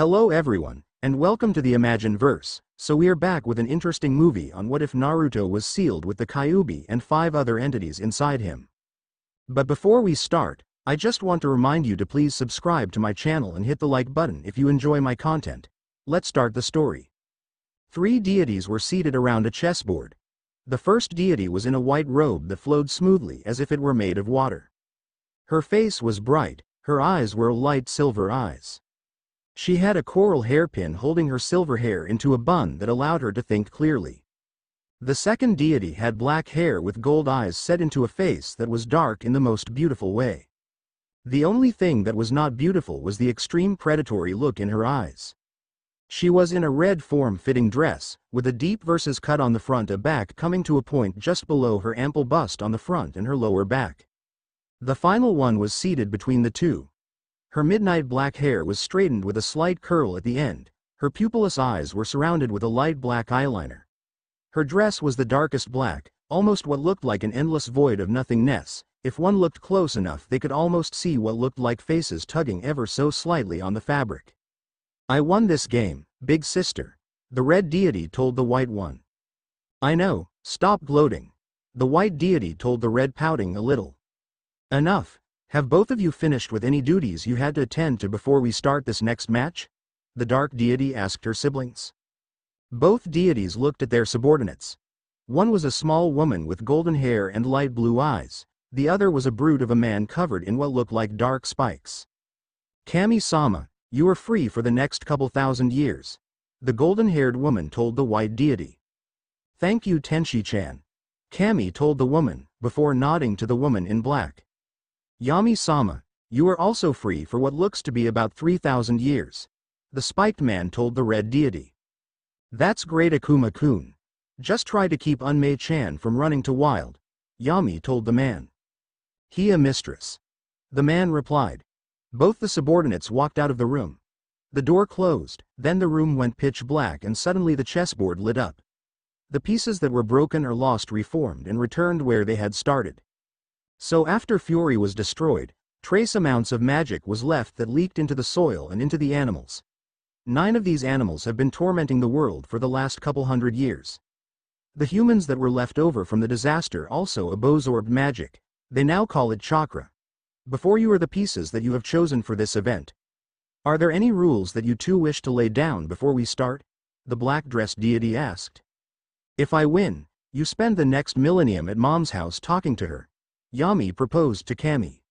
Hello everyone, and welcome to the Imagine Verse. So we are back with an interesting movie on what if Naruto was sealed with the Kyuubi and five other entities inside him. But before we start, I just want to remind you to please subscribe to my channel and hit the like button if you enjoy my content. Let's start the story. Three deities were seated around a chessboard. The first deity was in a white robe that flowed smoothly as if it were made of water. Her face was bright, her eyes were light silver eyes. She had a coral hairpin holding her silver hair into a bun that allowed her to think clearly. The second deity had black hair with gold eyes set into a face that was dark in the most beautiful way. The only thing that was not beautiful was the extreme predatory look in her eyes. She was in a red form-fitting dress, with a deep verses cut on the front a back coming to a point just below her ample bust on the front and her lower back. The final one was seated between the two, her midnight black hair was straightened with a slight curl at the end, her pupilless eyes were surrounded with a light black eyeliner. Her dress was the darkest black, almost what looked like an endless void of nothingness, if one looked close enough they could almost see what looked like faces tugging ever so slightly on the fabric. I won this game, big sister. The red deity told the white one. I know, stop gloating. The white deity told the red pouting a little. Enough, have both of you finished with any duties you had to attend to before we start this next match? The dark deity asked her siblings. Both deities looked at their subordinates. One was a small woman with golden hair and light blue eyes, the other was a brute of a man covered in what looked like dark spikes. Kami-sama, you are free for the next couple thousand years. The golden-haired woman told the white deity. Thank you Tenshi-chan. Kami told the woman, before nodding to the woman in black. Yami-sama, you are also free for what looks to be about 3,000 years. The spiked man told the red deity. That's great Akuma-kun. Just try to keep Unmei-chan from running to wild. Yami told the man. He a mistress. The man replied. Both the subordinates walked out of the room. The door closed, then the room went pitch black and suddenly the chessboard lit up. The pieces that were broken or lost reformed and returned where they had started. So after Fiore was destroyed, trace amounts of magic was left that leaked into the soil and into the animals. Nine of these animals have been tormenting the world for the last couple hundred years. The humans that were left over from the disaster also absorbed magic, they now call it chakra. Before you are the pieces that you have chosen for this event. Are there any rules that you two wish to lay down before we start? The black-dressed deity asked. If I win, you spend the next millennium at mom's house talking to her. Yami proposed to Kami.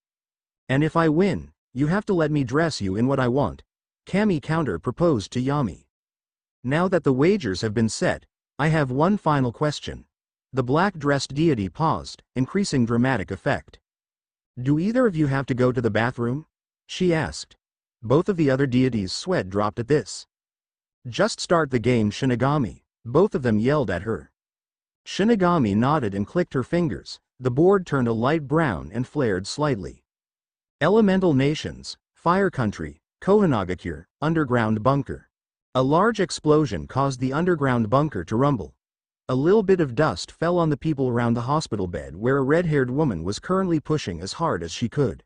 And if I win, you have to let me dress you in what I want. Kami counter proposed to Yami. Now that the wagers have been set, I have one final question. The black-dressed deity paused, increasing dramatic effect. Do either of you have to go to the bathroom? She asked. Both of the other deities' sweat dropped at this. Just start the game Shinigami, both of them yelled at her. Shinigami nodded and clicked her fingers, the board turned a light brown and flared slightly. Elemental Nations, Fire Country, Konohagakure, Underground Bunker. A large explosion caused the underground bunker to rumble. A little bit of dust fell on the people around the hospital bed where a red-haired woman was currently pushing as hard as she could.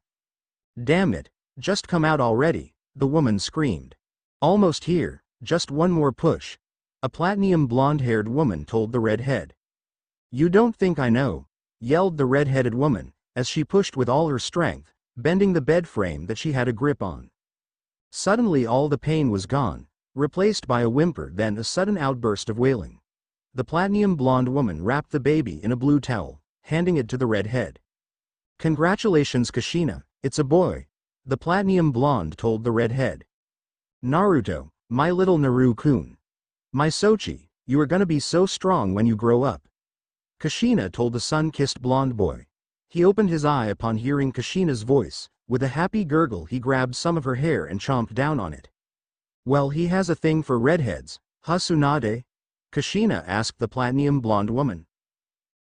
Damn it, just come out already, the woman screamed. Almost here, just one more push. A platinum blonde-haired woman told the redhead. You don't think I know, yelled the red-headed woman, as she pushed with all her strength, bending the bed frame that she had a grip on. Suddenly all the pain was gone, replaced by a whimper then a sudden outburst of wailing. The platinum blonde woman wrapped the baby in a blue towel, handing it to the redhead. Congratulations Kushina, it's a boy. The platinum blonde told the redhead. Naruto, my little Naru-kun. My Sochi, you are gonna be so strong when you grow up. Kushina told the sun-kissed blonde boy. He opened his eye upon hearing Kushina's voice, with a happy gurgle he grabbed some of her hair and chomped down on it. Well he has a thing for redheads, huh Tsunade? Kushina asked the platinum blonde woman.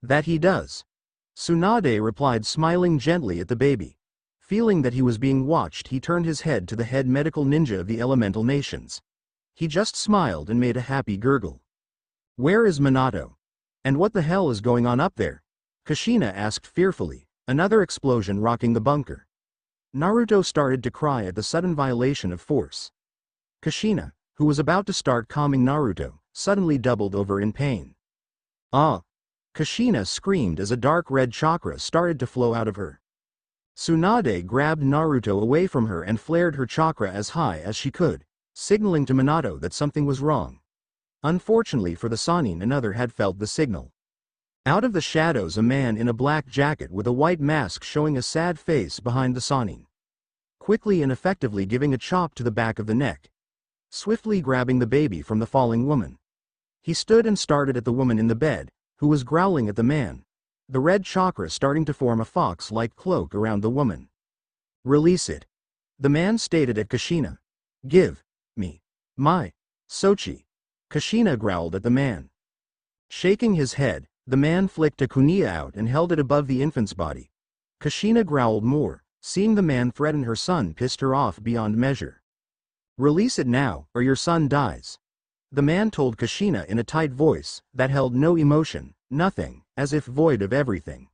That he does. Tsunade replied smiling gently at the baby. Feeling that he was being watched he turned his head to the head medical ninja of the elemental nations. He just smiled and made a happy gurgle. Where is Minato? And what the hell is going on up there? Kushina asked fearfully, another explosion rocking the bunker. Naruto started to cry at the sudden violation of force. Kushina, who was about to start calming Naruto, suddenly doubled over in pain. Ah! Kushina screamed as a dark red chakra started to flow out of her. Tsunade grabbed Naruto away from her and flared her chakra as high as she could, signaling to Minato that something was wrong. Unfortunately for the Sannin another had felt the signal. Out of the shadows a man in a black jacket with a white mask showing a sad face behind the Sannin. Quickly and effectively giving a chop to the back of the neck. Swiftly grabbing the baby from the falling woman. He stood and started at the woman in the bed, who was growling at the man, the red chakra starting to form a fox-like cloak around the woman. Release it. The man stated at Kushina. Give me my Sochi. Kushina growled at the man. Shaking his head, the man flicked a kunai out and held it above the infant's body. Kushina growled more, seeing the man threaten her son pissed her off beyond measure. Release it now, or your son dies. The man told Kushina in a tight voice that held no emotion, nothing, as if void of everything.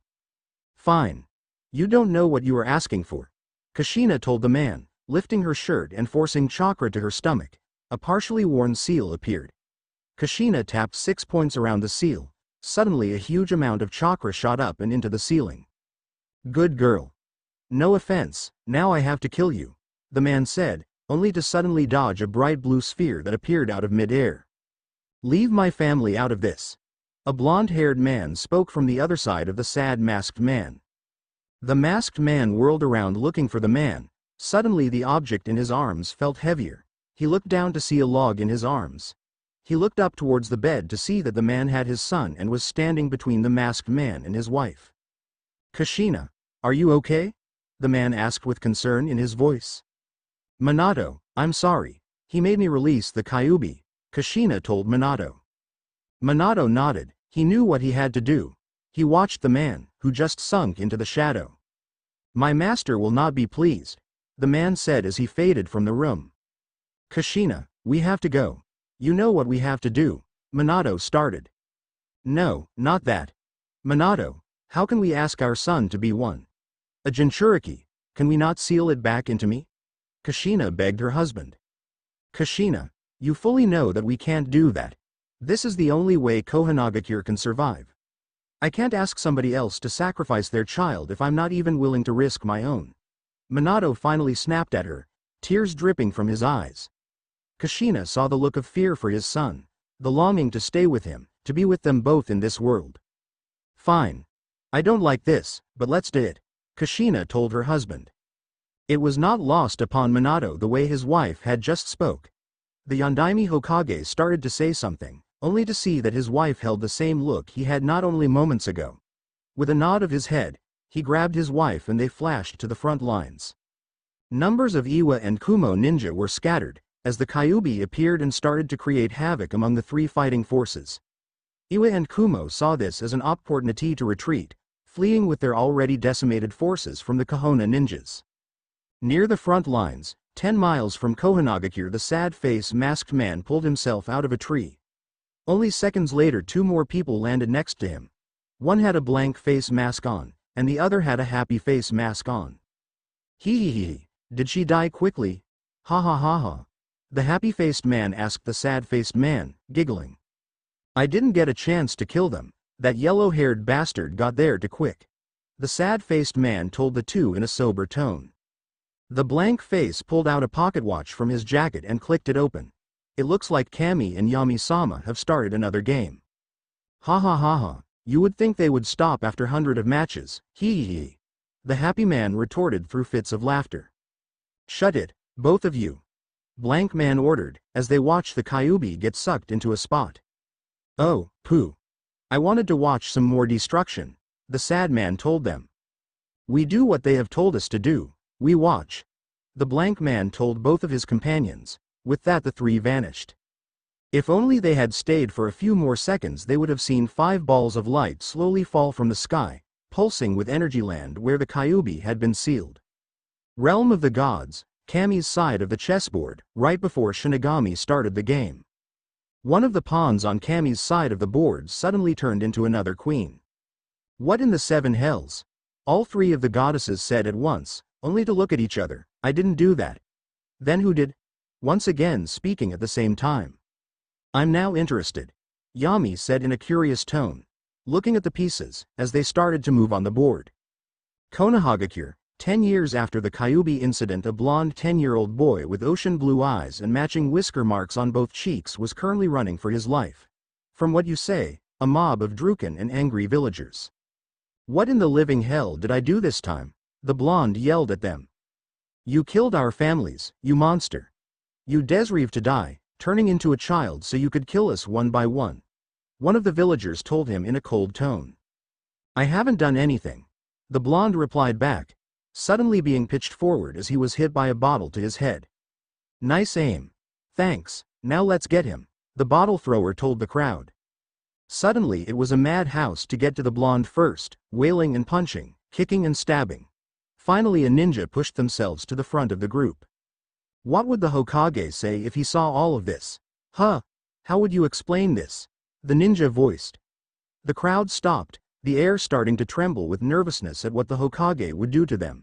Fine. You don't know what you are asking for. Kushina told the man, lifting her shirt and forcing chakra to her stomach. A partially worn seal appeared. Kushina tapped six points around the seal. Suddenly a huge amount of chakra shot up and into the ceiling. Good girl. No offense, now I have to kill you. The man said, only to suddenly dodge a bright blue sphere that appeared out of mid-air. Leave my family out of this. A blond-haired man spoke from the other side of the sad masked man. The masked man whirled around looking for the man. Suddenly the object in his arms felt heavier. He looked down to see a log in his arms. He looked up towards the bed to see that the man had his son and was standing between the masked man and his wife. Kushina, are you okay? The man asked with concern in his voice. Minato, I'm sorry. He made me release the Kyuubi, Kushina told Minato. Minato nodded, he knew what he had to do. He watched the man, who just sunk into the shadow. My master will not be pleased, the man said as he faded from the room. Kushina, we have to go. You know what we have to do, Minato started. No, not that. Minato, how can we ask our son to be one? A Jinchuriki, can we not seal it back into me? Kushina begged her husband. Kushina, you fully know that we can't do that, this is the only way Konohagakure can survive. I can't ask somebody else to sacrifice their child if I'm not even willing to risk my own. Minato finally snapped at her, tears dripping from his eyes. Kushina saw the look of fear for his son, the longing to stay with him, to be with them both in this world. Fine. I don't like this, but let's do it, Kushina told her husband. It was not lost upon Minato the way his wife had just spoke. The Yondaime Hokage started to say something, only to see that his wife held the same look he had not only moments ago. With a nod of his head, he grabbed his wife and they flashed to the front lines. Numbers of Iwa and Kumo ninja were scattered, as the Kyuubi appeared and started to create havoc among the three fighting forces. Iwa and Kumo saw this as an opportunity to retreat, fleeing with their already decimated forces from the Konoha ninjas. Near the front lines, ten miles from Konohagakure the sad-faced masked man pulled himself out of a tree, only seconds later two more people landed next to him. One had a blank face mask on, and the other had a happy face mask on. Hee hee hee, did she die quickly? Ha ha ha ha. The happy-faced man asked the sad-faced man, giggling. I didn't get a chance to kill them, that yellow-haired bastard got there too quick. The sad-faced man told the two in a sober tone. The blank face pulled out a pocket watch from his jacket and clicked it open. It looks like Kami and Yami-sama have started another game. Ha ha ha ha, you would think they would stop after hundred of matches, hee hee hee. The happy man retorted through fits of laughter. Shut it, both of you. Blank man ordered, as they watched the Kyuubi get sucked into a spot. Oh, pooh. I wanted to watch some more destruction, the sad man told them. We do what they have told us to do, we watch. The blank man told both of his companions, with that the three vanished. If only they had stayed for a few more seconds they would have seen five balls of light slowly fall from the sky, pulsing with energy land where the Kyuubi had been sealed. Realm of the Gods, Kami's side of the chessboard, right before Shinigami started the game. One of the pawns on Kami's side of the board suddenly turned into another queen. What in the seven hells? All three of the goddesses said at once, only to look at each other, I didn't do that. Then who did? once again speaking at the same time. I'm now interested. Yami said in a curious tone, looking at the pieces, as they started to move on the board. Konohagakure, ten years after the Kyuubi incident a blonde 10-year-old boy with ocean blue eyes and matching whisker marks on both cheeks was currently running for his life. From what you say, a mob of Druken and angry villagers. What in the living hell did I do this time? The blonde yelled at them. You killed our families, you monster. You deserve to die, turning into a child so you could kill us one by one. One of the villagers told him in a cold tone. I haven't done anything. The blonde replied back, suddenly being pitched forward as he was hit by a bottle to his head. Nice aim. Thanks, now let's get him, the bottle thrower told the crowd. Suddenly it was a madhouse to get to the blonde first, wailing and punching, kicking and stabbing. Finally a ninja pushed themselves to the front of the group. What would the Hokage say if he saw all of this? Huh? How would you explain this? The ninja voiced. The crowd stopped, the air starting to tremble with nervousness at what the Hokage would do to them.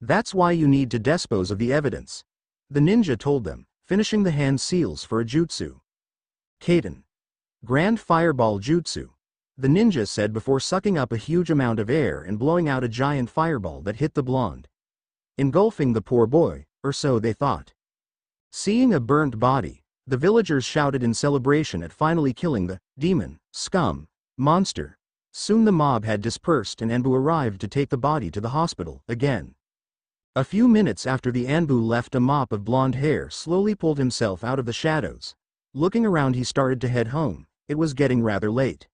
That's why you need to dispose of the evidence. The ninja told them, finishing the hand seals for a jutsu. Katon. Grand Fireball Jutsu. The ninja said before sucking up a huge amount of air and blowing out a giant fireball that hit the blonde. Engulfing the poor boy, or so they thought. Seeing a burnt body, the villagers shouted in celebration at finally killing the demon, scum, monster. Soon the mob had dispersed and Anbu arrived to take the body to the hospital, again. A few minutes after the Anbu left a mop of blonde hair slowly pulled himself out of the shadows. Looking around he started to head home, it was getting rather late.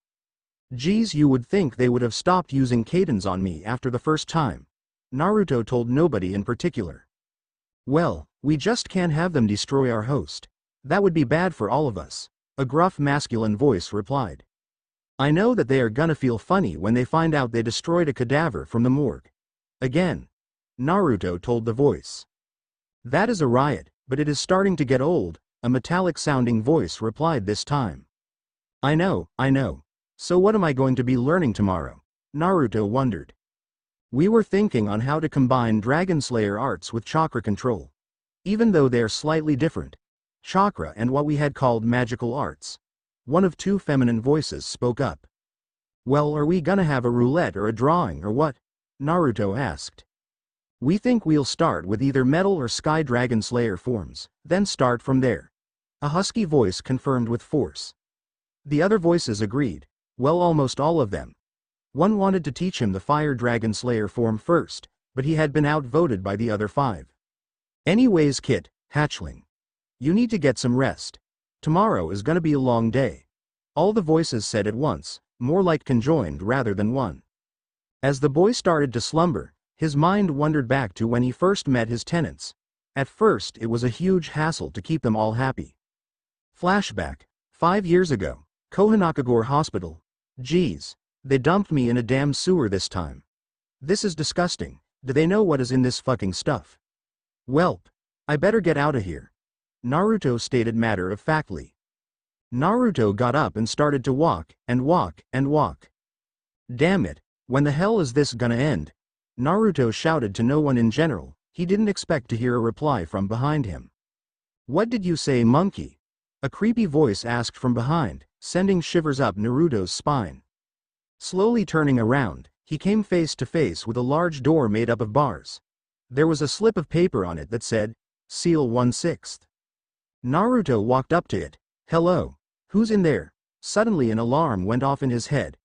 Geez you would think they would have stopped using cadence on me after the first time. Naruto told nobody in particular. Well, we just can't have them destroy our host. That would be bad for all of us. A gruff masculine voice replied. I know that they are gonna feel funny when they find out they destroyed a cadaver from the morgue. Again. Naruto told the voice. That is a riot, but it is starting to get old, a metallic sounding voice replied this time. I know, I know. So what am I going to be learning tomorrow? Naruto wondered. We were thinking on how to combine Dragon Slayer arts with chakra control. Even though they're slightly different. Chakra and what we had called magical arts. One of two feminine voices spoke up. Well are we gonna have a roulette or a drawing or what? Naruto asked. We think we'll start with either metal or sky dragon slayer forms, then start from there. A husky voice confirmed with force. The other voices agreed, well almost all of them, one wanted to teach him the Fire Dragon Slayer form first, but he had been outvoted by the other five. Anyways Kit, hatchling. You need to get some rest. Tomorrow is gonna be a long day. All the voices said at once, more like conjoined rather than one. As the boy started to slumber, his mind wandered back to when he first met his tenants. At first it was a huge hassle to keep them all happy. Flashback. Five years ago. Konohagakure Hospital. Geez. They dumped me in a damn sewer this time. This is disgusting. Do they know what is in this fucking stuff? Welp. I better get out of here. Naruto stated matter of factly. Naruto got up and started to walk, and walk, and walk. Damn it, when the hell is this gonna end? Naruto shouted to no one in general, he didn't expect to hear a reply from behind him. What did you say monkey? A creepy voice asked from behind, sending shivers up Naruto's spine. Slowly turning around, he came face to face with a large door made up of bars. There was a slip of paper on it that said, Seal 1/6. Naruto walked up to it. Hello. Who's in there? Suddenly an alarm went off in his head.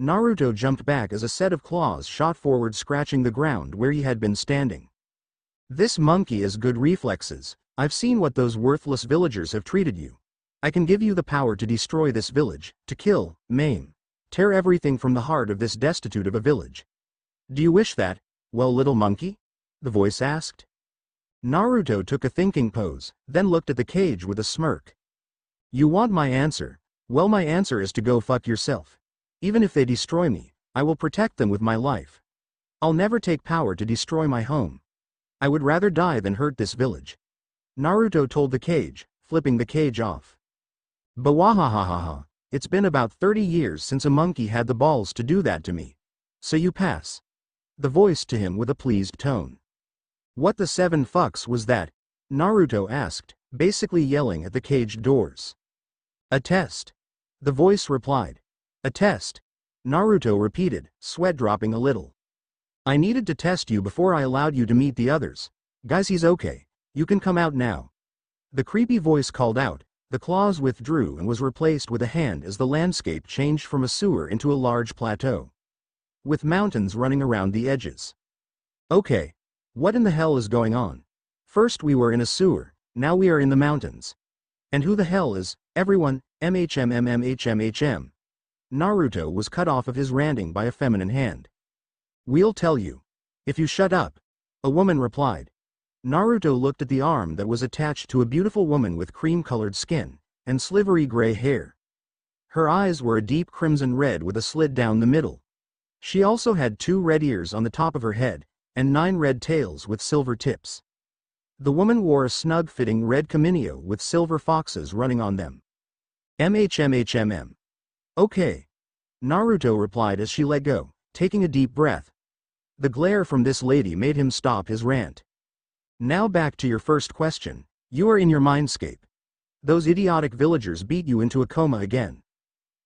Naruto jumped back as a set of claws shot forward scratching the ground where he had been standing. This monkey has good reflexes, I've seen what those worthless villagers have treated you. I can give you the power to destroy this village, to kill, maim, Tear everything from the heart of this destitute of a village. Do you wish that, well little monkey? The voice asked. Naruto took a thinking pose, then looked at the cage with a smirk. You want my answer? Well my answer is to go fuck yourself. Even if they destroy me, I will protect them with my life. I'll never take power to destroy my home. I would rather die than hurt this village. Naruto told the cage, flipping the cage off. Bawahahaha. It's been about 30 years since a monkey had the balls to do that to me. So you pass. The voice to him with a pleased tone. What the seven fucks was that? Naruto asked, basically yelling at the caged doors. A test. The voice replied. A test. Naruto repeated, sweat dropping a little. I needed to test you before I allowed you to meet the others. Guys he's okay. You can come out now. The creepy voice called out, the claws withdrew and was replaced with a hand as the landscape changed from a sewer into a large plateau. With mountains running around the edges. Okay. What in the hell is going on? First we were in a sewer, now we are in the mountains. And who the hell is, everyone, MHMMMHMHM? Naruto was cut off of his ranting by a feminine hand. We'll tell you. If you shut up. A woman replied. Naruto looked at the arm that was attached to a beautiful woman with cream-colored skin and slivery gray hair. Her eyes were a deep crimson red with a slit down the middle. She also had two red ears on the top of her head and nine red tails with silver tips. The woman wore a snug-fitting red camineo with silver foxes running on them. MHMHMM. Okay. Naruto replied as she let go, taking a deep breath. The glare from this lady made him stop his rant. Now back to your first question. You are in your mindscape. Those idiotic villagers beat you into a coma again.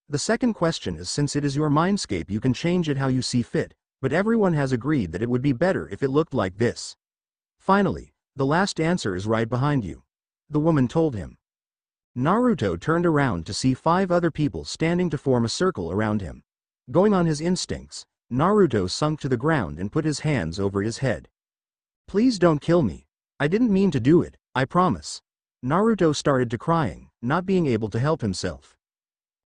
The second question is since it is your mindscape you can change it how you see fit, but everyone has agreed that it would be better if it looked like this. Finally, the last answer is right behind you. The woman told him. Naruto turned around to see five other people standing to form a circle around him. Going on his instincts, Naruto sunk to the ground and put his hands over his head. Please don't kill me, I didn't mean to do it, I promise. Naruto started to crying, not being able to help himself.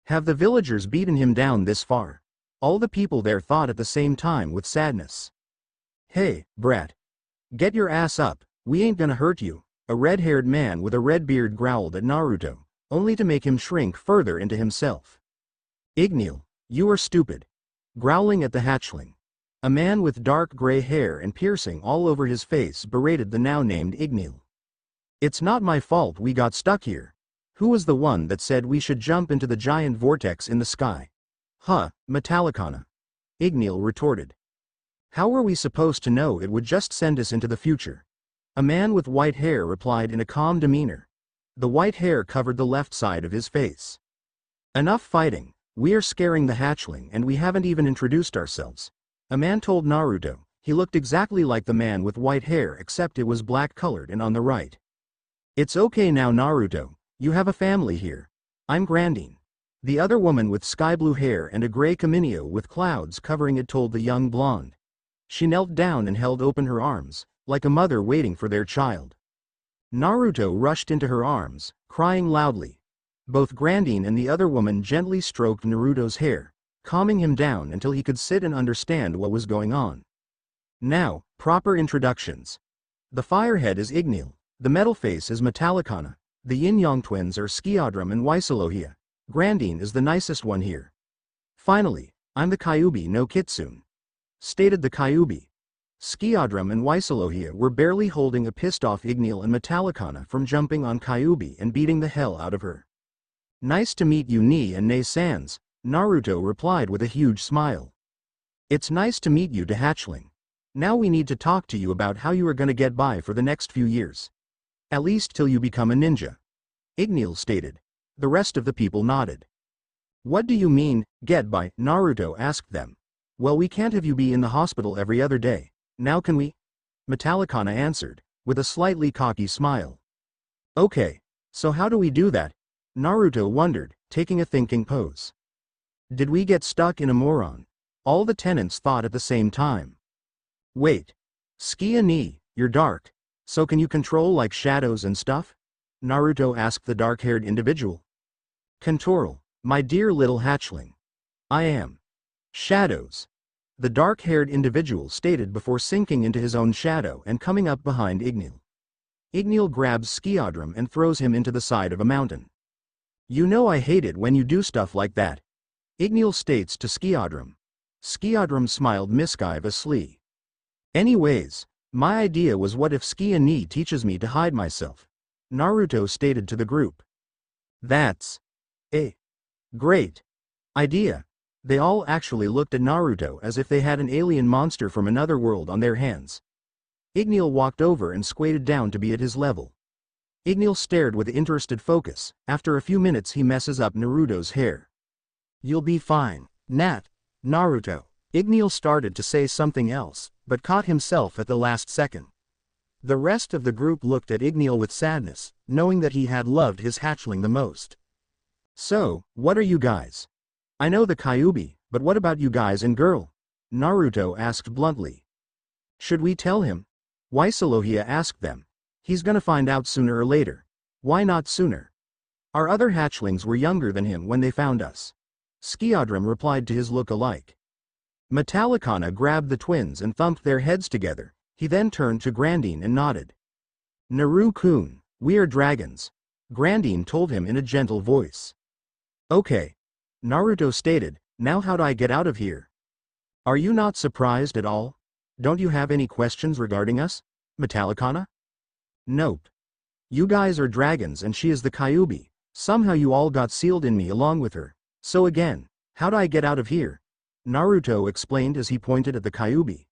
Have the villagers beaten him down this far? All the people there thought at the same time with sadness. Hey, Brett. Get your ass up, we ain't gonna hurt you, a red-haired man with a red beard growled at Naruto, only to make him shrink further into himself. Igneel, you are stupid. Growling at the hatchling. A man with dark gray hair and piercing all over his face berated the now named Igneel. It's not my fault we got stuck here. Who was the one that said we should jump into the giant vortex in the sky? Huh, Metallicana. Igneel retorted. How were we supposed to know it would just send us into the future? A man with white hair replied in a calm demeanor. The white hair covered the left side of his face. Enough fighting, we are scaring the hatchling and we haven't even introduced ourselves. A man told Naruto, he looked exactly like the man with white hair except it was black colored and on the right. It's okay now Naruto, you have a family here. I'm Grandine. The other woman with sky blue hair and a gray camineo with clouds covering it told the young blonde. She knelt down and held open her arms, like a mother waiting for their child. Naruto rushed into her arms, crying loudly. Both Grandine and the other woman gently stroked Naruto's hair, calming him down until he could sit and understand what was going on. Now, proper introductions. The firehead is Igneel, the metal face is Metallicana, the yin-yang twins are Skiadrum and Weisslogia. Grandine is the nicest one here. Finally, I'm the Kyuubi no Kitsune. Stated the Kyuubi. Skiadrum and Weisslogia were barely holding a pissed-off Igneel and Metallicana from jumping on Kyuubi and beating the hell out of her. Nice to meet you Ni and Ne Sans, Naruto replied with a huge smile. It's nice to meet you to Hatchling. Now we need to talk to you about how you are gonna get by for the next few years. At least till you become a ninja. Igneel stated. The rest of the people nodded. What do you mean, get by, Naruto asked them. Well we can't have you be in the hospital every other day, now can we? Metallicana answered, with a slightly cocky smile. Okay, so how do we do that? Naruto wondered, taking a thinking pose. Did we get stuck in a moron? All the tenants thought at the same time. Wait. Skia ni, you're dark. So can you control like shadows and stuff? Naruto asked the dark-haired individual. Contoral, my dear little hatchling. I am. Shadows. The dark-haired individual stated before sinking into his own shadow and coming up behind Igneel. Igneel grabs Skiadrum and throws him into the side of a mountain. You know I hate it when you do stuff like that, Igneel states to Skiadrum. Skiadrum smiled mischievously. Anyways, my idea was what if Skia Ni teaches me to hide myself? Naruto stated to the group. That's a great idea. They all actually looked at Naruto as if they had an alien monster from another world on their hands. Igneel walked over and squatted down to be at his level. Igneel stared with interested focus, after a few minutes he messes up Naruto's hair. You'll be fine, Nat. Naruto. Igneel started to say something else, but caught himself at the last second. The rest of the group looked at Igneel with sadness, knowing that he had loved his hatchling the most. So, what are you guys? I know the Kyuubi, but what about you guys and girl? Naruto asked bluntly. Should we tell him? Weisslogia asked them. He's gonna find out sooner or later. Why not sooner? Our other hatchlings were younger than him when they found us. Skiadrum replied to his look-alike. Metallicana grabbed the twins and thumped their heads together, he then turned to Grandine and nodded. Naru-kun, we are dragons. Grandine told him in a gentle voice. Okay. Naruto stated, now how do I get out of here? Are you not surprised at all? Don't you have any questions regarding us? Metallicana? Nope. You guys are dragons and she is the Kyuubi. Somehow you all got sealed in me along with her. So again, how do I get out of here? Naruto explained as he pointed at the Kyuubi.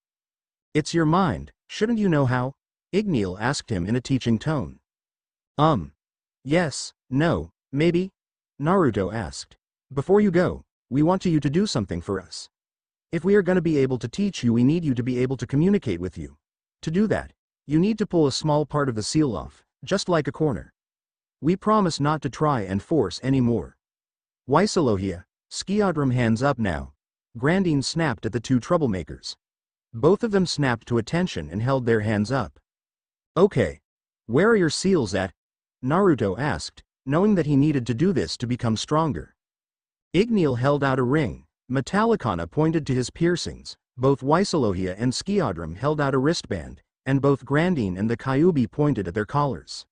It's your mind, shouldn't you know how? Igneel asked him in a teaching tone. Um. Yes, no, maybe? Naruto asked. Before you go, we want you to do something for us. If we are to be able to teach you we need you to be able to communicate with you. To do that, you need to pull a small part of the seal off, just like a corner. We promise not to try and force any more. Weisslogia, Skiadrum hands up now. Grandine snapped at the two troublemakers. Both of them snapped to attention and held their hands up. Okay. Where are your seals at? Naruto asked, knowing that he needed to do this to become stronger. Igneel held out a ring. Metallicana pointed to his piercings, both Weisslogia and Skiadrum held out a wristband, and both Grandine and the Kyuubi pointed at their collars.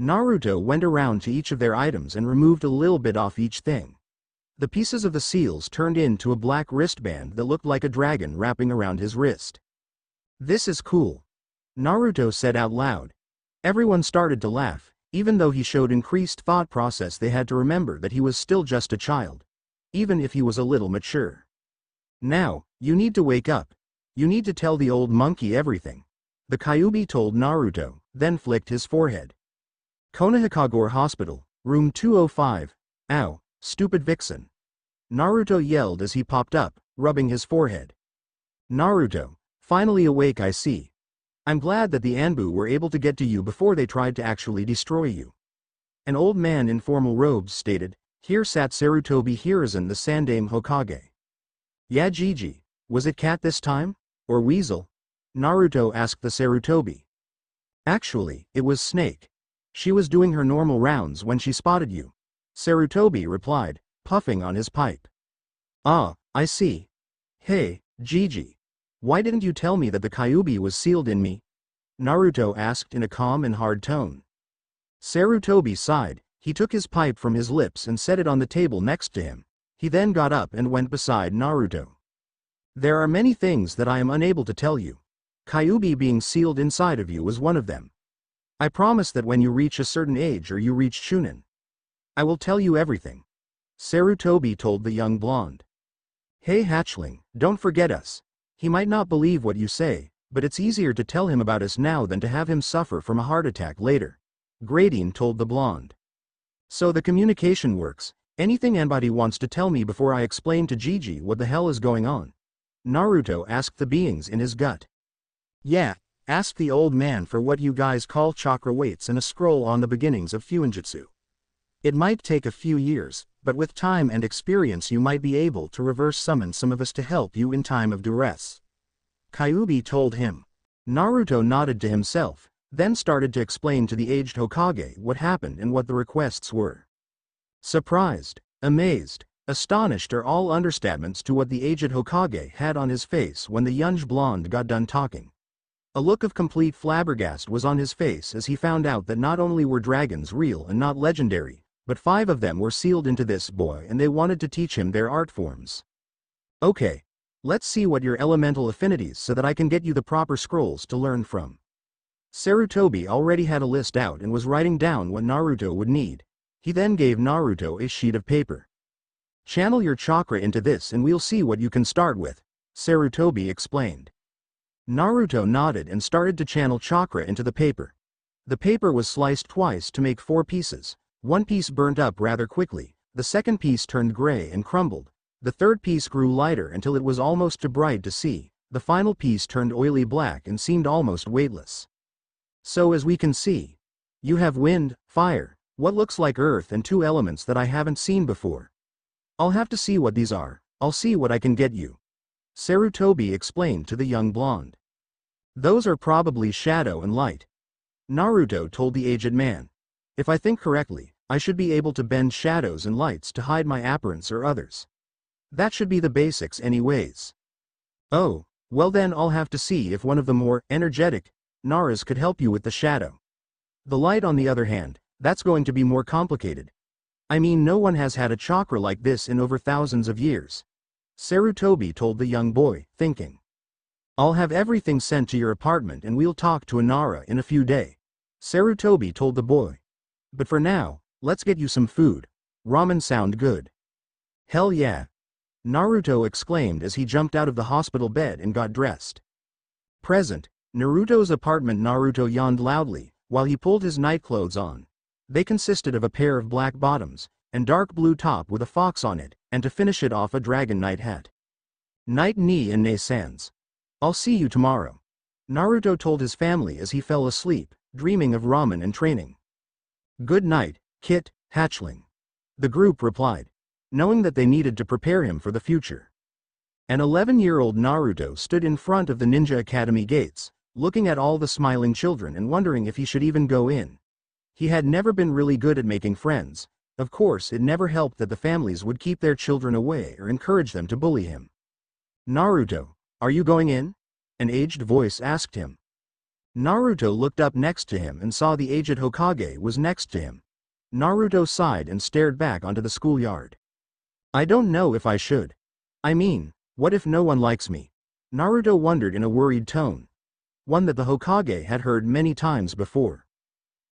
Naruto went around to each of their items and removed a little bit off each thing. The pieces of the seals turned into a black wristband that looked like a dragon wrapping around his wrist. This is cool. Naruto said out loud. Everyone started to laugh, even though he showed increased thought process they had to remember that he was still just a child. Even if he was a little mature. Now, you need to wake up. You need to tell the old monkey everything. The Kyuubi told Naruto, then flicked his forehead. Konohagakure Hospital, room 205. Ow, stupid vixen. Naruto yelled as he popped up, rubbing his forehead. Naruto, finally awake I see. I'm glad that the Anbu were able to get to you before they tried to actually destroy you. An old man in formal robes stated, here sat Sarutobi Hiruzen the Sandaime Hokage. Yeah Jiji, was it cat this time? Or weasel? Naruto asked the Sarutobi. Actually, it was Snake. She was doing her normal rounds when she spotted you. Sarutobi replied, puffing on his pipe. Ah, I see. Hey, Jiji. Why didn't you tell me that the Kyuubi was sealed in me? Naruto asked in a calm and hard tone. Sarutobi sighed, he took his pipe from his lips and set it on the table next to him. He then got up and went beside Naruto. There are many things that I am unable to tell you. Kyuubi being sealed inside of you is one of them. I promise that when you reach a certain age or you reach Chunin, I will tell you everything. Sarutobi told the young blonde. Hey hatchling, don't forget us. He might not believe what you say, but it's easier to tell him about us now than to have him suffer from a heart attack later. Grandine told the blonde. So the communication works, anything anybody wants to tell me before I explain to Jiji what the hell is going on. Naruto asked the beings in his gut. Yeah, ask the old man for what you guys call chakra weights and a scroll on the beginnings of Fuinjutsu. It might take a few years, but with time and experience you might be able to reverse summon some of us to help you in time of duress. Kyuubi told him. Naruto nodded to himself, then started to explain to the aged Hokage what happened and what the requests were. Surprised, amazed, astonished are all understatements to what the aged Hokage had on his face when the young blonde got done talking. A look of complete flabbergast was on his face as he found out that not only were dragons real and not legendary, but five of them were sealed into this boy and they wanted to teach him their art forms. Okay. Let's see what your elemental affinities so that I can get you the proper scrolls to learn from. Sarutobi already had a list out and was writing down what Naruto would need. He then gave Naruto a sheet of paper. Channel your chakra into this and we'll see what you can start with, Sarutobi explained. Naruto nodded and started to channel chakra into the paper. The paper was sliced twice to make four pieces. One piece burnt up rather quickly, the second piece turned gray and crumbled, the third piece grew lighter until it was almost too bright to see, the final piece turned oily black and seemed almost weightless. So as we can see, you have wind, fire, what looks like earth and two elements that I haven't seen before. I'll have to see what these are, I'll see what I can get you. Sarutobi explained to the young blonde. Those are probably shadow and light. Naruto told the aged man. If I think correctly, I should be able to bend shadows and lights to hide my appearance or others. That should be the basics anyways. Oh, well then I'll have to see if one of the more energetic Naras could help you with the shadow. The light on the other hand, that's going to be more complicated. I mean no one has had a chakra like this in over thousands of years. Sarutobi told the young boy, thinking. I'll have everything sent to your apartment and we'll talk to Inara in a few days. Sarutobi told the boy. But for now, let's get you some food. Ramen sound good. Hell yeah. Naruto exclaimed as he jumped out of the hospital bed and got dressed. Present, Naruto's apartment Naruto yawned loudly, while he pulled his nightclothes on. They consisted of a pair of black bottoms, and dark blue top with a fox on it, and to finish it off a dragon knight hat. Night Ni and Ne Sans. I'll see you tomorrow. Naruto told his family as he fell asleep, dreaming of ramen and training. Good night, Kit, hatchling. The group replied, knowing that they needed to prepare him for the future. An 11-year-old Naruto stood in front of the Ninja Academy gates, looking at all the smiling children and wondering if he should even go in. He had never been really good at making friends, of course it never helped that the families would keep their children away or encourage them to bully him. Naruto, are you going in? An aged voice asked him. Naruto looked up next to him and saw the aged Hokage was next to him. Naruto sighed and stared back onto the schoolyard. I don't know if I should. I mean, what if no one likes me? Naruto wondered in a worried tone. One that the Hokage had heard many times before.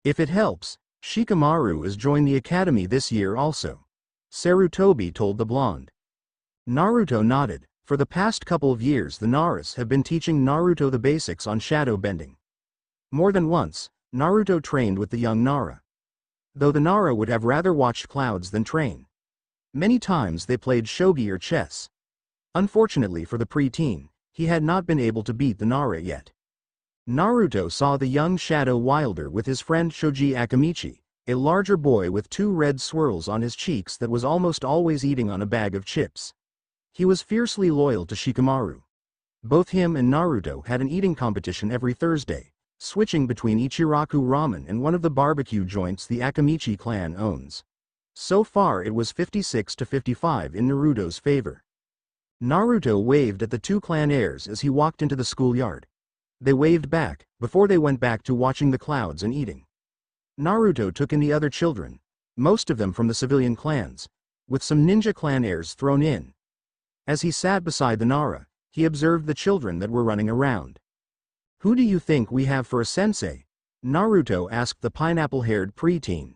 If it helps, Shikamaru is joined the academy this year also. Sarutobi told the blonde. Naruto nodded. For the past couple of years the Naras have been teaching Naruto the basics on shadow bending. More than once, Naruto trained with the young Nara. Though the Nara would have rather watched clouds than train. Many times they played shogi or chess. Unfortunately for the preteen, he had not been able to beat the Nara yet. Naruto saw the young Shadow Wilder with his friend Choji Akimichi, a larger boy with two red swirls on his cheeks that was almost always eating on a bag of chips. He was fiercely loyal to Shikamaru. Both him and Naruto had an eating competition every Thursday, switching between Ichiraku Ramen and one of the barbecue joints the Akimichi clan owns. So far it was 56 to 55 in Naruto's favor. Naruto waved at the two clan heirs as he walked into the schoolyard. They waved back, before they went back to watching the clouds and eating. Naruto took in the other children, most of them from the civilian clans, with some ninja clan heirs thrown in. As he sat beside the Nara, he observed the children that were running around. Who do you think we have for a sensei? Naruto asked the pineapple-haired preteen.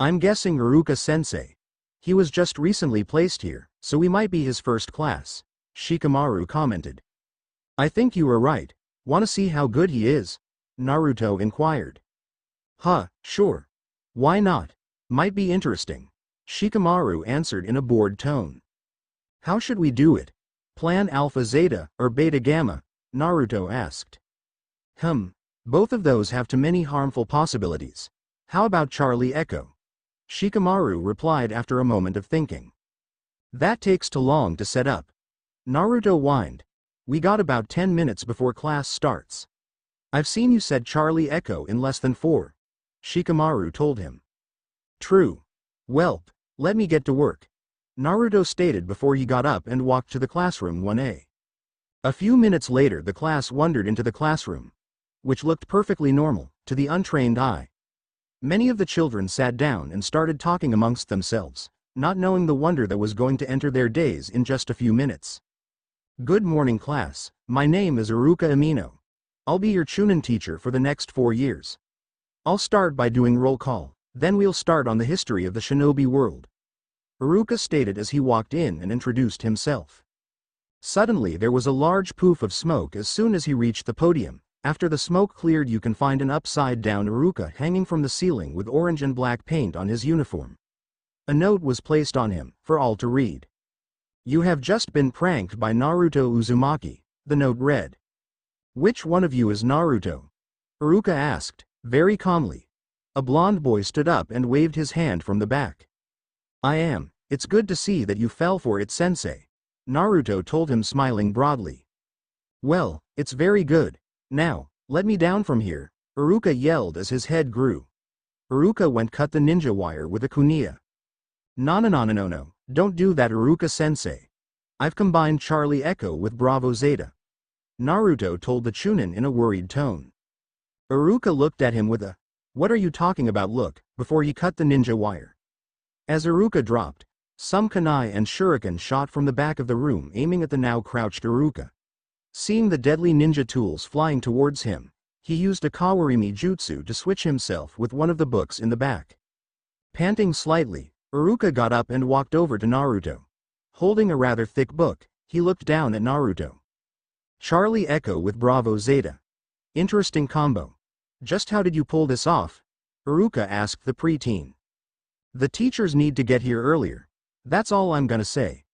I'm guessing Iruka-sensei. He was just recently placed here, so we might be his first class, Shikamaru commented. I think you are right, Wanna see how good he is? Naruto inquired. Huh, sure. Why not? Might be interesting. Shikamaru answered in a bored tone. How should we do it? Plan Alpha Zeta or Beta Gamma? Naruto asked. Hmm, both of those have too many harmful possibilities. How about Charlie Echo? Shikamaru replied after a moment of thinking. That takes too long to set up. Naruto whined, we got about 10 minutes before class starts. I've seen you said Charlie Echo in less than four. Shikamaru told him. True. Welp, let me get to work. Naruto stated before he got up and walked to the classroom 1A. A few minutes later the class wandered into the classroom, which looked perfectly normal, to the untrained eye. Many of the children sat down and started talking amongst themselves, not knowing the wonder that was going to enter their days in just a few minutes. Good morning class, my name is Iruka Umino. I'll be your Chunin teacher for the next four years. I'll start by doing roll call, then we'll start on the history of the shinobi world. Iruka stated as he walked in and introduced himself. Suddenly there was a large poof of smoke as soon as he reached the podium, After the smoke cleared you can find an upside-down Iruka hanging from the ceiling with orange and black paint on his uniform. A note was placed on him, for all to read. You have just been pranked by Naruto Uzumaki, the note read. Which one of you is Naruto? Iruka asked, very calmly. A blond boy stood up and waved his hand from the back. I am, it's good to see that you fell for it sensei. Naruto told him smiling broadly. Well, it's very good. Now, let me down from here, Iruka yelled as his head grew. Iruka went cut the ninja wire with a kunai. No no no no no no, don't do that Iruka sensei. I've combined Charlie Echo with Bravo Zeta. Naruto told the Chunin in a worried tone. Iruka looked at him with a, what are you talking about look, before he cut the ninja wire. As Iruka dropped, some kunai and shuriken shot from the back of the room aiming at the now crouched Iruka. Seeing the deadly ninja tools flying towards him, he used a Kawarimi jutsu to switch himself with one of the books in the back. Panting slightly, Iruka got up and walked over to Naruto. Holding a rather thick book, he looked down at Naruto. Charlie Echo with Bravo Zeta. Interesting combo. Just how did you pull this off? Iruka asked the preteen. The teachers need to get here earlier. That's all I'm gonna say.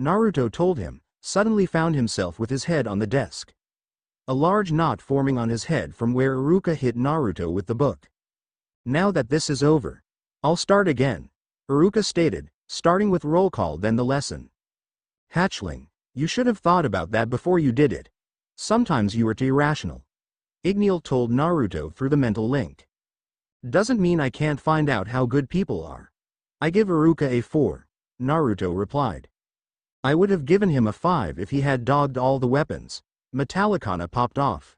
Naruto told him, suddenly found himself with his head on the desk. A large knot forming on his head from where Iruka hit Naruto with the book. Now that this is over, I'll start again, Iruka stated, starting with roll call then the lesson. Hatchling, you should have thought about that before you did it. Sometimes you were too irrational. Igneel told Naruto through the mental link. Doesn't mean I can't find out how good people are. I give Iruka a 4, Naruto replied. I would have given him a 5 if he had dogged all the weapons. Metallicana popped off.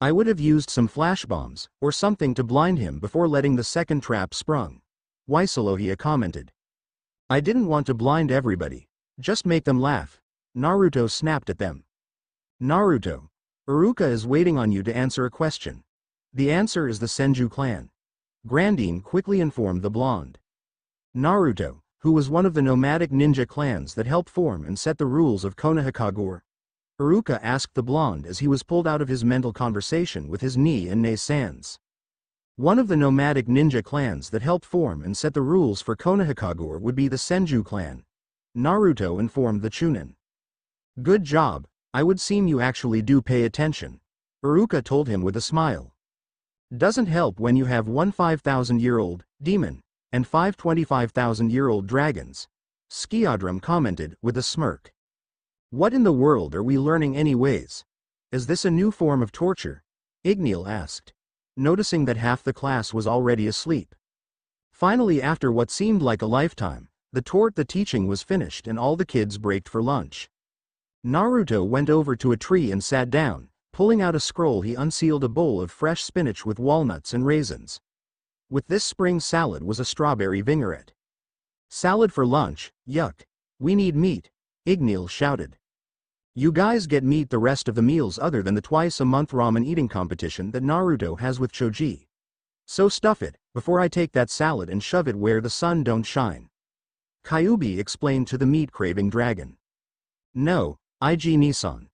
I would have used some flash bombs, or something to blind him before letting the second trap sprung. Weisslogia commented. I didn't want to blind everybody. Just make them laugh. Naruto snapped at them. Naruto. Iruka is waiting on you to answer a question. The answer is the Senju clan. Grandine quickly informed the blonde. Naruto, who was one of the nomadic ninja clans that helped form and set the rules of Konohagakure. Iruka asked the blonde as he was pulled out of his mental conversation with his knee and Ne Sans. One of the nomadic ninja clans that helped form and set the rules for Konohagakure would be the Senju clan. Naruto informed the Chunin. Good job, I would seem you actually do pay attention. Iruka told him with a smile. Doesn't help when you have one 5,000 year old demon and five 25,000-year-old dragons. Skiadrum commented with a smirk. What in the world are we learning anyways? Is this a new form of torture? Igneel asked, noticing that half the class was already asleep. Finally after what seemed like a lifetime, the tort the teaching was finished and all the kids braked for lunch. Naruto went over to a tree and sat down, pulling out a scroll he unsealed a bowl of fresh spinach with walnuts and raisins. With this spring salad was a strawberry vinaigrette. Salad for lunch, yuck. We need meat, Igneel shouted. You guys get meat the rest of the meals other than the twice-a-month ramen eating competition that Naruto has with Choji. So stuff it, before I take that salad and shove it where the sun don't shine. Kyuubi explained to the meat-craving dragon. No, IG Nissan.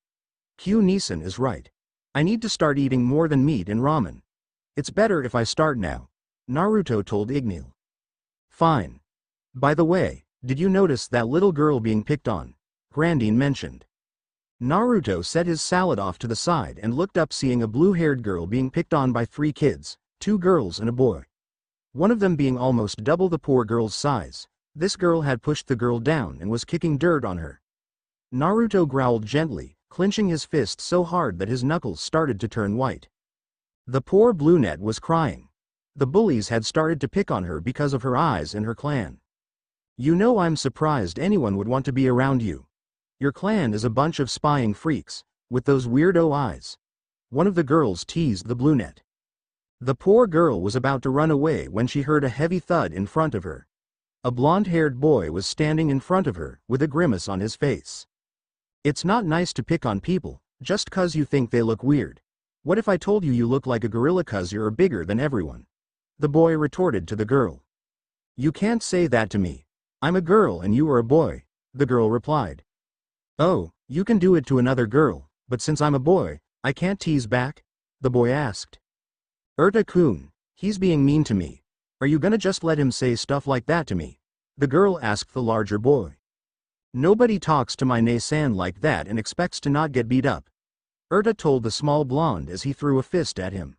Q Nissan is right. I need to start eating more than meat and ramen. It's better if I start now. Naruto told Igneel. Fine. By the way, did you notice that little girl being picked on? Grandine mentioned. Naruto set his salad off to the side and looked up seeing a blue-haired girl being picked on by three kids, two girls and a boy. One of them being almost double the poor girl's size. This girl had pushed the girl down and was kicking dirt on her. Naruto growled gently, clenching his fist so hard that his knuckles started to turn white. The poor brunette was crying. The bullies had started to pick on her because of her eyes and her clan. You know I'm surprised anyone would want to be around you. Your clan is a bunch of spying freaks, with those weirdo eyes. One of the girls teased the brunette. The poor girl was about to run away when she heard a heavy thud in front of her. A blond-haired boy was standing in front of her, with a grimace on his face. It's not nice to pick on people, just cause you think they look weird. What if I told you you look like a gorilla cause you're bigger than everyone? The boy retorted to the girl. You can't say that to me. I'm a girl and you are a boy, the girl replied. Oh, you can do it to another girl, but since I'm a boy, I can't tease back? The boy asked. Urta-kun, he's being mean to me. Are you gonna just let him say stuff like that to me? The girl asked the larger boy. Nobody talks to my Nay-san like that and expects to not get beat up. Urta told the small blonde as he threw a fist at him.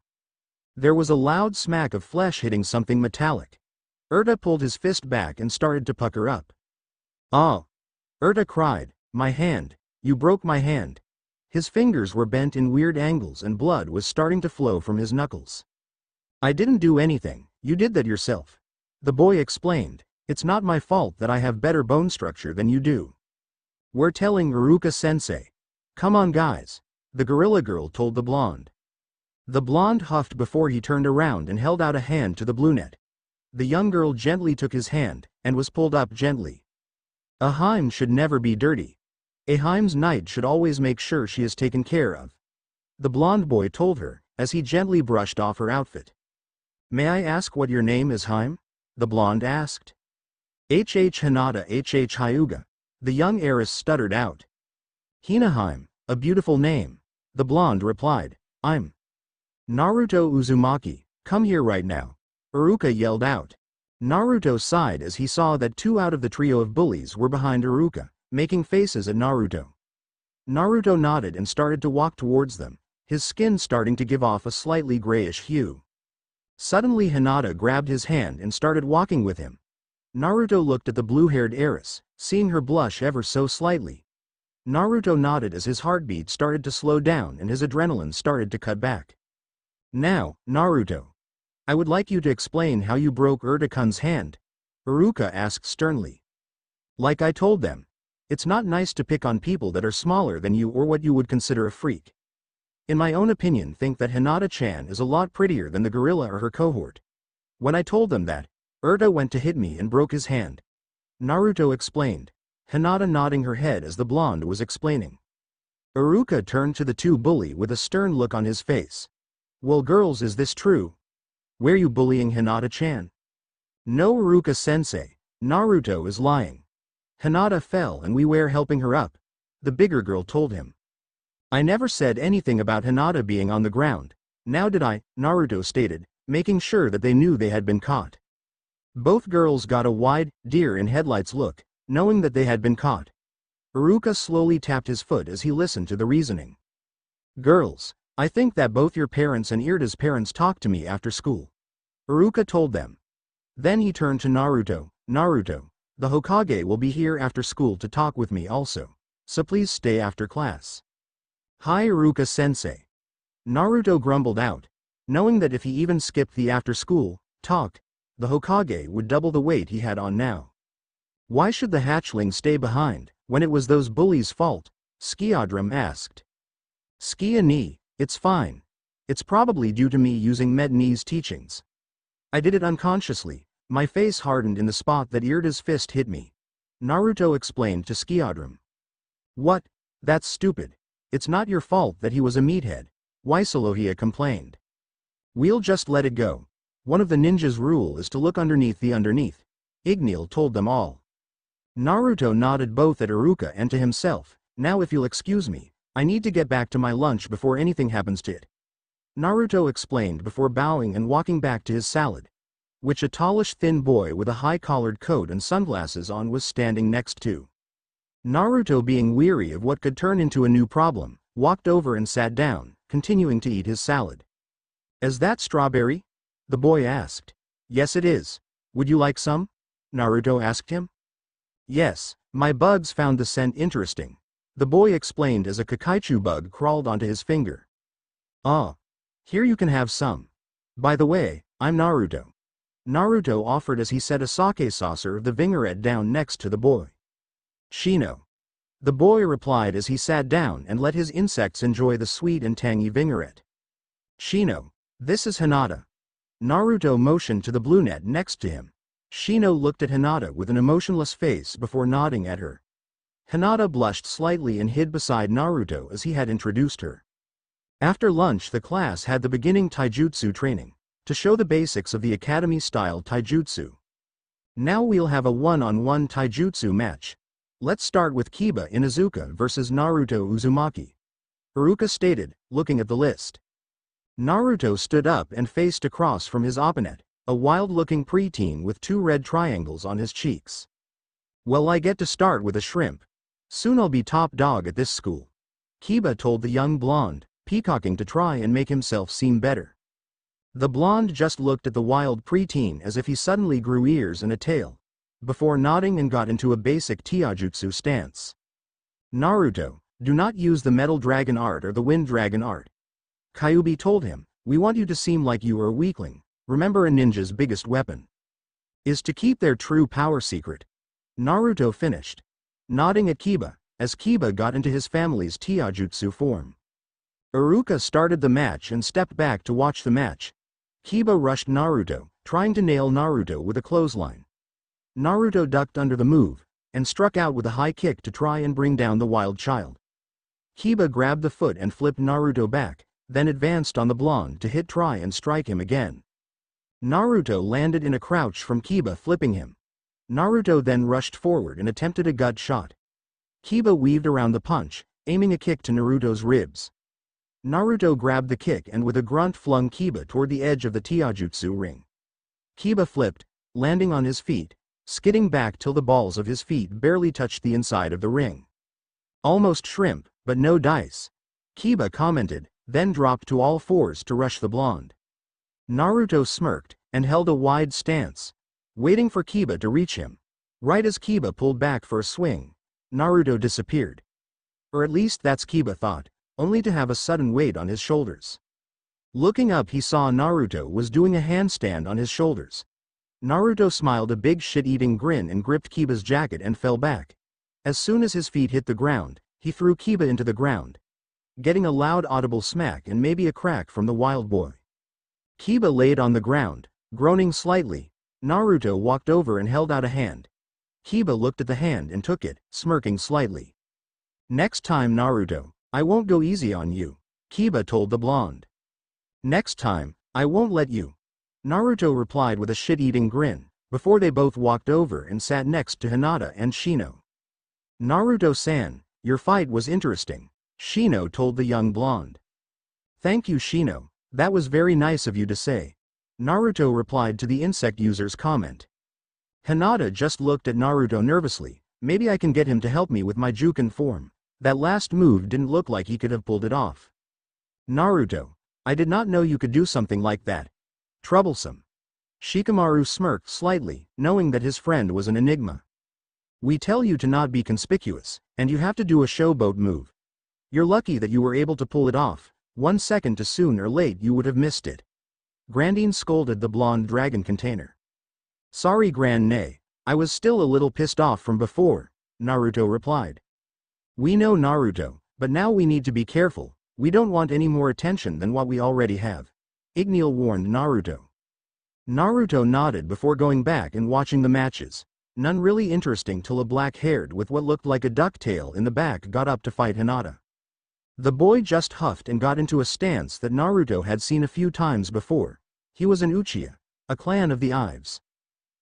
There was a loud smack of flesh hitting something metallic. Urta pulled his fist back and started to pucker up. Oh! Urta cried, my hand, you broke my hand. His fingers were bent in weird angles and blood was starting to flow from his knuckles. I didn't do anything, you did that yourself. The boy explained, it's not my fault that I have better bone structure than you do. We're telling Iruka sensei. Come on guys. The gorilla girl told the blonde. The blonde huffed before he turned around and held out a hand to the brunette. The young girl gently took his hand, and was pulled up gently. A Heim should never be dirty. A Heim's knight should always make sure she is taken care of. The blonde boy told her, as he gently brushed off her outfit. May I ask what your name is Heim? The blonde asked. H. H. Hinata H. H. Hyuga. The young heiress stuttered out. Hinaheim, a beautiful name. The blonde replied, I'm. Naruto Uzumaki, come here right now. Iruka yelled out. Naruto sighed as he saw that two out of the trio of bullies were behind Iruka, making faces at Naruto. Naruto nodded and started to walk towards them, his skin starting to give off a slightly grayish hue. Suddenly Hinata grabbed his hand and started walking with him, Naruto looked at the blue-haired heiress, seeing her blush ever so slightly. Naruto nodded as his heartbeat started to slow down and his adrenaline started to cut back. Now, Naruto. I would like you to explain how you broke Urta-kun's hand. Iruka asked sternly. Like I told them. It's not nice to pick on people that are smaller than you or what you would consider a freak. In my own opinion think that Hinata-chan is a lot prettier than the gorilla or her cohort. When I told them that, Urta went to hit me and broke his hand. Naruto explained, Hinata nodding her head as the blonde was explaining. Iruka turned to the two bully with a stern look on his face. Well girls is this true? Where you bullying Hinata-chan? No Iruka-sensei, Naruto is lying. Hinata fell and we were helping her up, the bigger girl told him. I never said anything about Hinata being on the ground, now did I, Naruto stated, making sure that they knew they had been caught. Both girls got a wide, deer in headlights look, knowing that they had been caught. Iruka slowly tapped his foot as he listened to the reasoning. Girls, I think that both your parents and Irta's parents talked to me after school. Iruka told them. Then he turned to Naruto, Naruto, the Hokage will be here after school to talk with me also, so please stay after class. Hi Iruka-sensei. Naruto grumbled out, knowing that if he even skipped the after-school, talked, the Hokage would double the weight he had on now. Why should the hatchling stay behind, when it was those bullies' fault? Skiadrum asked. Skia ni, it's fine. It's probably due to me using Med Ni's teachings. I did it unconsciously, my face hardened in the spot that Irta's fist hit me. Naruto explained to Skiadrum. What? That's stupid. It's not your fault that he was a meathead. Weisslogia complained. We'll just let it go. One of the ninja's rule is to look underneath the underneath. Igneel told them all. Naruto nodded both at Iruka and to himself, now if you'll excuse me, I need to get back to my lunch before anything happens to it. Naruto explained before bowing and walking back to his salad, which a tallish thin boy with a high-collared coat and sunglasses on was standing next to. Naruto being weary of what could turn into a new problem, walked over and sat down, continuing to eat his salad. Is that strawberry? The boy asked. Yes it is. Would you like some? Naruto asked him. Yes, my bugs found the scent interesting. The boy explained as a Kikaichu bug crawled onto his finger. Ah. Here you can have some. By the way, I'm Naruto. Naruto offered as he set a sake saucer of the vinaigrette down next to the boy. Shino. The boy replied as he sat down and let his insects enjoy the sweet and tangy vinaigrette. Shino. This is Hinata. Naruto motioned to the blue net next to him. Shino looked at Hinata with an emotionless face before nodding at her. Hinata blushed slightly and hid beside Naruto as he had introduced her. After lunch the class had the beginning taijutsu training, to show the basics of the academy-style taijutsu. Now we'll have a one-on-one -on -one taijutsu match. Let's start with Kiba Inuzuka versus Naruto Uzumaki. Haruka stated, looking at the list. Naruto stood up and faced across from his opponent, a wild-looking preteen with two red triangles on his cheeks. Well I get to start with a shrimp. Soon I'll be top dog at this school. Kiba told the young blonde, peacocking to try and make himself seem better. The blonde just looked at the wild preteen as if he suddenly grew ears and a tail, before nodding and got into a basic taijutsu stance. Naruto, do not use the metal dragon art or the wind dragon art. Kyuubi told him, we want you to seem like you are a weakling, remember a ninja's biggest weapon is to keep their true power secret. Naruto finished, nodding at Kiba, as Kiba got into his family's taijutsu form. Iruka started the match and stepped back to watch the match, Kiba rushed Naruto, trying to nail Naruto with a clothesline. Naruto ducked under the move, and struck out with a high kick to try and bring down the wild child. Kiba grabbed the foot and flipped Naruto back, then advanced on the blonde to hit try and strike him again. Naruto landed in a crouch from Kiba flipping him. Naruto then rushed forward and attempted a gut shot. Kiba weaved around the punch, aiming a kick to Naruto's ribs. Naruto grabbed the kick and with a grunt flung Kiba toward the edge of the Taijutsu ring. Kiba flipped, landing on his feet, skidding back till the balls of his feet barely touched the inside of the ring. Almost shrimp, but no dice. Kiba commented, then dropped to all fours to rush the blonde. Naruto smirked, and held a wide stance, waiting for Kiba to reach him. Right as Kiba pulled back for a swing, Naruto disappeared. Or at least that's Kiba thought only to have a sudden weight on his shoulders. Looking up he saw Naruto was doing a handstand on his shoulders. Naruto smiled a big shit-eating grin and gripped Kiba's jacket and fell back. As soon as his feet hit the ground, he threw Kiba into the ground, getting a loud audible smack and maybe a crack from the wild boy. Kiba laid on the ground, groaning slightly. Naruto walked over and held out a hand. Kiba looked at the hand and took it, smirking slightly. Next time Naruto, I won't go easy on you, Kiba told the blonde. Next time, I won't let you. Naruto replied with a shit-eating grin, before they both walked over and sat next to Hinata and Shino. Naruto-san, your fight was interesting, Shino told the young blonde. Thank you Shino, that was very nice of you to say. Naruto replied to the insect user's comment. Hinata just looked at Naruto nervously, maybe I can get him to help me with my Juken form. That last move didn't look like he could have pulled it off. Naruto, I did not know you could do something like that. Troublesome. Shikamaru smirked slightly, knowing that his friend was an enigma. We tell you to not be conspicuous, and you have to do a showboat move. You're lucky that you were able to pull it off, one second too soon or late you would have missed it. Grandine scolded the blonde dragon container. Sorry Grand Nay, I was still a little pissed off from before, Naruto replied. We know Naruto, but now we need to be careful, we don't want any more attention than what we already have. Igneel warned Naruto. Naruto nodded before going back and watching the matches. None really interesting till a black-haired with what looked like a ducktail in the back got up to fight Hinata. The boy just huffed and got into a stance that Naruto had seen a few times before. He was an Uchiha, a clan of the Ives.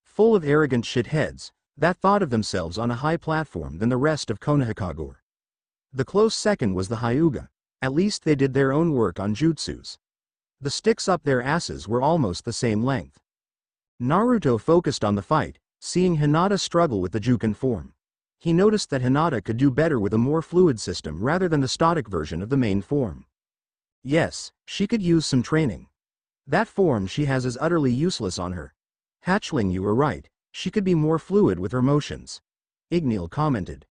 Full of arrogant shitheads, that thought of themselves on a high platform than the rest of Konohagakure. The close second was the Hyuga. At least they did their own work on jutsus. The sticks up their asses were almost the same length. Naruto focused on the fight, seeing Hinata struggle with the Juken form. He noticed that Hinata could do better with a more fluid system rather than the static version of the main form. Yes, she could use some training. That form she has is utterly useless on her. Hatchling you were right, she could be more fluid with her motions. Igneel commented.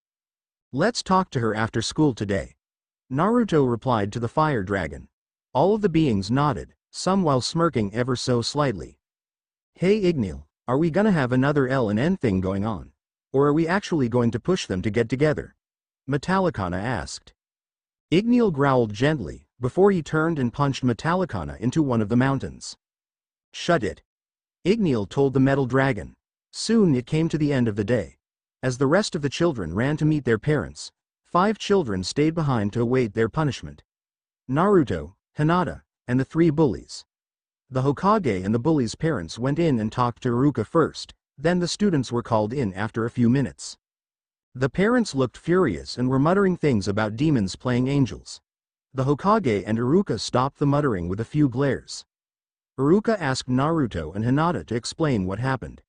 Let's talk to her after school today. Naruto replied to the fire dragon. All of the beings nodded, some while smirking ever so slightly. Hey Igneel, are we gonna have another L and N thing going on? Or are we actually going to push them to get together? Metallicana asked. Igneel growled gently, before he turned and punched Metallicana into one of the mountains. Shut it. Igneel told the metal dragon. Soon it came to the end of the day. As the rest of the children ran to meet their parents, five children stayed behind to await their punishment. Naruto, Hinata, and the three bullies. The Hokage and the bullies' parents went in and talked to Iruka first, then the students were called in after a few minutes. The parents looked furious and were muttering things about demons playing angels. The Hokage and Iruka stopped the muttering with a few glares. Iruka asked Naruto and Hinata to explain what happened.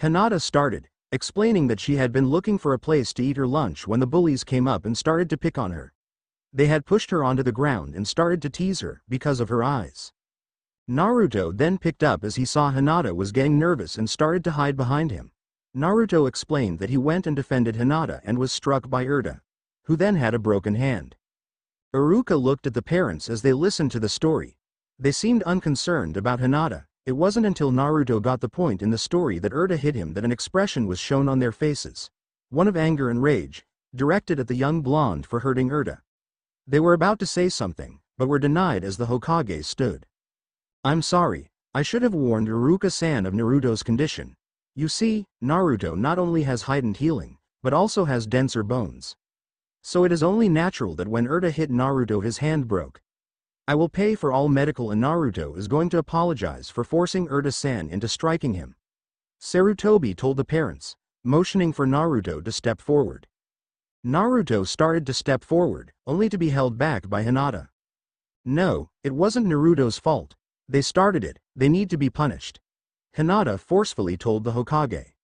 Hinata started, explaining that she had been looking for a place to eat her lunch when the bullies came up and started to pick on her. They had pushed her onto the ground and started to tease her because of her eyes. Naruto then picked up as he saw Hinata was getting nervous and started to hide behind him. Naruto explained that he went and defended Hinata and was struck by Urta, who then had a broken hand. Iruka looked at the parents as they listened to the story. They seemed unconcerned about Hinata, it wasn't until Naruto got the point in the story that Urta hit him that an expression was shown on their faces. One of anger and rage, directed at the young blonde for hurting Urta. They were about to say something, but were denied as the Hokage stood. I'm sorry, I should have warned Iruka-san of Naruto's condition. You see, Naruto not only has heightened healing, but also has denser bones. So it is only natural that when Urta hit Naruto his hand broke, I will pay for all medical and Naruto is going to apologize for forcing Urta-san into striking him. Sarutobi told the parents, motioning for Naruto to step forward. Naruto started to step forward, only to be held back by Hinata. No, it wasn't Naruto's fault. They started it, they need to be punished. Hinata forcefully told the Hokage.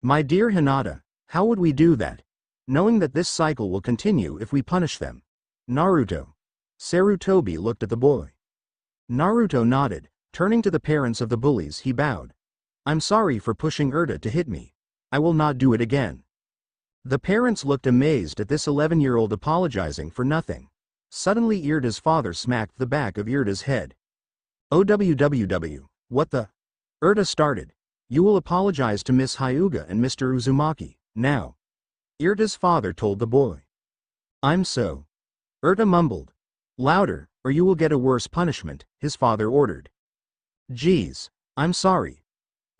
My dear Hinata, how would we do that? Knowing that this cycle will continue if we punish them. Naruto, Sarutobi looked at the boy. Naruto nodded, turning to the parents of the bullies he bowed. I'm sorry for pushing Urta to hit me. I will not do it again. The parents looked amazed at this 11-year-old apologizing for nothing. Suddenly Urta's father smacked the back of Urta's head. OWWW, what the? Urta started. You will apologize to Miss Hyuga and Mr. Uzumaki, now. Urta's father told the boy. I'm so. Urta mumbled, Louder, or you will get a worse punishment, his father ordered. Geez, I'm sorry.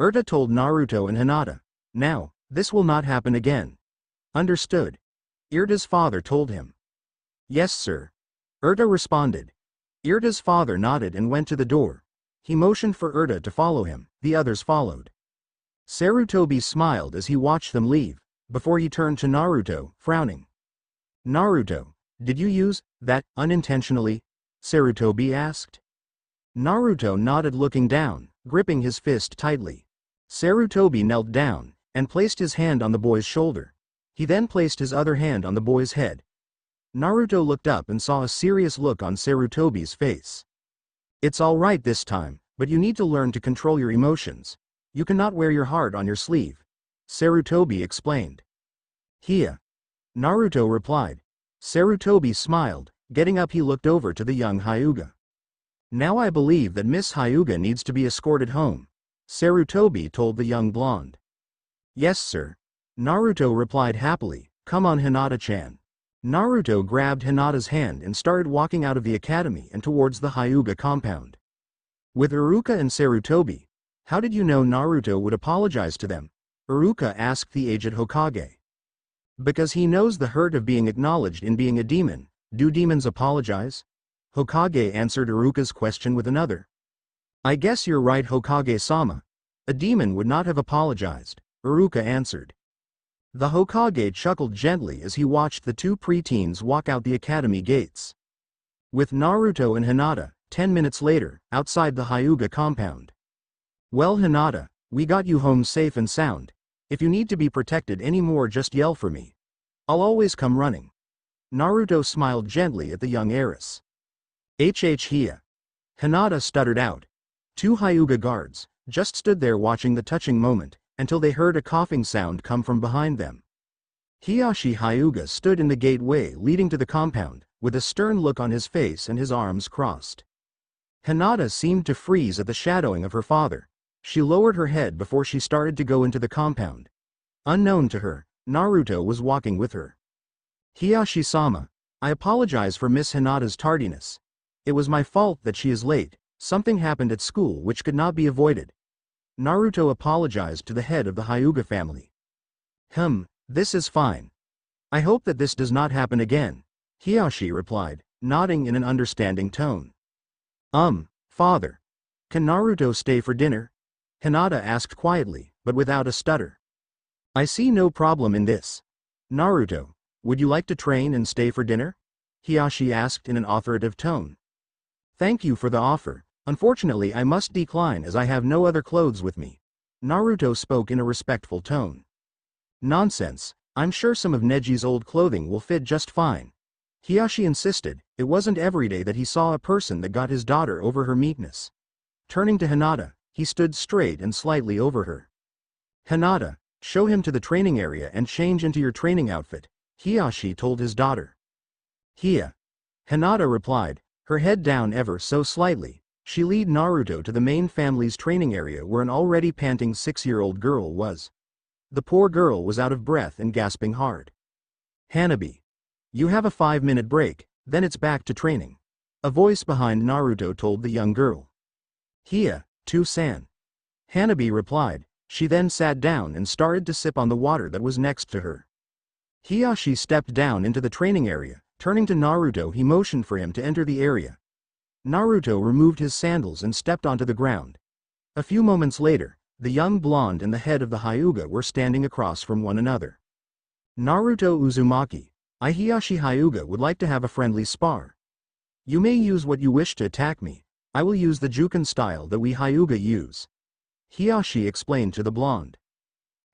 Urta told Naruto and Hinata. Now, this will not happen again. Understood. Urta's father told him. Yes sir. Urta responded. Urta's father nodded and went to the door. He motioned for Urta to follow him, the others followed. Sarutobi smiled as he watched them leave, before he turned to Naruto, frowning. Naruto, did you use that unintentionally? Sarutobi asked. Naruto nodded looking down, gripping his fist tightly. Sarutobi knelt down and placed his hand on the boy's shoulder. He then placed his other hand on the boy's head. Naruto looked up and saw a serious look on Sarutobi's face. It's alright this time, but you need to learn to control your emotions. You cannot wear your heart on your sleeve. Sarutobi explained. Hia. Naruto replied, Sarutobi smiled, getting up he looked over to the young Hyuga. Now I believe that Miss Hyuga needs to be escorted home, Sarutobi told the young blonde. Yes sir. Naruto replied happily, come on Hinata-chan. Naruto grabbed Hinata's hand and started walking out of the academy and towards the Hyuga compound. With Iruka and Sarutobi, how did you know Naruto would apologize to them? Iruka asked the aged Hokage. Because he knows the hurt of being acknowledged in being a demon, do demons apologize? Hokage answered Iruka's question with another. I guess you're right Hokage-sama. A demon would not have apologized, Iruka answered. The Hokage chuckled gently as he watched the two preteens walk out the academy gates. With Naruto and Hinata, ten minutes later, outside the Hyuga compound. Well Hinata, we got you home safe and sound, if you need to be protected anymore just yell for me. I'll always come running. Naruto smiled gently at the young heiress. HH Hia. Hinata stuttered out. Two Hyuga guards, just stood there watching the touching moment, until they heard a coughing sound come from behind them. Hiashi Hyuga stood in the gateway leading to the compound, with a stern look on his face and his arms crossed. Hinata seemed to freeze at the shadowing of her father, she lowered her head before she started to go into the compound. Unknown to her, Naruto was walking with her. Hiashi-sama, I apologize for Miss Hinata's tardiness. It was my fault that she is late, something happened at school which could not be avoided. Naruto apologized to the head of the Hyuga family. Hmm, this is fine. I hope that this does not happen again, Hiashi replied, nodding in an understanding tone. Um, father. Can Naruto stay for dinner? Hinata asked quietly, but without a stutter. I see no problem in this. Naruto, would you like to train and stay for dinner? Hiashi asked in an authoritative tone. Thank you for the offer, unfortunately I must decline as I have no other clothes with me. Naruto spoke in a respectful tone. Nonsense, I'm sure some of Neji's old clothing will fit just fine. Hiashi insisted, it wasn't every day that he saw a person that got his daughter over her meekness. Turning to Hinata, he stood straight and slightly over her. Hinata, show him to the training area and change into your training outfit, Hiashi told his daughter. Hia. Hinata replied, her head down ever so slightly, she lead Naruto to the main family's training area where an already panting six-year-old girl was. The poor girl was out of breath and gasping hard. Hanabi. You have a five-minute break, then it's back to training. A voice behind Naruto told the young girl. Hia, Tu-san. Hanabi replied, she then sat down and started to sip on the water that was next to her. Hiashi stepped down into the training area, turning to Naruto he motioned for him to enter the area. Naruto removed his sandals and stepped onto the ground. A few moments later, the young blonde and the head of the Hyuga were standing across from one another. Naruto Uzumaki, I Hiashi Hyuga would like to have a friendly spar. You may use what you wish to attack me, I will use the Juken style that we Hyuga use. Hiashi explained to the blonde.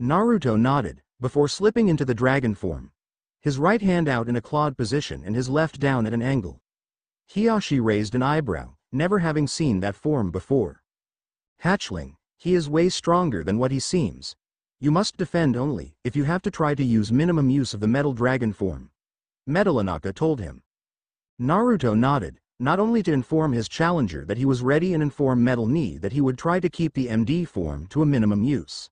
Naruto nodded, before slipping into the dragon form. His right hand out in a clawed position and his left down at an angle. Hiashi raised an eyebrow, never having seen that form before. Hatchling, he is way stronger than what he seems. You must defend only, if you have to try to use minimum use of the metal dragon form. Metallicana told him. Naruto nodded, not only to inform his challenger that he was ready and inform Metal Knee that he would try to keep the MD form to a minimum use.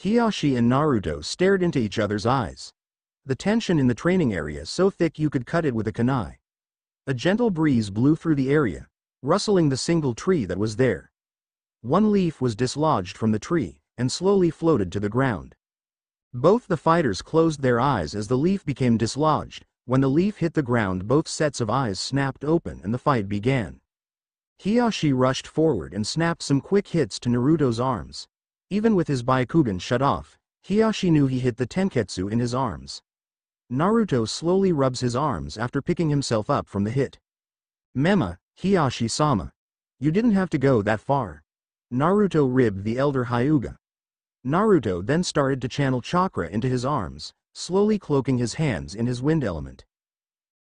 Hiashi and Naruto stared into each other's eyes. The tension in the training area so thick you could cut it with a kunai. A gentle breeze blew through the area, rustling the single tree that was there. One leaf was dislodged from the tree, and slowly floated to the ground. Both the fighters closed their eyes as the leaf became dislodged, when the leaf hit the ground both sets of eyes snapped open and the fight began. Hiashi rushed forward and snapped some quick hits to Naruto's arms. Even with his Byakugan shut off, Hiashi knew he hit the Tenketsu in his arms. Naruto slowly rubs his arms after picking himself up from the hit. Mema, Hiashi-sama. You didn't have to go that far. Naruto ribbed the elder Hyuga. Naruto then started to channel chakra into his arms, slowly cloaking his hands in his wind element.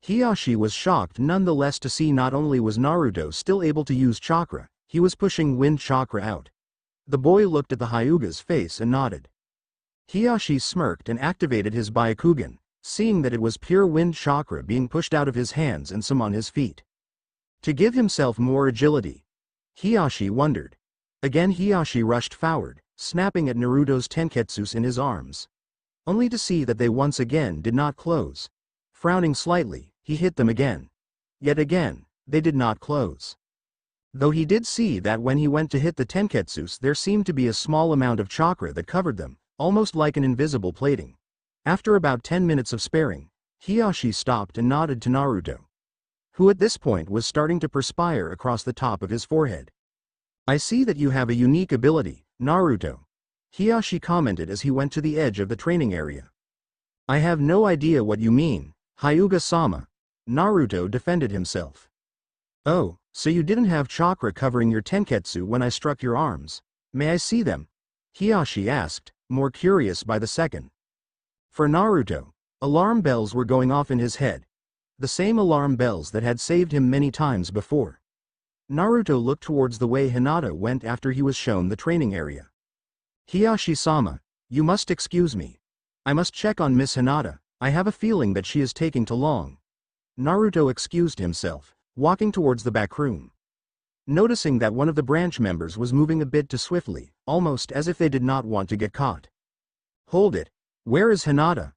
Hiashi was shocked nonetheless to see not only was Naruto still able to use chakra, he was pushing wind chakra out. The boy looked at the Hyuga's face and nodded. Hiashi smirked and activated his Byakugan, seeing that it was pure wind chakra being pushed out of his hands and some on his feet. To give himself more agility, Hiashi wondered. Again Hiashi rushed forward, snapping at Naruto's tenketsus in his arms only to see that they once again did not close. Frowning slightly, he hit them again. Yet again, they did not close. Though he did see that when he went to hit the tenketsus there seemed to be a small amount of chakra that covered them, almost like an invisible plating. After about 10 minutes of sparing, Hiashi stopped and nodded to Naruto, who at this point was starting to perspire across the top of his forehead. I see that you have a unique ability, Naruto, Hiashi commented as he went to the edge of the training area. I have no idea what you mean, Hyuga-sama. Naruto defended himself. Oh, so you didn't have chakra covering your tenketsu when I struck your arms. May I see them? Hiashi asked, more curious by the second. For Naruto, alarm bells were going off in his head. The same alarm bells that had saved him many times before. Naruto looked towards the way Hinata went after he was shown the training area. Hiashi-sama, you must excuse me. I must check on Miss Hinata, I have a feeling that she is taking too long. Naruto excused himself, walking towards the back room. Noticing that one of the branch members was moving a bit too swiftly, almost as if they did not want to get caught. Hold it, where is Hinata?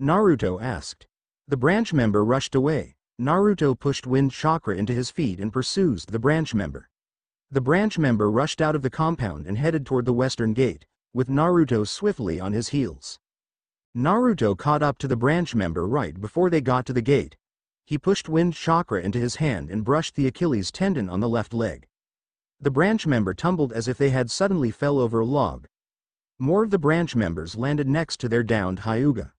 Naruto asked. The branch member rushed away. Naruto pushed wind chakra into his feet and pursues the branch member. The branch member rushed out of the compound and headed toward the western gate, with Naruto swiftly on his heels. Naruto caught up to the branch member right before they got to the gate. He pushed wind chakra into his hand and brushed the Achilles tendon on the left leg. The branch member tumbled as if they had suddenly fell over a log. More of the branch members landed next to their downed Hyuga.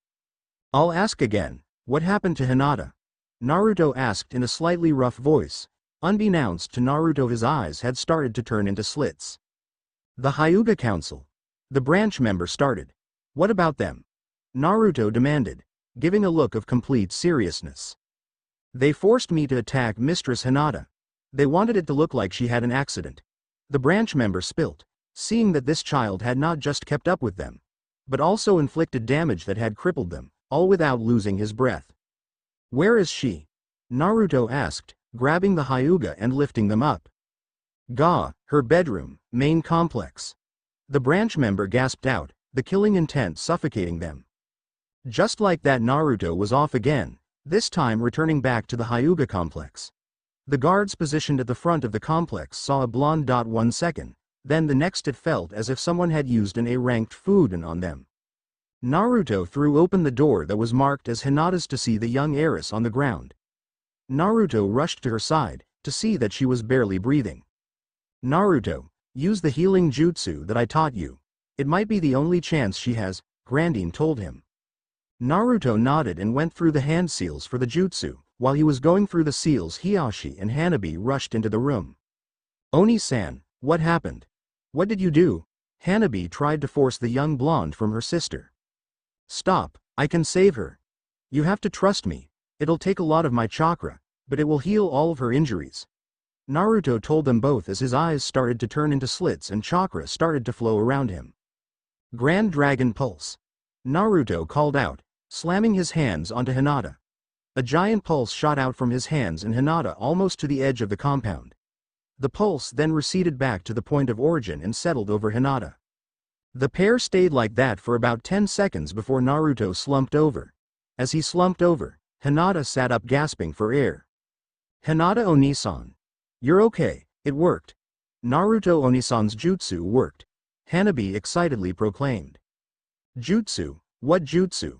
I'll ask again, what happened to Hinata? Naruto asked in a slightly rough voice. Unbeknownst to Naruto his eyes had started to turn into slits. The Hyuga Council. The branch member started. What about them? Naruto demanded, giving a look of complete seriousness. They forced me to attack Mistress Hinata. They wanted it to look like she had an accident. The branch member spilt, seeing that this child had not just kept up with them, but also inflicted damage that had crippled them, all without losing his breath. Where is she? Naruto asked, grabbing the Hyuga and lifting them up. Ga, her bedroom, main complex. The branch member gasped out, the killing intent suffocating them. Just like that Naruto was off again, this time returning back to the Hyuga complex. The guards positioned at the front of the complex saw a blonde dot one second, then the next it felt as if someone had used an A-ranked Fuden on them. Naruto threw open the door that was marked as Hinata's to see the young heiress on the ground. Naruto rushed to her side, to see that she was barely breathing. Naruto, use the healing jutsu that I taught you. It might be the only chance she has, Grandine told him. Naruto nodded and went through the hand seals for the jutsu. While he was going through the seals Hiashi and Hanabi rushed into the room. Oni-san, what happened? What did you do? Hanabi tried to force the young blonde from her sister. Stop, I can save her. You have to trust me, it'll take a lot of my chakra, but it will heal all of her injuries. Naruto told them both as his eyes started to turn into slits and chakra started to flow around him. Grand Dragon Pulse. Naruto called out, slamming his hands onto Hinata. A giant pulse shot out from his hands and Hinata almost to the edge of the compound. The pulse then receded back to the point of origin and settled over Hinata. The pair stayed like that for about 10 seconds before Naruto slumped over. As he slumped over, Hinata sat up gasping for air. Hinata Onisan. You're okay, it worked. Naruto Onisan's jutsu worked. Hanabi excitedly proclaimed. Jutsu, what jutsu?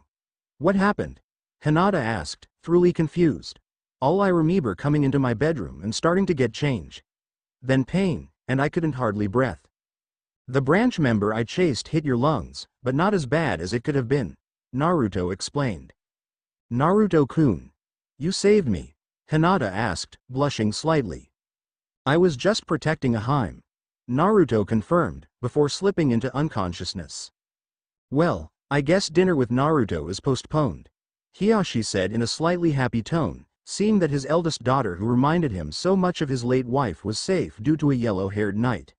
What happened? Hinata asked, thoroughly confused. All I remember coming into my bedroom and starting to get change. Then pain, and I couldn't hardly breath. The branch member I chased hit your lungs, but not as bad as it could have been, Naruto explained. Naruto-kun. You saved me, Hinata asked, blushing slightly. I was just protecting Ahime. Naruto confirmed, before slipping into unconsciousness. Well, I guess dinner with Naruto is postponed. Hiashi said in a slightly happy tone, seeing that his eldest daughter who reminded him so much of his late wife was safe due to a yellow-haired knight.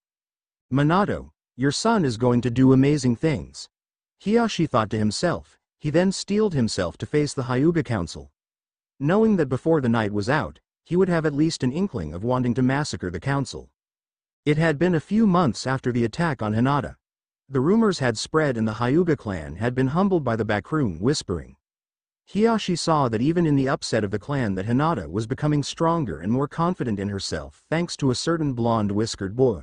Minato, your son is going to do amazing things. Hiashi thought to himself, he then steeled himself to face the Hyuga Council. Knowing that before the night was out, he would have at least an inkling of wanting to massacre the council. It had been a few months after the attack on Hinata. The rumors had spread and the Hyuga clan had been humbled by the backroom whispering. Hiashi saw that even in the upset of the clan that Hinata was becoming stronger and more confident in herself thanks to a certain blonde whiskered boy.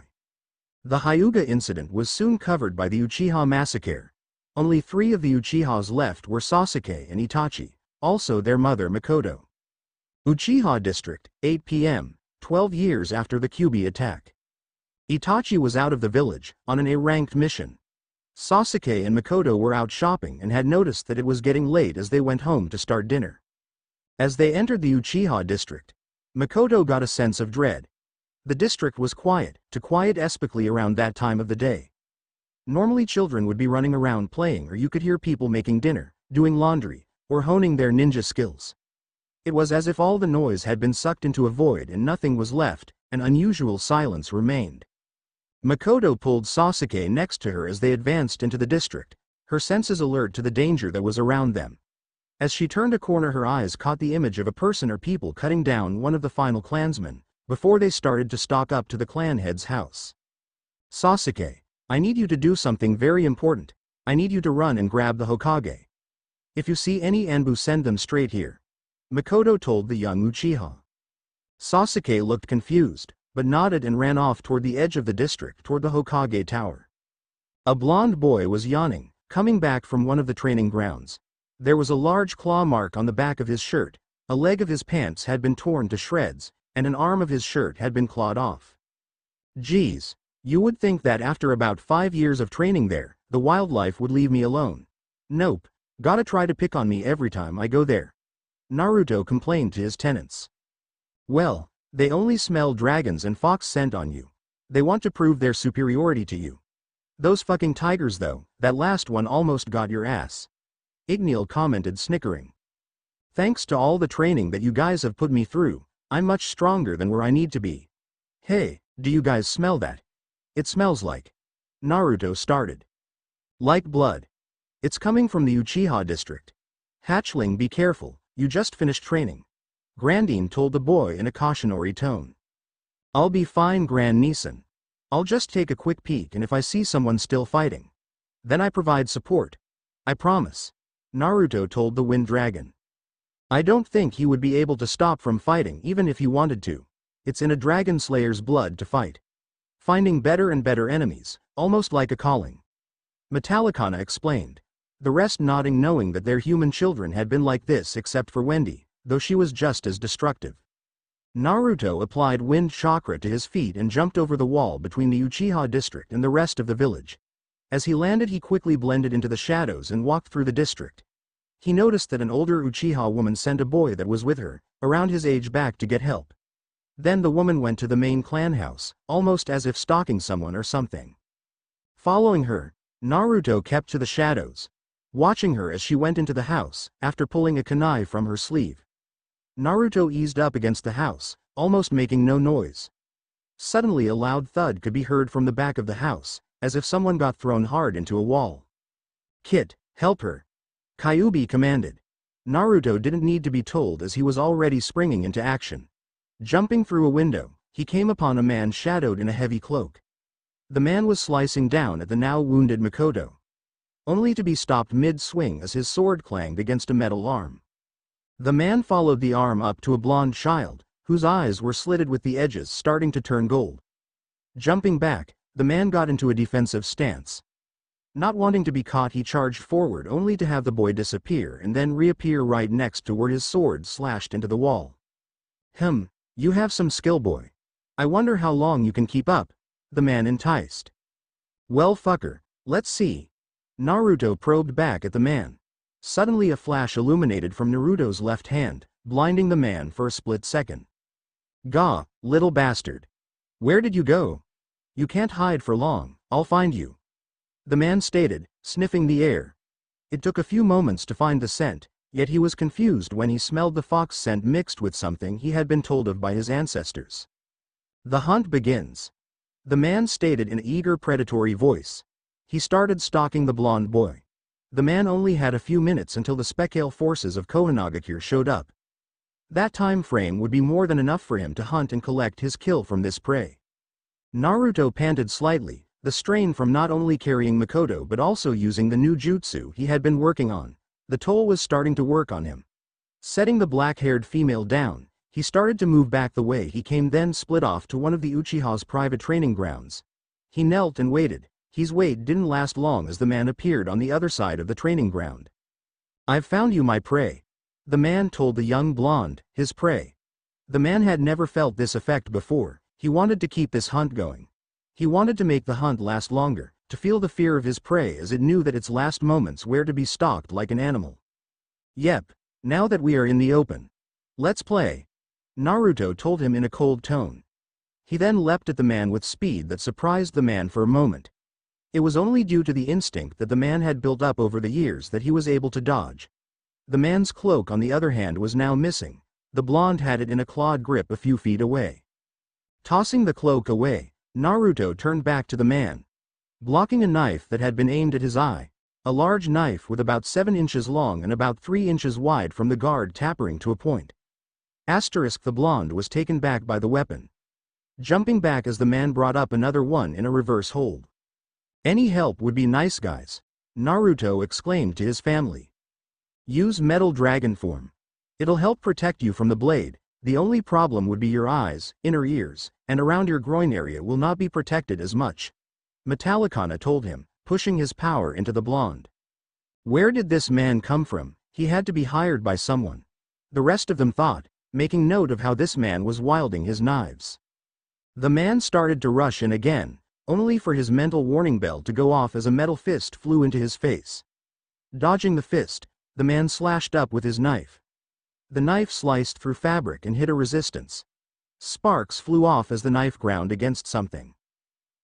The Hyuga incident was soon covered by the Uchiha massacre. Only three of the Uchihas left were Sasuke and Itachi, also their mother Mikoto. Uchiha District, 8 p.m., 12 years after the Kyuubi attack. Itachi was out of the village, on an A-ranked mission. Sasuke and Mikoto were out shopping and had noticed that it was getting late as they went home to start dinner. As they entered the Uchiha district, Mikoto got a sense of dread. The district was quiet, to quiet especially around that time of the day. Normally children would be running around playing or you could hear people making dinner, doing laundry, or honing their ninja skills. It was as if all the noise had been sucked into a void and nothing was left, an unusual silence remained. Mikoto pulled Sasuke next to her as they advanced into the district, her senses alert to the danger that was around them. As she turned a corner her eyes caught the image of a person or people cutting down one of the final clansmen, before they started to stalk up to the clan head's house. Sasuke, I need you to do something very important, I need you to run and grab the Hokage. If you see any Anbu send them straight here. Mikoto told the young Uchiha. Sasuke looked confused, but nodded and ran off toward the edge of the district toward the Hokage Tower. A blond boy was yawning, coming back from one of the training grounds. There was a large claw mark on the back of his shirt, a leg of his pants had been torn to shreds, and an arm of his shirt had been clawed off. Geez, you would think that after about five years of training there, the wildlife would leave me alone. Nope, gotta try to pick on me every time I go there. Naruto complained to his tenants. Well, they only smell dragons and fox scent on you. They want to prove their superiority to you. Those fucking tigers though, that last one almost got your ass. Igneel commented snickering. Thanks to all the training that you guys have put me through, I'm much stronger than where I need to be. Hey, do you guys smell that? It smells like. Naruto started. Like blood. It's coming from the Uchiha district. Hatchling be careful, you just finished training. Grandine told the boy in a cautionary tone. I'll be fine Grand Nissan. I'll just take a quick peek and if I see someone still fighting. Then I provide support. I promise. Naruto told the Wind Dragon. I don't think he would be able to stop from fighting even if he wanted to. It's in a Dragon Slayer's blood to fight. Finding better and better enemies, almost like a calling. Metallicana explained. The rest nodding knowing that their human children had been like this except for Wendy, though she was just as destructive. Naruto applied wind chakra to his feet and jumped over the wall between the Uchiha district and the rest of the village. As he landed he quickly blended into the shadows and walked through the district. He noticed that an older Uchiha woman sent a boy that was with her, around his age back to get help. Then the woman went to the main clan house, almost as if stalking someone or something. Following her, Naruto kept to the shadows, watching her as she went into the house, after pulling a kunai from her sleeve. Naruto eased up against the house, almost making no noise. Suddenly a loud thud could be heard from the back of the house, as if someone got thrown hard into a wall. Kit, help her. Kyuubi commanded. Naruto didn't need to be told as he was already springing into action. Jumping through a window, he came upon a man shadowed in a heavy cloak. The man was slicing down at the now wounded Mikoto. Only to be stopped mid-swing as his sword clanged against a metal arm. The man followed the arm up to a blonde child, whose eyes were slitted with the edges starting to turn gold. Jumping back, the man got into a defensive stance. Not wanting to be caught he charged forward only to have the boy disappear and then reappear right next to where his sword slashed into the wall. Him, you have some skill boy. I wonder how long you can keep up, the man enticed. Well fucker, let's see. Naruto probed back at the man. Suddenly a flash illuminated from Naruto's left hand, blinding the man for a split second. Gah, little bastard. Where did you go? You can't hide for long, I'll find you. The man stated, sniffing the air. It took a few moments to find the scent, yet he was confused when he smelled the fox scent mixed with something he had been told of by his ancestors. The hunt begins. The man stated in eager predatory voice. He started stalking the blond boy. The man only had a few minutes until the Speckale forces of Konohagakure showed up. That time frame would be more than enough for him to hunt and collect his kill from this prey. Naruto panted slightly, the strain from not only carrying Mikoto but also using the new jutsu he had been working on. The toll was starting to work on him. Setting the black-haired female down, he started to move back the way he came then split off to one of the Uchiha's private training grounds. He knelt and waited. His wait didn't last long as the man appeared on the other side of the training ground. I've found you my prey. The man told the young blonde, his prey. The man had never felt this effect before, he wanted to keep this hunt going. He wanted to make the hunt last longer, to feel the fear of his prey as it knew that its last moments were to be stalked like an animal. Yep, now that we are in the open. Let's play. Naruto told him in a cold tone. He then leapt at the man with speed that surprised the man for a moment. It was only due to the instinct that the man had built up over the years that he was able to dodge. The man's cloak on the other hand was now missing, the blonde had it in a clawed grip a few feet away. Tossing the cloak away, Naruto turned back to the man. Blocking a knife that had been aimed at his eye, a large knife with about 7 inches long and about 3 inches wide from the guard tapering to a point. Asterisk the blonde was taken back by the weapon. Jumping back as the man brought up another one in a reverse hold. Any help would be nice guys, Naruto exclaimed to his family. Use metal dragon form. It'll help protect you from the blade, the only problem would be your eyes, inner ears, and around your groin area will not be protected as much. Metallicana told him, pushing his power into the blonde. Where did this man come from? He had to be hired by someone. The rest of them thought, making note of how this man was wielding his knives. The man started to rush in again, only for his mental warning bell to go off as a metal fist flew into his face. Dodging the fist, the man slashed up with his knife. The knife sliced through fabric and hit a resistance. Sparks flew off as the knife ground against something.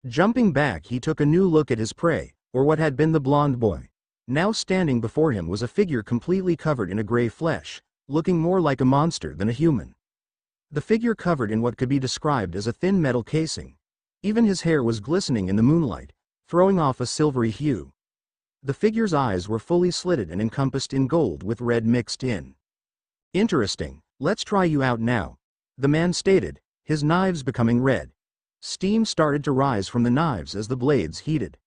Jumping back he took a new look at his prey, or what had been the blond boy. Now standing before him was a figure completely covered in a gray flesh, looking more like a monster than a human. The figure covered in what could be described as a thin metal casing. Even his hair was glistening in the moonlight, throwing off a silvery hue. The figure's eyes were fully slitted and encompassed in gold with red mixed in. Interesting, let's try you out now. The man stated, his knives becoming red. Steam started to rise from the knives as the blades heated.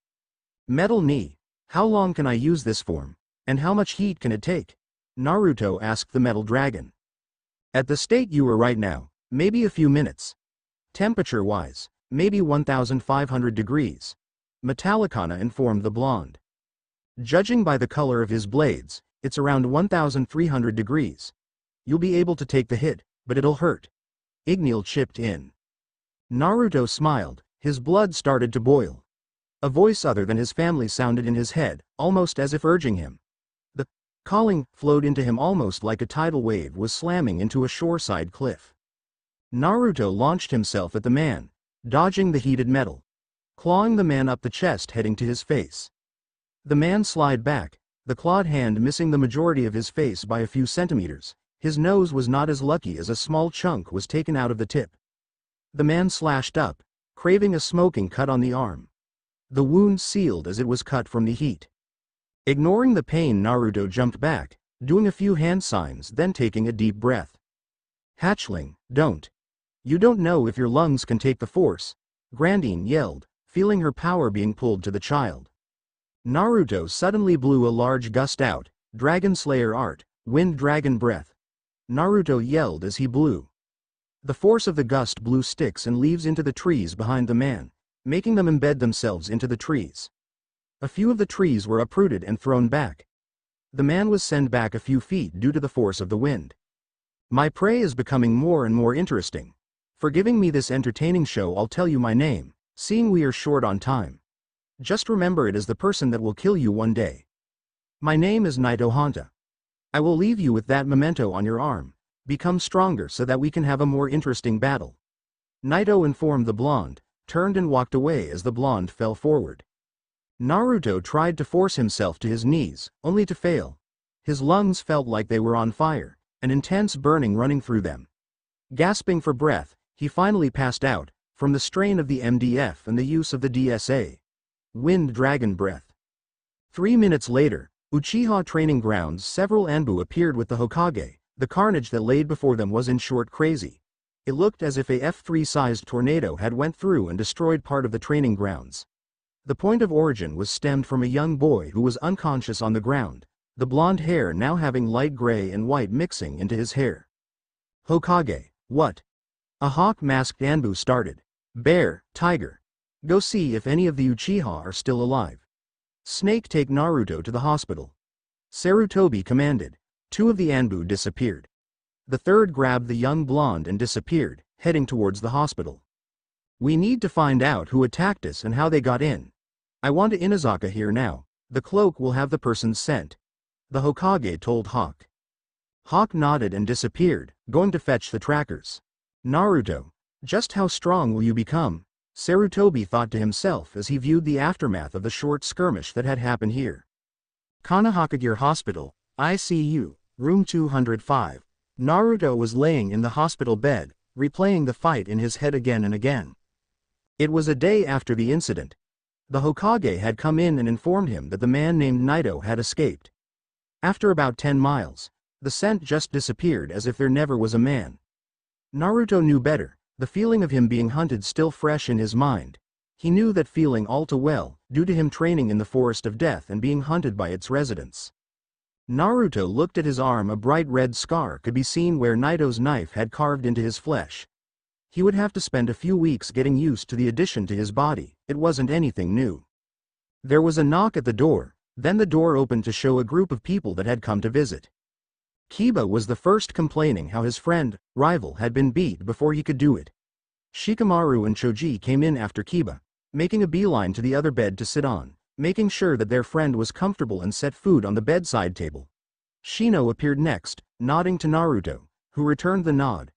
Metal knee. How long can I use this form? And how much heat can it take? Naruto asked the metal dragon. At the state you are right now, maybe a few minutes. Temperature-wise, maybe 1500 degrees. Metallicana informed the blonde. Judging by the color of his blades, it's around 1300 degrees. You'll be able to take the hit, but it'll hurt. Igneel chipped in. Naruto smiled, his blood started to boil. A voice other than his family sounded in his head, almost as if urging him. The calling flowed into him almost like a tidal wave was slamming into a shoreside cliff. Naruto launched himself at the man, dodging the heated metal, clawing the man up the chest heading to his face. The man slid back, the clawed hand missing the majority of his face by a few centimeters. His nose was not as lucky as a small chunk was taken out of the tip. The man slashed up, craving a smoking cut on the arm. The wound sealed as it was cut from the heat. Ignoring the pain Naruto jumped back, doing a few hand signs then taking a deep breath. Hatchling, don't. You don't know if your lungs can take the force, Grandine yelled, feeling her power being pulled to the child. Naruto suddenly blew a large gust out, Dragon Slayer art, wind dragon breath. Naruto yelled as he blew, the force of the gust blew sticks and leaves into the trees behind the man, making them embed themselves into the trees. A few of the trees were uprooted and thrown back. The man was sent back a few feet due to the force of the wind. My prey is becoming more and more interesting. For giving me this entertaining show I'll tell you my name, seeing we are short on time. Just remember it is the person that will kill you one day. My name is Naito Hanta. I will leave you with that memento on your arm. Become stronger so that we can have a more interesting battle. Naito informed the blonde, turned and walked away as the blonde fell forward. Naruto tried to force himself to his knees, only to fail. His lungs felt like they were on fire, an intense burning running through them. Gasping for breath, he finally passed out, from the strain of the MDF and the use of the DSA. Wind Dragon Breath. Three minutes later, Uchiha training grounds several Anbu appeared with the Hokage, the carnage that laid before them was in short crazy. It looked as if a F-3-sized tornado had went through and destroyed part of the training grounds. The point of origin was stemmed from a young boy who was unconscious on the ground, the blonde hair now having light gray and white mixing into his hair. Hokage, what? A hawk-masked Anbu started. Bear, tiger. Go see if any of the Uchiha are still alive. Snake take Naruto to the hospital. Sarutobi commanded. Two of the Anbu disappeared. The third grabbed the young blonde and disappeared, heading towards the hospital. We need to find out who attacked us and how they got in. I want Inuzuka here now. The cloak will have the person's scent. The Hokage told Hawk. Hawk nodded and disappeared, going to fetch the trackers. Naruto, just how strong will you become? Sarutobi thought to himself as he viewed the aftermath of the short skirmish that had happened here. Konohagakure Hospital, ICU, room 205. Naruto was laying in the hospital bed, replaying the fight in his head again and again. It was a day after the incident. The Hokage had come in and informed him that the man named Naito had escaped. After about 10 miles, the scent just disappeared as if there never was a man. Naruto knew better, the feeling of him being hunted still fresh in his mind. He knew that feeling all too well, due to him training in the Forest of Death and being hunted by its residents. Naruto looked at his arm a bright red scar could be seen where Naito's knife had carved into his flesh. He would have to spend a few weeks getting used to the addition to his body, it wasn't anything new. There was a knock at the door, then the door opened to show a group of people that had come to visit. Kiba was the first complaining how his friend, rival had been beat before he could do it. Shikamaru and Choji came in after Kiba, making a beeline to the other bed to sit on making sure that their friend was comfortable and set food on the bedside table. Shino appeared next, nodding to Naruto, who returned the nod.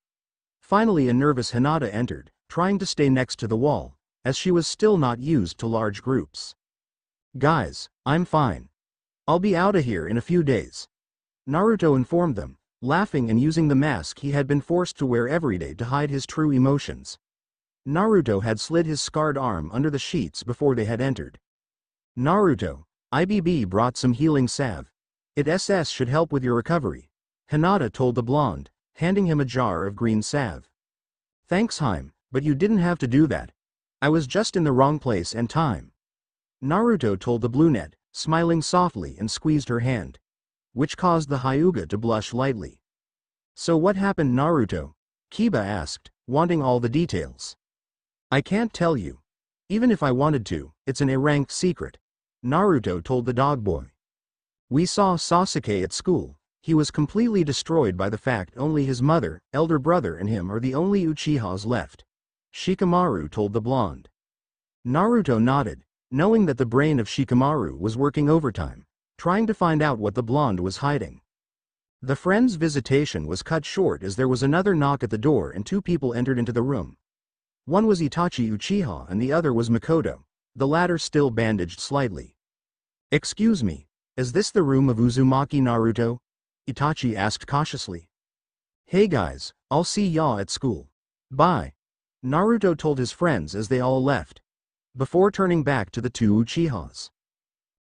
Finally a nervous Hinata entered, trying to stay next to the wall, as she was still not used to large groups. Guys, I'm fine. I'll be outta here in a few days. Naruto informed them, laughing and using the mask he had been forced to wear every day to hide his true emotions. Naruto had slid his scarred arm under the sheets before they had entered. Naruto, IBB brought some healing salve. It SS should help with your recovery. Hinata told the blonde, handing him a jar of green salve. Thanks Haim, but you didn't have to do that. I was just in the wrong place and time. Naruto told the brunette, smiling softly and squeezed her hand. Which caused the Hyuga to blush lightly. So what happened Naruto? Kiba asked, wanting all the details. I can't tell you. Even if I wanted to, it's an A-ranked secret. Naruto told the dog boy. We saw Sasuke at school. He was completely destroyed by the fact only his mother, elder brother and him are the only Uchihas left. Shikamaru told the blonde. Naruto nodded, knowing that the brain of Shikamaru was working overtime, trying to find out what the blonde was hiding. The friend's visitation was cut short as there was another knock at the door and two people entered into the room. One was Itachi Uchiha and the other was Mikoto, the latter still bandaged slightly. Excuse me, is this the room of Uzumaki Naruto? Itachi asked cautiously. Hey guys, I'll see ya at school. Bye. Naruto told his friends as they all left. Before turning back to the two Uchihas.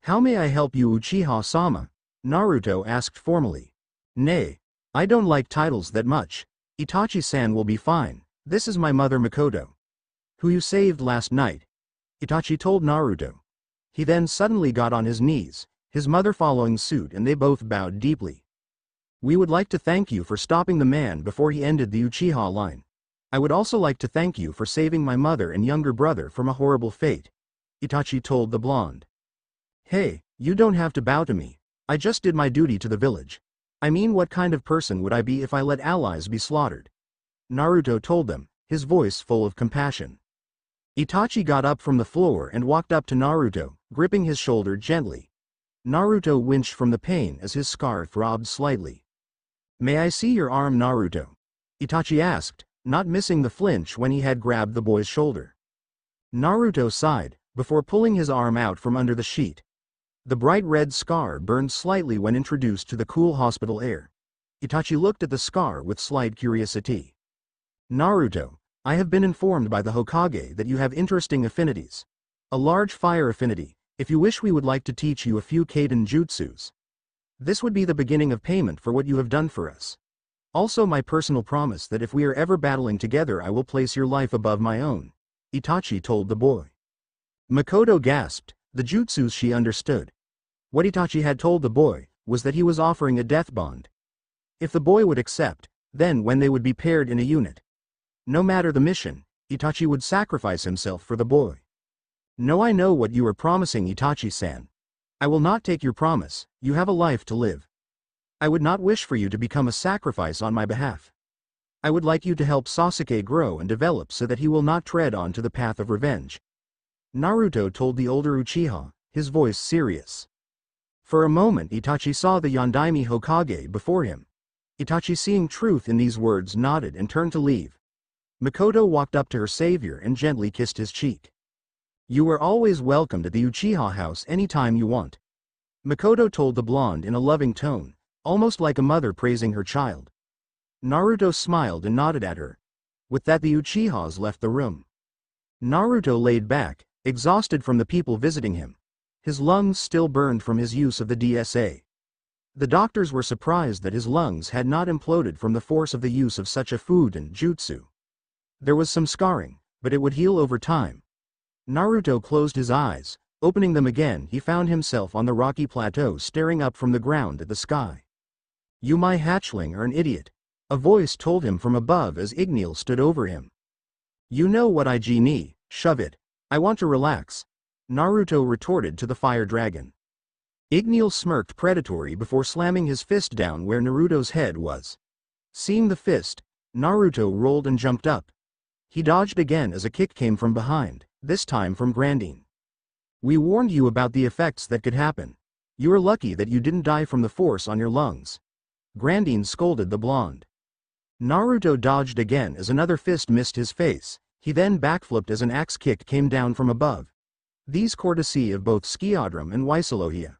How may I help you Uchiha-sama? Naruto asked formally. Nay. I don't like titles that much. Itachi-san will be fine. This is my mother Mikoto. Who you saved last night. Itachi told Naruto. He then suddenly got on his knees, his mother following suit and they both bowed deeply. We would like to thank you for stopping the man before he ended the Uchiha line. I would also like to thank you for saving my mother and younger brother from a horrible fate. Itachi told the blonde. Hey, you don't have to bow to me. I just did my duty to the village. I mean what kind of person would I be if I let allies be slaughtered? Naruto told them, his voice full of compassion. Itachi got up from the floor and walked up to Naruto, gripping his shoulder gently. Naruto winced from the pain as his scar throbbed slightly. May I see your arm Naruto? Itachi asked, not missing the flinch when he had grabbed the boy's shoulder. Naruto sighed, before pulling his arm out from under the sheet. The bright red scar burned slightly when introduced to the cool hospital air. Itachi looked at the scar with slight curiosity. Naruto, I have been informed by the Hokage that you have interesting affinities. A large fire affinity, if you wish we would like to teach you a few Katon jutsus. This would be the beginning of payment for what you have done for us. Also my personal promise that if we are ever battling together I will place your life above my own. Itachi told the boy. Mikoto gasped, the jutsus she understood. What Itachi had told the boy, was that he was offering a death bond. If the boy would accept, then when they would be paired in a unit. No matter the mission, Itachi would sacrifice himself for the boy. No I know what you are promising Itachi-san. I will not take your promise, you have a life to live. I would not wish for you to become a sacrifice on my behalf. I would like you to help Sasuke grow and develop so that he will not tread onto the path of revenge. Naruto told the older Uchiha, his voice serious. For a moment Itachi saw the Yondaime Hokage before him. Itachi seeing truth in these words nodded and turned to leave. Mikoto walked up to her savior and gently kissed his cheek. You are always welcome to the Uchiha house anytime you want. Mikoto told the blonde in a loving tone, almost like a mother praising her child. Naruto smiled and nodded at her. With that the Uchihas left the room. Naruto laid back, exhausted from the people visiting him. His lungs still burned from his use of the DSA. The doctors were surprised that his lungs had not imploded from the force of the use of such a food and jutsu. There was some scarring, but it would heal over time. Naruto closed his eyes, opening them again he found himself on the rocky plateau staring up from the ground at the sky. You my hatchling are an idiot. A voice told him from above as Igneel stood over him. You know what I genie, shove it. I want to relax. Naruto retorted to the fire dragon. Igneel smirked predatory before slamming his fist down where Naruto's head was. Seeing the fist, Naruto rolled and jumped up. He dodged again as a kick came from behind, this time from Grandine. We warned you about the effects that could happen. You are lucky that you didn't die from the force on your lungs. Grandine scolded the blonde. Naruto dodged again as another fist missed his face, he then backflipped as an axe kick came down from above. These courtesy of both Skiadrum and Weisslogia.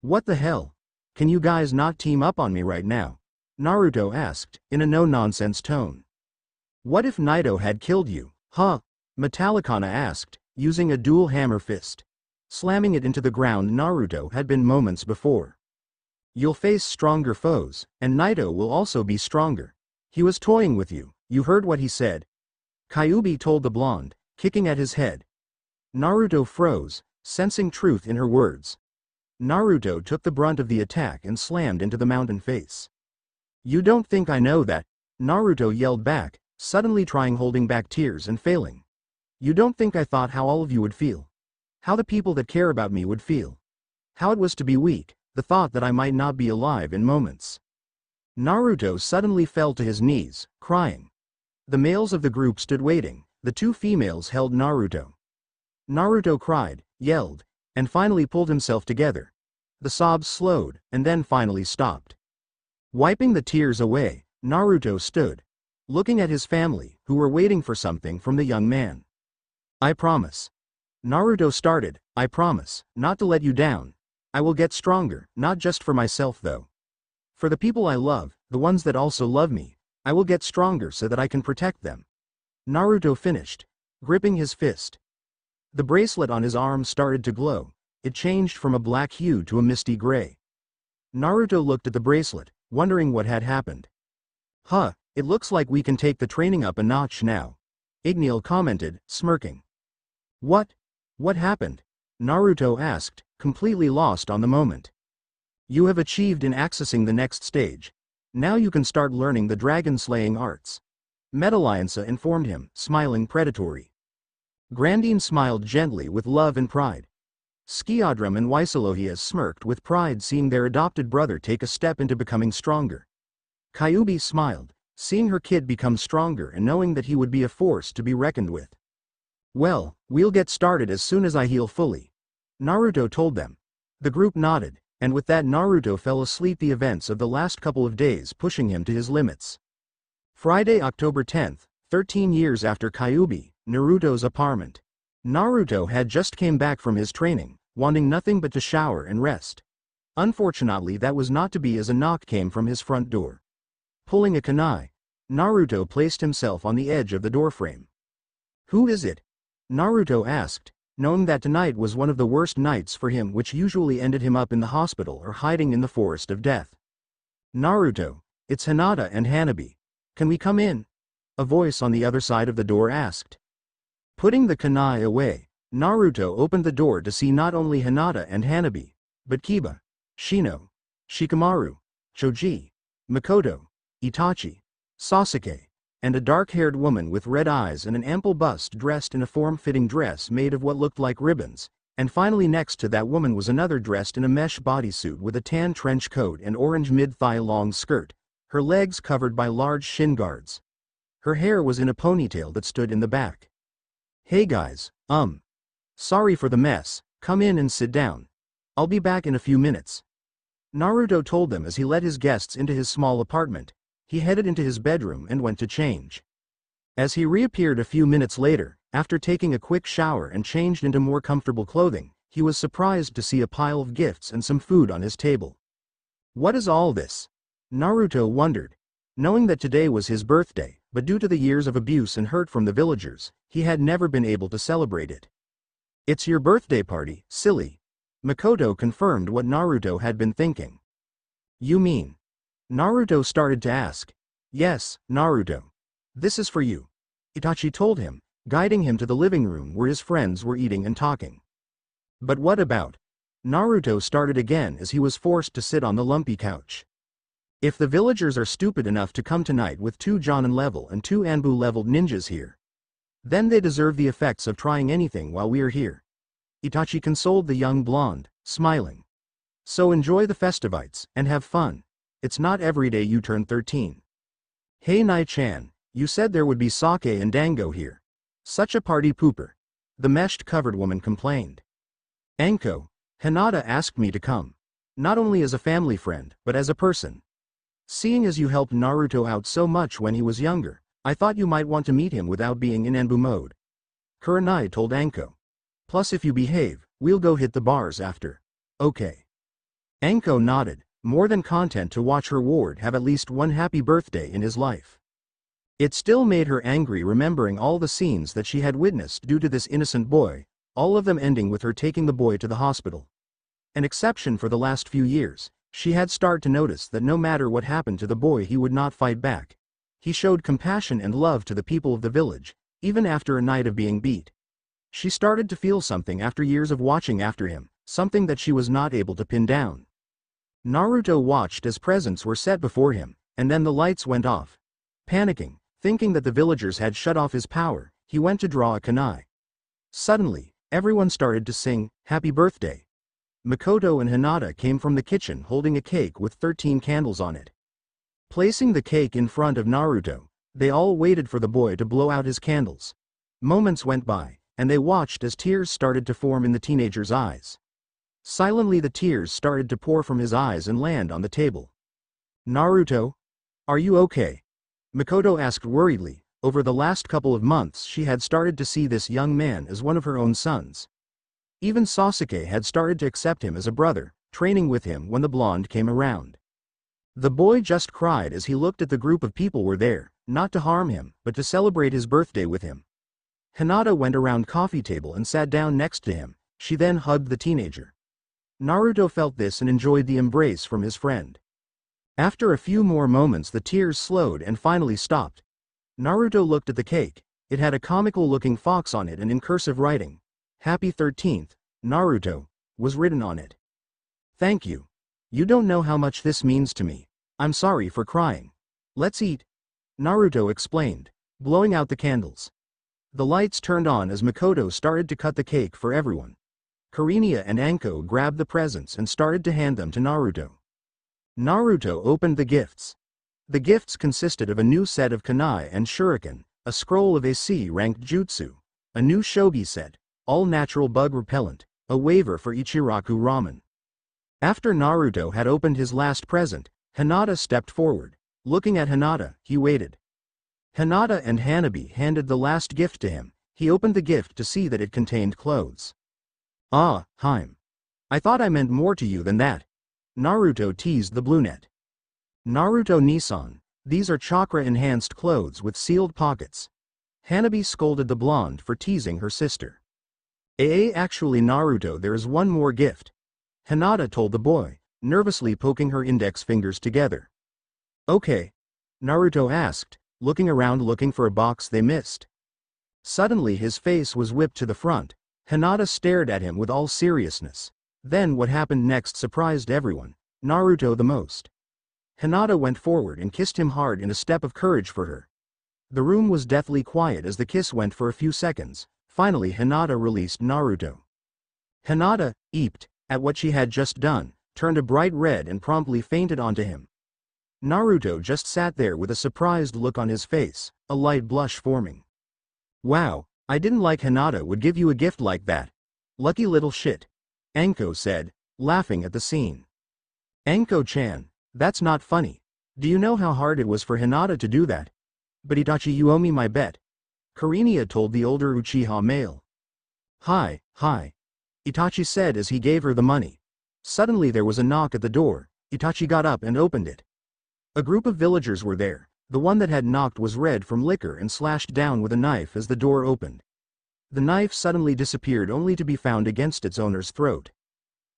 What the hell? Can you guys not team up on me right now? Naruto asked, in a no-nonsense tone. What if Naito had killed you, huh? Metallicana asked, using a dual hammer fist. Slamming it into the ground Naruto had been moments before. You'll face stronger foes, and Naito will also be stronger. He was toying with you, you heard what he said. Kyuubi told the blonde, kicking at his head. Naruto froze, sensing truth in her words. Naruto took the brunt of the attack and slammed into the mountain face. You don't think I know that? Naruto yelled back, suddenly trying holding back tears and failing. You don't think I thought how all of you would feel? How the people that care about me would feel? How it was to be weak, the thought that I might not be alive in moments. Naruto suddenly fell to his knees, crying. The males of the group stood waiting, the two females held Naruto. Naruto cried, yelled, and finally pulled himself together. The sobs slowed, and then finally stopped. Wiping the tears away, Naruto stood, looking at his family, who were waiting for something from the young man. I promise. Naruto started, I promise, not to let you down. I will get stronger, not just for myself though. For the people I love, the ones that also love me, I will get stronger so that I can protect them. Naruto finished, gripping his fist. The bracelet on his arm started to glow, it changed from a black hue to a misty gray. Naruto looked at the bracelet, wondering what had happened. Huh, it looks like we can take the training up a notch now. Igneel commented, smirking. What? What happened? Naruto asked, completely lost on the moment. You have achieved in accessing the next stage. Now you can start learning the dragon-slaying arts. Metallicana informed him, smiling predatory. Grandine smiled gently with love and pride. Skiadrum and Weisslogia smirked with pride seeing their adopted brother take a step into becoming stronger. Kyuubi smiled, seeing her kid become stronger and knowing that he would be a force to be reckoned with. Well, we'll get started as soon as I heal fully. Naruto told them. The group nodded, and with that Naruto fell asleep the events of the last couple of days pushing him to his limits. Friday, October 10th, 13 years after Kyuubi, Naruto's apartment. Naruto had just came back from his training, wanting nothing but to shower and rest. Unfortunately that was not to be as a knock came from his front door. Pulling a kunai, Naruto placed himself on the edge of the doorframe. Who is it? Naruto asked, knowing that tonight was one of the worst nights for him which usually ended him up in the hospital or hiding in the forest of death. Naruto, it's Hinata and Hanabi. Can we come in? A voice on the other side of the door asked. Putting the kunai away, Naruto opened the door to see not only Hinata and Hanabi, but Kiba, Shino, Shikamaru, Choji, Mikoto, Itachi, Sasuke, and a dark-haired woman with red eyes and an ample bust dressed in a form-fitting dress made of what looked like ribbons, and finally next to that woman was another dressed in a mesh bodysuit with a tan trench coat and orange mid-thigh long skirt, her legs covered by large shin guards. Her hair was in a ponytail that stood in the back. Hey guys, um, Sorry for the mess, come in and sit down. I'll be back in a few minutes. Naruto told them as he led his guests into his small apartment. He headed into his bedroom and went to change. As he reappeared a few minutes later, after taking a quick shower and changed into more comfortable clothing, he was surprised to see a pile of gifts and some food on his table. What is all this? Naruto wondered. Knowing that today was his birthday, but due to the years of abuse and hurt from the villagers, he had never been able to celebrate it. It's your birthday party, silly. Mikoto confirmed what Naruto had been thinking. You mean? Naruto started to ask. Yes, Naruto. This is for you. Itachi told him, guiding him to the living room where his friends were eating and talking. But what about? Naruto started again as he was forced to sit on the lumpy couch. If the villagers are stupid enough to come tonight with two Jonin level and two Anbu leveled ninjas here, then they deserve the effects of trying anything while we are here. Itachi consoled the young blonde, smiling. So enjoy the festivites, and have fun. It's not every day you turn 13. Hey Nai-chan, you said there would be sake and dango here. Such a party pooper. The meshed covered woman complained. Anko, Hanada asked me to come. Not only as a family friend, but as a person. Seeing as you helped Naruto out so much when he was younger, I thought you might want to meet him without being in Anbu mode. Kurenai told Anko. Plus if you behave, we'll go hit the bars after. Okay. Anko nodded, more than content to watch her ward have at least one happy birthday in his life. It still made her angry remembering all the scenes that she had witnessed due to this innocent boy, all of them ending with her taking the boy to the hospital. An exception for the last few years, she had started to notice that no matter what happened to the boy he would not fight back. He showed compassion and love to the people of the village, even after a night of being beat. She started to feel something after years of watching after him, something that she was not able to pin down. Naruto watched as presents were set before him, and then the lights went off. Panicking, Thinking that the villagers had shut off his power, he went to draw a kunai. Suddenly, everyone started to sing, Happy Birthday. Mikoto and Hinata came from the kitchen holding a cake with 13 candles on it. Placing the cake in front of Naruto, they all waited for the boy to blow out his candles. Moments went by, and they watched as tears started to form in the teenager's eyes. Silently the tears started to pour from his eyes and land on the table. Naruto? Are you okay? Mikoto asked worriedly, over the last couple of months she had started to see this young man as one of her own sons. Even Sasuke had started to accept him as a brother, training with him when the blonde came around. The boy just cried as he looked at the group of people were there, not to harm him, but to celebrate his birthday with him. Hinata went around coffee table and sat down next to him, she then hugged the teenager. Naruto felt this and enjoyed the embrace from his friend. After a few more moments the tears slowed and finally stopped. Naruto looked at the cake, it had a comical-looking fox on it and in cursive writing. Happy 13th, Naruto, was written on it. Thank you. You don't know how much this means to me. I'm sorry for crying. Let's eat. Naruto explained, blowing out the candles. The lights turned on as Mikoto started to cut the cake for everyone. Kurenai and Anko grabbed the presents and started to hand them to Naruto. Naruto opened the gifts. The gifts consisted of a new set of kunai and shuriken, a scroll of AC-ranked jutsu, a new shogi set, all-natural bug repellent, a waiver for Ichiraku ramen. After Naruto had opened his last present, Hinata stepped forward. Looking at Hinata, he waited. Hinata and Hanabi handed the last gift to him, he opened the gift to see that it contained clothes. Ah, Haim. I thought I meant more to you than that, Naruto teased the Bluenet. Naruto Nissan, these are chakra-enhanced clothes with sealed pockets. Hanabi scolded the blonde for teasing her sister. AA actually Naruto there is one more gift. Hinata told the boy, nervously poking her index fingers together. Okay. Naruto asked, looking around looking for a box they missed. Suddenly his face was whipped to the front. Hinata stared at him with all seriousness. Then what happened next surprised everyone, Naruto the most. Hinata went forward and kissed him hard in a step of courage for her. The room was deathly quiet as the kiss went for a few seconds, finally Hinata released Naruto. Hinata, eeped, at what she had just done, turned a bright red and promptly fainted onto him. Naruto just sat there with a surprised look on his face, a light blush forming. Wow, I didn't like Hinata would give you a gift like that. Lucky little shit. Anko said, laughing at the scene. Anko-chan, that's not funny. Do you know how hard it was for Hinata to do that? But Itachi you owe me my bet. Kurenai told the older Uchiha male. Hi, hi. Itachi said as he gave her the money. Suddenly there was a knock at the door, Itachi got up and opened it. A group of villagers were there, the one that had knocked was red from liquor and slashed down with a knife as the door opened. The knife suddenly disappeared only to be found against its owner's throat.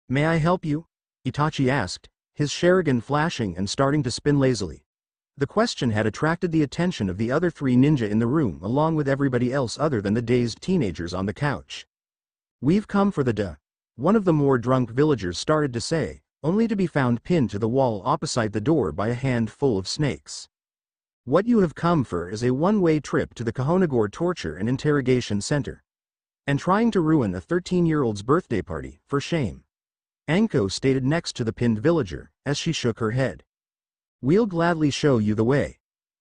May I help you? Itachi asked, his Sharingan flashing and starting to spin lazily. The question had attracted the attention of the other three ninja in the room along with everybody else other than the dazed teenagers on the couch. We've come for the duh. One of the more drunk villagers started to say, only to be found pinned to the wall opposite the door by a hand full of snakes. What you have come for is a one-way trip to the Konohagakure Torture and Interrogation Center. And trying to ruin a 13-year-old's birthday party, for shame. Anko stated next to the pinned villager, as she shook her head. We'll gladly show you the way.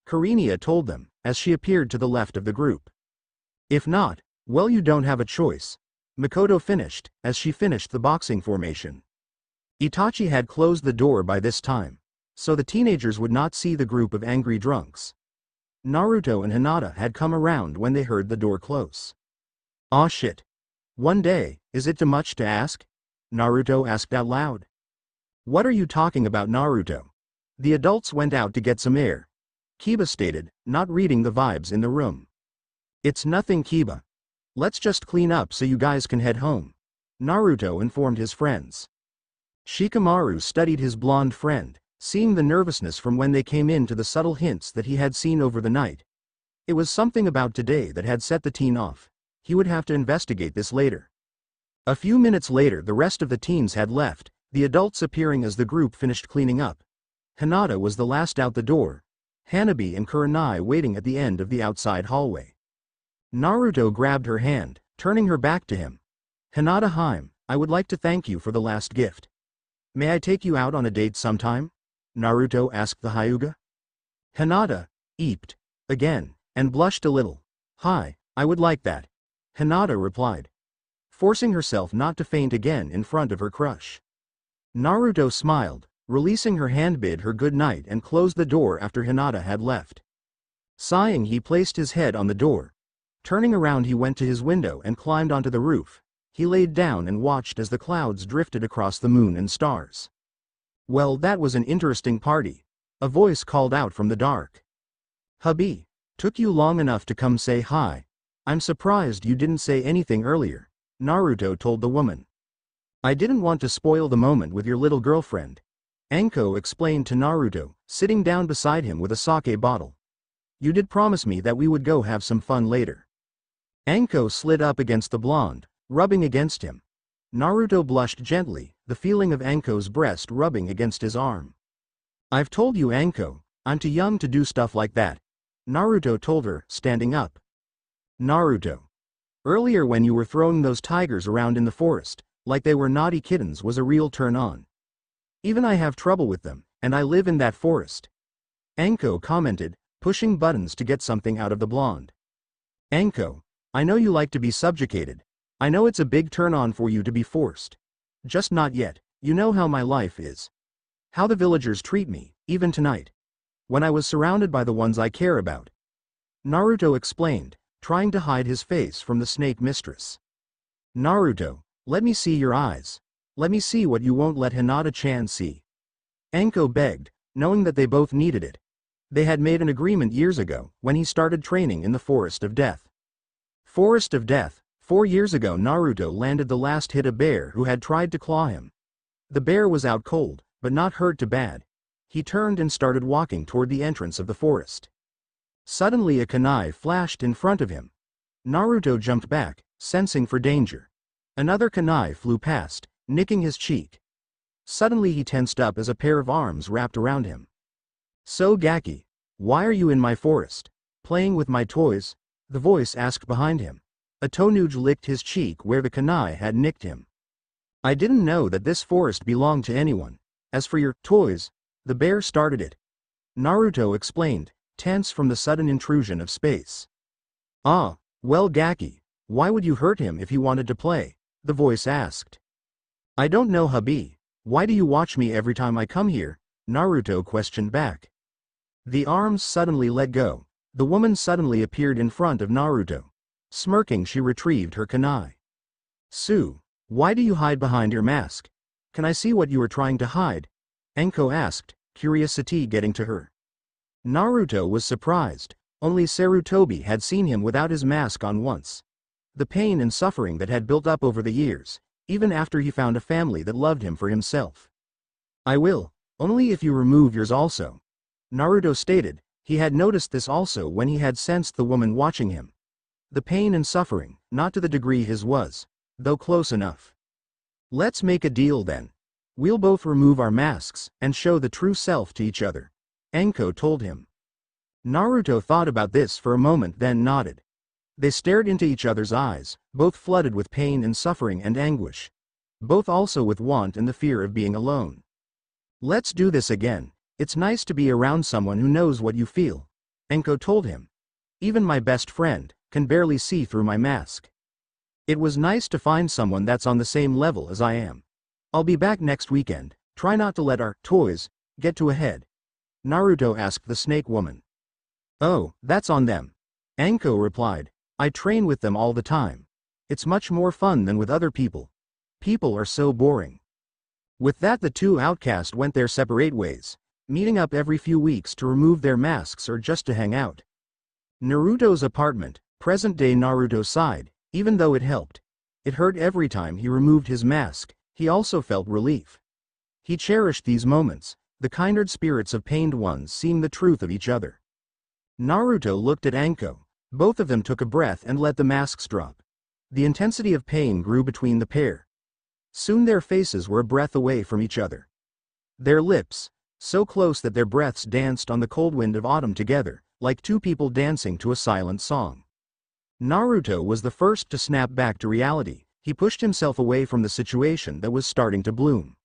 Kurenai told them, as she appeared to the left of the group. If not, well you don't have a choice. Mikoto finished, as she finished the boxing formation. Itachi had closed the door by this time. So the teenagers would not see the group of angry drunks. Naruto and Hinata had come around when they heard the door close. Aw shit. One day, is it too much to ask? Naruto asked out loud. What are you talking about Naruto? The adults went out to get some air. Kiba stated, not reading the vibes in the room. It's nothing Kiba. Let's just clean up so you guys can head home. Naruto informed his friends. Shikamaru studied his blonde friend, seeing the nervousness from when they came in to the subtle hints that he had seen over the night. It was something about today that had set the teen off. He would have to investigate this later. A few minutes later the rest of the teens had left, the adults appearing as the group finished cleaning up. Hinata was the last out the door. Hanabi and Kurenai waiting at the end of the outside hallway. Naruto grabbed her hand, turning her back to him. Hinata Haim, I would like to thank you for the last gift. May I take you out on a date sometime? Naruto asked the Hyuga. Hinata, eeped, again, and blushed a little. Hi, I would like that. Hinata replied forcing herself not to faint again in front of her crush. Naruto smiled, releasing her hand bid her good night and closed the door after Hinata had left. Sighing he placed his head on the door. Turning around he went to his window and climbed onto the roof. He laid down and watched as the clouds drifted across the moon and stars. Well that was an interesting party. A voice called out from the dark. Hubby, took you long enough to come say hi. I'm surprised you didn't say anything earlier. Naruto told the woman. I didn't want to spoil the moment with your little girlfriend. Anko explained to Naruto, sitting down beside him with a sake bottle. You did promise me that we would go have some fun later. Anko slid up against the blonde, rubbing against him. Naruto blushed gently, the feeling of Anko's breast rubbing against his arm. I've told you Anko, I'm too young to do stuff like that. Naruto told her, standing up. Naruto. Earlier when you were throwing those tigers around in the forest, like they were naughty kittens was a real turn on. Even I have trouble with them, and I live in that forest. Anko commented, pushing buttons to get something out of the blonde. Anko, I know you like to be subjugated. I know it's a big turn on for you to be forced. Just not yet, you know how my life is. How the villagers treat me, even tonight. When I was surrounded by the ones I care about. Naruto explained, trying to hide his face from the snake mistress. Naruto, let me see your eyes. Let me see what you won't let Hinata-chan see. Anko begged, knowing that they both needed it. They had made an agreement years ago, when he started training in the Forest of Death. Forest of Death, four years ago Naruto landed the last hit a bear who had tried to claw him. The bear was out cold, but not hurt too bad. He turned and started walking toward the entrance of the forest. Suddenly a kunai flashed in front of him. Naruto jumped back, sensing for danger. Another kunai flew past, nicking his cheek. Suddenly he tensed up as a pair of arms wrapped around him. So Gaki, why are you in my forest? Playing with my toys? The voice asked behind him. A Tonuge licked his cheek where the kunai had nicked him. I didn't know that this forest belonged to anyone. As for your toys, the bear started it. Naruto explained, tense from the sudden intrusion of space. Ah, well Gaki, why would you hurt him if he wanted to play? The voice asked. I don't know hubby, why do you watch me every time I come here? Naruto questioned back. The arms suddenly let go. The woman suddenly appeared in front of Naruto. Smirking she retrieved her kunai. Sue, why do you hide behind your mask? Can I see what you are trying to hide? Anko asked, curiosity getting to her. Naruto was surprised, only Sarutobi had seen him without his mask on once. The pain and suffering that had built up over the years, even after he found a family that loved him for himself. I will, only if you remove yours also. Naruto stated, he had noticed this also when he had sensed the woman watching him. The pain and suffering, not to the degree his was, though close enough. Let's make a deal then. We'll both remove our masks and show the true self to each other. Anko told him. Naruto thought about this for a moment then nodded. They stared into each other's eyes, both flooded with pain and suffering and anguish. Both also with want and the fear of being alone. Let's do this again, it's nice to be around someone who knows what you feel. Anko told him. Even my best friend, can barely see through my mask. It was nice to find someone that's on the same level as I am. I'll be back next weekend, try not to let our toys get to ahead? Naruto asked the snake woman. Oh, that's on them. Anko replied, I train with them all the time. It's much more fun than with other people. People are so boring. With that the two outcasts went their separate ways, meeting up every few weeks to remove their masks or just to hang out. Naruto's apartment, present-day Naruto sighed, even though it helped. It hurt every time he removed his mask, he also felt relief. He cherished these moments, the kindred spirits of pained ones seeing the truth of each other. Naruto looked at Anko, both of them took a breath and let the masks drop. The intensity of pain grew between the pair, Soon their faces were a breath away from each other. Their lips, so close that their breaths danced on the cold wind of autumn together, like two people dancing to a silent song. Naruto was the first to snap back to reality, he pushed himself away from the situation that was starting to bloom.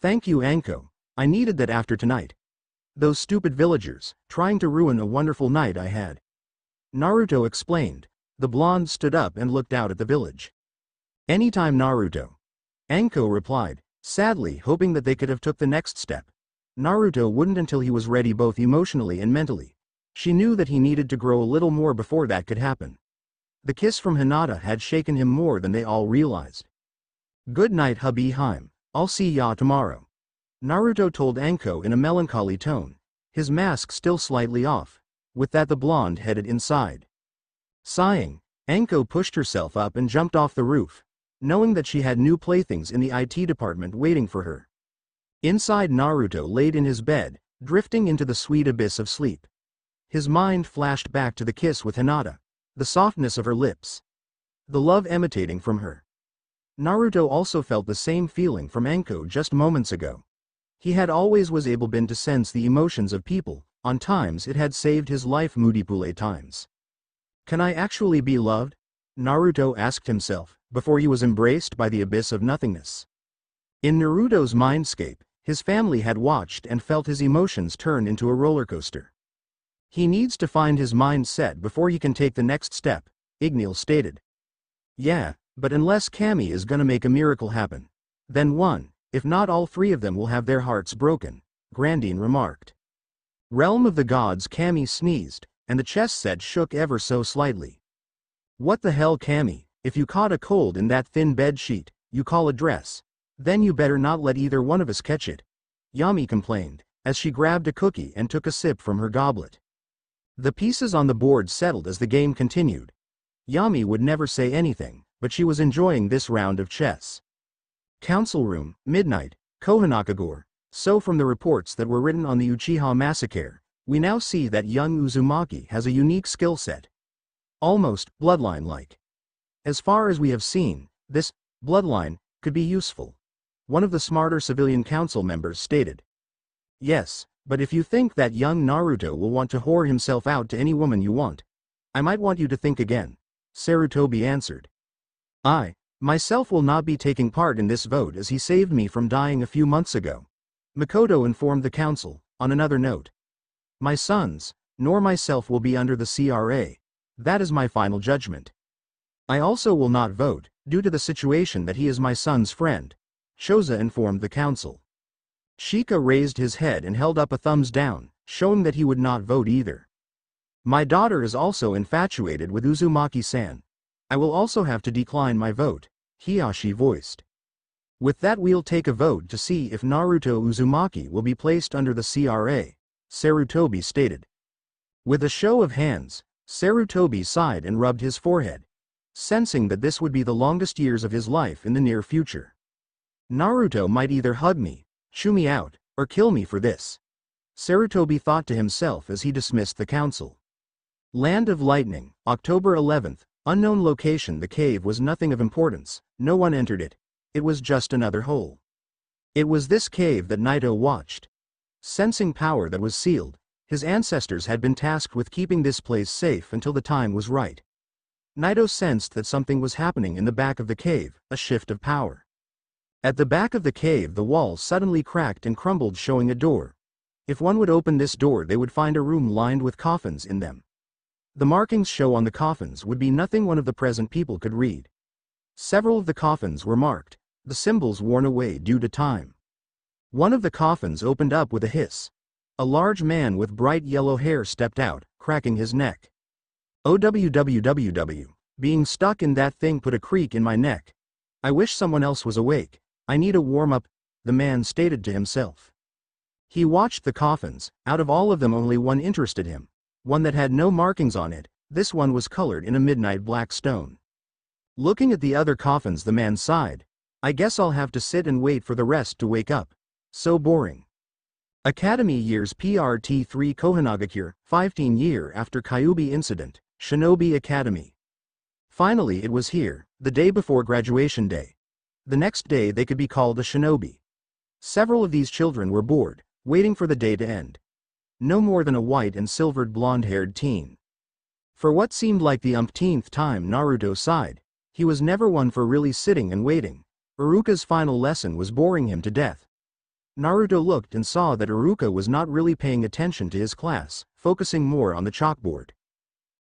Thank you Anko, I needed that after tonight. Those stupid villagers, trying to ruin a wonderful night I had. Naruto explained. The blonde stood up and looked out at the village. Anytime Naruto, Anko replied, sadly hoping that they could have took the next step. Naruto wouldn't until he was ready both emotionally and mentally. She knew that he needed to grow a little more before that could happen. The kiss from Hinata had shaken him more than they all realized. Good night Hebi-hime, I'll see ya tomorrow. Naruto told Anko in a melancholy tone, his mask still slightly off. With that the blonde headed inside. Sighing, Anko pushed herself up and jumped off the roof, knowing that she had new playthings in the IT department waiting for her. Inside Naruto laid in his bed, drifting into the sweet abyss of sleep. His mind flashed back to the kiss with Hinata, the softness of her lips, the love emanating from her. Naruto also felt the same feeling from Anko just moments ago. He had always was able been to sense the emotions of people, on times it had saved his life Mudipule times. Can I actually be loved? Naruto asked himself, before he was embraced by the abyss of nothingness. In Naruto's mindscape, his family had watched and felt his emotions turn into a roller coaster. He needs to find his mind set before he can take the next step, Igneel stated. Yeah, but unless Kami is gonna make a miracle happen. Then one, if not all three of them will have their hearts broken, Grandine remarked. Realm of the gods Kami sneezed, and the chess set shook ever so slightly. What the hell Kami, if you caught a cold in that thin bed sheet, you call a dress. Then you better not let either one of us catch it. Yami complained, as she grabbed a cookie and took a sip from her goblet. The pieces on the board settled as the game continued. Yami would never say anything, but she was enjoying this round of chess. Council room, midnight, Konohagakure. So from the reports that were written on the Uchiha massacre, we now see that young Uzumaki has a unique skill set, Almost bloodline-like. As far as we have seen, this bloodline could be useful. One of the smarter civilian council members stated. Yes, but if you think that young Naruto will want to whore himself out to any woman you want, I might want you to think again. Sarutobi answered. I, myself will not be taking part in this vote as he saved me from dying a few months ago. Mikoto informed the council, on another note. My sons, nor myself will be under the CRA, that is my final judgment. I also will not vote, due to the situation that he is my son's friend. Choza informed the council. Shika raised his head and held up a thumbs down, showing that he would not vote either. My daughter is also infatuated with Uzumaki-san. I will also have to decline my vote, Hiashi voiced. With that we'll take a vote to see if Naruto Uzumaki will be placed under the CRA, Sarutobi stated. With a show of hands, Sarutobi sighed and rubbed his forehead, sensing that this would be the longest years of his life in the near future. Naruto might either hug me, chew me out, or kill me for this. Sarutobi thought to himself as he dismissed the council. Land of Lightning, October 11th, unknown location The cave was nothing of importance, no one entered it, it was just another hole. It was this cave that Naito watched. Sensing power that was sealed, his ancestors had been tasked with keeping this place safe until the time was right. Naito sensed that something was happening in the back of the cave, a shift of power. At the back of the cave the wall suddenly cracked and crumbled showing a door. If one would open this door they would find a room lined with coffins in them. The markings show on the coffins would be nothing one of the present people could read. Several of the coffins were marked, the symbols worn away due to time. One of the coffins opened up with a hiss. A large man with bright yellow hair stepped out, cracking his neck. OWWWW. Being stuck in that thing put a creak in my neck. I wish someone else was awake. I need a warm up, the man stated to himself. He watched the coffins, out of all of them only one interested him. One that had no markings on it, this one was colored in a midnight black stone. Looking at the other coffins the man sighed. I guess I'll have to sit and wait for the rest to wake up. So boring. Academy Years PRT3 Konohagakure, 15 year after Kyuubi incident, Shinobi Academy. Finally it was here, the day before graduation day. The next day they could be called a shinobi. Several of these children were bored, waiting for the day to end. No more than a white and silvered blonde-haired teen. For what seemed like the umpteenth time Naruto sighed, he was never one for really sitting and waiting. Iruka's final lesson was boring him to death. Naruto looked and saw that Iruka was not really paying attention to his class, focusing more on the chalkboard.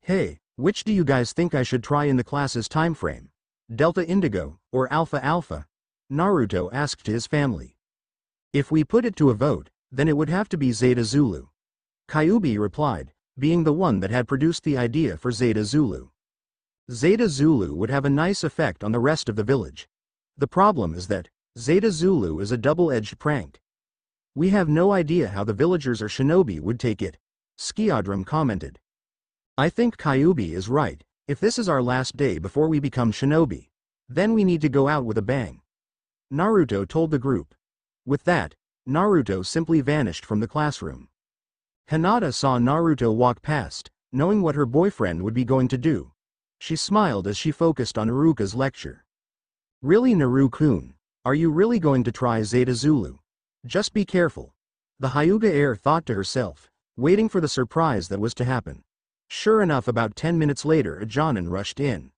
Hey, which do you guys think I should try in the class's time frame? Delta Indigo, or Alpha Alpha? Naruto asked his family. If we put it to a vote, then it would have to be Zeta Zulu. Kyuubi replied, being the one that had produced the idea for Zeta Zulu. Zeta Zulu would have a nice effect on the rest of the village. The problem is that, Zeta Zulu is a double-edged prank. We have no idea how the villagers or shinobi would take it, Skiadrum commented. I think Kyuubi is right, if this is our last day before we become shinobi, then we need to go out with a bang. Naruto told the group. With that, Naruto simply vanished from the classroom. Hinata saw Naruto walk past, knowing what her boyfriend would be going to do. She smiled as she focused on Iruka's lecture. Really Naru-kun, are you really going to try Zeta Zulu? Just be careful. The Hyuga heir thought to herself, waiting for the surprise that was to happen. Sure enough about 10 minutes later a Jonin rushed in.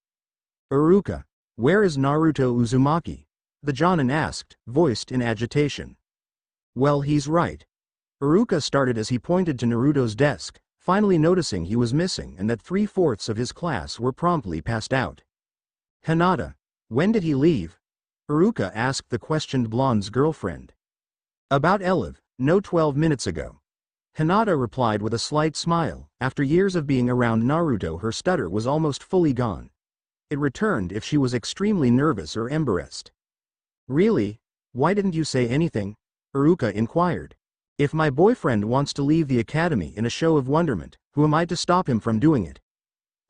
Iruka, where is Naruto Uzumaki? The Jonin asked, voiced in agitation. Well he's right. Iruka started as he pointed to Naruto's desk, finally noticing he was missing and that three-fourths of his class were promptly passed out. Hinata, when did he leave? Iruka asked the questioned blonde's girlfriend. About Elev, no 12 minutes ago. Hinata replied with a slight smile, after years of being around Naruto her stutter was almost fully gone. It returned if she was extremely nervous or embarrassed. Really? Why didn't you say anything? Iruka inquired. If my boyfriend wants to leave the academy in a show of wonderment, who am I to stop him from doing it?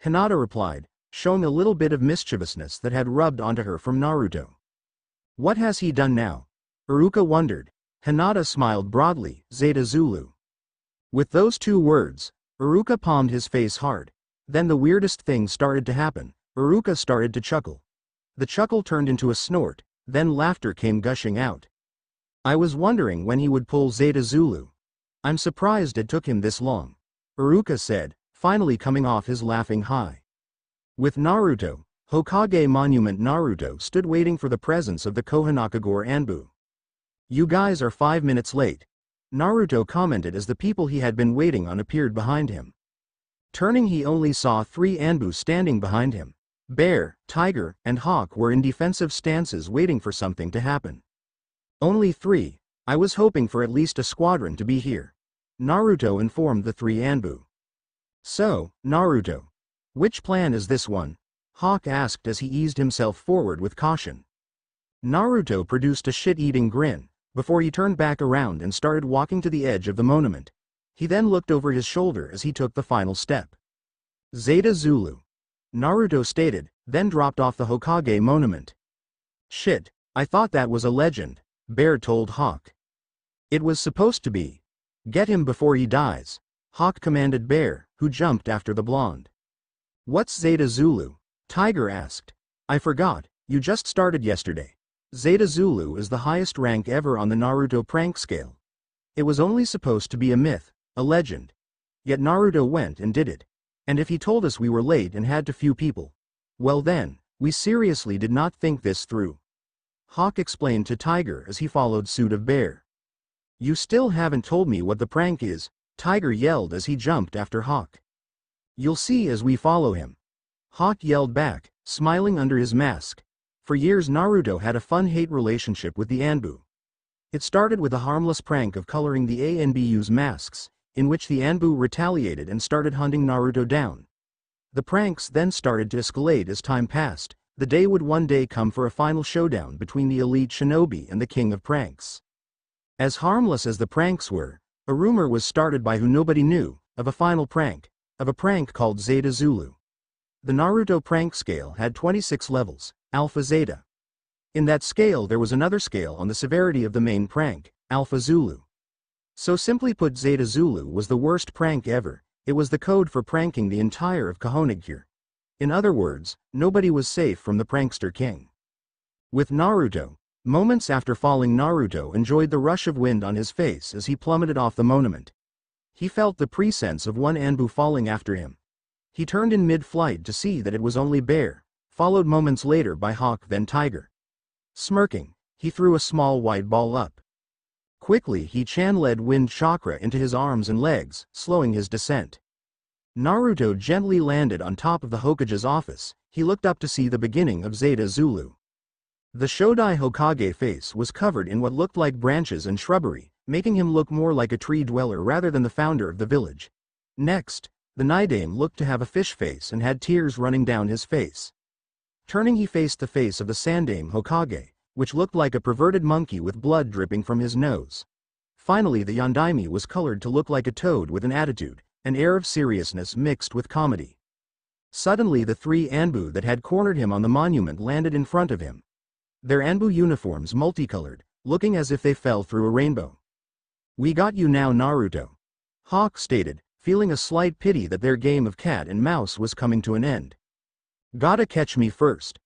Hinata replied, showing a little bit of mischievousness that had rubbed onto her from Naruto. What has he done now? Iruka wondered. Hinata smiled broadly, Zeta Zulu. With those two words, Iruka palmed his face hard. Then the weirdest thing started to happen. Iruka started to chuckle. The chuckle turned into a snort, then laughter came gushing out. I was wondering when he would pull Zeta Zulu. I'm surprised it took him this long. Iruka said, finally coming off his laughing high. With Naruto, Hokage Monument Naruto stood waiting for the presence of the Konohagakure Anbu. You guys are five minutes late. Naruto commented as the people he had been waiting on appeared behind him. Turning he only saw three Anbu standing behind him. Bear, Tiger, and Hawk were in defensive stances waiting for something to happen. Only three. I was hoping for at least a squadron to be here. Naruto informed the three Anbu. So, Naruto. Which plan is this one? Hawk asked as he eased himself forward with caution. Naruto produced a shit-eating grin, before he turned back around and started walking to the edge of the monument. He then looked over his shoulder as he took the final step. Zeta Zulu. Naruto stated, then dropped off the Hokage monument. Shit, I thought that was a legend, Bear told Hawk. It was supposed to be. Get him before he dies. Hawk commanded Bear, who jumped after the blonde. What's Zeta Zulu? Tiger asked. I forgot, you just started yesterday. Zeta Zulu is the highest rank ever on the Naruto prank scale. It was only supposed to be a myth, a legend. Yet Naruto went and did it. And if he told us we were late and had too few people, well then, we seriously did not think this through. Hawk explained to Tiger as he followed suit of Bear. You still haven't told me what the prank is, Tiger yelled as he jumped after Hawk. You'll see as we follow him. Hawk yelled back, smiling under his mask. For years Naruto had a fun-hate relationship with the Anbu. It started with a harmless prank of coloring the ANBU's masks, in which the Anbu retaliated and started hunting Naruto down. The pranks then started to escalate as time passed, the day would one day come for a final showdown between the elite shinobi and the king of pranks. As harmless as the pranks were, a rumor was started by who nobody knew, of a final prank, of a prank called Zeta Zulu. The Naruto prank scale had 26 levels, Alpha Zeta. In that scale there was another scale on the severity of the main prank, Alpha Zulu. So simply put Zeta Zulu was the worst prank ever, it was the code for pranking the entire of Konohagakure. In other words, nobody was safe from the prankster king. With Naruto, Moments after falling Naruto enjoyed the rush of wind on his face as he plummeted off the monument. He felt the presence of one Anbu falling after him. He turned in mid-flight to see that it was only Bear, followed moments later by Hawk then Tiger. Smirking, he threw a small white ball up. Quickly he Chan-led wind chakra into his arms and legs, slowing his descent. Naruto gently landed on top of the Hokage's office, he looked up to see the beginning of Zeta Zulu. The Shodai Hokage face was covered in what looked like branches and shrubbery, making him look more like a tree dweller rather than the founder of the village. Next, the Nidaime looked to have a fish face and had tears running down his face. Turning he faced the face of the Sandaime Hokage, which looked like a perverted monkey with blood dripping from his nose. Finally the Yondaime was colored to look like a toad with an attitude, an air of seriousness mixed with comedy. Suddenly the three Anbu that had cornered him on the monument landed in front of him, their Anbu uniforms multicolored, looking as if they fell through a rainbow. We got you now Naruto. Hawk stated, feeling a slight pity that their game of cat and mouse was coming to an end. Gotta catch me first.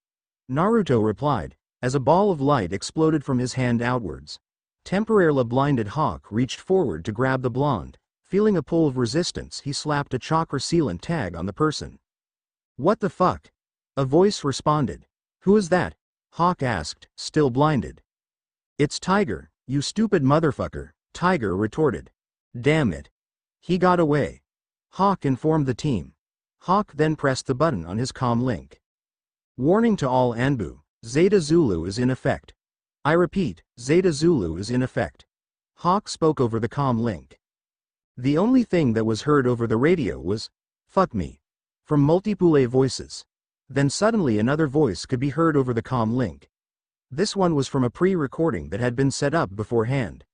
Naruto replied, as a ball of light exploded from his hand outwards. Temporarily blinded Hawk reached forward to grab the blonde. Feeling a pull of resistance, he slapped a chakra sealant tag on the person. What the fuck? A voice responded. Who is that? Hawk asked, still blinded. It's Tiger, you stupid motherfucker, Tiger retorted. Damn it. He got away. Hawk informed the team. Hawk then pressed the button on his com link. Warning to all Anbu, Zeta Zulu is in effect. I repeat, Zeta Zulu is in effect. Hawk spoke over the com link. The only thing that was heard over the radio was, fuck me. From multiple voices. Then suddenly another voice could be heard over the com link. This one was from a pre-recording that had been set up beforehand.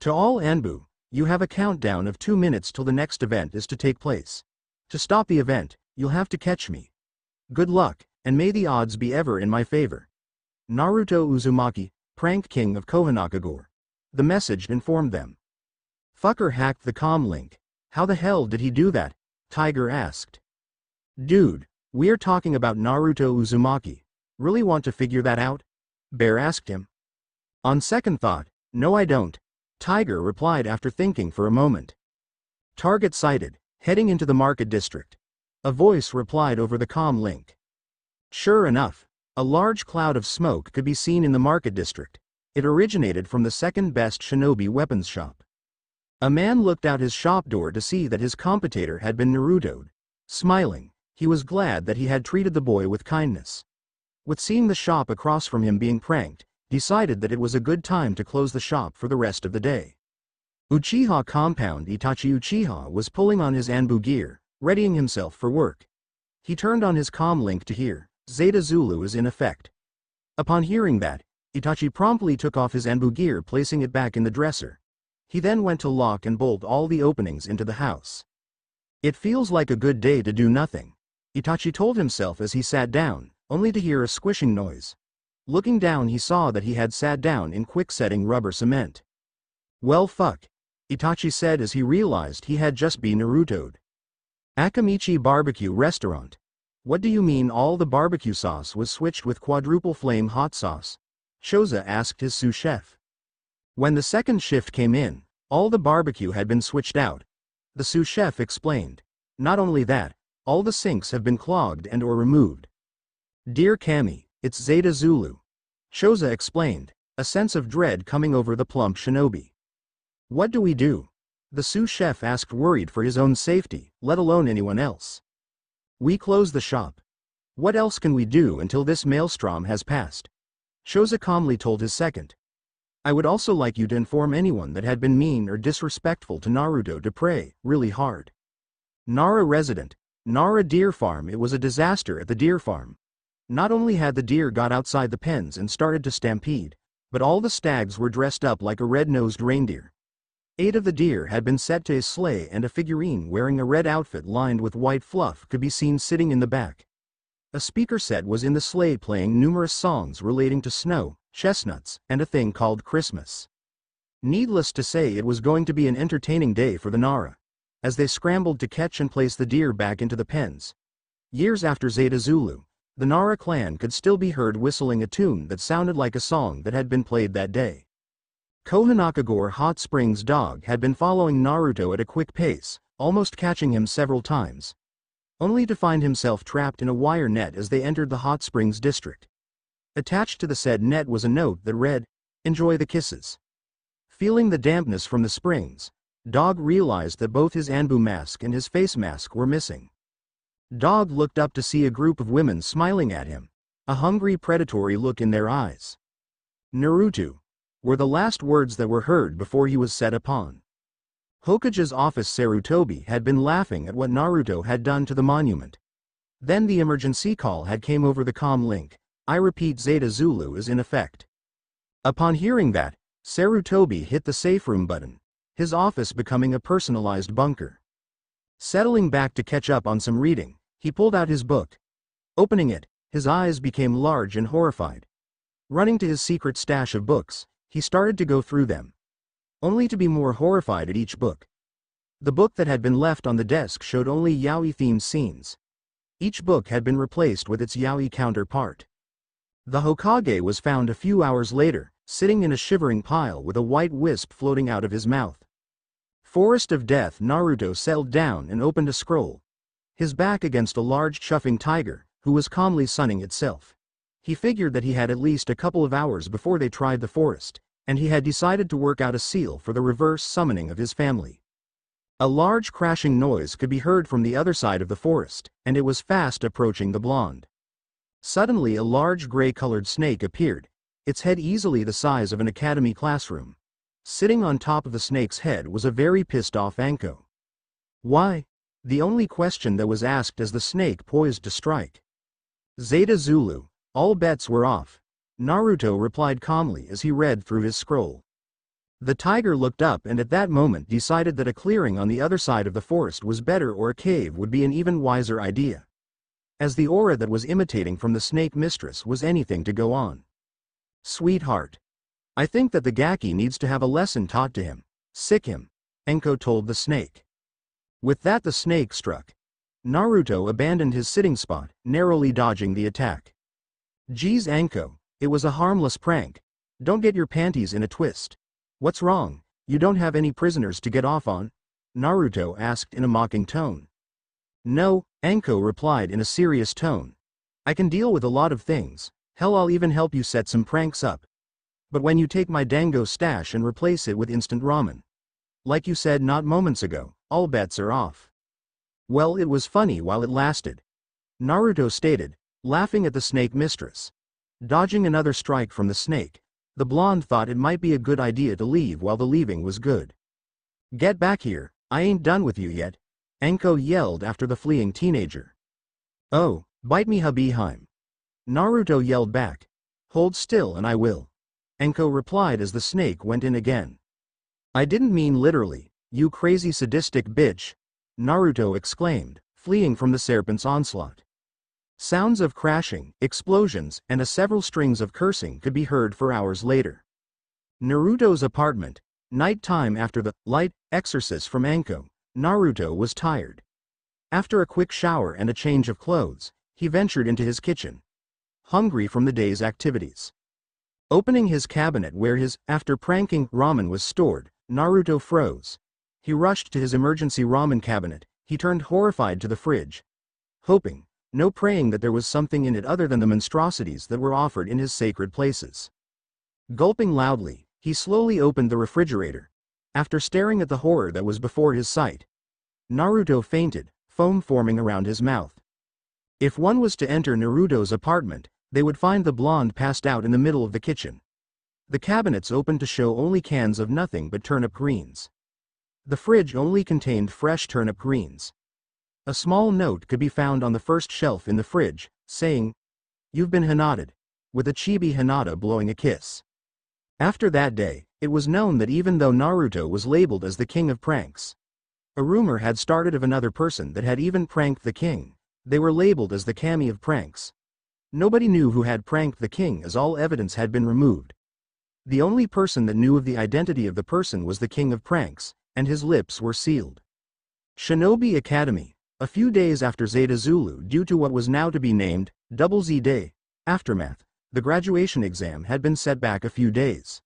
To all Anbu, you have a countdown of two minutes till the next event is to take place. To stop the event, you'll have to catch me. Good luck, and may the odds be ever in my favor. Naruto Uzumaki, prank king of Konohagakure. The message informed them. Fucker hacked the com link. How the hell did he do that? Tiger asked. Dude, we're talking about Naruto Uzumaki. Really want to figure that out? Bear asked him. On second thought, no I don't. Tiger replied after thinking for a moment. Target sighted, heading into the market district. A voice replied over the com link. Sure enough, a large cloud of smoke could be seen in the market district. It originated from the second best shinobi weapons shop. A man looked out his shop door to see that his competitor had been Naruto'd. Smiling, he was glad that he had treated the boy with kindness. With seeing the shop across from him being pranked, decided that it was a good time to close the shop for the rest of the day. Uchiha compound Itachi Uchiha was pulling on his Anbu gear, readying himself for work. He turned on his com link to hear, Zeta Zulu is in effect. Upon hearing that, Itachi promptly took off his Anbu gear placing it back in the dresser. He then went to lock and bolt all the openings into the house. It feels like a good day to do nothing. Itachi told himself as he sat down, only to hear a squishing noise. Looking down he saw that he had sat down in quick-setting rubber cement. Well fuck, Itachi said as he realized he had just been Naruto'd. Akimichi Barbecue Restaurant. What do you mean all the barbecue sauce was switched with quadruple flame hot sauce? Choza asked his sous chef. When the second shift came in, all the barbecue had been switched out. The sous chef explained. Not only that, all the sinks have been clogged and or removed. Dear Kami, it's Zeta Zulu. Choza explained, a sense of dread coming over the plump shinobi. What do we do? The sous chef asked worried for his own safety, let alone anyone else. We close the shop. What else can we do until this maelstrom has passed? Choza calmly told his second. I would also like you to inform anyone that had been mean or disrespectful to Naruto to pray, really hard. Nara resident, Nara Deer Farm It was a disaster at the deer farm. Not only had the deer got outside the pens and started to stampede, but all the stags were dressed up like a red-nosed reindeer. Eight of the deer had been set to his sleigh and a figurine wearing a red outfit lined with white fluff could be seen sitting in the back. A speaker set was in the sleigh playing numerous songs relating to snow, chestnuts, and a thing called Christmas. Needless to say it was going to be an entertaining day for the Nara. As they scrambled to catch and place the deer back into the pens. Years after Zeta Zulu, the Nara clan could still be heard whistling a tune that sounded like a song that had been played that day. Konohagakure Hot Springs dog had been following Naruto at a quick pace, almost catching him several times. Only to find himself trapped in a wire net as they entered the Hot Springs district. Attached to the said net was a note that read, Enjoy the kisses. Feeling the dampness from the springs, Dog realized that both his Anbu mask and his face mask were missing. Dog looked up to see a group of women smiling at him, a hungry predatory look in their eyes. Naruto, were the last words that were heard before he was set upon. Hokage's office Sarutobi had been laughing at what Naruto had done to the monument. Then the emergency call had came over the com link, I repeat Zeta Zulu is in effect. Upon hearing that, Sarutobi hit the safe room button, his office becoming a personalized bunker. Settling back to catch up on some reading, he pulled out his book. Opening it, his eyes became large and horrified. Running to his secret stash of books, he started to go through them. Only to be more horrified at each book. The book that had been left on the desk showed only yaoi-themed scenes. Each book had been replaced with its yaoi counterpart. The Hokage was found a few hours later, sitting in a shivering pile with a white wisp floating out of his mouth. Forest of Death Naruto settled down and opened a scroll. His back against a large chuffing tiger, who was calmly sunning itself. He figured that he had at least a couple of hours before they tried the forest, and he had decided to work out a seal for the reverse summoning of his family. A large crashing noise could be heard from the other side of the forest, and it was fast approaching the blonde. Suddenly a large gray-colored snake appeared, its head easily the size of an academy classroom. Sitting on top of the snake's head was a very pissed-off Anko. Why? The only question that was asked as the snake poised to strike. Zeta Zulu, all bets were off. Naruto replied calmly as he read through his scroll. The tiger looked up and at that moment decided that a clearing on the other side of the forest was better or a cave would be an even wiser idea. As the aura that was imitating from the snake mistress was anything to go on. Sweetheart. I think that the Gaki needs to have a lesson taught to him. Sic him. Anko told the snake. With that the snake struck. Naruto abandoned his sitting spot, narrowly dodging the attack. Geez Anko, it was a harmless prank. Don't get your panties in a twist. What's wrong? You don't have any prisoners to get off on? Naruto asked in a mocking tone. No, Anko replied in a serious tone. I can deal with a lot of things. Hell I'll even help you set some pranks up. But when you take my dango stash and replace it with instant ramen. Like you said not moments ago, all bets are off. Well it was funny while it lasted. Naruto stated, laughing at the snake mistress. Dodging another strike from the snake, the blonde thought it might be a good idea to leave while the leaving was good. Get back here, I ain't done with you yet, Anko yelled after the fleeing teenager. Oh, bite me Hebi-hime. Naruto yelled back. Hold still and I will. Anko replied as the snake went in again. I didn't mean literally, you crazy sadistic bitch, Naruto exclaimed, fleeing from the serpent's onslaught. Sounds of crashing, explosions, and a several strings of cursing could be heard for hours later. Naruto's apartment, night time after the light exorcist from Anko, Naruto was tired. After a quick shower and a change of clothes, he ventured into his kitchen. Hungry from the day's activities. Opening his cabinet where his after pranking ramen was stored, Naruto froze. He rushed to his emergency ramen cabinet, he turned horrified to the fridge. Hoping, no praying that there was something in it other than the monstrosities that were offered in his sacred places. Gulping loudly, he slowly opened the refrigerator. After staring at the horror that was before his sight, Naruto fainted, foam forming around his mouth. If one was to enter Naruto's apartment, they would find the blonde passed out in the middle of the kitchen. The cabinets opened to show only cans of nothing but turnip greens. The fridge only contained fresh turnip greens. A small note could be found on the first shelf in the fridge, saying, You've been Hinataed, with a chibi Hinata blowing a kiss. After that day, it was known that even though Naruto was labeled as the king of pranks, a rumor had started of another person that had even pranked the king. They were labeled as the kami of pranks. Nobody knew who had pranked the king as all evidence had been removed. The only person that knew of the identity of the person was the king of pranks, and his lips were sealed. Shinobi Academy, a few days after Zeta Zulu due to what was now to be named, Double Z Day, aftermath, the graduation exam had been set back a few days.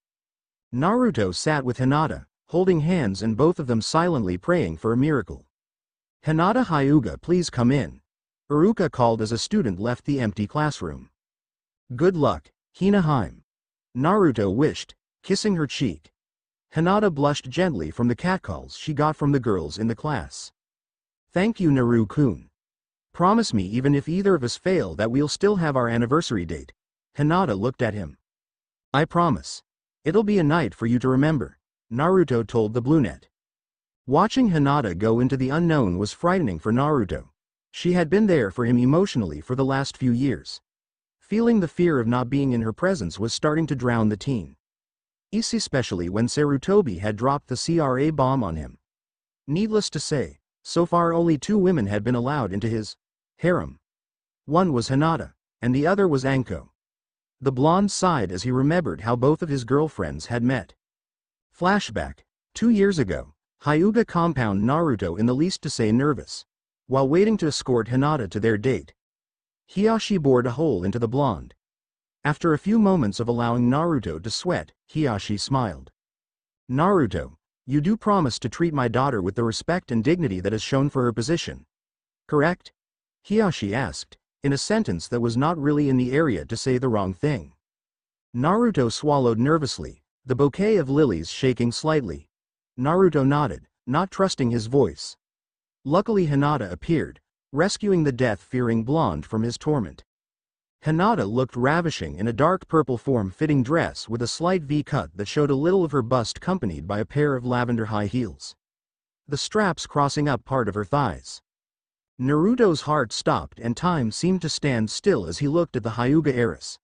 Naruto sat with Hinata, holding hands and both of them silently praying for a miracle. Hinata Hyuga please come in. Iruka called as a student left the empty classroom. Good luck, Hina Naruto wished, kissing her cheek. Hinata blushed gently from the catcalls she got from the girls in the class. Thank you Naru-kun. Promise me even if either of us fail that we'll still have our anniversary date. Hinata looked at him. I promise. It'll be a night for you to remember, Naruto told the brunette. Watching Hinata go into the unknown was frightening for Naruto. She had been there for him emotionally for the last few years. Feeling the fear of not being in her presence was starting to drown the teen. Especially when Sarutobi had dropped the CRA bomb on him. Needless to say, so far only two women had been allowed into his harem. One was Hinata, and the other was Anko. The blonde sighed as he remembered how both of his girlfriends had met. Flashback. Two years ago, Hyuga compound Naruto in the least to say nervous. While waiting to escort Hinata to their date. Hiashi bored a hole into the blonde. After a few moments of allowing Naruto to sweat, Hiashi smiled. Naruto, you do promise to treat my daughter with the respect and dignity that is shown for her position. Correct? Hiashi asked, in a sentence that was not really in the area to say the wrong thing. Naruto swallowed nervously, the bouquet of lilies shaking slightly. Naruto nodded, not trusting his voice. Luckily Hinata appeared, rescuing the death-fearing blonde from his torment. Hinata looked ravishing in a dark purple form-fitting dress with a slight V-cut that showed a little of her bust accompanied by a pair of lavender high heels. The straps crossing up part of her thighs. Naruto's heart stopped and time seemed to stand still as he looked at the Hyuga heiress.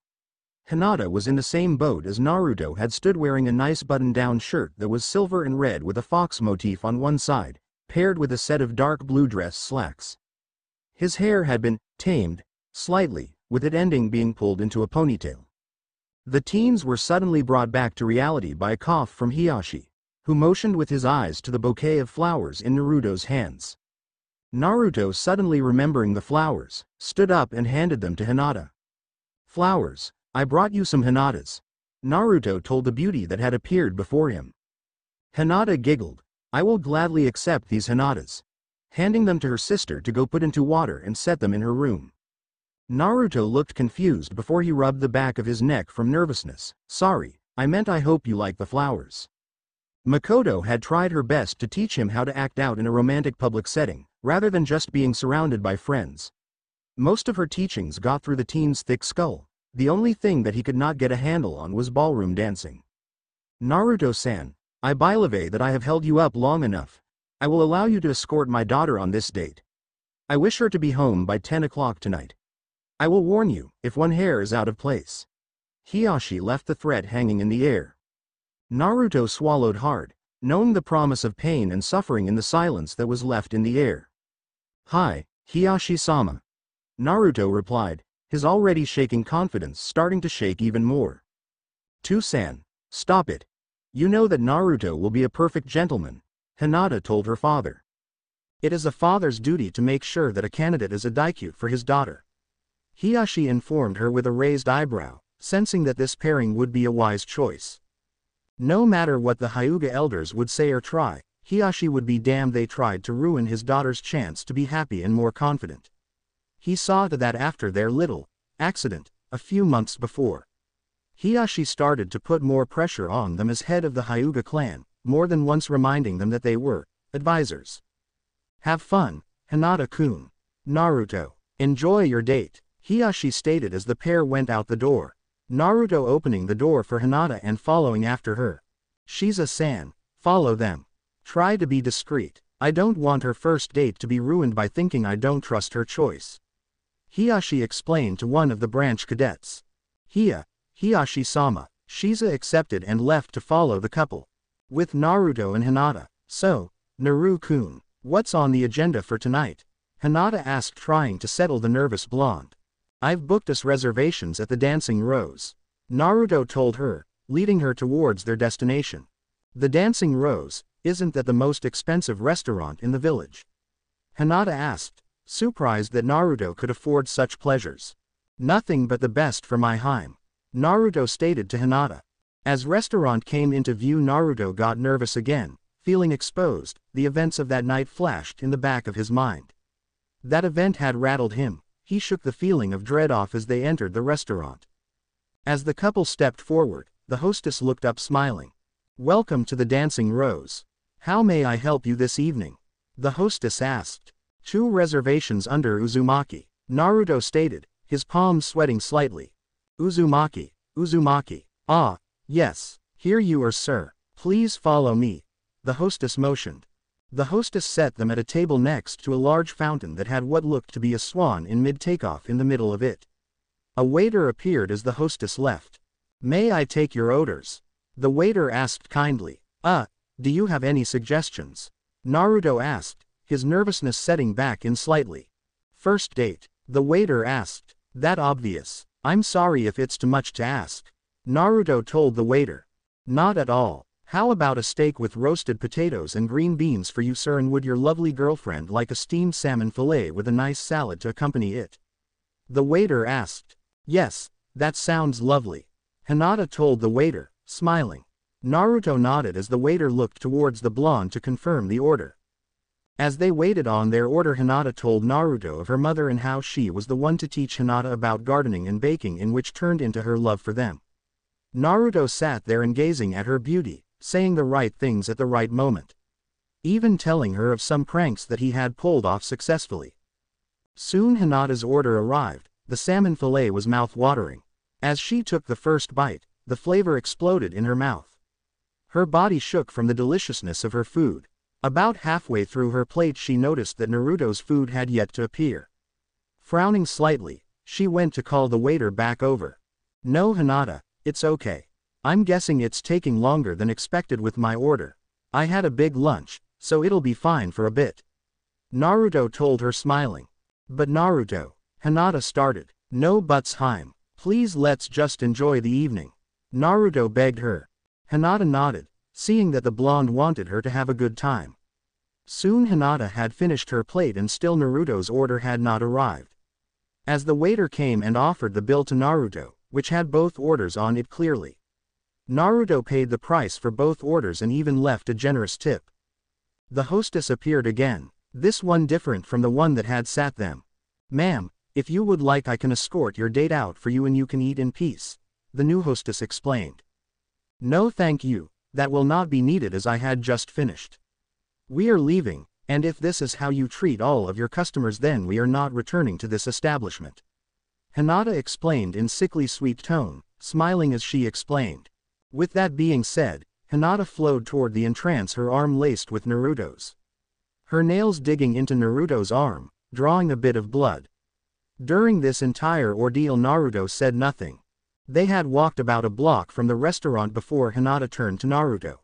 Hinata was in the same boat as Naruto had stood wearing a nice button-down shirt that was silver and red with a fox motif on one side, paired with a set of dark blue dress slacks. His hair had been tamed, slightly, with it ending being pulled into a ponytail. The teens were suddenly brought back to reality by a cough from Hiashi, who motioned with his eyes to the bouquet of flowers in Naruto's hands. Naruto suddenly remembering the flowers, stood up and handed them to Hinata. Flowers, I brought you some Hinatas. Naruto told the beauty that had appeared before him. Hinata giggled, I will gladly accept these Hinatas. Handing them to her sister to go put into water and set them in her room. Naruto looked confused before he rubbed the back of his neck from nervousness. Sorry, I meant I hope you like the flowers. Mikoto had tried her best to teach him how to act out in a romantic public setting, rather than just being surrounded by friends. Most of her teachings got through the teen's thick skull. The only thing that he could not get a handle on was ballroom dancing. Naruto-san, I believe that I have held you up long enough. I will allow you to escort my daughter on this date. I wish her to be home by 10 o'clock tonight. I will warn you, if one hair is out of place. Hiashi left the threat hanging in the air. Naruto swallowed hard, knowing the promise of pain and suffering in the silence that was left in the air. Hi, Hiashi-sama. Naruto replied, his already shaking confidence starting to shake even more. Tou-san, stop it. You know that Naruto will be a perfect gentleman, Hinata told her father. It is a father's duty to make sure that a candidate is a daikyu for his daughter. Hiashi informed her with a raised eyebrow, sensing that this pairing would be a wise choice. No matter what the Hyuga elders would say or try, Hiashi would be damned they tried to ruin his daughter's chance to be happy and more confident. He saw to that after their little accident, a few months before. Hiashi started to put more pressure on them as head of the Hyuga clan, more than once reminding them that they were advisors. Have fun, Hinata-kun. Naruto. Enjoy your date. Hiashi stated as the pair went out the door. Naruto opening the door for Hinata and following after her. Shiza-san, follow them. Try to be discreet. I don't want her first date to be ruined by thinking I don't trust her choice. Hiashi explained to one of the branch cadets. Hia, Hiashi-sama, Shiza accepted and left to follow the couple. With Naruto and Hinata. So, Naru-kun, what's on the agenda for tonight? Hinata asked trying to settle the nervous blonde. I've booked us reservations at the Dancing Rose. Naruto told her, leading her towards their destination. The Dancing Rose, isn't that the most expensive restaurant in the village? Hinata asked, surprised that Naruto could afford such pleasures. Nothing but the best for my Heim. Naruto stated to Hinata. As restaurant came into view Naruto got nervous again, feeling exposed, the events of that night flashed in the back of his mind. That event had rattled him, he shook the feeling of dread off as they entered the restaurant. As the couple stepped forward, the hostess looked up smiling. Welcome to the Dancing Rose. How may I help you this evening? The hostess asked. Two reservations under Uzumaki. Naruto stated, his palms sweating slightly. Uzumaki, Uzumaki. Ah, yes, here you are sir. Please follow me. The hostess motioned. The hostess set them at a table next to a large fountain that had what looked to be a swan in mid-takeoff in the middle of it. A waiter appeared as the hostess left. May I take your orders? The waiter asked kindly. Uh, do you have any suggestions? Naruto asked, his nervousness setting back in slightly. First date. The waiter asked. That obvious. I'm sorry if it's too much to ask. Naruto told the waiter. Not at all. How about a steak with roasted potatoes and green beans for you sir and would your lovely girlfriend like a steamed salmon fillet with a nice salad to accompany it? The waiter asked. Yes, that sounds lovely. Hinata told the waiter, smiling. Naruto nodded as the waiter looked towards the blonde to confirm the order. As they waited on their order Hinata told Naruto of her mother and how she was the one to teach Hinata about gardening and baking in which turned into her love for them. Naruto sat there and gazing at her beauty, saying the right things at the right moment. Even telling her of some pranks that he had pulled off successfully. Soon Hinata's order arrived, the salmon fillet was mouth-watering. As she took the first bite, the flavor exploded in her mouth. Her body shook from the deliciousness of her food, about halfway through her plate she noticed that Naruto's food had yet to appear. Frowning slightly, she went to call the waiter back over. No Hinata, it's okay. I'm guessing it's taking longer than expected with my order. I had a big lunch, so it'll be fine for a bit. Naruto told her smiling. But Naruto, Hinata started. No buts Heim. Please let's just enjoy the evening. Naruto begged her. Hinata nodded, seeing that the blonde wanted her to have a good time. Soon Hinata had finished her plate and still Naruto's order had not arrived. As the waiter came and offered the bill to Naruto, which had both orders on it clearly. Naruto paid the price for both orders and even left a generous tip. The hostess appeared again, this one different from the one that had sat them. Ma'am, if you would like I can escort your date out for you and you can eat in peace, the new hostess explained. No thank you, that will not be needed as I had just finished. We are leaving, and if this is how you treat all of your customers then we are not returning to this establishment. Hinata explained in sickly sweet tone, smiling as she explained. With that being said, Hinata flowed toward the entrance her arm laced with Naruto's. Her nails digging into Naruto's arm, drawing a bit of blood. During this entire ordeal Naruto said nothing. They had walked about a block from the restaurant before Hinata turned to Naruto.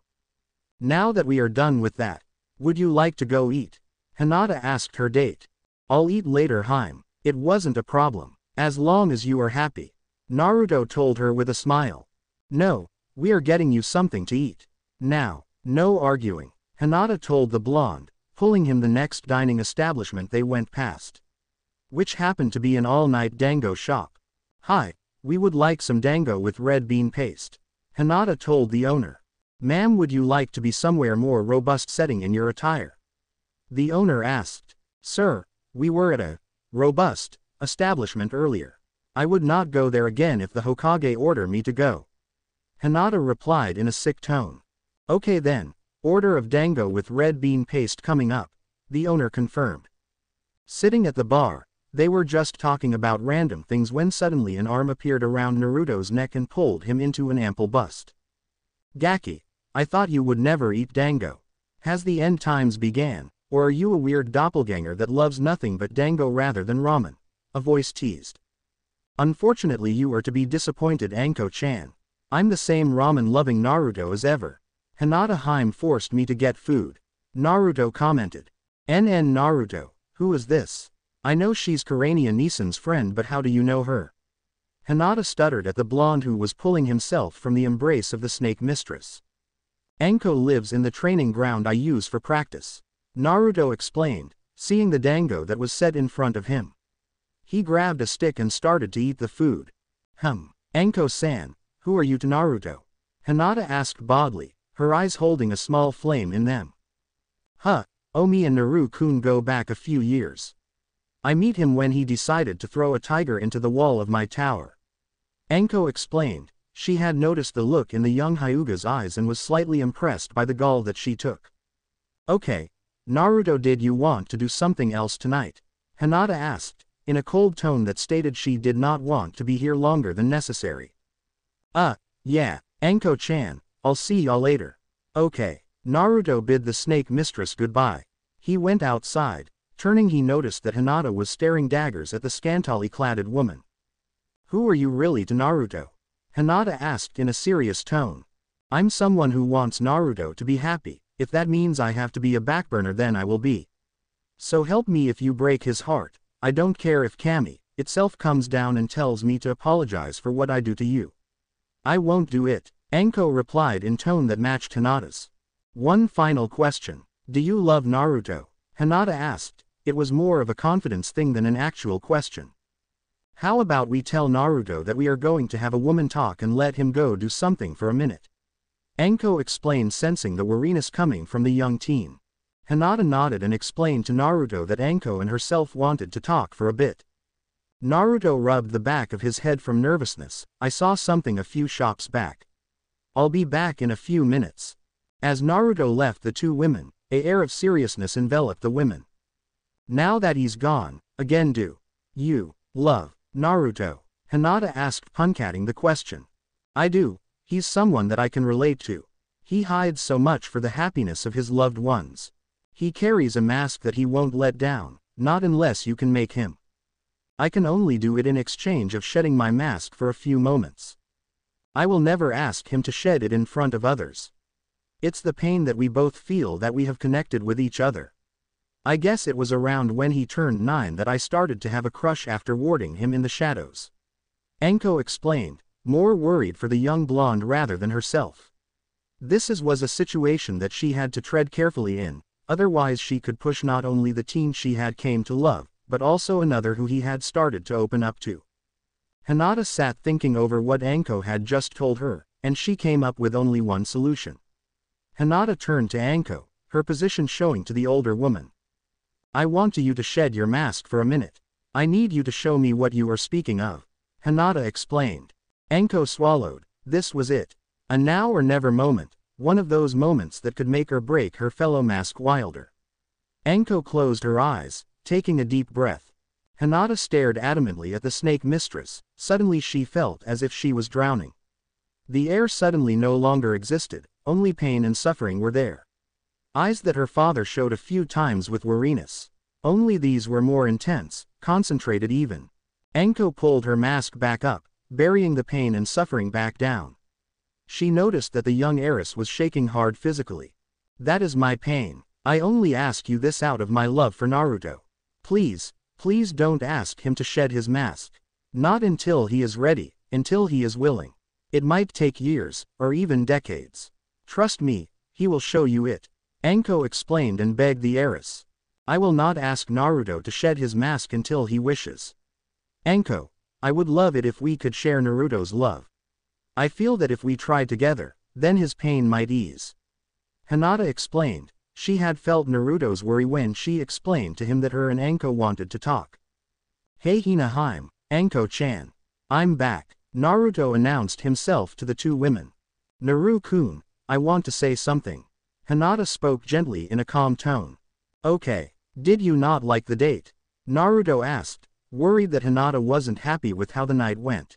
Now that we are done with that, would you like to go eat? Hinata asked her date. I'll eat later Heim, it wasn't a problem, as long as you are happy. Naruto told her with a smile. No, we are getting you something to eat. Now, no arguing, Hinata told the blonde, pulling him the next dining establishment they went past. Which happened to be an all-night dango shop. Hi, we would like some dango with red bean paste. Hinata told the owner. Ma'am would you like to be somewhere more robust setting in your attire? The owner asked. Sir, we were at a robust establishment earlier. I would not go there again if the Hokage order me to go. Hinata replied in a sick tone. Okay then, order of dango with red bean paste coming up, the owner confirmed. Sitting at the bar, They were just talking about random things when suddenly an arm appeared around Naruto's neck and pulled him into an ample bust. Gaki, I thought you would never eat dango. Has the end times began, or are you a weird doppelganger that loves nothing but dango rather than ramen? A voice teased. Unfortunately you are to be disappointed Anko-chan. I'm the same ramen-loving Naruto as ever. Hinata Haim forced me to get food. Naruto commented. NN Naruto, who is this? I know she's Kurenai Nissan's friend but how do you know her? Hinata stuttered at the blonde who was pulling himself from the embrace of the snake mistress. Anko lives in the training ground I use for practice. Naruto explained, seeing the dango that was set in front of him. He grabbed a stick and started to eat the food. Hum, Anko-san, who are you to Naruto? Hinata asked boldly, her eyes holding a small flame in them. Huh, Omi and Naru-kun go back a few years. I meet him when he decided to throw a tiger into the wall of my tower. Anko explained, she had noticed the look in the young Hyuga's eyes and was slightly impressed by the gall that she took. Okay, Naruto did you want to do something else tonight? Hinata asked, in a cold tone that stated she did not want to be here longer than necessary. Uh, yeah, Anko-chan, I'll see y'all later. Okay. Naruto bid the snake mistress goodbye. He went outside. Turning he noticed that Hinata was staring daggers at the scantily cladded woman. Who are you really to Naruto? Hinata asked in a serious tone. I'm someone who wants Naruto to be happy, if that means I have to be a backburner then I will be. So help me if you break his heart, I don't care if Kami, itself comes down and tells me to apologize for what I do to you. I won't do it, Anko replied in tone that matched Hinata's. One final question. Do you love Naruto? Hinata asked, it was more of a confidence thing than an actual question. How about we tell Naruto that we are going to have a woman talk and let him go do something for a minute? Anko explained sensing the weariness coming from the young teen. Hinata nodded and explained to Naruto that Anko and herself wanted to talk for a bit. Naruto rubbed the back of his head from nervousness, I saw something a few shops back. I'll be back in a few minutes. As Naruto left the two women, a air of seriousness enveloped the women. Now that he's gone, again do you love Naruto? Hinata asked puncatting the question. I do, he's someone that I can relate to. He hides so much for the happiness of his loved ones. He carries a mask that he won't let down, not unless you can make him. I can only do it in exchange of shedding my mask for a few moments. I will never ask him to shed it in front of others. It's the pain that we both feel that we have connected with each other. I guess it was around when he turned nine that I started to have a crush after warding him in the shadows. Anko explained, more worried for the young blonde rather than herself. This is was a situation that she had to tread carefully in, otherwise she could push not only the teen she had came to love, but also another who he had started to open up to. Hinata sat thinking over what Anko had just told her, and she came up with only one solution. Hinata turned to Anko, her position showing to the older woman. I want you to shed your mask for a minute. I need you to show me what you are speaking of. Hinata explained. Anko swallowed, this was it. A now or never moment, one of those moments that could make or break her fellow mask wilder. Anko closed her eyes, taking a deep breath. Hinata stared adamantly at the snake mistress, suddenly she felt as if she was drowning. The air suddenly no longer existed, only pain and suffering were there. Eyes that her father showed a few times with weariness. Only these were more intense, concentrated even. Anko pulled her mask back up, burying the pain and suffering back down. She noticed that the young heiress was shaking hard physically. That is my pain. I only ask you this out of my love for Naruto. Please, Please don't ask him to shed his mask. Not until he is ready, until he is willing. It might take years, or even decades. Trust me, he will show you it. Anko explained and begged the heiress. I will not ask Naruto to shed his mask until he wishes. Anko, I would love it if we could share Naruto's love. I feel that if we try together, then his pain might ease. Hinata explained, she had felt Naruto's worry when she explained to him that her and Anko wanted to talk. Hey Hina Anko-chan. I'm back. Naruto announced himself to the two women. Naru-kun, I want to say something. Hinata spoke gently in a calm tone. Okay, did you not like the date? Naruto asked, worried that Hinata wasn't happy with how the night went.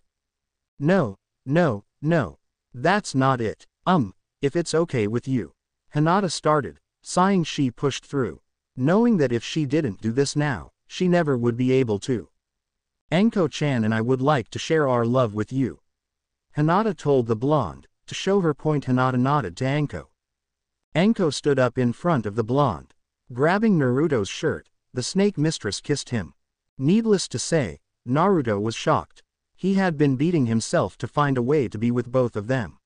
No, no, no. That's not it. Um, if it's okay with you. Hinata started, sighing she pushed through. Knowing that if she didn't do this now, she never would be able to. Anko-chan and I would like to share our love with you. Hinata told the blonde, to show her point Hinata nodded to Anko. Anko stood up in front of the blonde. Grabbing Naruto's shirt, the snake mistress kissed him. Needless to say, Naruto was shocked. He had been beating himself to find a way to be with both of them.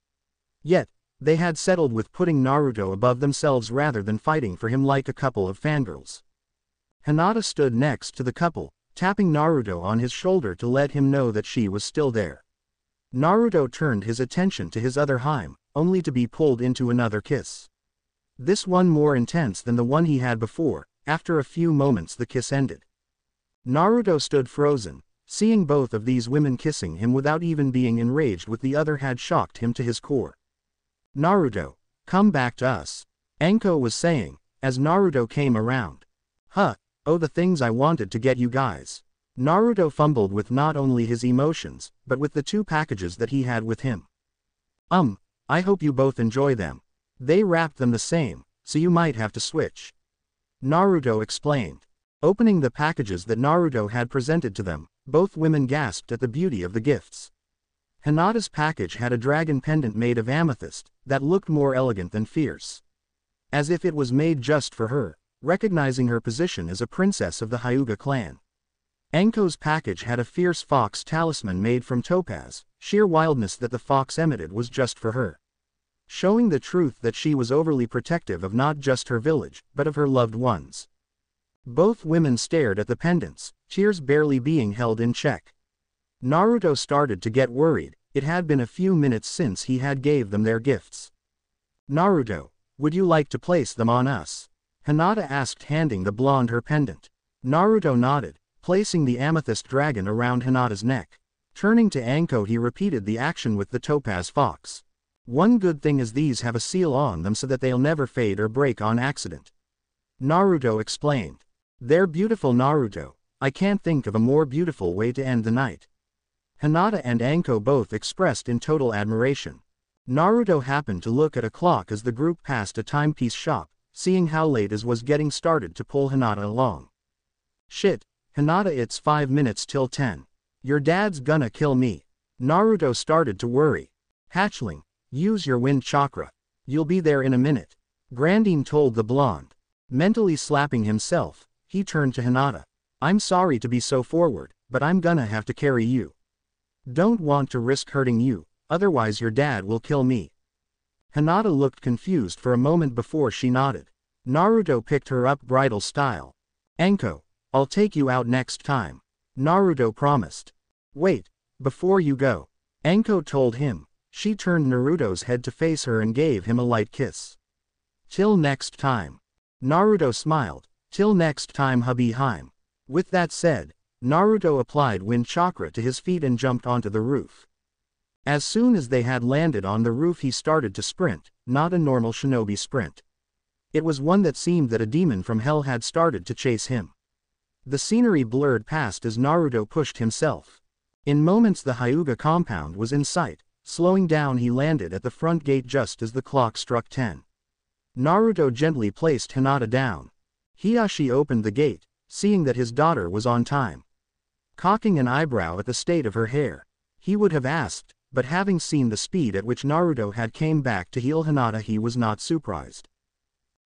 Yet, they had settled with putting Naruto above themselves rather than fighting for him like a couple of fangirls. Hinata stood next to the couple, tapping Naruto on his shoulder to let him know that she was still there. Naruto turned his attention to his other hime, only to be pulled into another kiss. This one more intense than the one he had before, after a few moments the kiss ended. Naruto stood frozen, seeing both of these women kissing him without even being enraged with the other had shocked him to his core. Naruto, come back to us. Anko was saying, as Naruto came around. Huh, oh the things I wanted to get you guys. Naruto fumbled with not only his emotions, but with the two packages that he had with him. Um, I hope you both enjoy them. They wrapped them the same, so you might have to switch. Naruto explained. Opening the packages that Naruto had presented to them, both women gasped at the beauty of the gifts. Hinata's package had a dragon pendant made of amethyst, that looked more elegant than fierce. As if it was made just for her, recognizing her position as a princess of the Hyuga clan. Anko's package had a fierce fox talisman made from topaz, sheer wildness that the fox emitted was just for her. Showing the truth that she was overly protective of not just her village, but of her loved ones. Both women stared at the pendants, tears barely being held in check. Naruto started to get worried, it had been a few minutes since he had gave them their gifts. Naruto, would you like to place them on us? Hinata asked handing the blonde her pendant. Naruto nodded, placing the amethyst dragon around Hinata's neck. Turning to Anko he repeated the action with the topaz fox. One good thing is these have a seal on them so that they'll never fade or break on accident. Naruto explained. They're beautiful Naruto, I can't think of a more beautiful way to end the night. Hinata and Anko both expressed in total admiration. Naruto happened to look at a clock as the group passed a timepiece shop, seeing how late it was getting started to pull Hinata along. Shit, Hinata it's 5 minutes till 10. Your dad's gonna kill me. Naruto started to worry. Hatchling, use your wind chakra. You'll be there in a minute. Grandine told the blonde. Mentally slapping himself, he turned to Hinata. I'm sorry to be so forward, but I'm gonna have to carry you. Don't want to risk hurting you, otherwise your dad will kill me. Hinata looked confused for a moment before she nodded. Naruto picked her up bridal style. Anko, I'll take you out next time. Naruto promised. Wait, before you go. Anko told him. She turned Naruto's head to face her and gave him a light kiss. Till next time. Naruto smiled. Till next time hubby. With that said, Naruto applied wind chakra to his feet and jumped onto the roof. As soon as they had landed on the roof he started to sprint, not a normal shinobi sprint. It was one that seemed that a demon from hell had started to chase him. The scenery blurred past as Naruto pushed himself. In moments the Hyuga compound was in sight, slowing down he landed at the front gate just as the clock struck 10. Naruto gently placed Hinata down. Hiashi opened the gate, seeing that his daughter was on time. Cocking an eyebrow at the state of her hair. He would have asked, but having seen the speed at which Naruto had came back to heal Hinata he was not surprised.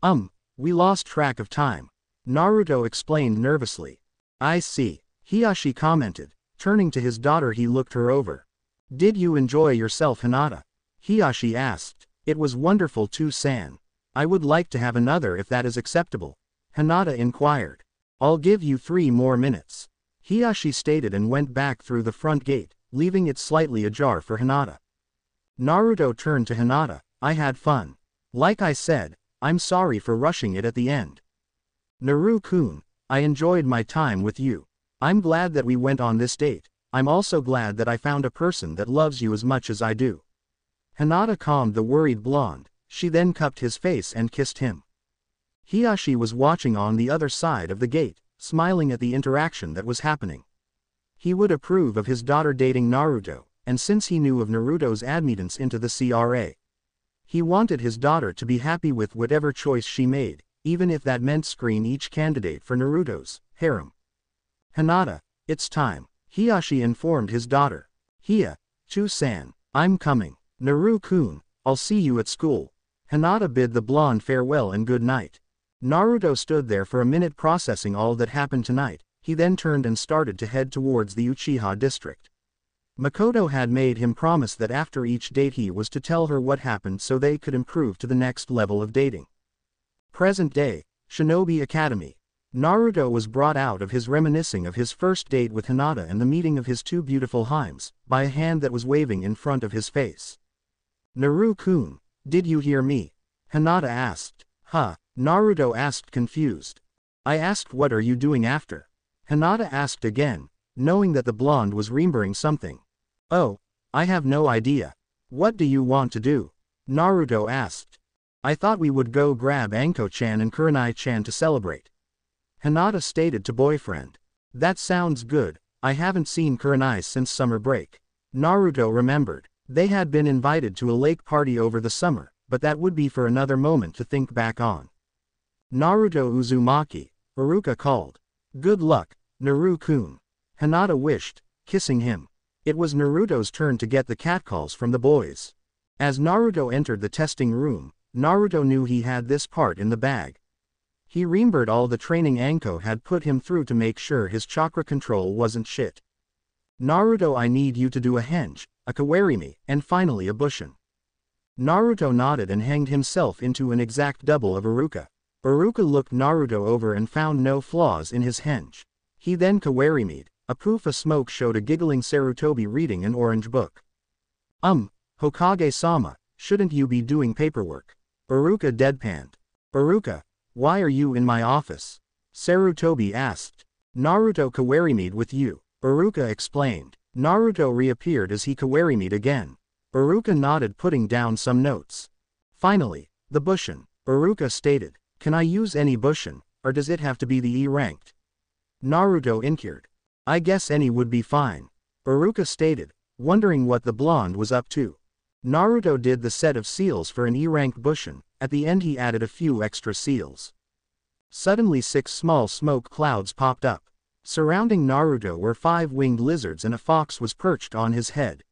Um, we lost track of time. Naruto explained nervously. I see, Hiashi commented, turning to his daughter he looked her over. Did you enjoy yourself Hinata? Hiashi asked. It was wonderful Tou-san. I would like to have another if that is acceptable. Hinata inquired. I'll give you three more minutes. Hiashi stated and went back through the front gate, leaving it slightly ajar for Hinata. Naruto turned to Hinata, I had fun. Like I said, I'm sorry for rushing it at the end. Naru-kun, I enjoyed my time with you. I'm glad that we went on this date, I'm also glad that I found a person that loves you as much as I do. Hinata calmed the worried blonde, she then cupped his face and kissed him. Hiashi was watching on the other side of the gate, smiling at the interaction that was happening. He would approve of his daughter dating Naruto, and since he knew of Naruto's admittance into the CRA, he wanted his daughter to be happy with whatever choice she made, even if that meant screen each candidate for Naruto's harem. Hinata, it's time, Hiashi informed his daughter. Hia, Chu-san, I'm coming. Naru-kun, I'll see you at school. Hinata bid the blonde farewell and good night. Naruto stood there for a minute processing all that happened tonight, he then turned and started to head towards the Uchiha district. Mikoto had made him promise that after each date he was to tell her what happened so they could improve to the next level of dating. Present day, Shinobi Academy. Naruto was brought out of his reminiscing of his first date with Hinata and the meeting of his two beautiful himes, by a hand that was waving in front of his face. Naru-kun, did you hear me? Hinata asked. Huh, Naruto asked confused. I asked what are you doing after? Hinata asked again, knowing that the blonde was remembering something. Oh, I have no idea. What do you want to do? Naruto asked. I thought we would go grab Anko-chan and Kurenai-chan to celebrate. Hinata stated to boyfriend. That sounds good, I haven't seen Kurenai since summer break. Naruto remembered. They had been invited to a lake party over the summer, but that would be for another moment to think back on. Naruto Uzumaki, Iruka called. Good luck, Naru-kun. Hinata wished, kissing him. It was Naruto's turn to get the catcalls from the boys. As Naruto entered the testing room, Naruto knew he had this part in the bag. He remembered all the training Anko had put him through to make sure his chakra control wasn't shit. Naruto I need you to do a henge, a kawarimi, and finally a bushin. Naruto nodded and henged himself into an exact double of Iruka. Iruka looked Naruto over and found no flaws in his henge. He then kawarimied, a poof of smoke showed a giggling Sarutobi reading an orange book. Um, Hokage-sama, shouldn't you be doing paperwork? Iruka deadpanned. Iruka, why are you in my office? Sarutobi asked. Naruto kawarimied with you, Iruka explained. Naruto reappeared as he kawarimied again. Iruka nodded putting down some notes. Finally, the Bushin, Iruka stated, can I use any Bushin, or does it have to be the E-ranked? Naruto inquired. I guess any would be fine. Iruka stated, wondering what the blonde was up to. Naruto did the set of seals for an E-ranked Bushin, at the end he added a few extra seals. Suddenly six small smoke clouds popped up. Surrounding Naruto were five winged lizards and a fox was perched on his head.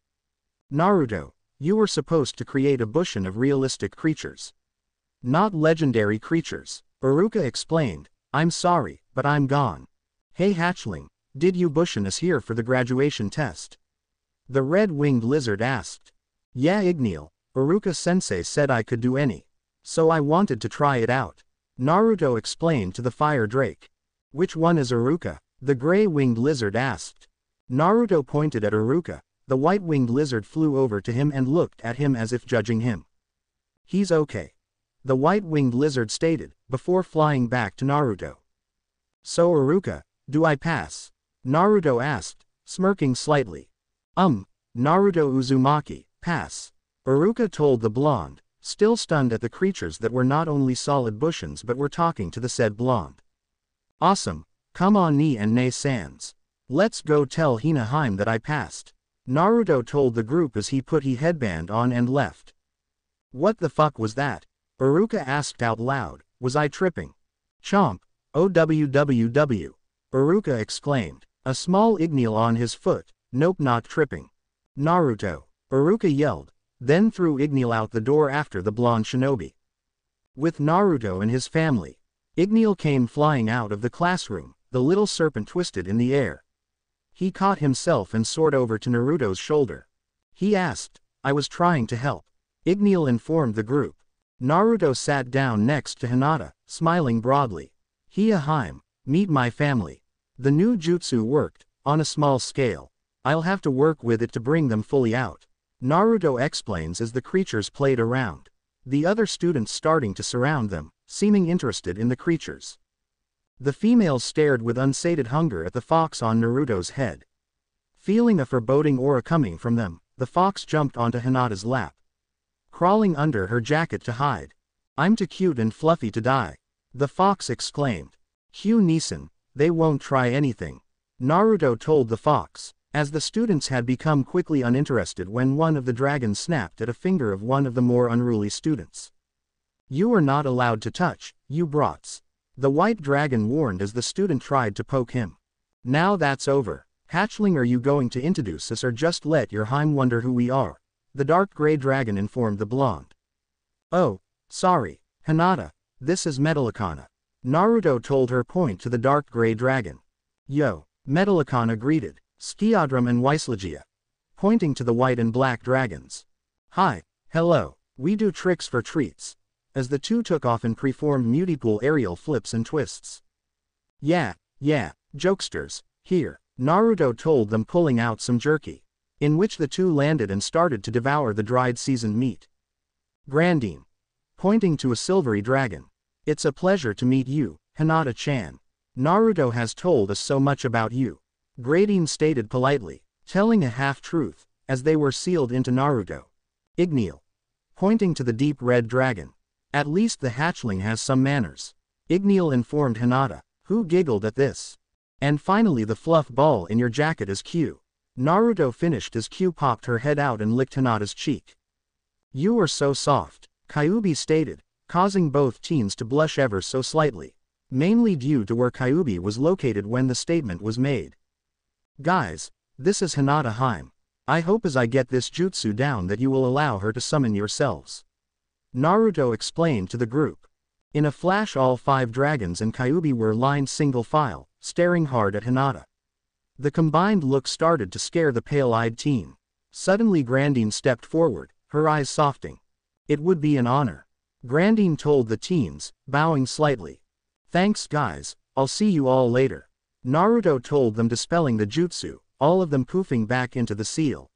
Naruto, you were supposed to create a Bushin of realistic creatures. Not legendary creatures, Iruka explained, I'm sorry, but I'm gone. Hey hatchling, did you Bushin us here for the graduation test? The red-winged lizard asked. Yeah Igneel, Iruka-sensei said I could do any. So I wanted to try it out. Naruto explained to the fire drake. Which one is Iruka? The gray-winged lizard asked. Naruto pointed at Iruka, The white-winged lizard flew over to him and looked at him as if judging him. He's okay. The white-winged lizard stated, before flying back to Naruto. So Iruka, do I pass? Naruto asked, smirking slightly. Um, Naruto Uzumaki, pass. Iruka told the blonde, still stunned at the creatures that were not only solid bushins but were talking to the said blonde. Awesome, come on ni and ne sans. Let's go tell Hina hime that I passed. Naruto told the group as he put he headband on and left. What the fuck was that? Iruka asked out loud, was I tripping? Chomp, OWWW. Iruka exclaimed. A small Igneel on his foot, nope not tripping. Naruto. Iruka yelled, then threw Igneel out the door after the blonde shinobi. With Naruto and his family, Igneel came flying out of the classroom, the little serpent twisted in the air. He caught himself and soared over to Naruto's shoulder. He asked, I was trying to help. Igneel informed the group. Naruto sat down next to Hinata, smiling broadly. Hia hime, meet my family. The new jutsu worked, on a small scale. I'll have to work with it to bring them fully out. Naruto explains as the creatures played around. The other students starting to surround them, seeming interested in the creatures. The females stared with unsated hunger at the fox on Naruto's head. Feeling a foreboding aura coming from them, the fox jumped onto Hinata's lap. Crawling under her jacket to hide. I'm too cute and fluffy to die. The fox exclaimed. Hugh Neeson, they won't try anything. Naruto told the fox, as the students had become quickly uninterested when one of the dragons snapped at a finger of one of the more unruly students. You are not allowed to touch, you brats. The white dragon warned as the student tried to poke him. Now that's over. Hatchling are you going to introduce us or just let your hime wonder who we are? The dark gray dragon informed the blonde. Oh, sorry, Hinata, this is Metallicana. Naruto told her point to the dark gray dragon. Yo, Metallicana greeted, Skiadrum and Weisslogia. Pointing to the white and black dragons. Hi, hello, we do tricks for treats. As the two took off and preformed multiple aerial flips and twists. Yeah, yeah, jokesters, here, Naruto told them pulling out some jerky. In which the two landed and started to devour the dried seasoned meat. Grandine. Pointing to a silvery dragon. It's a pleasure to meet you, Hinata-chan. Naruto has told us so much about you. Grandine stated politely, telling a half-truth, as they were sealed into Naruto. Igneel. Pointing to the deep red dragon. At least the hatchling has some manners. Igneel informed Hinata, who giggled at this. And finally the fluff ball in your jacket is Q. Naruto finished as Q popped her head out and licked Hinata's cheek. You are so soft, Kyuubi stated, causing both teens to blush ever so slightly. Mainly due to where Kyuubi was located when the statement was made. Guys, this is Hinata hime. I hope as I get this jutsu down that you will allow her to summon yourselves. Naruto explained to the group. In a flash all five dragons and Kyuubi were lined single file, staring hard at Hinata. The combined look started to scare the pale-eyed teen. Suddenly Grandine stepped forward, her eyes softening. It would be an honor. Grandine told the teens, bowing slightly. Thanks guys, I'll see you all later. Naruto told them dispelling the jutsu, all of them poofing back into the seal.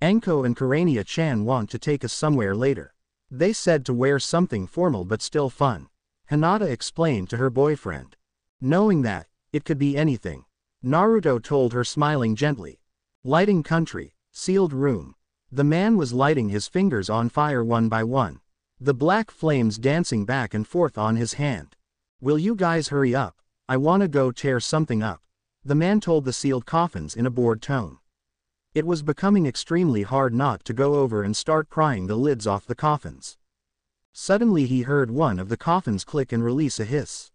Anko and Kurenai-chan want to take us somewhere later. They said to wear something formal but still fun. Hinata explained to her boyfriend. Knowing that, it could be anything. Naruto told her smiling gently. Lighting country, sealed room. The man was lighting his fingers on fire one by one. The black flames dancing back and forth on his hand. Will you guys hurry up? I wanna go tear something up. The man told the sealed coffins in a bored tone. It was becoming extremely hard not to go over and start prying the lids off the coffins. Suddenly he heard one of the coffins click and release a hiss.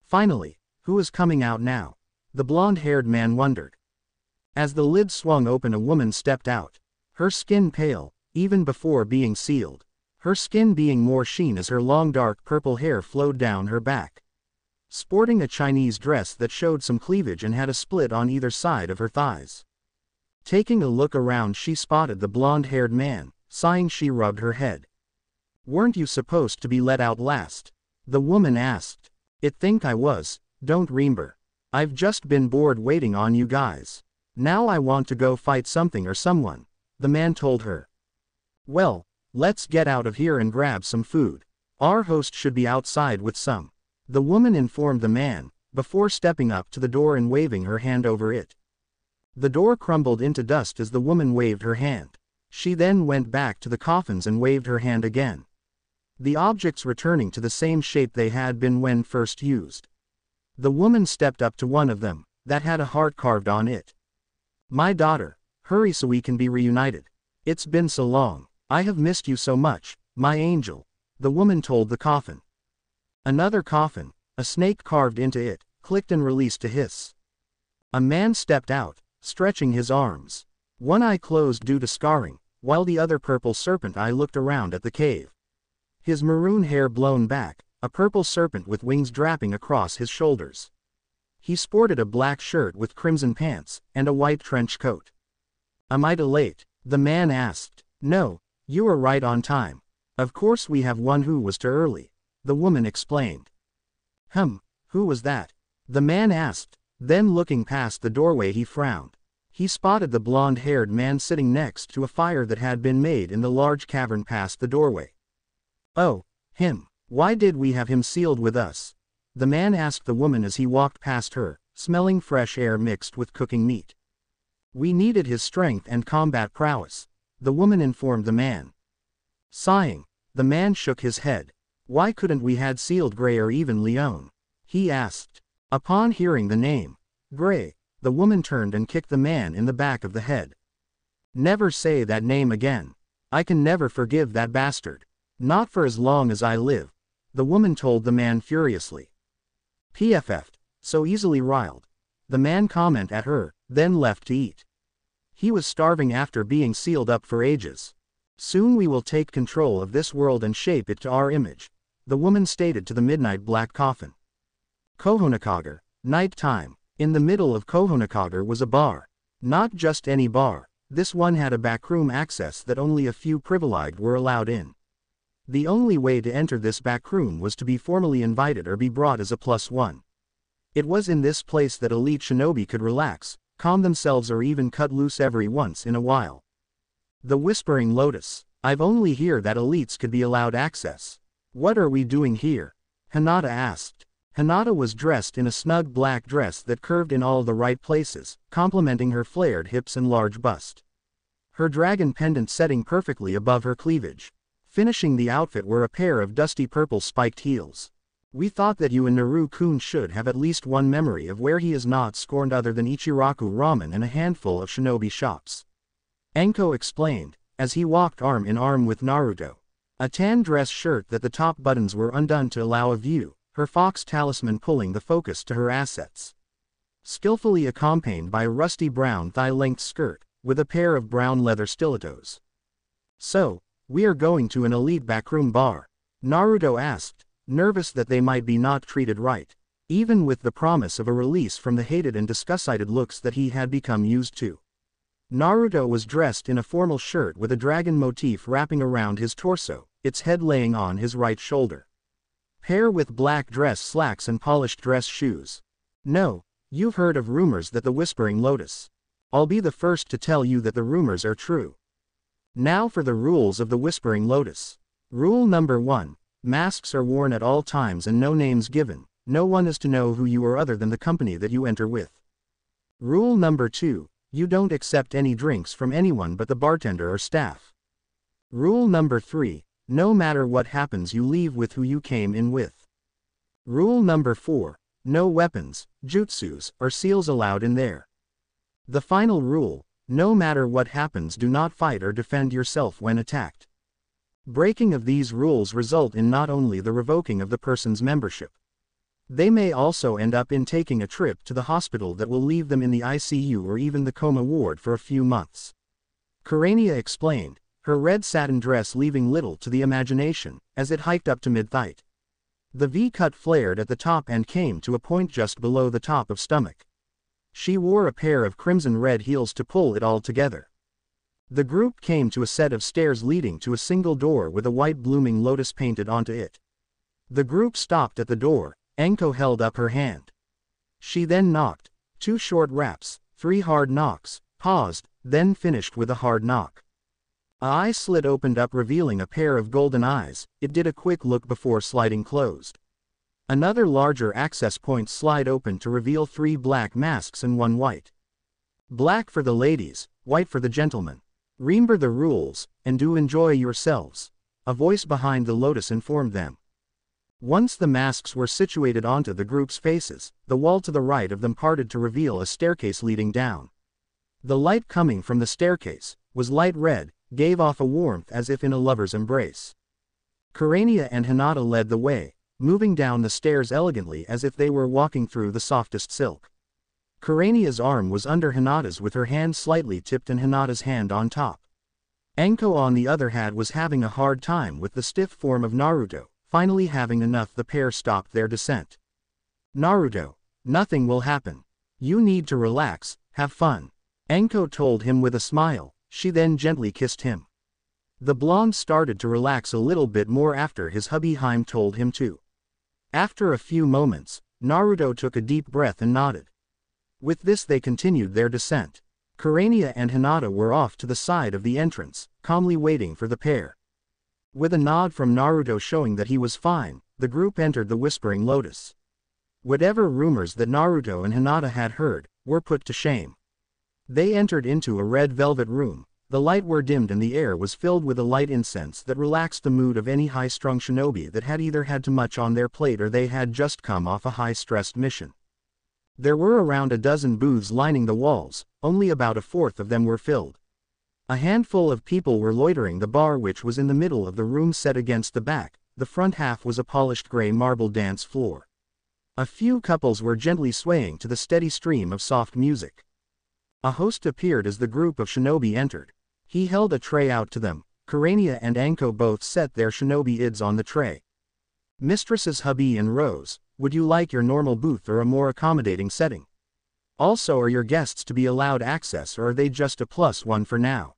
Finally, who is coming out now? The blonde-haired man wondered. As the lid swung open a woman stepped out. Her skin pale, even before being sealed. Her skin being more sheen as her long dark purple hair flowed down her back. Sporting a Chinese dress that showed some cleavage and had a split on either side of her thighs. Taking a look around she spotted the blonde-haired man, sighing she rubbed her head. Weren't you supposed to be let out last? The woman asked. It think I was, don't remember. I've just been bored waiting on you guys. Now I want to go fight something or someone, the man told her. Well, let's get out of here and grab some food. Our host should be outside with some. The woman informed the man, before stepping up to the door and waving her hand over it. The door crumbled into dust as the woman waved her hand. She then went back to the coffins and waved her hand again. The objects returning to the same shape they had been when first used. The woman stepped up to one of them, that had a heart carved on it. My daughter, hurry so we can be reunited. It's been so long, I have missed you so much, my angel, the woman told the coffin. Another coffin, a snake carved into it, clicked and released a hiss. A man stepped out, stretching his arms. One eye closed due to scarring, while the other purple serpent eye looked around at the cave. His maroon hair blown back, a purple serpent with wings draping across his shoulders. He sported a black shirt with crimson pants, and a white trench coat. Am I too late? The man asked. No, you are right on time. Of course we have one who was too early. The woman explained. Hum, who was that? The man asked, then looking past the doorway he frowned. He spotted the blonde-haired man sitting next to a fire that had been made in the large cavern past the doorway. Oh, him. Why did we have him sealed with us? The man asked the woman as he walked past her, smelling fresh air mixed with cooking meat. We needed his strength and combat prowess, the woman informed the man. Sighing, the man shook his head. Why couldn't we had sealed Gray or even Leon? He asked. Upon hearing the name, Gray, the woman turned and kicked the man in the back of the head. Never say that name again. I can never forgive that bastard. Not for as long as I live. The woman told the man furiously. PFF'd, so easily riled. The man comment at her, then left to eat. He was starving after being sealed up for ages. Soon we will take control of this world and shape it to our image, the woman stated to the midnight black coffin. Konohagakure, night time. In the middle of Konohagakure was a bar. Not just any bar, this one had a backroom access that only a few privileged were allowed in. The only way to enter this back room was to be formally invited or be brought as a plus one. It was in this place that elite shinobi could relax, calm themselves or even cut loose every once in a while. The Whispering Lotus. I've only heard that elites could be allowed access. What are we doing here? Hinata asked. Hinata was dressed in a snug black dress that curved in all the right places, complementing her flared hips and large bust. Her dragon pendant setting perfectly above her cleavage. Finishing the outfit were a pair of dusty purple spiked heels. We thought that you and Naru-kun should have at least one memory of where he is not scorned other than Ichiraku ramen and a handful of shinobi shops. Anko explained, as he walked arm in arm with Naruto. A tan dress shirt that the top buttons were undone to allow a view, her fox talisman pulling the focus to her assets. Skillfully accompanied by a rusty brown thigh-length skirt, with a pair of brown leather stilettos. So, we are going to an elite backroom bar. Naruto asked, nervous that they might be not treated right, even with the promise of a release from the hated and disgusted looks that he had become used to. Naruto was dressed in a formal shirt with a dragon motif wrapping around his torso, its head laying on his right shoulder. Pair with black dress slacks and polished dress shoes. No, you've heard of rumors that the Whispering Lotus. I'll be the first to tell you that the rumors are true. Now for the rules of the Whispering Lotus. Rule number 1. Masks are worn at all times and no names given, no one is to know who you are other than the company that you enter with. Rule number 2. You don't accept any drinks from anyone but the bartender or staff. Rule number 3. No matter what happens you leave with who you came in with. Rule number 4. No weapons, jutsus, or seals allowed in there. The final rule, no matter what happens do not fight or defend yourself when attacked. Breaking of these rules result in not only the revoking of the person's membership. They may also end up in taking a trip to the hospital that will leave them in the ICU or even the coma ward for a few months. Kurenai explained, her red satin dress leaving little to the imagination, as it hiked up to mid-thigh. The V-cut flared at the top and came to a point just below the top of stomach. She wore a pair of crimson-red heels to pull it all together. The group came to a set of stairs leading to a single door with a white blooming lotus painted onto it. The group stopped at the door, Anko held up her hand. She then knocked, two short raps, three hard knocks, paused, then finished with a hard knock. A eye slit opened up revealing a pair of golden eyes, it did a quick look before sliding closed. Another larger access point slide open to reveal three black masks and one white. Black for the ladies, white for the gentlemen. Remember the rules, and do enjoy yourselves. A voice behind the lotus informed them. Once the masks were situated onto the group's faces, the wall to the right of them parted to reveal a staircase leading down. The light coming from the staircase was light red, gave off a warmth as if in a lover's embrace. Kurenai and Hinata led the way, moving down the stairs elegantly as if they were walking through the softest silk. Kurenai's arm was under Hinata's with her hand slightly tipped and Hinata's hand on top. Anko on the other hand was having a hard time with the stiff form of Naruto, finally having enough the pair stopped their descent. Naruto, nothing will happen. You need to relax, have fun. Anko told him with a smile, she then gently kissed him. The blonde started to relax a little bit more after his hubby hime told him to. After a few moments, Naruto took a deep breath and nodded. With this they continued their descent. Kurenai and Hinata were off to the side of the entrance, calmly waiting for the pair. With a nod from Naruto showing that he was fine, the group entered the Whispering Lotus. Whatever rumors that Naruto and Hinata had heard, were put to shame. They entered into a red velvet room, the light were dimmed and the air was filled with a light incense that relaxed the mood of any high-strung shinobi that had either had too much on their plate or they had just come off a high-stressed mission. There were around a dozen booths lining the walls, only about a fourth of them were filled. A handful of people were loitering the bar which was in the middle of the room set against the back, the front half was a polished gray marble dance floor. A few couples were gently swaying to the steady stream of soft music. A host appeared as the group of shinobi entered. He held a tray out to them, Kurenai and Anko both set their shinobi ids on the tray. Mistresses Hubby and Rose, would you like your normal booth or a more accommodating setting? Also are your guests to be allowed access or are they just a plus one for now?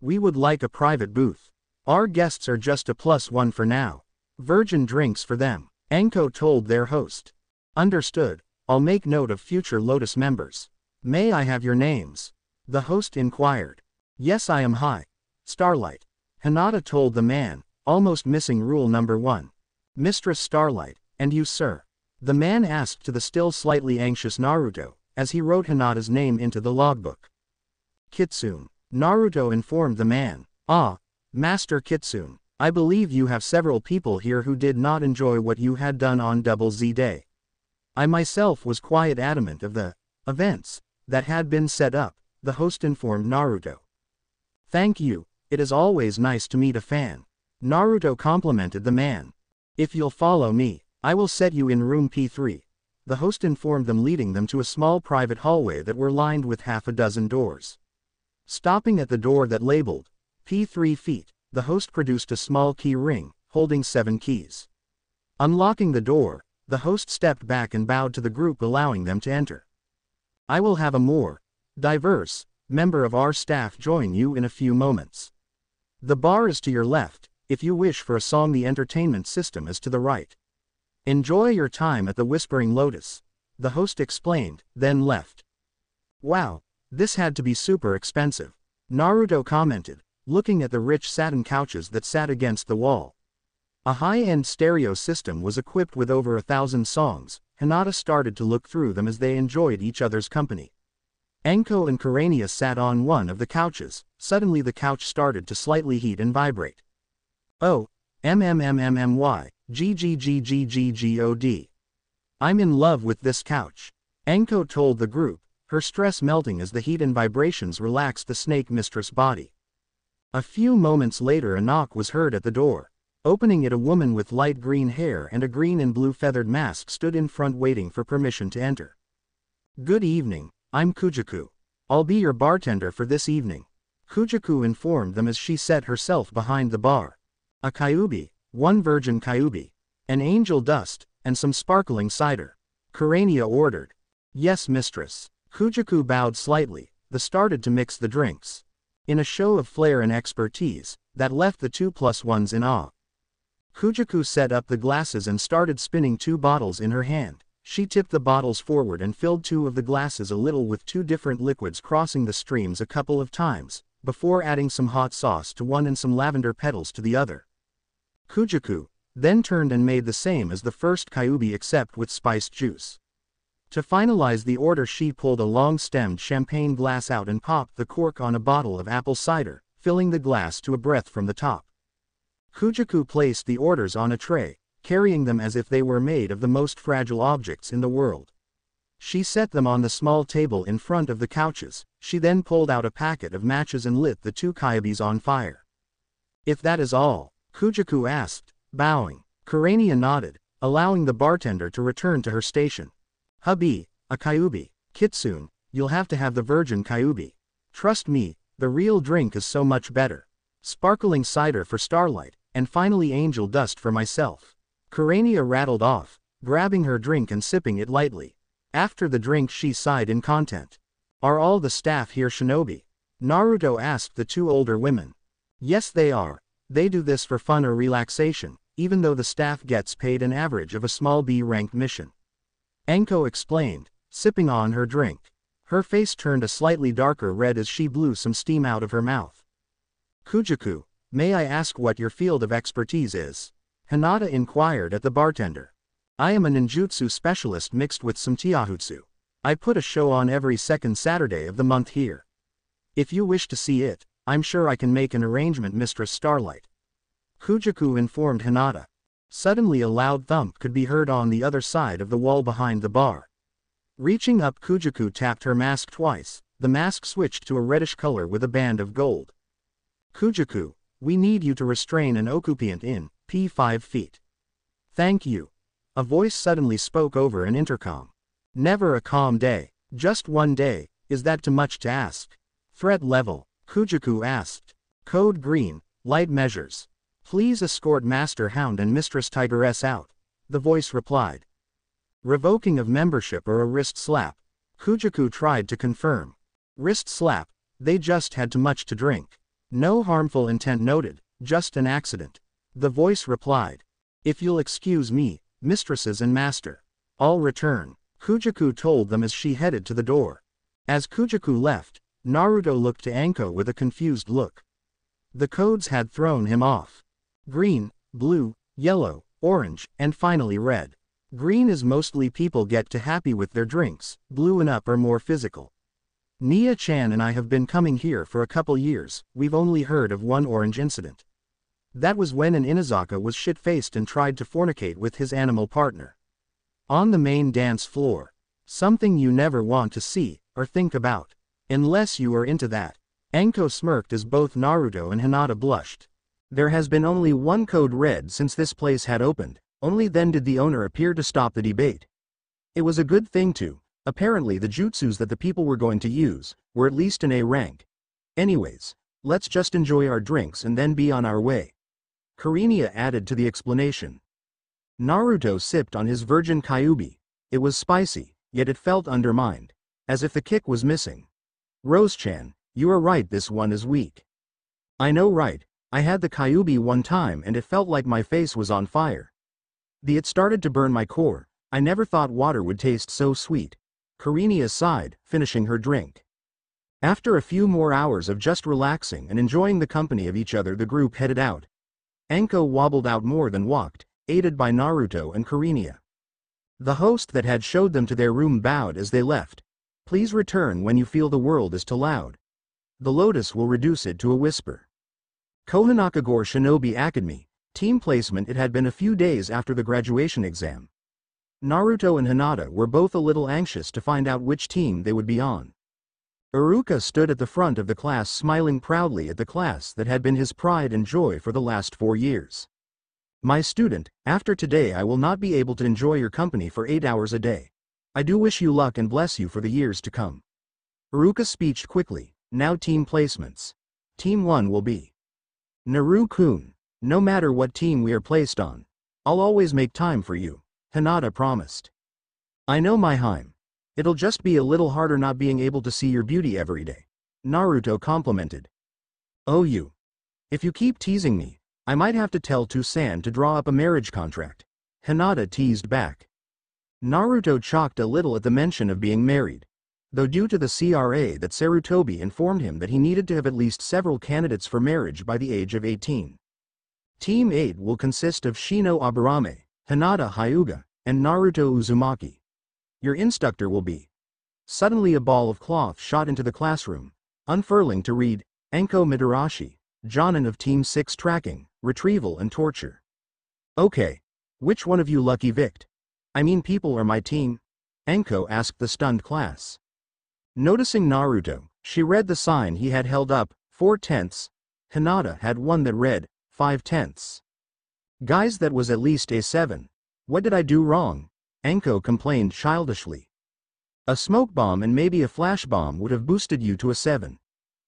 We would like a private booth. Our guests are just a plus one for now. Virgin drinks for them. Anko told their host. Understood, I'll make note of future Lotus members. May I have your names? The host inquired. Yes I am High. Starlight. Hinata told the man, almost missing rule number one. Mistress Starlight, and you sir? The man asked to the still slightly anxious Naruto, as he wrote Hinata's name into the logbook. Kitsune. Naruto informed the man. Ah, Master Kitsune, I believe you have several people here who did not enjoy what you had done on Double Z Day. I myself was quite adamant of the events that had been set up, the host informed Naruto. Thank you, it is always nice to meet a fan. Naruto complimented the man. If you'll follow me, I will set you in room P3. The host informed them leading them to a small private hallway that were lined with half a dozen doors. Stopping at the door that labeled P3 feet, the host produced a small key ring, holding seven keys. Unlocking the door, the host stepped back and bowed to the group allowing them to enter. I will have a more diverse member of our staff join you in a few moments. The bar is to your left, if you wish for a song the entertainment system is to the right. Enjoy your time at the Whispering Lotus, the host explained, then left. Wow, this had to be super expensive. Naruto commented, looking at the rich satin couches that sat against the wall. A high-end stereo system was equipped with over a thousand songs, Hinata started to look through them as they enjoyed each other's company. Anko and Kurenai sat on one of the couches, suddenly the couch started to slightly heat and vibrate. Oh, MMMMMY, GGGGGGOD. I'm in love with this couch. Anko told the group, her stress melting as the heat and vibrations relaxed the snake mistress body. A few moments later a knock was heard at the door. Opening it a woman with light green hair and a green and blue feathered mask stood in front waiting for permission to enter. Good evening, I'm Kujaku. I'll be your bartender for this evening. Kujaku informed them as she set herself behind the bar. A kyubi, one virgin kyubi, an angel dust, and some sparkling cider. Kurenai ordered. Yes mistress. Kujaku bowed slightly, the started to mix the drinks. In a show of flair and expertise, that left the two plus ones in awe. Kujaku set up the glasses and started spinning two bottles in her hand. She tipped the bottles forward and filled two of the glasses a little with two different liquids crossing the streams a couple of times, before adding some hot sauce to one and some lavender petals to the other. Kujaku, then turned and made the same as the first kyubi except with spiced juice. To finalize the order she pulled a long-stemmed champagne glass out and popped the cork on a bottle of apple cider, filling the glass to a breath from the top. Kujaku placed the orders on a tray, carrying them as if they were made of the most fragile objects in the world. She set them on the small table in front of the couches, she then pulled out a packet of matches and lit the two kyubis on fire. If that is all, Kujaku asked, bowing. Kurenai nodded, allowing the bartender to return to her station. Hubby, a kyubi, Kitsune, you'll have to have the virgin kyubi. Trust me, the real drink is so much better. Sparkling cider for Starlight, and finally angel dust for myself. Kurenai rattled off, grabbing her drink and sipping it lightly. After the drink she sighed in content. Are all the staff here shinobi? Naruto asked the two older women. Yes they are, they do this for fun or relaxation, even though the staff gets paid an average of a small B-ranked mission. Anko explained, sipping on her drink. Her face turned a slightly darker red as she blew some steam out of her mouth. Kujaku, may I ask what your field of expertise is? Hinata inquired at the bartender. I am a ninjutsu specialist mixed with some taijutsu. I put a show on every second Saturday of the month here. If you wish to see it, I'm sure I can make an arrangement Mistress Starlight. Kujaku informed Hinata. Suddenly a loud thump could be heard on the other side of the wall behind the bar. Reaching up Kujaku tapped her mask twice, the mask switched to a reddish color with a band of gold. Kujaku, we need you to restrain an occupant in P5 feet. Thank you. A voice suddenly spoke over an intercom. Never a calm day, just one day, is that too much to ask? Threat level, Kujaku asked. Code green, light measures. Please escort Master Hound and Mistress Tigress out. The voice replied. Revoking of membership or a wrist slap. Kujaku tried to confirm. Wrist slap, they just had too much to drink. No harmful intent noted, just an accident. The voice replied. If you'll excuse me, mistresses and master. I'll return. Kujaku told them as she headed to the door. As Kujaku left, Naruto looked to Anko with a confused look. The codes had thrown him off. Green, blue, yellow, orange, and finally red. Green is mostly people get to happy with their drinks, blue and up are more physical. Nia-chan and I have been coming here for a couple years, we've only heard of one orange incident. That was when an Inuzuka was shit-faced and tried to fornicate with his animal partner. On the main dance floor. Something you never want to see, or think about. Unless you are into that. Anko smirked as both Naruto and Hinata blushed. There has been only one code red since this place had opened, only then did the owner appear to stop the debate. It was a good thing too, Apparently the jutsus that the people were going to use, were at least in A rank. Anyways, let's just enjoy our drinks and then be on our way. Kurenai added to the explanation. Naruto sipped on his virgin Kyuubi. It was spicy, yet it felt undermined. As if the kick was missing. Rose-chan, you are right this one is weak. I know right, I had the Kyuubi one time and it felt like my face was on fire. The it started to burn my core, I never thought water would taste so sweet. Kurenai sighed, finishing her drink. After a few more hours of just relaxing and enjoying the company of each other the group headed out. Anko wobbled out more than walked, aided by Naruto and Kurenai. The host that had showed them to their room bowed as they left. Please return when you feel the world is too loud. The lotus will reduce it to a whisper. Konohagakure Shinobi Academy, team placement it had been a few days after the graduation exam. Naruto and Hinata were both a little anxious to find out which team they would be on. Iruka stood at the front of the class smiling proudly at the class that had been his pride and joy for the last four years. My student, after today I will not be able to enjoy your company for eight hours a day. I do wish you luck and bless you for the years to come. Iruka speeched quickly, now team placements. Team 1 will be Naru-kun, no matter what team we are placed on. I'll always make time for you. Hinata promised. I know my hime. It'll just be a little harder not being able to see your beauty every day. Naruto complimented. Oh you. If you keep teasing me, I might have to tell Tou-san to draw up a marriage contract. Hinata teased back. Naruto chalked a little at the mention of being married. Though due to the CRA that Sarutobi informed him that he needed to have at least several candidates for marriage by the age of 18. Team 8 will consist of Shino Aburame, Hinata Hyuga, and Naruto Uzumaki. Your instructor will be. Suddenly a ball of cloth shot into the classroom, unfurling to read, Anko Mitarashi, Jonin of Team 6 Tracking, Retrieval and Torture. Okay. Which one of you lucky Vict? I mean people are my team? Anko asked the stunned class. Noticing Naruto, she read the sign he had held up, four tenths. Hinata had one that read, five tenths. Guys that was at least a 7. What did I do wrong? Anko complained childishly. A smoke bomb and maybe a flash bomb would have boosted you to a 7.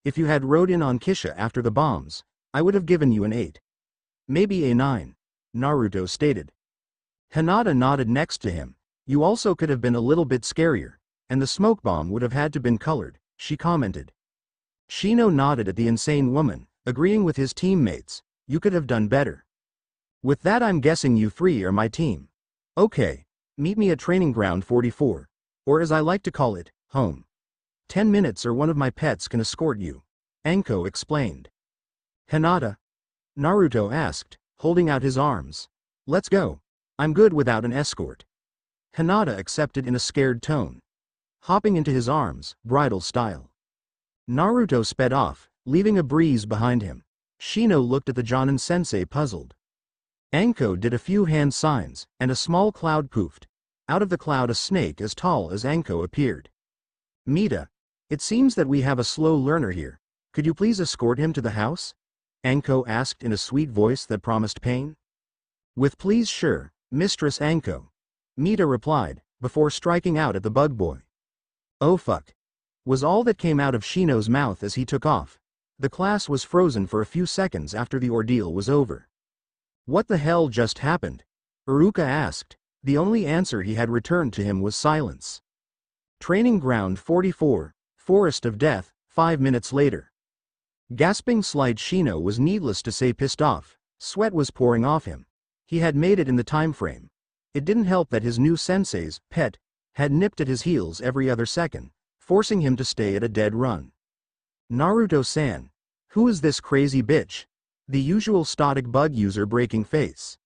If you had rode in on Kisha after the bombs, I would have given you an 8. Maybe a 9. Naruto stated. Hinata nodded next to him. You also could have been a little bit scarier, and the smoke bomb would have had to been colored, she commented. Shino nodded at the insane woman, agreeing with his teammates. You could have done better. With that I'm guessing you three are my team. Okay. Meet me at Training Ground 44. Or as I like to call it, home. Ten minutes or one of my pets can escort you. Anko explained. Hinata? Naruto asked, holding out his arms. Let's go. I'm good without an escort. Hinata accepted in a scared tone. Hopping into his arms, bridal style. Naruto sped off, leaving a breeze behind him. Shino looked at the Jonin sensei puzzled. Anko did a few hand signs, and a small cloud poofed. Out of the cloud a snake as tall as Anko appeared. Mita, it seems that we have a slow learner here. Could you please escort him to the house? Anko asked in a sweet voice that promised pain. With please sure, Mistress Anko. Mita replied, before striking out at the bug boy. Oh fuck. Was all that came out of Shino's mouth as he took off. The class was frozen for a few seconds after the ordeal was over. What the hell just happened? Iruka asked. The only answer he had returned to him was silence. Training Ground 44, Forest of Death, five minutes later. Gasping slight Shino was needless to say pissed off, sweat was pouring off him. He had made it in the time frame. It didn't help that his new sensei's, pet, had nipped at his heels every other second, forcing him to stay at a dead run. Naruto-san. Who is this crazy bitch? The usual static bug user breaking face.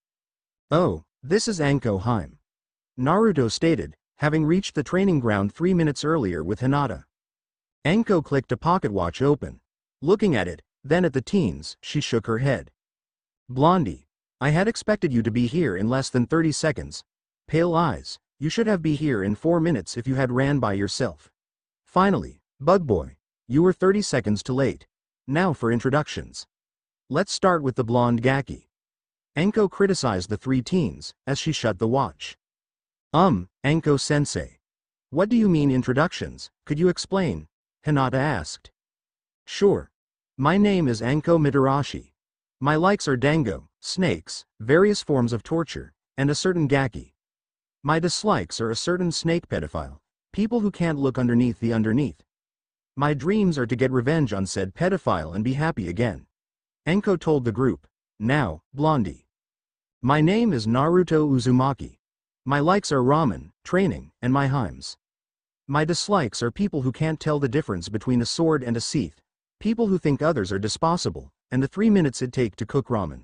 Oh, this is Anko hime. Naruto stated, having reached the training ground three minutes earlier with Hinata. Anko clicked a pocket watch open. Looking at it, then at the teens, she shook her head. Blondie. I had expected you to be here in less than 30 seconds. Pale eyes. You should have be here in 4 minutes if you had ran by yourself. Finally, Bug Boy. You were 30 seconds too late. Now for introductions. Let's start with the blonde Gaki. Anko criticized the three teens, as she shut the watch. Um, Anko-sensei. What do you mean introductions, could you explain? Hinata asked. Sure. My name is Anko Mitarashi. My likes are dango, snakes, various forms of torture, and a certain gaki. My dislikes are a certain snake pedophile, people who can't look underneath the underneath. My dreams are to get revenge on said pedophile and be happy again. Anko told the group. Now, Blondie. My name is Naruto Uzumaki. My likes are ramen, training, and my himes. My dislikes are people who can't tell the difference between a sword and a seath, people who think others are disposable, and the three minutes it take to cook ramen.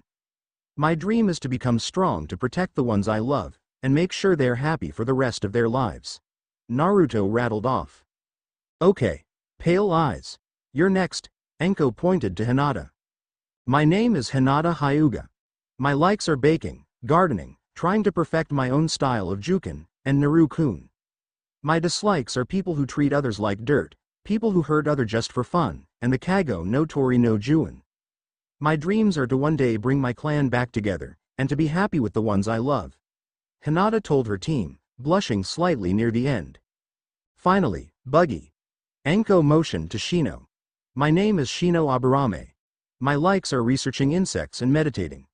My dream is to become strong to protect the ones I love, and make sure they're happy for the rest of their lives. Naruto rattled off. Okay. Pale eyes. You're next, Anko pointed to Hinata. My name is Hinata Hyuga. My likes are baking, gardening, trying to perfect my own style of Juken, and Naru-kun. My dislikes are people who treat others like dirt, people who hurt other just for fun, and the Kago no Tori no Juin. My dreams are to one day bring my clan back together, and to be happy with the ones I love. Hinata told her team, blushing slightly near the end. Finally, Buggy. Anko motioned to Shino. My name is Shino Aburame. My likes are researching insects and meditating.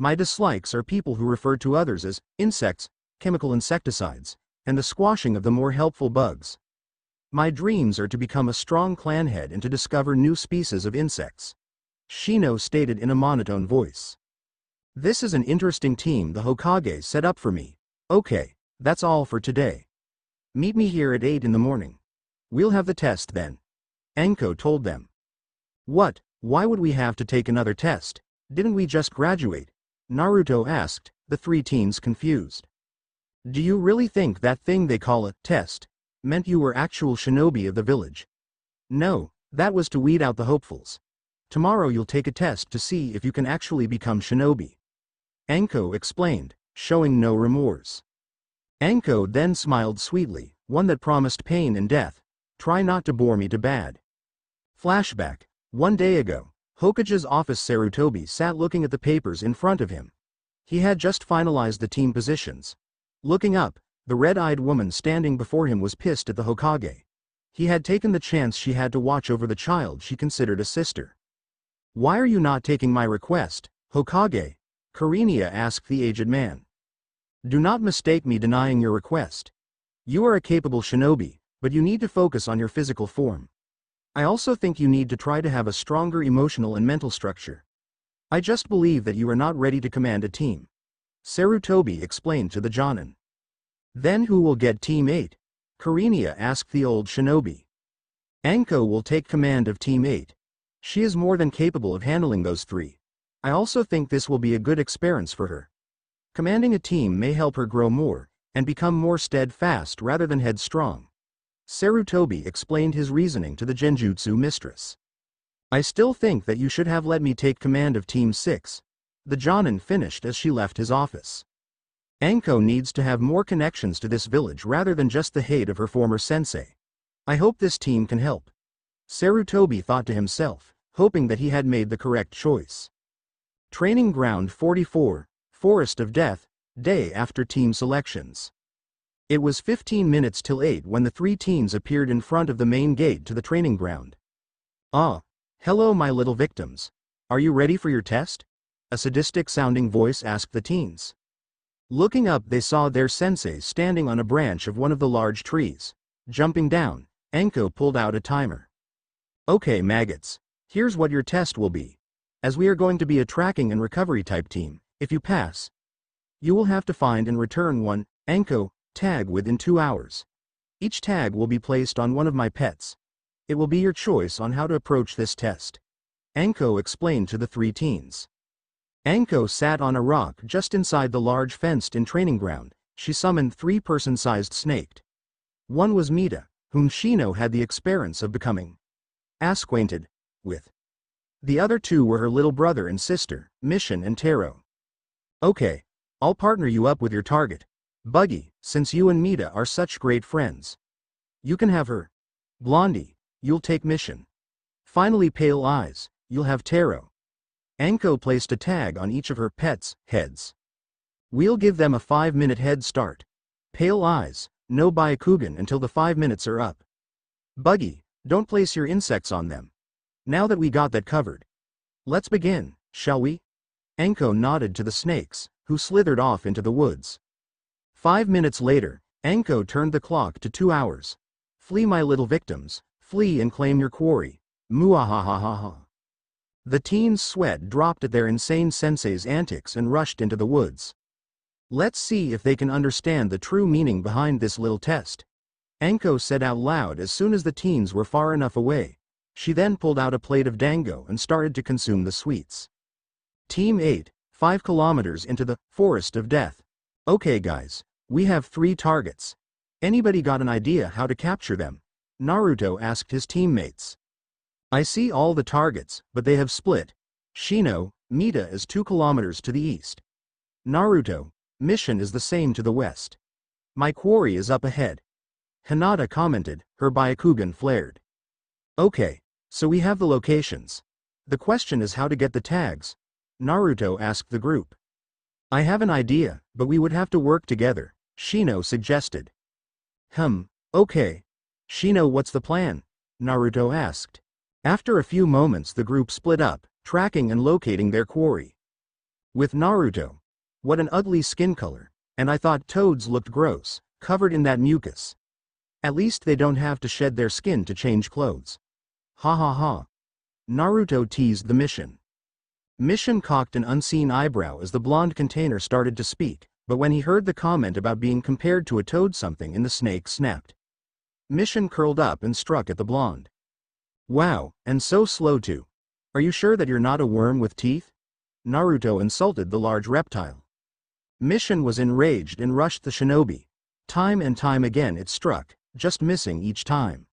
My dislikes are people who refer to others as insects, chemical insecticides, and the squashing of the more helpful bugs. My dreams are to become a strong clan head and to discover new species of insects. Shino stated in a monotone voice. This is an interesting team the Hokage set up for me. Okay, that's all for today. Meet me here at 8 in the morning. We'll have the test then. Anko told them. What, why would we have to take another test? Didn't we just graduate? Naruto asked, the three teens confused. Do you really think that thing they call a test meant you were actual shinobi of the village? No, that was to weed out the hopefuls. Tomorrow you'll take a test to see if you can actually become shinobi. Anko explained, showing no remorse. Anko then smiled sweetly, one that promised pain and death. Try not to bore me to bad. Flashback. One day ago, Hokage's office Sarutobi sat looking at the papers in front of him. He had just finalized the team positions, Looking up, the red-eyed woman standing before him was pissed at the Hokage. He had taken the chance she had to watch over the child she considered a sister. Why are you not taking my request, Hokage? Kurenai asked the aged man. Do not mistake me denying your request. You are a capable shinobi, but you need to focus on your physical form. I also think you need to try to have a stronger emotional and mental structure. I just believe that you are not ready to command a team. Sarutobi explained to the Jonin. Then who will get Team 8? Kurenai asked the old shinobi. Anko will take command of Team 8. She is more than capable of handling those three. I also think this will be a good experience for her. Commanding a team may help her grow more, and become more steadfast rather than headstrong. Sarutobi explained his reasoning to the Genjutsu mistress. I still think that you should have let me take command of Team 6, the Jonin finished as she left his office. Anko needs to have more connections to this village rather than just the hate of her former sensei. I hope this team can help. Sarutobi thought to himself, hoping that he had made the correct choice. Training Ground 44, Forest of Death, day after team selections. It was 15 minutes till 8 when the three teens appeared in front of the main gate to the training ground. Ah, hello my little victims. Are you ready for your test? A sadistic sounding voice asked the teens. Looking up they saw their sensei standing on a branch of one of the large trees. Jumping down, Anko pulled out a timer. Okay maggots, here's what your test will be. As we are going to be a tracking and recovery type team, if you pass, you will have to find and return one, Anko, tag within two hours. Each tag will be placed on one of my pets. It will be your choice on how to approach this test. Anko explained to the three teens. Anko sat on a rock just inside the large fenced-in training ground. She summoned three person-sized snaked. One was Mita, whom Shino had the experience of becoming acquainted with. The other two were her little brother and sister, Mission and Taro. Okay, I'll partner you up with your target. Buggy, since you and Mita are such great friends. You can have her. Blondie, you'll take Mission. Finally Pale Eyes, you'll have Taro. Anko placed a tag on each of her pets' heads. We'll give them a 5-minute head start. Pale eyes, no Byakugan until the 5 minutes are up. Buggy, don't place your insects on them. Now that we got that covered. Let's begin, shall we? Anko nodded to the snakes, who slithered off into the woods. Five minutes later, Anko turned the clock to two hours. Flee my little victims, flee and claim your quarry. Muahahaha. The teens' sweat dropped at their insane sensei's antics and rushed into the woods. Let's see if they can understand the true meaning behind this little test. Anko said out loud as soon as the teens were far enough away. She then pulled out a plate of dango and started to consume the sweets. Team 8, 5 kilometers into the forest of death. Okay guys, we have three targets. Anybody got an idea how to capture them? Naruto asked his teammates. I see all the targets, but they have split. Shino, Mita is 2 kilometers to the east. Naruto, Mission is the same to the west. My quarry is up ahead. Hinata commented, her Byakugan flared. Okay, so we have the locations. The question is how to get the tags. Naruto asked the group. I have an idea, but we would have to work together, Shino suggested. Hmm, okay. Shino what's the plan? Naruto asked. After a few moments the group split up, tracking and locating their quarry. With Naruto. What an ugly skin color, and I thought toads looked gross, covered in that mucus. At least they don't have to shed their skin to change clothes. Ha ha ha. Naruto teased the mission. Mission cocked an unseen eyebrow as the blonde container started to speak, but when he heard the comment about being compared to a toad something in the snake snapped. Mission curled up and struck at the blonde. Wow, and so slow too. Are you sure that you're not a worm with teeth? Naruto insulted the large reptile. Mission was enraged and rushed the shinobi. Time and time again it struck, just missing each time.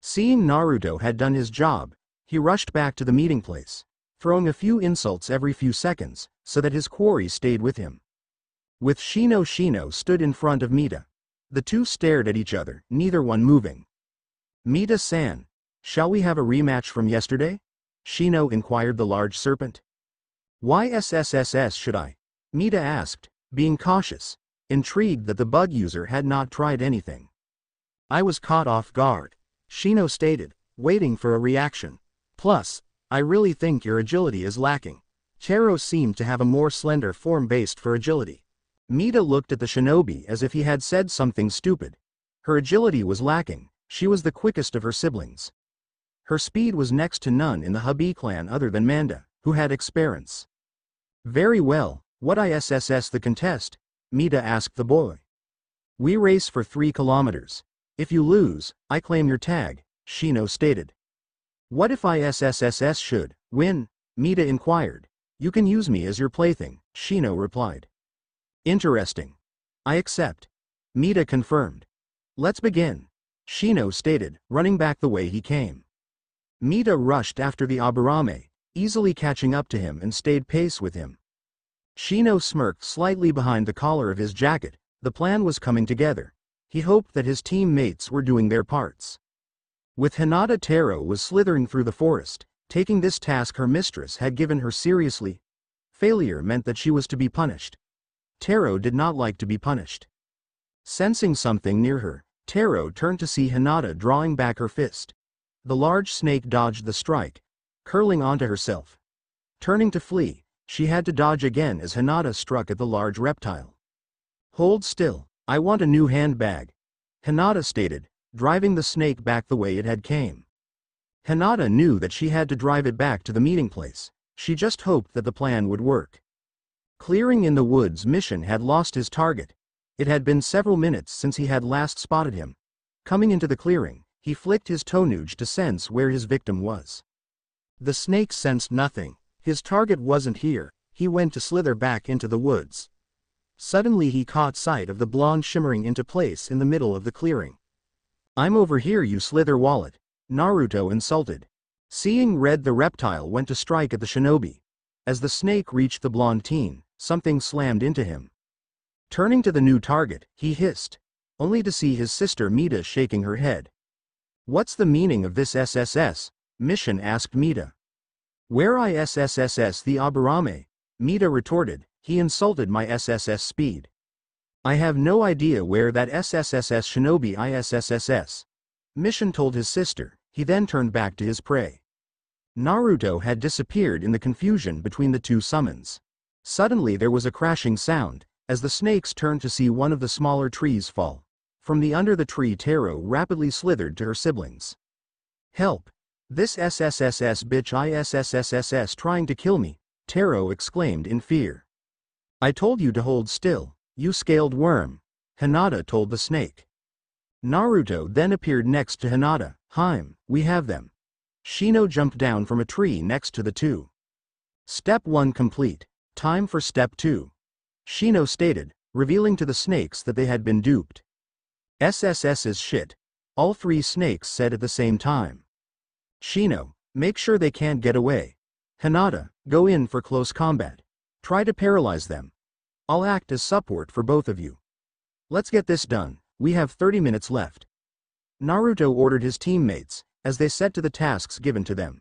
Seeing Naruto had done his job, he rushed back to the meeting place, throwing a few insults every few seconds, so that his quarry stayed with him. With Shino Shino stood in front of Mita. The two stared at each other, neither one moving. Mita-san, Shall we have a rematch from yesterday? Shino inquired the large serpent. Why SSSS should I? Mita asked, being cautious, intrigued that the bug user had not tried anything. I was caught off guard. Shino stated, waiting for a reaction. Plus, I really think your agility is lacking. Taro seemed to have a more slender form based for agility. Mita looked at the shinobi as if he had said something stupid. Her agility was lacking, she was the quickest of her siblings. Her speed was next to none in the Hebi clan other than Manda, who had experience. Very well, what ISSS the contest? Mita asked the boy. We race for three kilometers. If you lose, I claim your tag, Shino stated. What if ISSSS should win? Mita inquired. You can use me as your plaything, Shino replied. Interesting. I accept. Mita confirmed. Let's begin. Shino stated, running back the way he came. Mita rushed after the Aburame, easily catching up to him and stayed pace with him. Shino smirked slightly behind the collar of his jacket, the plan was coming together. He hoped that his teammates were doing their parts. With Hinata Taro was slithering through the forest, taking this task her mistress had given her seriously. Failure meant that she was to be punished. Taro did not like to be punished. Sensing something near her, Taro turned to see Hinata drawing back her fist. The large snake dodged the strike, curling onto herself. Turning to flee, she had to dodge again as Hinata struck at the large reptile. Hold still, I want a new handbag. Hinata stated, driving the snake back the way it had came. Hinata knew that she had to drive it back to the meeting place, she just hoped that the plan would work. Clearing in the woods mission had lost his target. It had been several minutes since he had last spotted him. Coming into the clearing, he flicked his tonage to sense where his victim was. The snake sensed nothing. His target wasn't here, he went to slither back into the woods. Suddenly he caught sight of the blonde shimmering into place in the middle of the clearing. I'm over here you slither wallet. Naruto insulted. Seeing red the reptile went to strike at the shinobi. As the snake reached the blonde teen, something slammed into him. Turning to the new target, he hissed, only to see his sister Mita shaking her head. What's the meaning of this SSS? Mission asked Mita. Where I SSSS the Aburame? Mita retorted, he insulted my SSS speed. I have no idea where that SSSS shinobi ISSSS. Mission told his sister, he then turned back to his prey. Naruto had disappeared in the confusion between the two summons. Suddenly there was a crashing sound, as the snakes turned to see one of the smaller trees fall. From the under the tree Taro rapidly slithered to her siblings. Help! This SSSS bitch ISSSS trying to kill me, Taro exclaimed in fear. I told you to hold still. You scaled worm. Hinata told the snake. Naruto then appeared next to Hinata. Hime, we have them. Shino jumped down from a tree next to the two. Step 1 complete. Time for step 2. Shino stated, revealing to the snakes that they had been duped. SSS is shit. All three snakes said at the same time. Shino, make sure they can't get away. Hinata, go in for close combat. Try to paralyze them. I'll act as support for both of you. Let's get this done, we have 30 minutes left. Naruto ordered his teammates, as they set to the tasks given to them.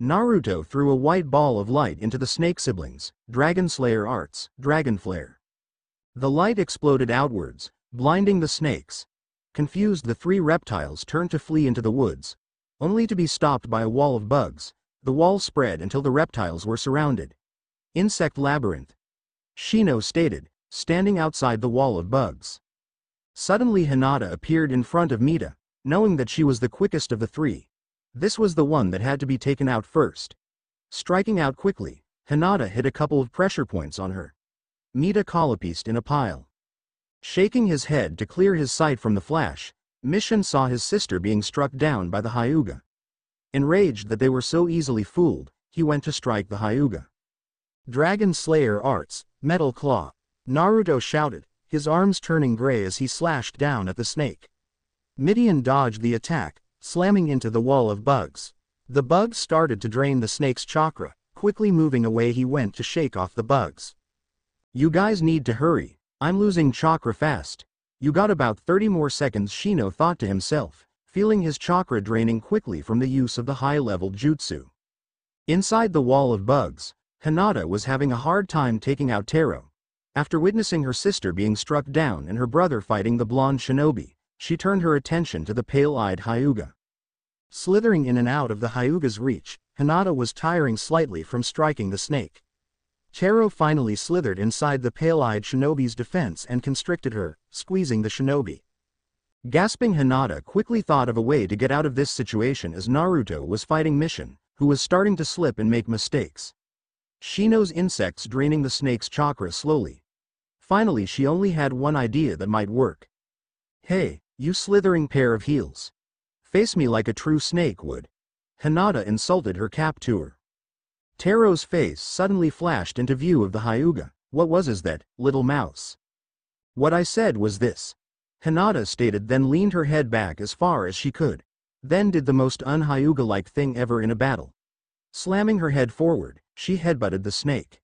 Naruto threw a white ball of light into the snake siblings, Dragon Slayer Arts, Dragon Flare. The light exploded outwards, blinding the snakes. Confused the three reptiles turned to flee into the woods, only to be stopped by a wall of bugs. The wall spread until the reptiles were surrounded. Insect Labyrinth, Shino stated, standing outside the wall of bugs. Suddenly Hinata appeared in front of Mita, knowing that she was the quickest of the three. This was the one that had to be taken out first. Striking out quickly, Hinata hit a couple of pressure points on her. Mita colopiced in a pile. Shaking his head to clear his sight from the flash, Mission saw his sister being struck down by the Hyuga. Enraged that they were so easily fooled, he went to strike the Hyuga. Dragon Slayer Arts, Metal Claw. Naruto shouted, his arms turning gray as he slashed down at the snake. Midian dodged the attack, slamming into the wall of bugs. The bugs started to drain the snake's chakra, quickly moving away he went to shake off the bugs. You guys need to hurry, I'm losing chakra fast. You got about 30 more seconds Shino thought to himself, feeling his chakra draining quickly from the use of the high-level jutsu. Inside the wall of bugs, Hinata was having a hard time taking out Taro. After witnessing her sister being struck down and her brother fighting the blonde shinobi, she turned her attention to the pale-eyed Hyuga. Slithering in and out of the Hyuga's reach, Hinata was tiring slightly from striking the snake. Taro finally slithered inside the pale-eyed shinobi's defense and constricted her, squeezing the shinobi. Gasping Hinata quickly thought of a way to get out of this situation as Naruto was fighting Mission, who was starting to slip and make mistakes. Shino's insects draining the snake's chakra slowly. Finally she only had one idea that might work. Hey, you slithering pair of heels. Face me like a true snake would. Hinata insulted her captor. Taro's face suddenly flashed into view of the Hyuga. What was is that, little mouse? What I said was this. Hinata stated then leaned her head back as far as she could. Then did the most un-Hyuga-like thing ever in a battle. Slamming her head forward, she headbutted the snake.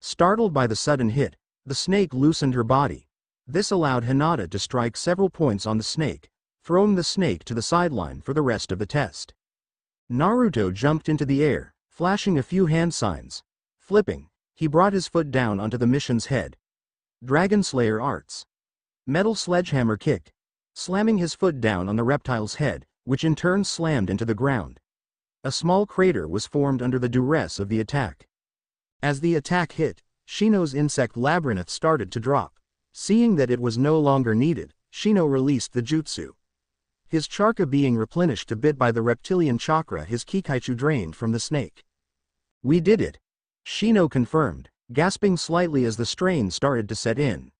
Startled by the sudden hit, the snake loosened her body. This allowed Hinata to strike several points on the snake, throwing the snake to the sideline for the rest of the test. Naruto jumped into the air, flashing a few hand signs. Flipping, he brought his foot down onto the mission's head. Dragon Slayer Arts. Metal Sledgehammer Kick. Slamming his foot down on the reptile's head, which in turn slammed into the ground. A small crater was formed under the duress of the attack. As the attack hit, Shino's insect labyrinth started to drop. Seeing that it was no longer needed, Shino released the jutsu. His chakra being replenished a bit by the reptilian chakra his Kikaichu drained from the snake. We did it. Shino confirmed, gasping slightly as the strain started to set in.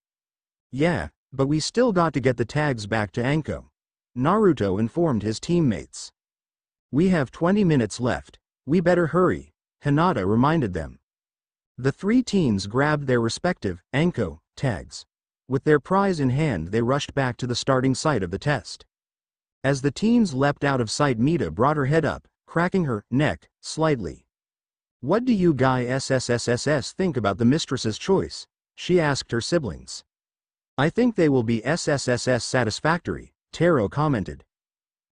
Yeah, but we still got to get the tags back to Anko. Naruto informed his teammates. We have 20 minutes left, we better hurry, Hinata reminded them. The three teens grabbed their respective Anko tags. With their prize in hand they rushed back to the starting site of the test. As the teens leapt out of sight Mita brought her head up, cracking her neck slightly. What do you guy SSSSS think about the mistress's choice? She asked her siblings. I think they will be SSSS satisfactory, Taro commented.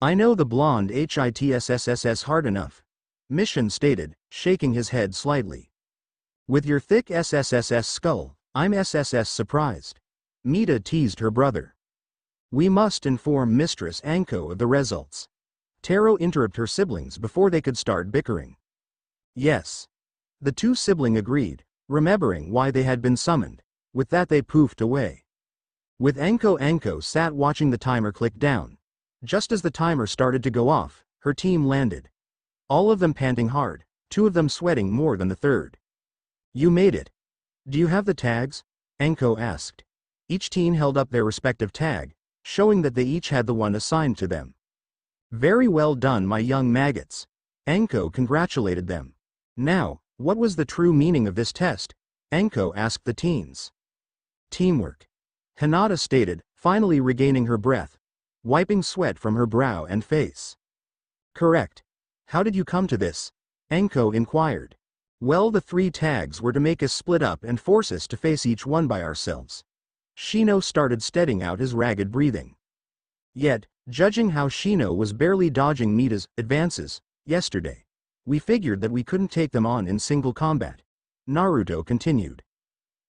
I know the blonde HITSSSS hard enough. Mission stated, shaking his head slightly. With your thick SSSS skull, I'm SSS surprised. Mita teased her brother. We must inform Mistress Anko of the results. Taro interrupted her siblings before they could start bickering. Yes. The two sibling agreed, remembering why they had been summoned. With that they poofed away. With Anko Anko sat watching the timer click down. Just as the timer started to go off, her team landed. All of them panting hard, two of them sweating more than the third. You made it. Do you have the tags? Anko asked. Each team held up their respective tag, showing that they each had the one assigned to them. Very well done my young maggots. Anko congratulated them. Now, what was the true meaning of this test? Anko asked the teens. Teamwork. Hinata stated, finally regaining her breath, wiping sweat from her brow and face. Correct. How did you come to this? Anko inquired. Well the three tags were to make us split up and force us to face each one by ourselves. Shino started steadying out his ragged breathing. Yet, judging how Shino was barely dodging Mita's advances yesterday, we figured that we couldn't take them on in single combat. Naruto continued.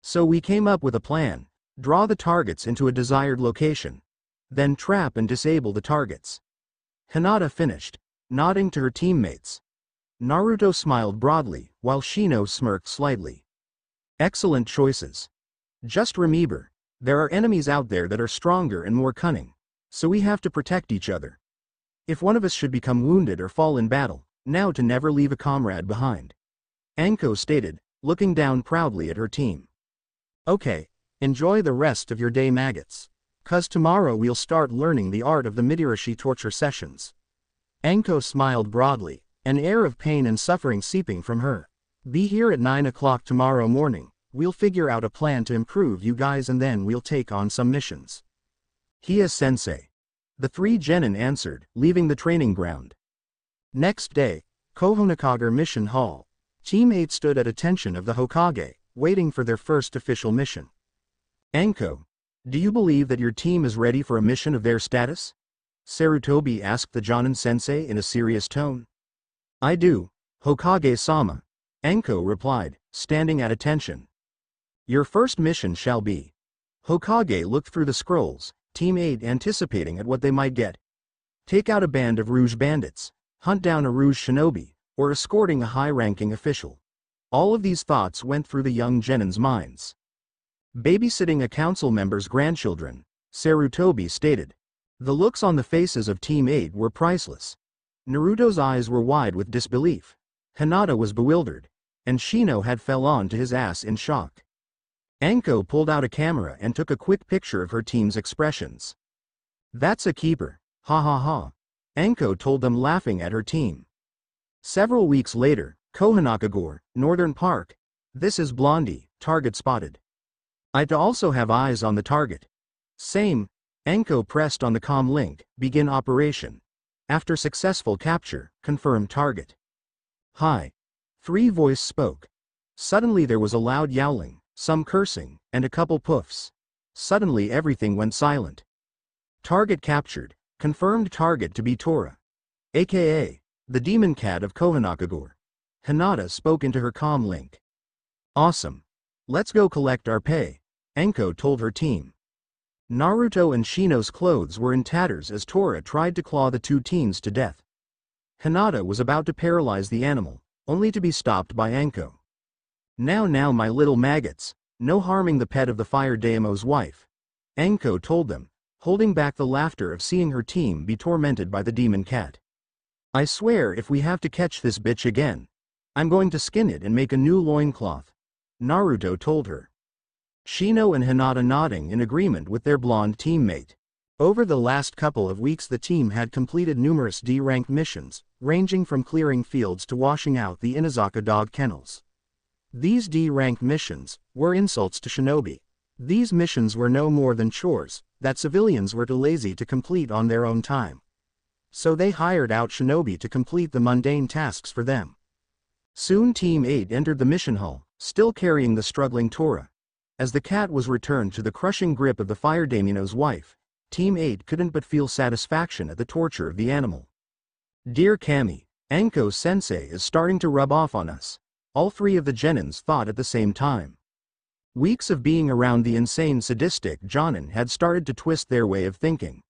So we came up with a plan, draw the targets into a desired location, then trap and disable the targets. Hinata finished, nodding to her teammates. Naruto smiled broadly, while Shino smirked slightly. Excellent choices. Just remember, there are enemies out there that are stronger and more cunning, so we have to protect each other. If one of us should become wounded or fall in battle, now to never leave a comrade behind. Anko stated, looking down proudly at her team. Okay, enjoy the rest of your day maggots. Cause tomorrow we'll start learning the art of the Mitarashi torture sessions. Anko smiled broadly, an air of pain and suffering seeping from her. Be here at 9 o'clock tomorrow morning, we'll figure out a plan to improve you guys and then we'll take on some missions. Hiya sensei. The three genin answered, leaving the training ground. Next day, Kohonokage Mission Hall. Team 8 stood at attention of the Hokage, waiting for their first official mission. Anko, do you believe that your team is ready for a mission of their status? Sarutobi asked the Jonin sensei in a serious tone. I do, Hokage-sama. Anko replied, standing at attention. Your first mission shall be. Hokage looked through the scrolls, Team 8 anticipating at what they might get. Take out a band of Rouge bandits, hunt down a Rouge shinobi, or escorting a high-ranking official. All of these thoughts went through the young Genin's minds. Babysitting a council member's grandchildren, Sarutobi stated. The looks on the faces of Team 8 were priceless. Naruto's eyes were wide with disbelief. Hinata was bewildered. And Shino had fell on to his ass in shock. Anko pulled out a camera and took a quick picture of her team's expressions. That's a keeper, ha ha ha. Anko told them laughing at her team. Several weeks later, Konohagakure, Northern Park. This is Blondie, target spotted. I'd also have eyes on the target. Same. Anko pressed on the com link, begin operation. After successful capture, confirm target. Hi. Three voice spoke. Suddenly there was a loud yowling, some cursing, and a couple poofs. Suddenly everything went silent. Target captured, confirmed target to be Tora. AKA, the demon cat of Konohagakure. Hinata spoke into her com link. Awesome. Let's go collect our pay, Anko told her team. Naruto and Shino's clothes were in tatters as Tora tried to claw the two teens to death. Hinata was about to paralyze the animal, only to be stopped by Anko. Now now my little maggots, no harming the pet of the fire daimyo's wife. Anko told them, holding back the laughter of seeing her team be tormented by the demon cat. I swear if we have to catch this bitch again, I'm going to skin it and make a new loincloth. Naruto told her. Shino and Hinata nodding in agreement with their blonde teammate. Over the last couple of weeks the team had completed numerous D-rank missions, ranging from clearing fields to washing out the Inuzuka dog kennels. These D-rank missions were insults to shinobi. These missions were no more than chores that civilians were too lazy to complete on their own time. So they hired out shinobi to complete the mundane tasks for them. Soon Team 8 entered the mission hall, still carrying the struggling Tora. As the cat was returned to the crushing grip of the fire daimyo's wife, Team 8 couldn't but feel satisfaction at the torture of the animal. Dear Kami, Anko sensei is starting to rub off on us. All three of the Genins thought at the same time. Weeks of being around the insane sadistic Jonin had started to twist their way of thinking.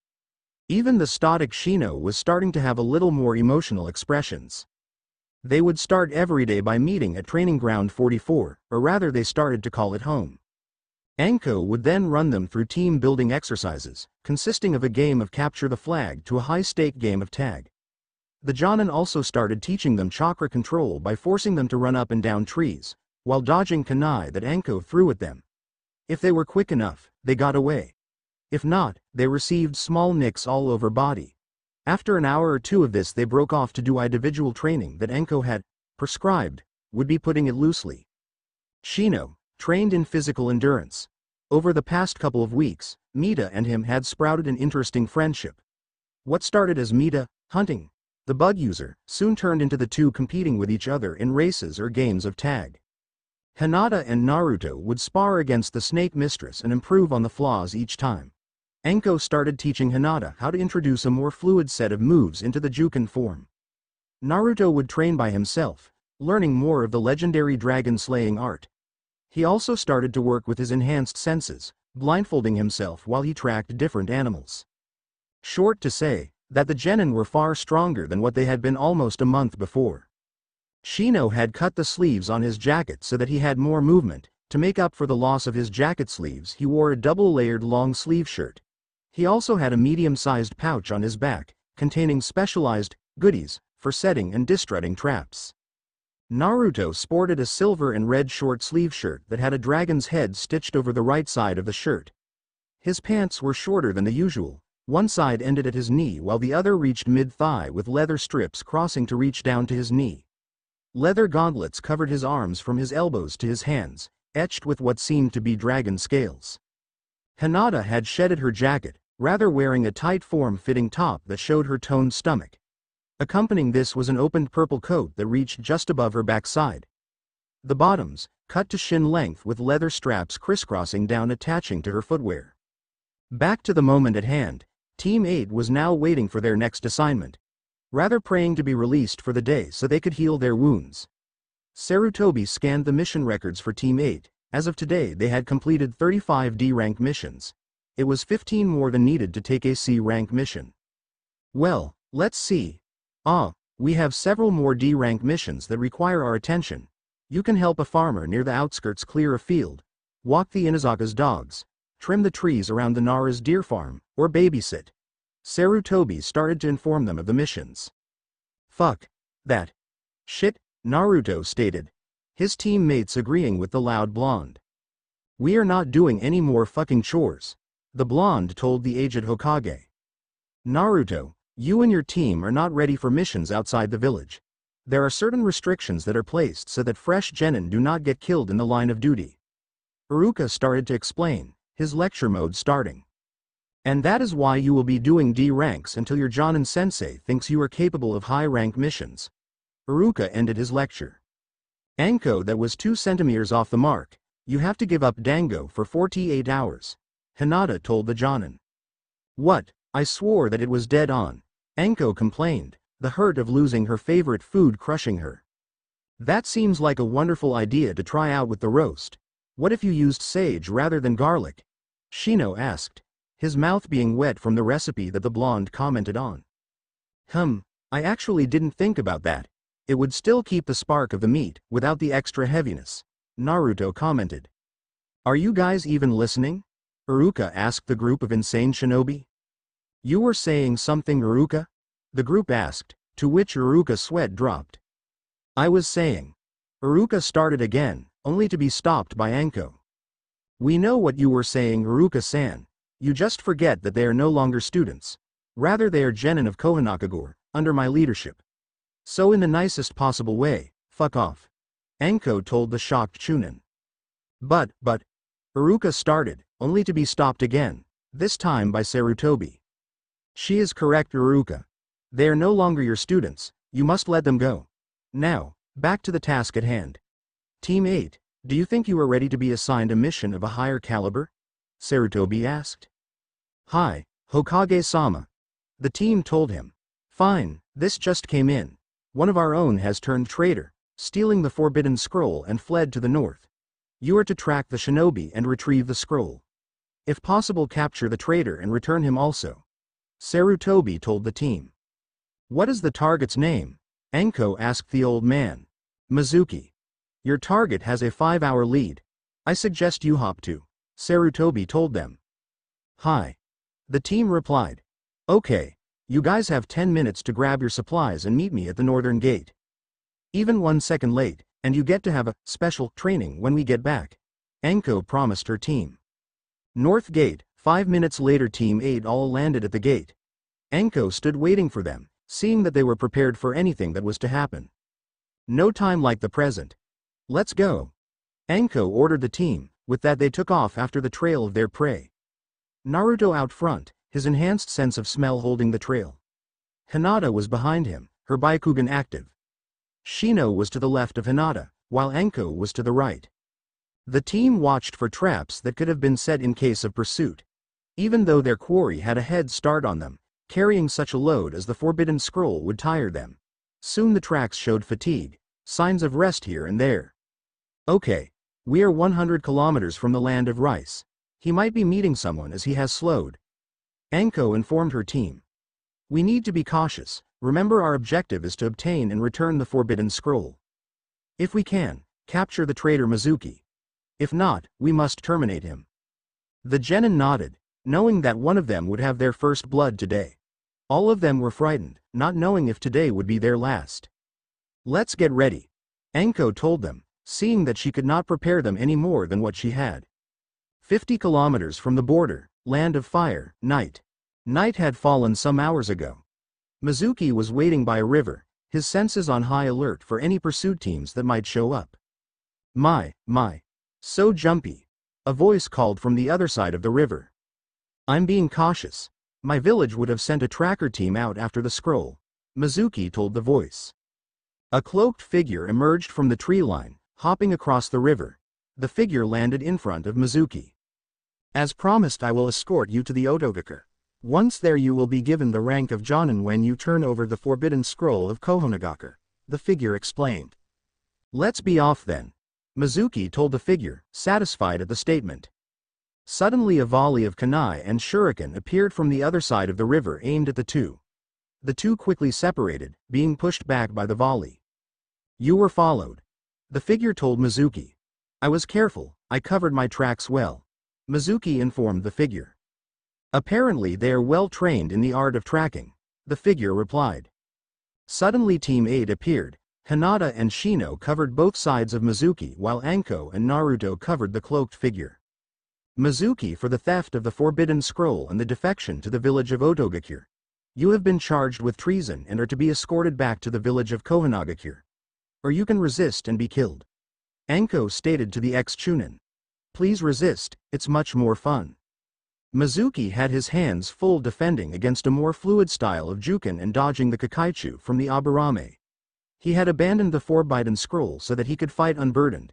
Even the stoic Shino was starting to have a little more emotional expressions. They would start every day by meeting at Training Ground 44, or rather they started to call it home. Anko would then run them through team building exercises, consisting of a game of capture the flag to a high-stake game of tag. The Jonin also started teaching them chakra control by forcing them to run up and down trees, while dodging kunai that Anko threw at them. If they were quick enough, they got away. If not, they received small nicks all over body. After an hour or two of this they broke off to do individual training that Anko had prescribed, would be putting it loosely. Shino, trained in physical endurance. Over the past couple of weeks, Mita and him had sprouted an interesting friendship. What started as Mita, hunting, the bug user, soon turned into the two competing with each other in races or games of tag. Hinata and Naruto would spar against the snake mistress and improve on the flaws each time. Anko started teaching Hinata how to introduce a more fluid set of moves into the Juken form. Naruto would train by himself, learning more of the legendary dragon-slaying art. He also started to work with his enhanced senses, blindfolding himself while he tracked different animals. Short to say, that the genin were far stronger than what they had been almost a month before. Shino had cut the sleeves on his jacket so that he had more movement, to make up for the loss of his jacket sleeves he wore a double-layered long sleeve shirt, he also had a medium-sized pouch on his back, containing specialized goodies for setting and distrutting traps. Naruto sported a silver and red short sleeve shirt that had a dragon's head stitched over the right side of the shirt. His pants were shorter than the usual, one side ended at his knee while the other reached mid-thigh with leather strips crossing to reach down to his knee. Leather gauntlets covered his arms from his elbows to his hands, etched with what seemed to be dragon scales. Hinata had shedded her jacket, rather wearing a tight form-fitting top that showed her toned stomach. Accompanying this was an opened purple coat that reached just above her backside. The bottoms, cut to shin length with leather straps crisscrossing down attaching to her footwear. Back to the moment at hand, Team 8 was now waiting for their next assignment. Rather praying to be released for the day so they could heal their wounds. Sarutobi scanned the mission records for Team 8. As of today they had completed 35 D-rank missions. It was 15 more than needed to take a C-rank mission. Well, let's see. Ah, we have several more D-rank missions that require our attention. You can help a farmer near the outskirts clear a field, walk the Inuzuka's dogs, trim the trees around the Nara's deer farm, or babysit. Sarutobi started to inform them of the missions. Fuck. That. Shit, Naruto stated. His teammates agreeing with the loud blonde. We are not doing any more fucking chores. The blonde told the aged Hokage. Naruto, you and your team are not ready for missions outside the village. There are certain restrictions that are placed so that fresh genin do not get killed in the line of duty. Iruka started to explain, his lecture mode starting. And that is why you will be doing D ranks until your Jonin sensei thinks you are capable of high rank missions. Iruka ended his lecture. Anko that was 2 centimeters off the mark, you have to give up Dango for 48 hours. Hinata told the Jonin. What, I swore that it was dead on. Anko complained, the hurt of losing her favorite food crushing her. That seems like a wonderful idea to try out with the roast. What if you used sage rather than garlic? Shino asked, his mouth being wet from the recipe that the blonde commented on. Hum, I actually didn't think about that. It would still keep the spark of the meat, without the extra heaviness. Naruto commented. Are you guys even listening? Iruka asked the group of insane shinobi. You were saying something Iruka? The group asked, to which Iruka's sweat dropped. I was saying. Iruka started again, only to be stopped by Anko. We know what you were saying Iruka-san. You just forget that they are no longer students. Rather they are genin of Konohagakure, under my leadership. So in the nicest possible way, fuck off. Anko told the shocked Chunin. But, but, Iruka started, only to be stopped again, this time by Sarutobi. She is correct Iruka. They are no longer your students, you must let them go. Now, back to the task at hand. Team 8, do you think you are ready to be assigned a mission of a higher caliber? Sarutobi asked. Hi, Hokage-sama. The team told him. Fine, this just came in. One of our own has turned traitor, stealing the forbidden scroll and fled to the north. You are to track the shinobi and retrieve the scroll. If possible capture the traitor and return him also. Sarutobi told the team. What is the target's name? Anko asked the old man. Mizuki. Your target has a five-hour lead. I suggest you hop to. Sarutobi told them. Hi. The team replied. Okay, you guys have 10 minutes to grab your supplies and meet me at the northern gate. Even one second late, and you get to have a special training when we get back. Anko promised her team. North Gate, five minutes later Team 8 all landed at the gate. Anko stood waiting for them, seeing that they were prepared for anything that was to happen. No time like the present. Let's go. Anko ordered the team, with that they took off after the trail of their prey. Naruto out front, his enhanced sense of smell holding the trail. Hinata was behind him, her Byakugan active. Shino was to the left of Hinata, while Anko was to the right. The team watched for traps that could have been set in case of pursuit. Even though their quarry had a head start on them, carrying such a load as the Forbidden Scroll would tire them. Soon the tracks showed fatigue, signs of rest here and there. Okay, we are 100 kilometers from the land of rice. He might be meeting someone as he has slowed, Anko informed her team. We need to be cautious, remember our objective is to obtain and return the Forbidden Scroll. If we can, capture the traitor Mizuki. If not, we must terminate him. The genin nodded, knowing that one of them would have their first blood today. All of them were frightened, not knowing if today would be their last. Let's get ready. Anko told them, seeing that she could not prepare them any more than what she had. 50 kilometers from the border, land of fire, night. Night had fallen some hours ago. Mizuki was waiting by a river, his senses on high alert for any pursuit teams that might show up. My, my. So jumpy. A voice called from the other side of the river. I'm being cautious. My village would have sent a tracker team out after the scroll. Mizuki told the voice. A cloaked figure emerged from the tree line, hopping across the river. The figure landed in front of Mizuki. As promised I will escort you to the Otogakure. Once there you will be given the rank of Jonin when you turn over the forbidden scroll of Konohagakure, the figure explained. Let's be off then. Mizuki told the figure, satisfied at the statement. Suddenly a volley of kunai and shuriken appeared from the other side of the river aimed at the two. The two quickly separated, being pushed back by the volley. You were followed. The figure told Mizuki. I was careful, I covered my tracks well. Mizuki informed the figure. Apparently they are well trained in the art of tracking, the figure replied. Suddenly Team 8 appeared, Hinata and Shino covered both sides of Mizuki while Anko and Naruto covered the cloaked figure. Mizuki for the theft of the Forbidden Scroll and the defection to the village of Otogakure. You have been charged with treason and are to be escorted back to the village of Konohagakure. Or you can resist and be killed. Anko stated to the ex-Chunin. Please resist, it's much more fun. Mizuki had his hands full defending against a more fluid style of Juken and dodging the Kikaichu from the Aburame. He had abandoned the Four Forbidden Scroll so that he could fight unburdened.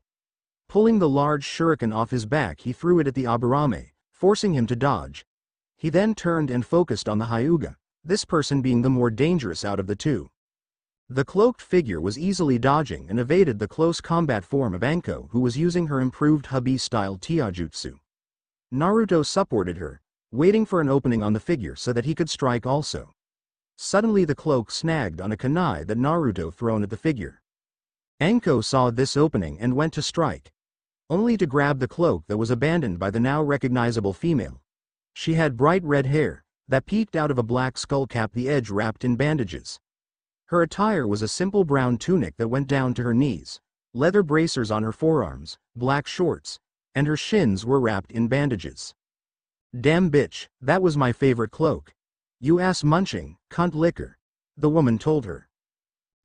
Pulling the large shuriken off his back he threw it at the Aburame, forcing him to dodge. He then turned and focused on the Hyuga, this person being the more dangerous out of the two. The cloaked figure was easily dodging and evaded the close combat form of Anko who was using her improved Hebi-style Taijutsu. Naruto supported her, waiting for an opening on the figure so that he could strike also. Suddenly the cloak snagged on a kunai that Naruto thrown at the figure. Anko saw this opening and went to strike. Only to grab the cloak that was abandoned by the now recognizable female. She had bright red hair, that peeked out of a black skull cap the edge wrapped in bandages. Her attire was a simple brown tunic that went down to her knees, leather bracers on her forearms, black shorts, and her shins were wrapped in bandages. Damn bitch, that was my favorite cloak. You ass munching, cunt liquor. The woman told her.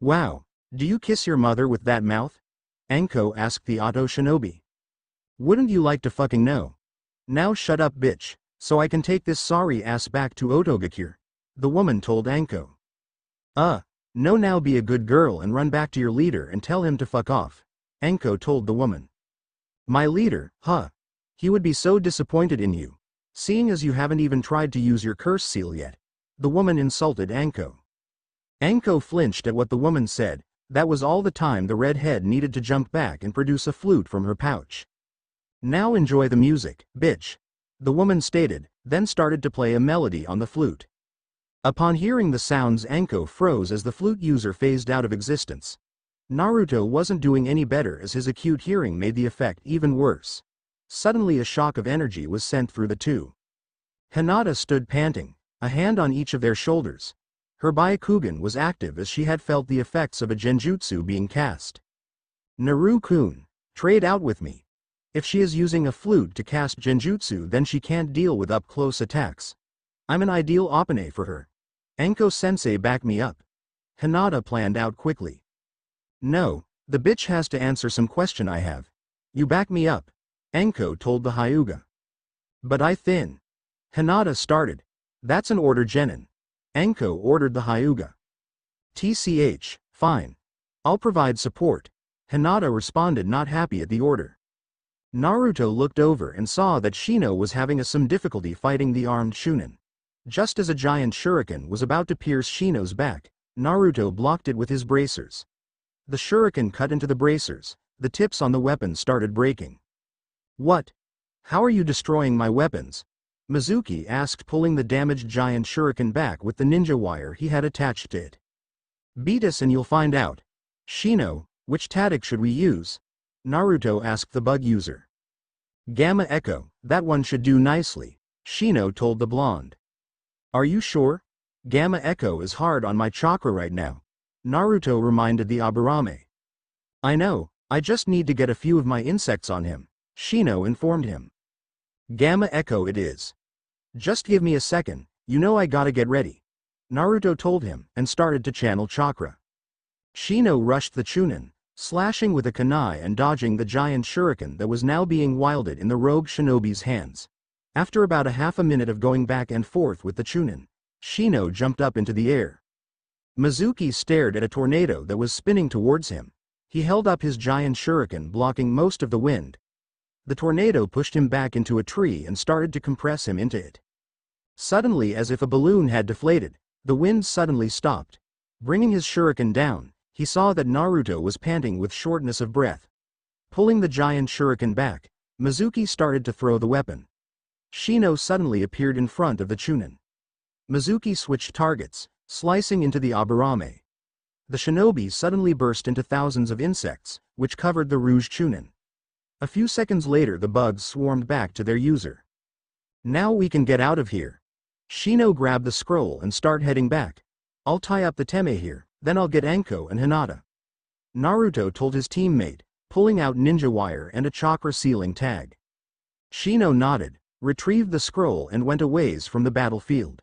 Wow, do you kiss your mother with that mouth? Anko asked the Oto shinobi. Wouldn't you like to fucking know? Now shut up bitch, so I can take this sorry ass back to Otogakure. The woman told Anko. Uh, no now be a good girl and run back to your leader and tell him to fuck off. Anko told the woman. My leader, huh? He would be so disappointed in you. Seeing as you haven't even tried to use your curse seal yet. The woman insulted Anko. Anko flinched at what the woman said, that was all the time the redhead needed to jump back and produce a flute from her pouch. Now enjoy the music, bitch. The woman stated, then started to play a melody on the flute. Upon hearing the sounds Anko froze as the flute user phased out of existence. Naruto wasn't doing any better as his acute hearing made the effect even worse. Suddenly a shock of energy was sent through the two. Hinata stood panting, a hand on each of their shoulders. Her Byakugan was active as she had felt the effects of a genjutsu being cast. Naru-kun, trade out with me. If she is using a flute to cast genjutsu then she can't deal with up-close attacks. I'm an ideal oppone for her. Anko-sensei back me up. Hinata planned out quickly. No, the bitch has to answer some question I have. You back me up. Anko told the Hyuga. But I thin. Hinata started, that's an order Genin. Anko ordered the Hyuga. TCH, fine. I'll provide support. Hinata responded not happy at the order. Naruto looked over and saw that Shino was having some difficulty fighting the armed Chunin. Just as a giant shuriken was about to pierce Shino's back, Naruto blocked it with his bracers. The shuriken cut into the bracers, the tips on the weapon started breaking. What? How are you destroying my weapons? Mizuki asked pulling the damaged giant shuriken back with the ninja wire he had attached to it. Beat us and you'll find out. Shino, which tactic should we use? Naruto asked the bug user. Gamma Echo, that one should do nicely, Shino told the blonde. Are you sure? Gamma Echo is hard on my chakra right now. Naruto reminded the Aburame. I know, I just need to get a few of my insects on him, Shino informed him. Gamma Echo it is. Just give me a second, you know I gotta get ready. Naruto told him, and started to channel chakra. Shino rushed the Chunin, slashing with a kunai and dodging the giant shuriken that was now being wielded in the rogue shinobi's hands. After about a half a minute of going back and forth with the Chunin, Shino jumped up into the air. Mizuki stared at a tornado that was spinning towards him. He held up his giant shuriken blocking most of the wind, the tornado pushed him back into a tree and started to compress him into it. Suddenly as if a balloon had deflated, the wind suddenly stopped. Bringing his shuriken down, he saw that Naruto was panting with shortness of breath. Pulling the giant shuriken back, Mizuki started to throw the weapon. Shino suddenly appeared in front of the Chunin. Mizuki switched targets, slicing into the Aburame. The shinobi suddenly burst into thousands of insects, which covered the Rouge Chunin. A few seconds later the bugs swarmed back to their user. Now we can get out of here. Shino grabbed the scroll and start heading back. I'll tie up the Teme here, then I'll get Anko and Hinata. Naruto told his teammate, pulling out ninja wire and a chakra sealing tag. Shino nodded, retrieved the scroll and went a ways from the battlefield.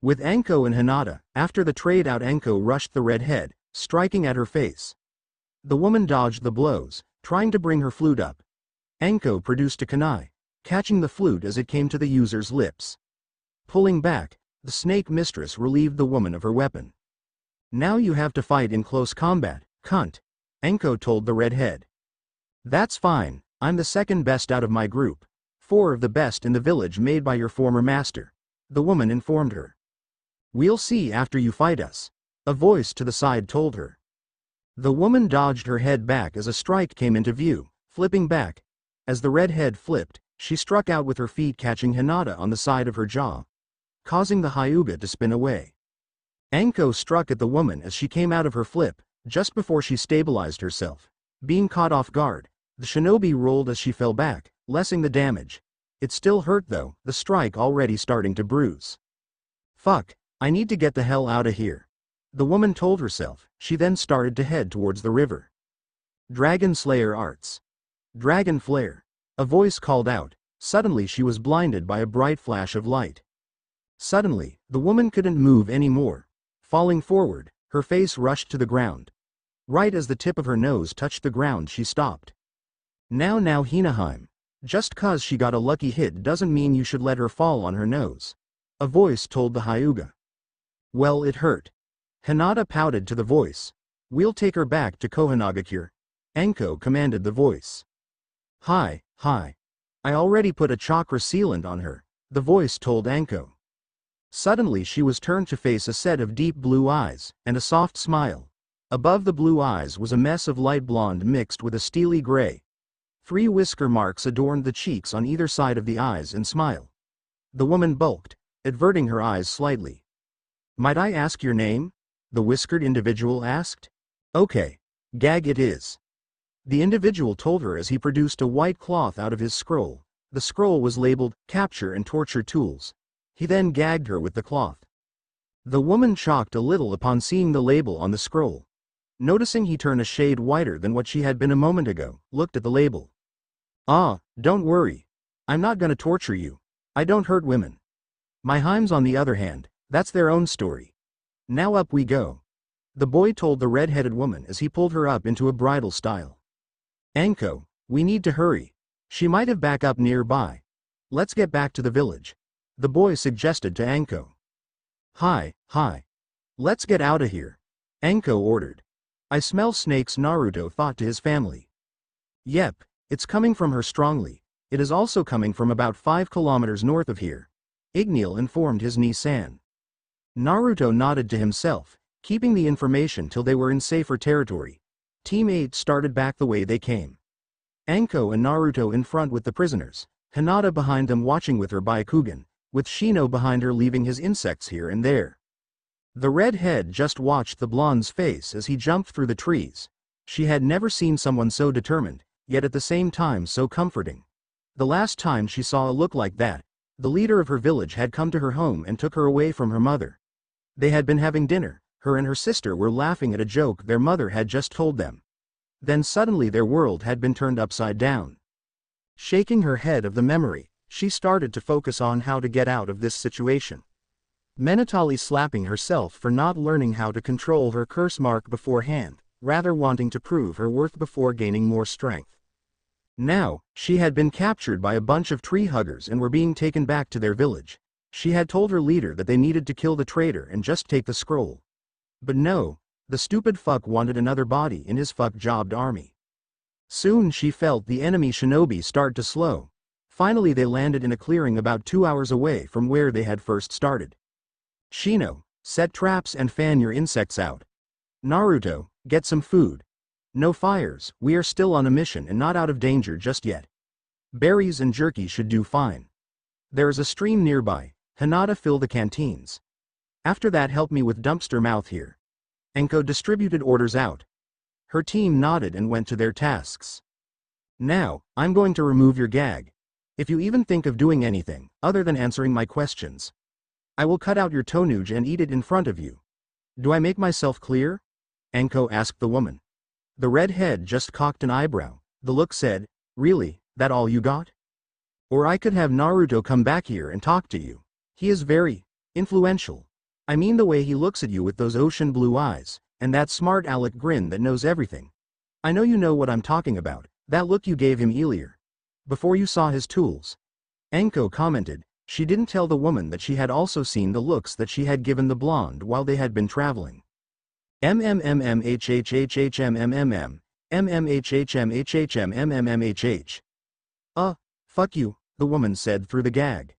With Anko and Hinata, after the trade out Anko rushed the red head, striking at her face. The woman dodged the blows, trying to bring her flute up. Anko produced a kunai, catching the flute as it came to the user's lips. Pulling back, the snake mistress relieved the woman of her weapon. Now you have to fight in close combat, cunt. Anko told the redhead. That's fine, I'm the second best out of my group. Four of the best in the village made by your former master. The woman informed her. We'll see after you fight us. A voice to the side told her. The woman dodged her head back as a strike came into view, flipping back. As the redhead flipped, she struck out with her feet catching Hinata on the side of her jaw, causing the Hyuga to spin away. Anko struck at the woman as she came out of her flip, just before she stabilized herself. Being caught off guard, the shinobi rolled as she fell back, lessening the damage. It still hurt though, the strike already starting to bruise. Fuck, I need to get the hell out of here. The woman told herself, she then started to head towards the river. Dragon Slayer Arts. Dragon Flare. A voice called out, suddenly she was blinded by a bright flash of light. Suddenly, the woman couldn't move anymore. Falling forward, her face rushed to the ground. Right as the tip of her nose touched the ground she stopped. Now now Hina-hime. Just cause she got a lucky hit doesn't mean you should let her fall on her nose. A voice told the Hyuga. Well it hurt. Hinata pouted to the voice. We'll take her back to Konohagakure. Anko commanded the voice. Hi, hi. I already put a chakra sealant on her, the voice told Anko. Suddenly she was turned to face a set of deep blue eyes, and a soft smile. Above the blue eyes was a mess of light blonde mixed with a steely gray. Three whisker marks adorned the cheeks on either side of the eyes and smile. The woman bulked, averting her eyes slightly. Might I ask your name? The whiskered individual asked. Okay. Gag it is. The individual told her as he produced a white cloth out of his scroll. The scroll was labeled, Capture and Torture Tools. He then gagged her with the cloth. The woman shocked a little upon seeing the label on the scroll. Noticing he turned a shade whiter than what she had been a moment ago, looked at the label. Ah, don't worry. I'm not gonna torture you. I don't hurt women. My himes on the other hand, that's their own story. Now up we go. The boy told the red-headed woman as he pulled her up into a bridal style. Anko, we need to hurry. She might have back up nearby. Let's get back to the village. The boy suggested to Anko. Hi, hi. Let's get out of here. Anko ordered. I smell snakes Naruto thought to his family. Yep, it's coming from her strongly. It is also coming from about 5 kilometers north of here. Igneel informed his Nissan. Naruto nodded to himself, keeping the information till they were in safer territory. Team 8 started back the way they came. Anko and Naruto in front with the prisoners, Hinata behind them watching with her Byakugan, with Shino behind her leaving his insects here and there. The redhead just watched the blonde's face as he jumped through the trees. She had never seen someone so determined, yet at the same time so comforting. The last time she saw a look like that, the leader of her village had come to her home and took her away from her mother. They had been having dinner, her and her sister were laughing at a joke their mother had just told them. Then suddenly their world had been turned upside down. Shaking her head of the memory, she started to focus on how to get out of this situation. Menatali slapping herself for not learning how to control her curse mark beforehand, rather wanting to prove her worth before gaining more strength. Now, she had been captured by a bunch of tree huggers and were being taken back to their village. She had told her leader that they needed to kill the traitor and just take the scroll. But no, the stupid fuck wanted another body in his fuck-jobbed army. Soon she felt the enemy shinobi start to slow. Finally they landed in a clearing about two hours away from where they had first started. Shino, set traps and fan your insects out. Naruto, get some food. No fires, we are still on a mission and not out of danger just yet. Berries and jerky should do fine. There is a stream nearby, Hinata fill the canteens. After that help me with dumpster mouth here. Anko distributed orders out. Her team nodded and went to their tasks. Now, I'm going to remove your gag. If you even think of doing anything, other than answering my questions, I will cut out your tonuge and eat it in front of you. Do I make myself clear? Anko asked the woman. The red head just cocked an eyebrow. The look said, Really, that all you got? Or I could have Naruto come back here and talk to you. He is very influential. I mean the way he looks at you with those ocean blue eyes, and that smart aleck grin that knows everything. I know you know what I'm talking about, that look you gave him earlier. Before you saw his tools. Anko commented, she didn't tell the woman that she had also seen the looks that she had given the blonde while they had been traveling. MMMMHHHHMMMM. MMHHMHHMMMMHH. Uh, fuck you, the woman said through the gag.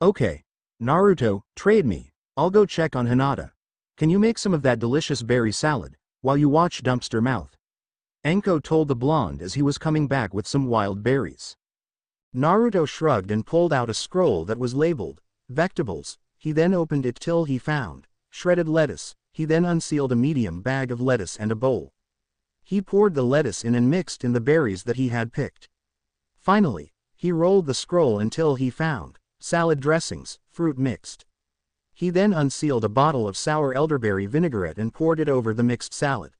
Okay. Naruto, trade me. I'll go check on Hinata. Can you make some of that delicious berry salad, while you watch Dumpster Mouth? Anko told the blonde as he was coming back with some wild berries. Naruto shrugged and pulled out a scroll that was labeled, Vegetables, he then opened it till he found, shredded lettuce, he then unsealed a medium bag of lettuce and a bowl. He poured the lettuce in and mixed in the berries that he had picked. Finally, he rolled the scroll until he found, salad dressings, fruit mixed. He then unsealed a bottle of sour elderberry vinaigrette and poured it over the mixed salad.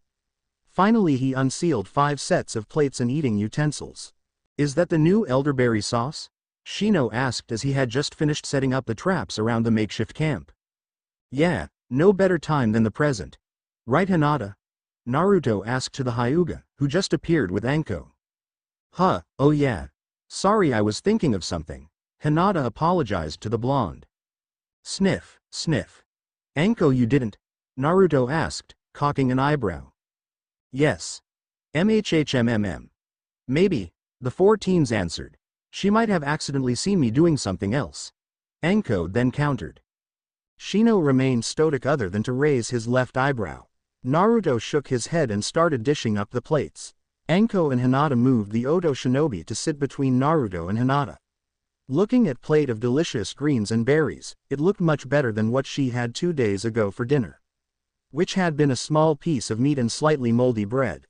Finally he unsealed five sets of plates and eating utensils. Is that the new elderberry sauce? Shino asked as he had just finished setting up the traps around the makeshift camp. Yeah, no better time than the present. Right Hinata? Naruto asked to the Hyuga, who just appeared with Anko. Huh, oh yeah. Sorry I was thinking of something. Hinata apologized to the blonde. Sniff, sniff. Anko you didn't? Naruto asked, cocking an eyebrow. Yes. MHHMMM. Maybe, the four teens answered. She might have accidentally seen me doing something else. Anko then countered. Shino remained stoic other than to raise his left eyebrow. Naruto shook his head and started dishing up the plates. Anko and Hinata moved the Odo shinobi to sit between Naruto and Hinata. Looking at plate of delicious greens and berries, it looked much better than what she had two days ago for dinner. Which had been a small piece of meat and slightly moldy bread.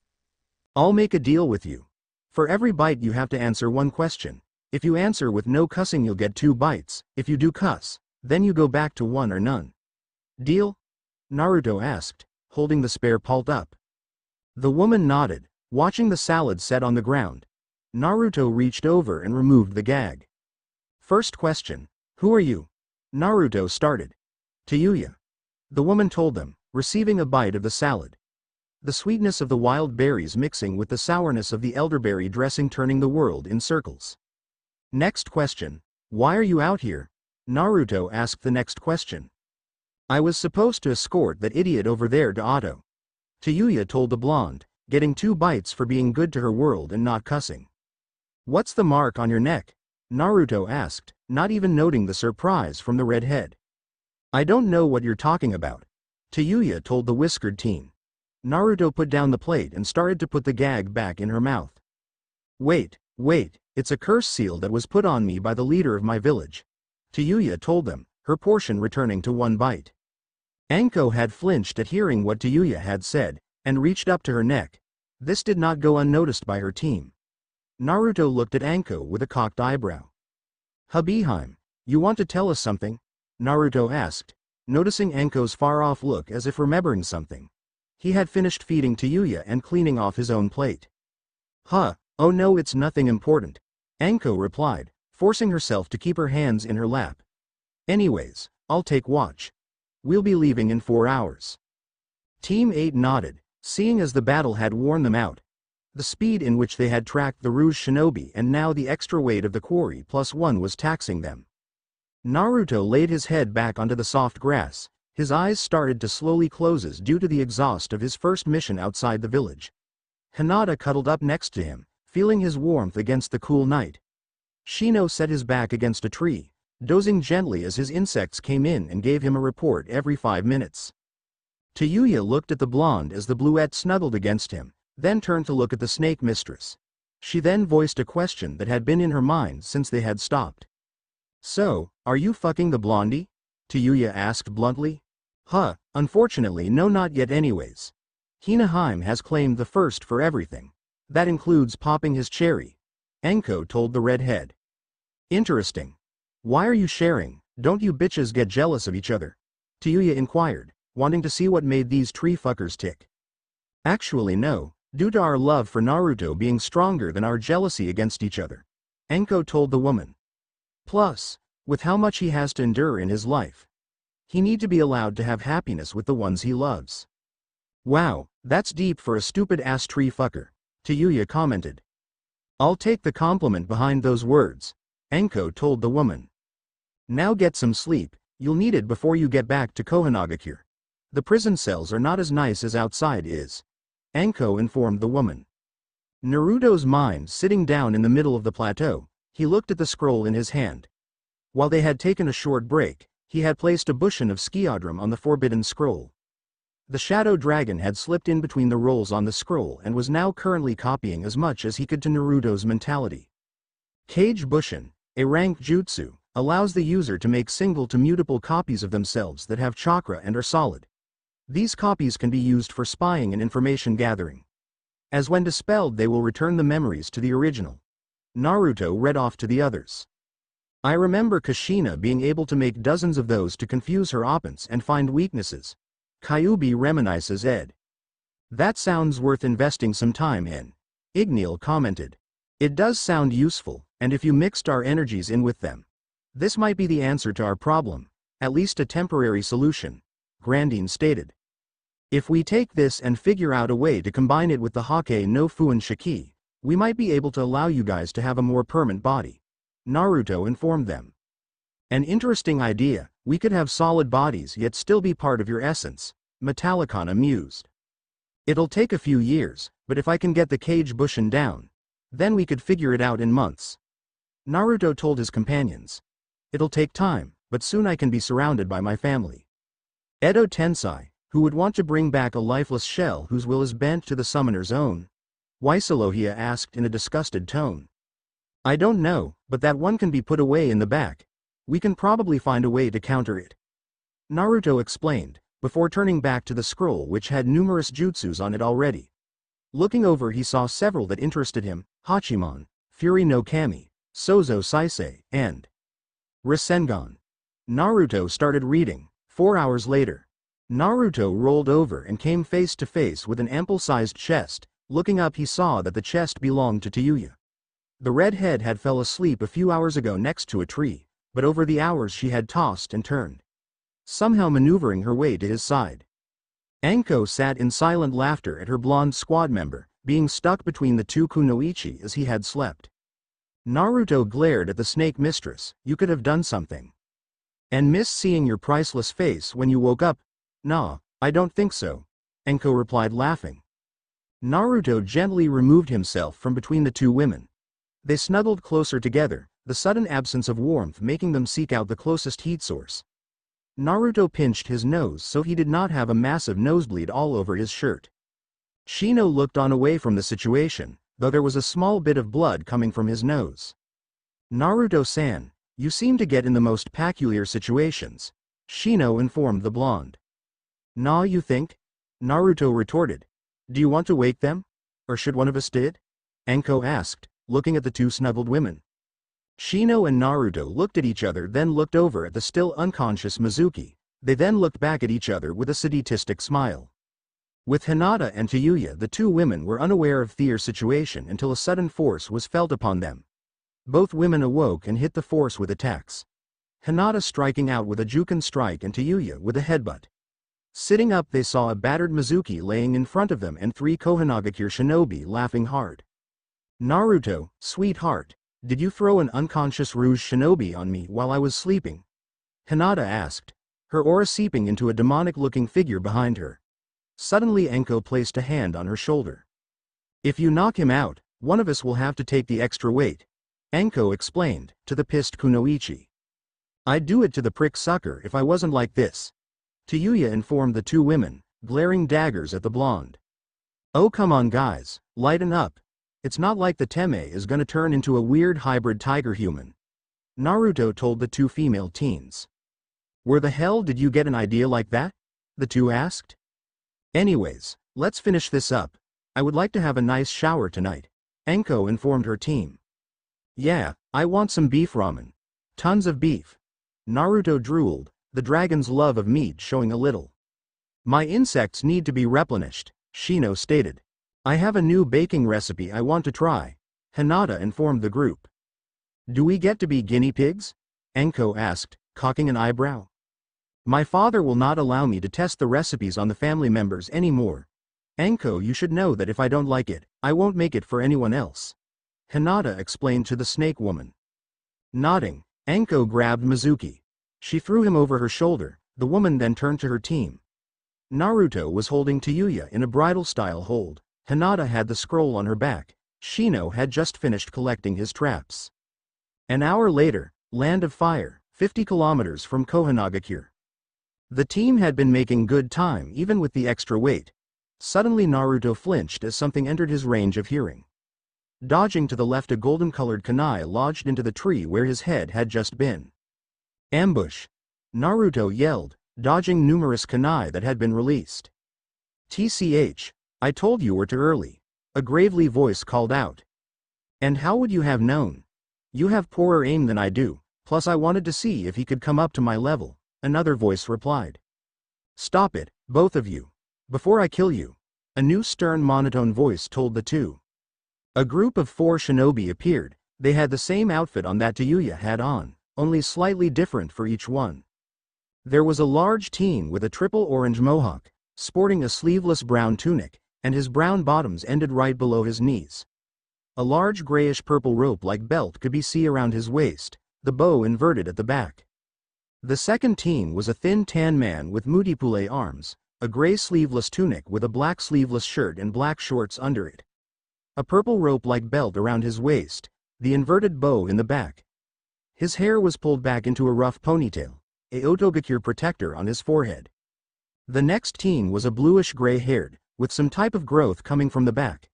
I'll make a deal with you. For every bite you have to answer one question. If you answer with no cussing you'll get two bites, if you do cuss, then you go back to one or none. Deal? Naruto asked, holding the spare pult up. The woman nodded, watching the salad set on the ground. Naruto reached over and removed the gag. First question. Who are you? Naruto started. Tayuya. The woman told them, receiving a bite of the salad. The sweetness of the wild berries mixing with the sourness of the elderberry dressing turning the world in circles. Next question. Why are you out here? Naruto asked the next question. I was supposed to escort that idiot over there to Oto. Tayuya told the blonde, getting two bites for being good to her world and not cussing. What's the mark on your neck? Naruto asked, not even noting the surprise from the redhead. I don't know what you're talking about. Tayuya told the whiskered teen. Naruto put down the plate and started to put the gag back in her mouth. Wait, wait, it's a curse seal that was put on me by the leader of my village. Tayuya told them, her portion returning to one bite. Anko had flinched at hearing what Tayuya had said, and reached up to her neck. This did not go unnoticed by her team. Naruto looked at Anko with a cocked eyebrow. Hebi-hime, you want to tell us something? Naruto asked, noticing Anko's far-off look as if remembering something. He had finished feeding Tayuya and cleaning off his own plate. Huh, oh no it's nothing important, Anko replied, forcing herself to keep her hands in her lap. Anyways, I'll take watch. We'll be leaving in four hours. Team 8 nodded, seeing as the battle had worn them out. The speed in which they had tracked the Rouge Shinobi and now the extra weight of the quarry plus one was taxing them. Naruto laid his head back onto the soft grass, his eyes started to slowly closes due to the exhaust of his first mission outside the village. Hinata cuddled up next to him, feeling his warmth against the cool night. Shino set his back against a tree, dozing gently as his insects came in and gave him a report every five minutes. Tayuya looked at the blonde as the bluette snuggled against him, then turned to look at the snake mistress. She then voiced a question that had been in her mind since they had stopped. So, are you fucking the blondie? Tayuya asked bluntly. Huh, unfortunately no not yet anyways. Hina has claimed the first for everything. That includes popping his cherry. Anko told the redhead. Interesting. Why are you sharing, don't you bitches get jealous of each other? Tayuya inquired, wanting to see what made these tree fuckers tick. Actually no, due to our love for Naruto being stronger than our jealousy against each other. Anko told the woman. Plus, with how much he has to endure in his life. He need to be allowed to have happiness with the ones he loves. Wow, that's deep for a stupid ass tree fucker. Tayuya commented. I'll take the compliment behind those words, Anko told the woman. Now get some sleep, you'll need it before you get back to Konohagakure. The prison cells are not as nice as outside is. Anko informed the woman. Naruto's mind sitting down in the middle of the plateau, he looked at the scroll in his hand. While they had taken a short break, he had placed a bushin of skiadrum on the forbidden scroll. The shadow dragon had slipped in between the rolls on the scroll and was now currently copying as much as he could to Naruto's mentality. Kage Bushin, a rank jutsu, allows the user to make single to mutable copies of themselves that have chakra and are solid. These copies can be used for spying and information gathering. As when dispelled they will return the memories to the original. Naruto read off to the others. I remember Kushina being able to make dozens of those to confuse her opponents and find weaknesses. Kyuubi reminisces Ed. That sounds worth investing some time in. Igneel commented. It does sound useful, and if you mixed our energies in with them. This might be the answer to our problem, at least a temporary solution, Grandine stated. If we take this and figure out a way to combine it with the Hakke no Fuin Shiki, we might be able to allow you guys to have a more permanent body. Naruto informed them. An interesting idea, we could have solid bodies yet still be part of your essence, Metallicana mused. It'll take a few years, but if I can get the Kage Bushin down, then we could figure it out in months. Naruto told his companions. It'll take time, but soon I can be surrounded by my family. Edo Tensei, who would want to bring back a lifeless shell whose will is bent to the summoner's own? Weisslogia asked in a disgusted tone. I don't know, but that one can be put away in the back. We can probably find a way to counter it. Naruto explained, before turning back to the scroll which had numerous jutsus on it already. Looking over he saw several that interested him, Hachiman, Fury no Kami, Sozo Saisei, and Rasengan. Naruto started reading, four hours later. Naruto rolled over and came face to face with an ample-sized chest, looking up he saw that the chest belonged to Tayuya. The redhead had fell asleep a few hours ago next to a tree, but over the hours she had tossed and turned. Somehow maneuvering her way to his side. Anko sat in silent laughter at her blonde squad member, being stuck between the two kunoichi as he had slept. Naruto glared at the snake mistress, you could have done something. And miss seeing your priceless face when you woke up? Nah, I don't think so. Anko replied laughing. Naruto gently removed himself from between the two women. They snuggled closer together, the sudden absence of warmth making them seek out the closest heat source. Naruto pinched his nose so he did not have a massive nosebleed all over his shirt. Shino looked on away from the situation, though there was a small bit of blood coming from his nose. Naruto-san, you seem to get in the most peculiar situations, Shino informed the blonde. Nah you think? Naruto retorted. Do you want to wake them? Or should one of us did? Anko asked looking at the two snuggled women. Shino and Naruto looked at each other then looked over at the still unconscious Mizuki, they then looked back at each other with a sadistic smile. With Hinata and Tayuya the two women were unaware of Thier's situation until a sudden force was felt upon them. Both women awoke and hit the force with attacks. Hinata striking out with a Juken strike and Tayuya with a headbutt. Sitting up they saw a battered Mizuki laying in front of them and three Konohagakure shinobi laughing hard. Naruto, sweetheart, did you throw an unconscious rouge shinobi on me while I was sleeping? Hinata asked, her aura seeping into a demonic-looking figure behind her. Suddenly Anko placed a hand on her shoulder. If you knock him out, one of us will have to take the extra weight, Anko explained, to the pissed Kunoichi. I'd do it to the prick sucker if I wasn't like this. Tayuya informed the two women, glaring daggers at the blonde. Oh come on guys, lighten up, it's not like the Teme is gonna turn into a weird hybrid tiger human. Naruto told the two female teens. Where the hell did you get an idea like that? The two asked. Anyways, let's finish this up. I would like to have a nice shower tonight. Anko informed her team. Yeah, I want some beef ramen. Tons of beef. Naruto drooled, the dragon's love of meat showing a little. My insects need to be replenished, Shino stated. I have a new baking recipe I want to try, Hinata informed the group. Do we get to be guinea pigs? Anko asked, cocking an eyebrow. My father will not allow me to test the recipes on the family members anymore. Anko you should know that if I don't like it, I won't make it for anyone else. Hinata explained to the snake woman. Nodding, Anko grabbed Mizuki. She threw him over her shoulder, the woman then turned to her team. Naruto was holding Tayuya in a bridal-style hold. Hinata had the scroll on her back. Shino had just finished collecting his traps. An hour later, Land of Fire, 50 kilometers from Konohagakure. The team had been making good time even with the extra weight. Suddenly Naruto flinched as something entered his range of hearing. Dodging to the left a golden-colored kunai lodged into the tree where his head had just been. Ambush! Naruto yelled, dodging numerous kunai that had been released. TCH, I told you we're too early. A gravely voice called out. And how would you have known? You have poorer aim than I do, plus I wanted to see if he could come up to my level, another voice replied. Stop it, both of you. Before I kill you. A new stern monotone voice told the two. A group of four shinobi appeared, they had the same outfit on that Tayuya had on, only slightly different for each one. There was a large teen with a triple orange mohawk, sporting a sleeveless brown tunic, and his brown bottoms ended right below his knees. A large grayish-purple rope-like belt could be seen around his waist, the bow inverted at the back. The second teen was a thin tan man with mutipule arms, a gray sleeveless tunic with a black sleeveless shirt and black shorts under it. A purple rope-like belt around his waist, the inverted bow in the back. His hair was pulled back into a rough ponytail, a Otogakure protector on his forehead. The next teen was a bluish-gray-haired, with some type of growth coming from the back.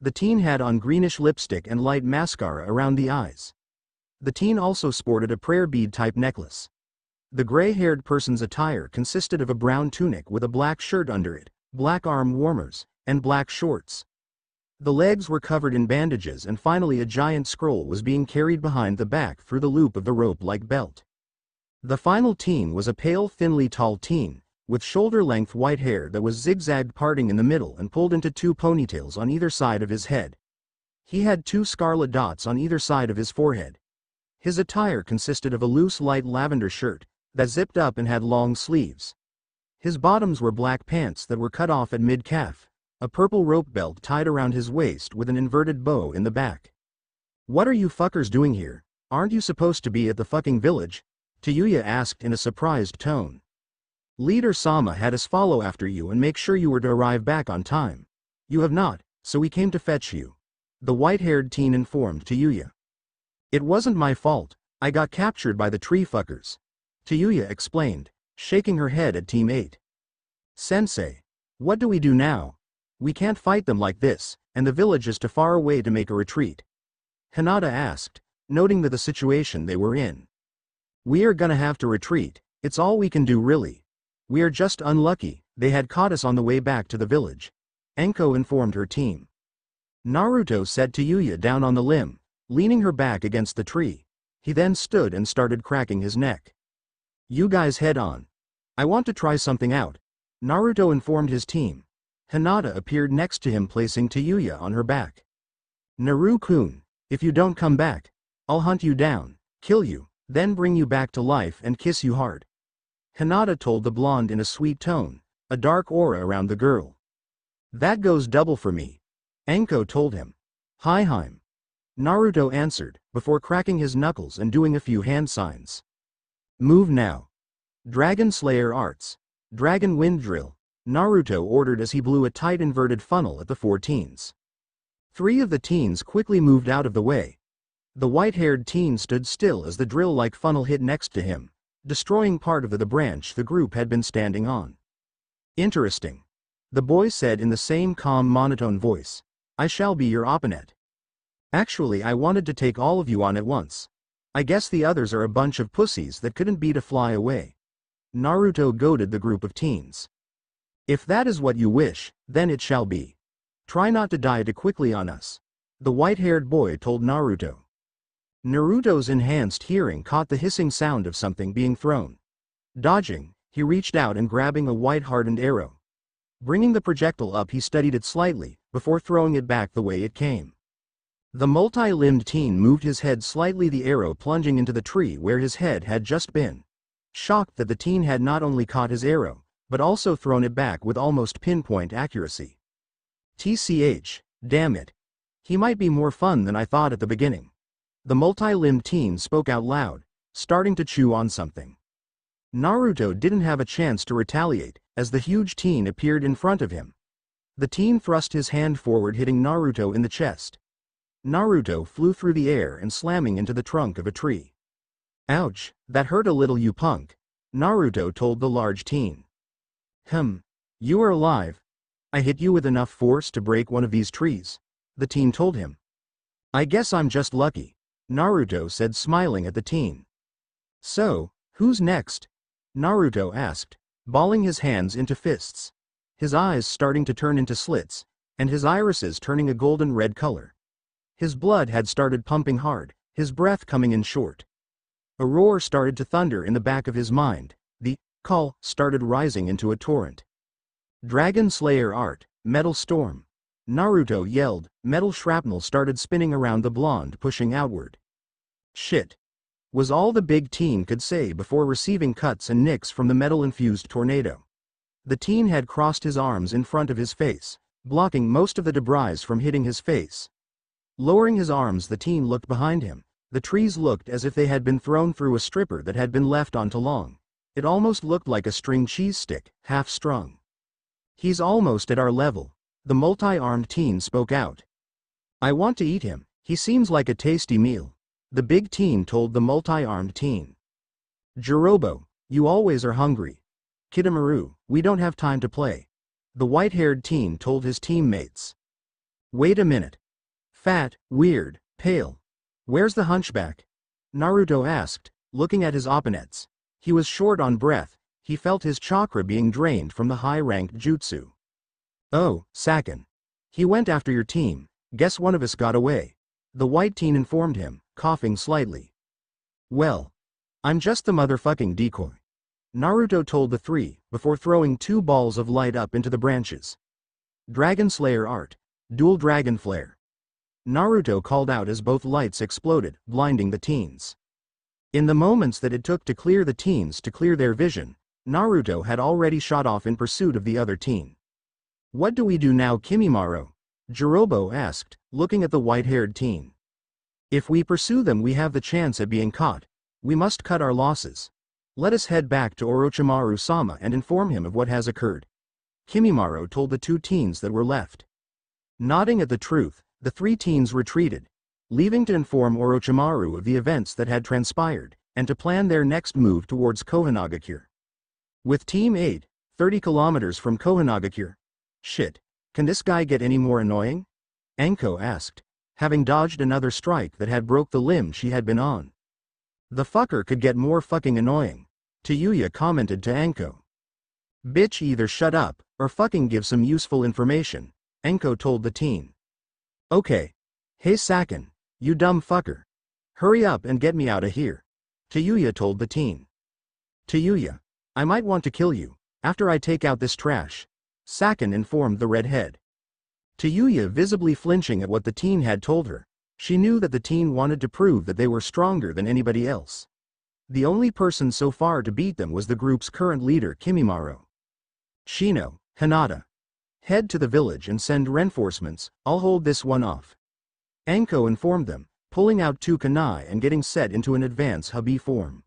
The teen had on greenish lipstick and light mascara around the eyes. The teen also sported a prayer bead-type necklace. The gray-haired person's attire consisted of a brown tunic with a black shirt under it, black arm warmers, and black shorts. The legs were covered in bandages and finally a giant scroll was being carried behind the back through the loop of the rope-like belt. The final teen was a pale thinly tall teen, with shoulder-length white hair that was zigzagged parting in the middle and pulled into two ponytails on either side of his head. He had two scarlet dots on either side of his forehead. His attire consisted of a loose light lavender shirt, that zipped up and had long sleeves. His bottoms were black pants that were cut off at mid-calf, a purple rope belt tied around his waist with an inverted bow in the back. What are you fuckers doing here? Aren't you supposed to be at the fucking village? Tayuya asked in a surprised tone. Leader Sama had us follow after you and make sure you were to arrive back on time. You have not, so we came to fetch you. The white-haired teen informed Tayuya. It wasn't my fault, I got captured by the tree fuckers. Tayuya explained, shaking her head at Team 8. Sensei. What do we do now? We can't fight them like this, and the village is too far away to make a retreat. Hinata asked, noting that the situation they were in. We are gonna have to retreat, it's all we can do really. We are just unlucky, they had caught us on the way back to the village. Anko informed her team. Naruto said Tayuya down on the limb, leaning her back against the tree. He then stood and started cracking his neck. You guys head on. I want to try something out. Naruto informed his team. Hinata appeared next to him placing Tayuya on her back. Naru-kun, if you don't come back, I'll hunt you down, kill you, then bring you back to life and kiss you hard. Hinata told the blonde in a sweet tone, a dark aura around the girl. That goes double for me. Anko told him. Hi Hime. Naruto answered, before cracking his knuckles and doing a few hand signs. Move now. Dragon Slayer Arts. Dragon Wind Drill. Naruto ordered as he blew a tight inverted funnel at the four teens. Three of the teens quickly moved out of the way, the white-haired teen stood still as the drill-like funnel hit next to him, destroying part of the branch the group had been standing on. Interesting. The boy said in the same calm monotone voice. I shall be your opponent. Actually I wanted to take all of you on at once. I guess the others are a bunch of pussies that couldn't beat a fly away. Naruto goaded the group of teens. If that is what you wish, then it shall be. Try not to die too quickly on us. The white-haired boy told Naruto. Naruto's enhanced hearing caught the hissing sound of something being thrown. Dodging, he reached out and grabbing a white-hardened arrow. Bringing the projectile up he studied it slightly, before throwing it back the way it came. The multi-limbed teen moved his head slightly the arrow plunging into the tree where his head had just been. Shocked that the teen had not only caught his arrow, but also thrown it back with almost pinpoint accuracy. TCH, damn it. He might be more fun than I thought at the beginning. The multi-limbed teen spoke out loud, starting to chew on something. Naruto didn't have a chance to retaliate, as the huge teen appeared in front of him. The teen thrust his hand forward hitting Naruto in the chest. Naruto flew through the air and slamming into the trunk of a tree. Ouch, that hurt a little you punk, Naruto told the large teen. Hmm. You are alive. I hit you with enough force to break one of these trees, the teen told him. I guess I'm just lucky, Naruto said smiling at the teen. So, who's next? Naruto asked, balling his hands into fists. His eyes starting to turn into slits, and his irises turning a golden red color. His blood had started pumping hard, his breath coming in short. A roar started to thunder in the back of his mind, the call started rising into a torrent. Dragon Slayer Art, Metal Storm. Naruto yelled, metal shrapnel started spinning around the blonde pushing outward. Shit. Was all the big teen could say before receiving cuts and nicks from the metal-infused tornado. The teen had crossed his arms in front of his face, blocking most of the debris from hitting his face. Lowering his arms the teen looked behind him, the trees looked as if they had been thrown through a stripper that had been left on too long. It almost looked like a string cheese stick, half strung. He's almost at our level. The multi-armed teen spoke out. I want to eat him, he seems like a tasty meal. The big teen told the multi-armed teen. Jirobo, you always are hungry. Kidomaru, we don't have time to play. The white-haired teen told his teammates. Wait a minute. Fat, weird, pale, Where's the hunchback? Naruto asked, looking at his opponents. He was short on breath, he felt his chakra being drained from the high-ranked jutsu. Oh, Saken. He went after your team, guess one of us got away. The white teen informed him, coughing slightly. Well. I'm just the motherfucking decoy. Naruto told the three, before throwing two balls of light up into the branches. Dragon Slayer Art. Dual Dragon Flare. Naruto called out as both lights exploded, blinding the teens. In the moments that it took to clear the teens to clear their vision, Naruto had already shot off in pursuit of the other teen. What do we do now Kimimaro? Jirobo asked, looking at the white-haired teen. If we pursue them we have the chance at being caught. We must cut our losses. Let us head back to Orochimaru-sama and inform him of what has occurred. Kimimaro told the two teens that were left. Nodding at the truth, the three teens retreated, leaving to inform Orochimaru of the events that had transpired, and to plan their next move towards Konohagakure. With Team 8, 30 kilometers from Konohagakure. Shit, can this guy get any more annoying? Anko asked, having dodged another strike that had broke the limb she had been on. The fucker could get more fucking annoying, Tayuya commented to Anko. Bitch either shut up, or fucking give some useful information, Anko told the teen. Okay. Hey Saken, you dumb fucker. Hurry up and get me out of here. Tayuya told the teen. Tayuya. I might want to kill you, after I take out this trash. Saken informed the redhead. Tayuya visibly flinching at what the teen had told her. She knew that the teen wanted to prove that they were stronger than anybody else. The only person so far to beat them was the group's current leader Kimimaro. Shino, Hinata, Head to the village and send reinforcements, I'll hold this one off. Anko informed them, pulling out two kunai and getting set into an advance Hebi form.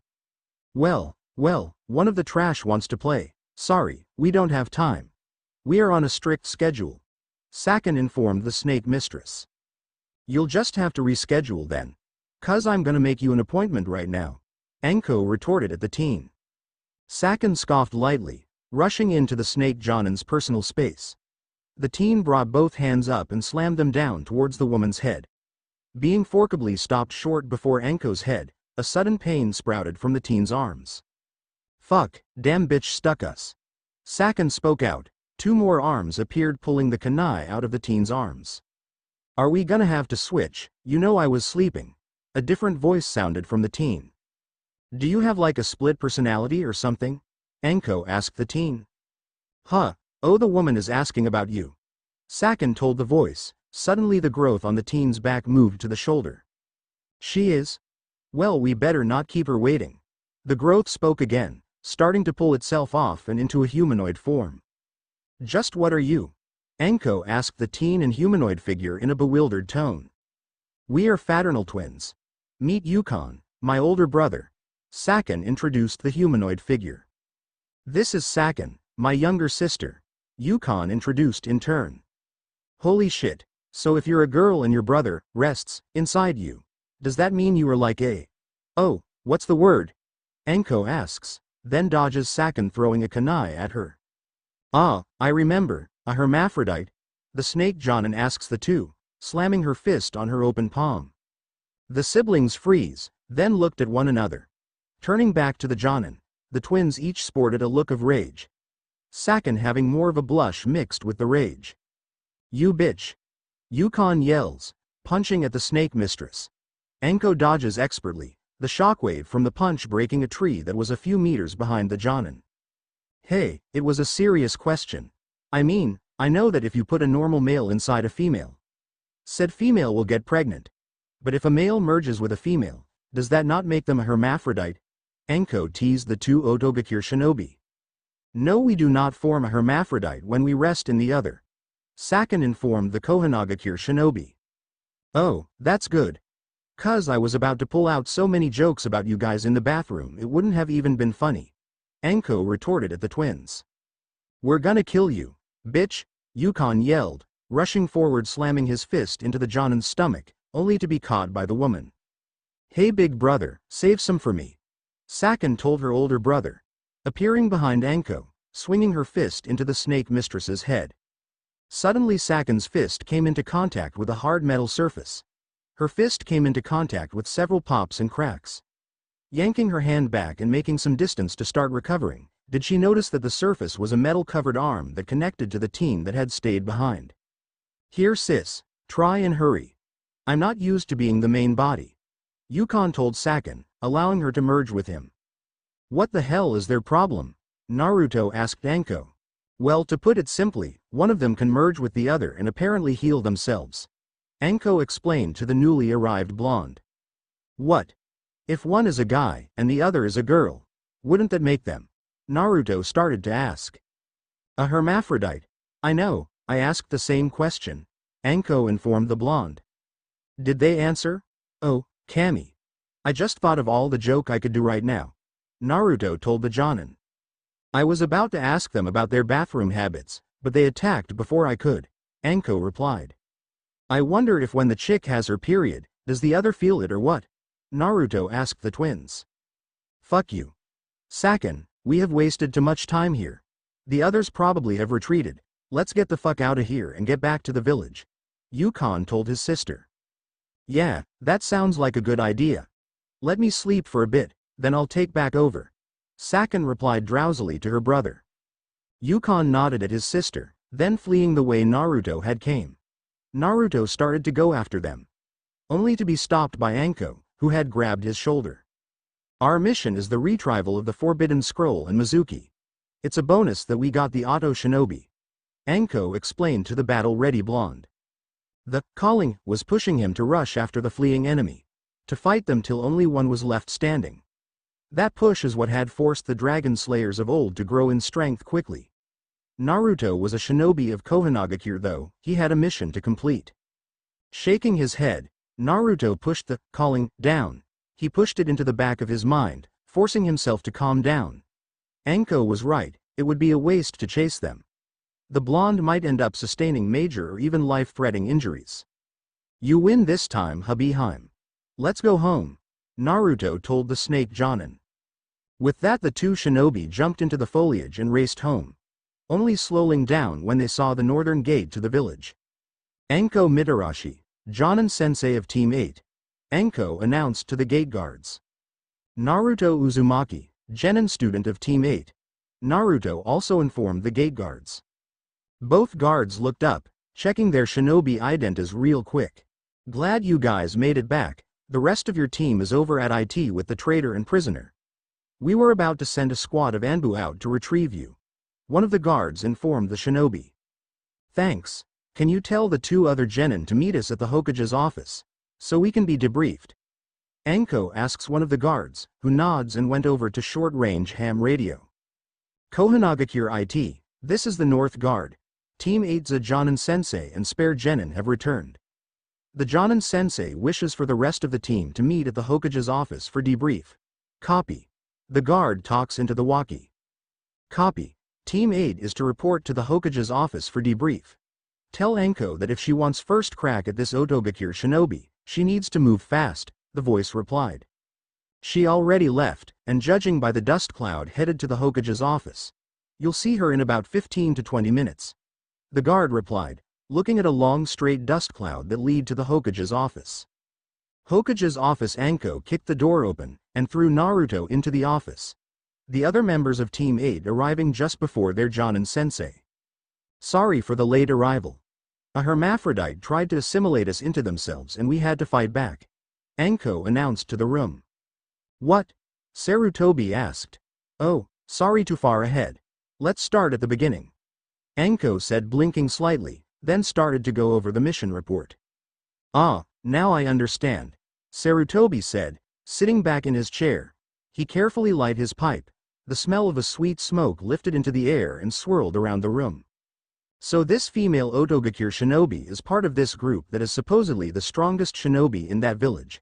Well, well, one of the trash wants to play. Sorry, we don't have time. We are on a strict schedule. Saken informed the snake mistress. You'll just have to reschedule then. Cuz I'm gonna make you an appointment right now. Anko retorted at the teen. Saken scoffed lightly, rushing into the snake Jonin's personal space. The teen brought both hands up and slammed them down towards the woman's head. Being forcibly stopped short before Anko's head, a sudden pain sprouted from the teen's arms. Fuck, damn bitch stuck us. Saken spoke out, two more arms appeared pulling the kunai out of the teen's arms. Are we gonna have to switch, you know I was sleeping. A different voice sounded from the teen. Do you have like a split personality or something? Anko asked the teen. Huh, Oh the woman is asking about you. Saken told the voice, suddenly the growth on the teen's back moved to the shoulder. She is? Well we better not keep her waiting. The growth spoke again, starting to pull itself off and into a humanoid form. Just what are you? Anko asked the teen and humanoid figure in a bewildered tone. We are fraternal twins. Meet Yukon, my older brother. Saken introduced the humanoid figure. This is Saken, my younger sister. Yukon introduced in turn. Holy shit, so if you're a girl and your brother, rests, inside you, does that mean you are like a... Oh, what's the word? Anko asks, then dodges Sakin throwing a kunai at her. Ah, I remember, a hermaphrodite. The snake Jonin asks the two, slamming her fist on her open palm. The siblings freeze, then looked at one another. Turning back to the Jonin, the twins each sported a look of rage. Sakin having more of a blush mixed with the rage. You bitch. Yukon yells, punching at the snake mistress. Anko dodges expertly, the shockwave from the punch breaking a tree that was a few meters behind the Jonin. Hey, it was a serious question. I mean, I know that if you put a normal male inside a female, said female will get pregnant. But if a male merges with a female, does that not make them a hermaphrodite? Anko teased the two Otogakure shinobi. No we do not form a hermaphrodite when we rest in the other. Sakin informed the Konohagakure shinobi. Oh, that's good. Cuz I was about to pull out so many jokes about you guys in the bathroom it wouldn't have even been funny. Anko retorted at the twins. We're gonna kill you, bitch, Yukon yelled, rushing forward slamming his fist into the Jonin's stomach, only to be caught by the woman. Hey big brother, save some for me, Sakin told her older brother, appearing behind Anko, swinging her fist into the snake mistress's head. Suddenly Sakin's fist came into contact with a hard metal surface. Her fist came into contact with several pops and cracks. Yanking her hand back and making some distance to start recovering, did she notice that the surface was a metal-covered arm that connected to the teen that had stayed behind. Here sis, try and hurry. I'm not used to being the main body. Yukon told Sakin, allowing her to merge with him. What the hell is their problem? Naruto asked Anko. Well to put it simply, one of them can merge with the other and apparently heal themselves. Anko explained to the newly arrived blonde. What? If one is a guy and the other is a girl, wouldn't that make them? Naruto started to ask. A hermaphrodite. I know, I asked the same question. Anko informed the blonde. Did they answer? Oh, Kami. I just thought of all the joke I could do right now. Naruto told the Jonin. I was about to ask them about their bathroom habits, but they attacked before I could. Anko replied. I wonder if when the chick has her period, does the other feel it or what? Naruto asked the twins. Fuck you. Sakin, we have wasted too much time here. The others probably have retreated. Let's get the fuck out of here and get back to the village. Yukon told his sister. Yeah, that sounds like a good idea. Let me sleep for a bit, then I'll take back over. Sakin replied drowsily to her brother. Yukon nodded at his sister, then fleeing the way Naruto had came. Naruto started to go after them. Only to be stopped by Anko, who had grabbed his shoulder. Our mission is the retrieval of the Forbidden Scroll and Mizuki. It's a bonus that we got the Oto Shinobi. Anko explained to the battle-ready blonde. The calling was pushing him to rush after the fleeing enemy to fight them till only one was left standing. That push is what had forced the dragon slayers of old to grow in strength quickly. Naruto was a shinobi of Konohagakure though, he had a mission to complete. Shaking his head, Naruto pushed the calling down. He pushed it into the back of his mind, forcing himself to calm down. Anko was right, it would be a waste to chase them. The blonde might end up sustaining major or even life-threatening injuries. You win this time, Hebi-hime. Let's go home, Naruto told the snake Jonin. With that the two shinobi jumped into the foliage and raced home, only slowing down when they saw the northern gate to the village. Anko Mitarashi, Jonin sensei of Team 8, Anko announced to the gate guards. Naruto Uzumaki, Genin student of Team 8. Naruto also informed the gate guards. Both guards looked up, checking their shinobi identities real quick. Glad you guys made it back, the rest of your team is over at IT with the traitor and prisoner. We were about to send a squad of Anbu out to retrieve you. One of the guards informed the shinobi. Thanks. Can you tell the two other genin to meet us at the Hokage's office, so we can be debriefed? Anko asks one of the guards, who nods and went over to short-range ham radio. Konohagakure IT, this is the North Guard. Team 8's Jonin Sensei and Spare Genin have returned. The Jonin sensei wishes for the rest of the team to meet at the Hokage's office for debrief. Copy. The guard talks into the walkie. Copy. Team 8 is to report to the Hokage's office for debrief. Tell Anko that if she wants first crack at this Otogakure shinobi, she needs to move fast, the voice replied. She already left, and judging by the dust cloud headed to the Hokage's office. You'll see her in about 15 to 20 minutes. The guard replied, looking at a long straight dust cloud that lead to the Hokage's office. Hokage's office Anko kicked the door open, and threw Naruto into the office. The other members of Team 8 arriving just before their Jonin sensei. Sorry for the late arrival. A hermaphrodite tried to assimilate us into themselves and we had to fight back. Anko announced to the room. What? Sarutobi asked. Oh, sorry too far ahead. Let's start at the beginning. Anko said blinking slightly, then started to go over the mission report. Ah, now I understand. Sarutobi said, sitting back in his chair. He carefully light his pipe. The smell of a sweet smoke lifted into the air and swirled around the room. So this female Otogakure shinobi is part of this group that is supposedly the strongest shinobi in that village.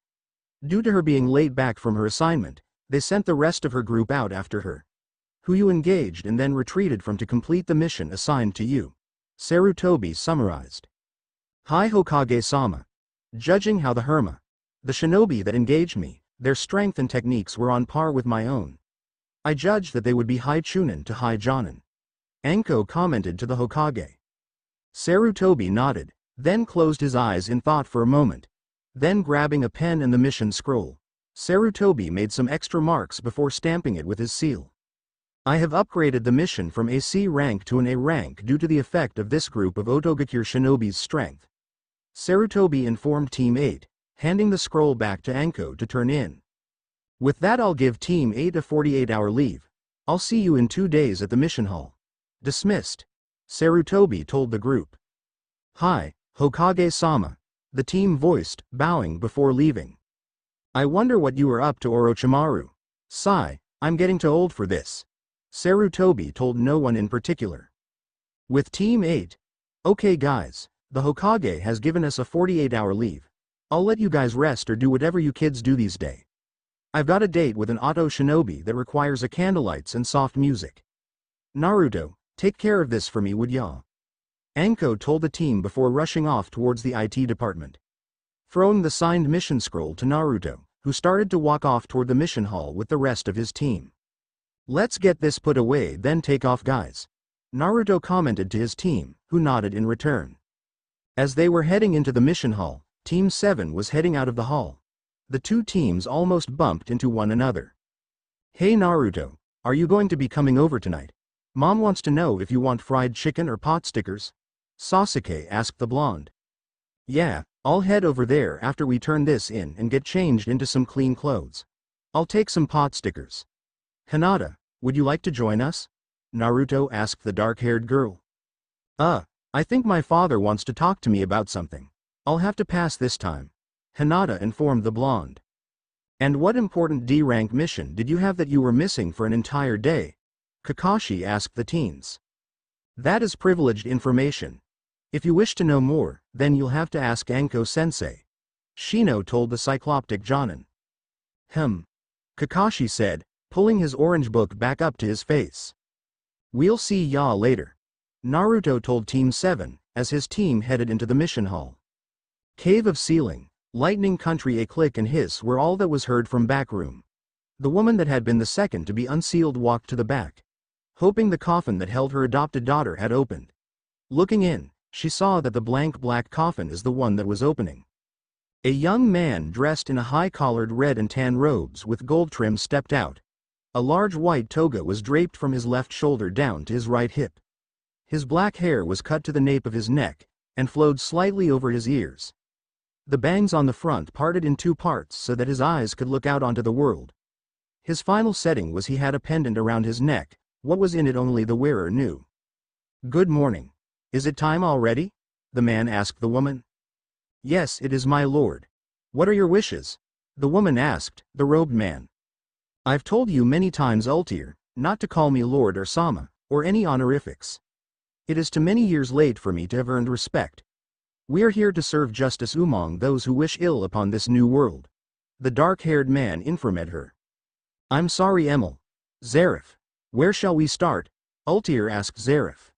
Due to her being laid back from her assignment, they sent the rest of her group out after her. Who you engaged and then retreated from to complete the mission assigned to you. Sarutobi summarized. Hi Hokage-sama. Judging how the Herma, the shinobi that engaged me, their strength and techniques were on par with my own. I judged that they would be high chunin to high jonin. Anko commented to the Hokage. Sarutobi nodded, then closed his eyes in thought for a moment. Then grabbing a pen and the mission scroll, Sarutobi made some extra marks before stamping it with his seal. I have upgraded the mission from AC rank to an A rank due to the effect of this group of Otogakure shinobi's strength. Sarutobi informed Team 8, handing the scroll back to Anko to turn in. With that I'll give Team 8 a 48-hour leave. I'll see you in two days at the mission hall. Dismissed. Sarutobi told the group. Hi, Hokage-sama. The team voiced, bowing before leaving. I wonder what you were up to Orochimaru. Sigh, I'm getting too old for this. Sarutobi told no one in particular. With Team 8. Okay guys, the Hokage has given us a 48-hour leave. I'll let you guys rest or do whatever you kids do these days. I've got a date with an Oto shinobi that requires a candlelights and soft music. Naruto, Take care of this for me would ya? Anko told the team before rushing off towards the IT department. Throwing the signed mission scroll to Naruto, who started to walk off toward the mission hall with the rest of his team. Let's get this put away then take off guys. Naruto commented to his team, who nodded in return. As they were heading into the mission hall, Team 7 was heading out of the hall. The two teams almost bumped into one another. Hey Naruto, are you going to be coming over tonight? Mom wants to know if you want fried chicken or pot stickers. Sasuke asked the blonde. Yeah, I'll head over there after we turn this in and get changed into some clean clothes. I'll take some pot stickers. Hinata, would you like to join us? Naruto asked the dark-haired girl. Uh, I think my father wants to talk to me about something. I'll have to pass this time. Hinata informed the blonde. And what important D-rank mission did you have that you were missing for an entire day? Kakashi asked the teens. That is privileged information. If you wish to know more, then you'll have to ask Anko-sensei. Shino told the cycloptic Jonin. Hmm. Kakashi said, pulling his orange book back up to his face. We'll see ya later. Naruto told Team 7, as his team headed into the mission hall. Cave of Sealing, Lightning Country a click and hiss were all that was heard from back room. The woman that had been the second to be unsealed walked to the back hoping the coffin that held her adopted daughter had opened. Looking in, she saw that the blank black coffin is the one that was opening. A young man dressed in a high-collared red and tan robes with gold trim stepped out. A large white toga was draped from his left shoulder down to his right hip. His black hair was cut to the nape of his neck, and flowed slightly over his ears. The bangs on the front parted in two parts so that his eyes could look out onto the world. His final setting was he had a pendant around his neck, what was in it only the wearer knew. Good morning. Is it time already? The man asked the woman. Yes, it is my lord. What are your wishes? The woman asked, the robed man. I've told you many times Ultear, not to call me lord or sama, or any honorifics. It is too many years late for me to have earned respect. We are here to serve justice Umong those who wish ill upon this new world. The dark-haired man informed her. I'm sorry Emil. Zeref. Where shall we start? Ultear asked Zeref.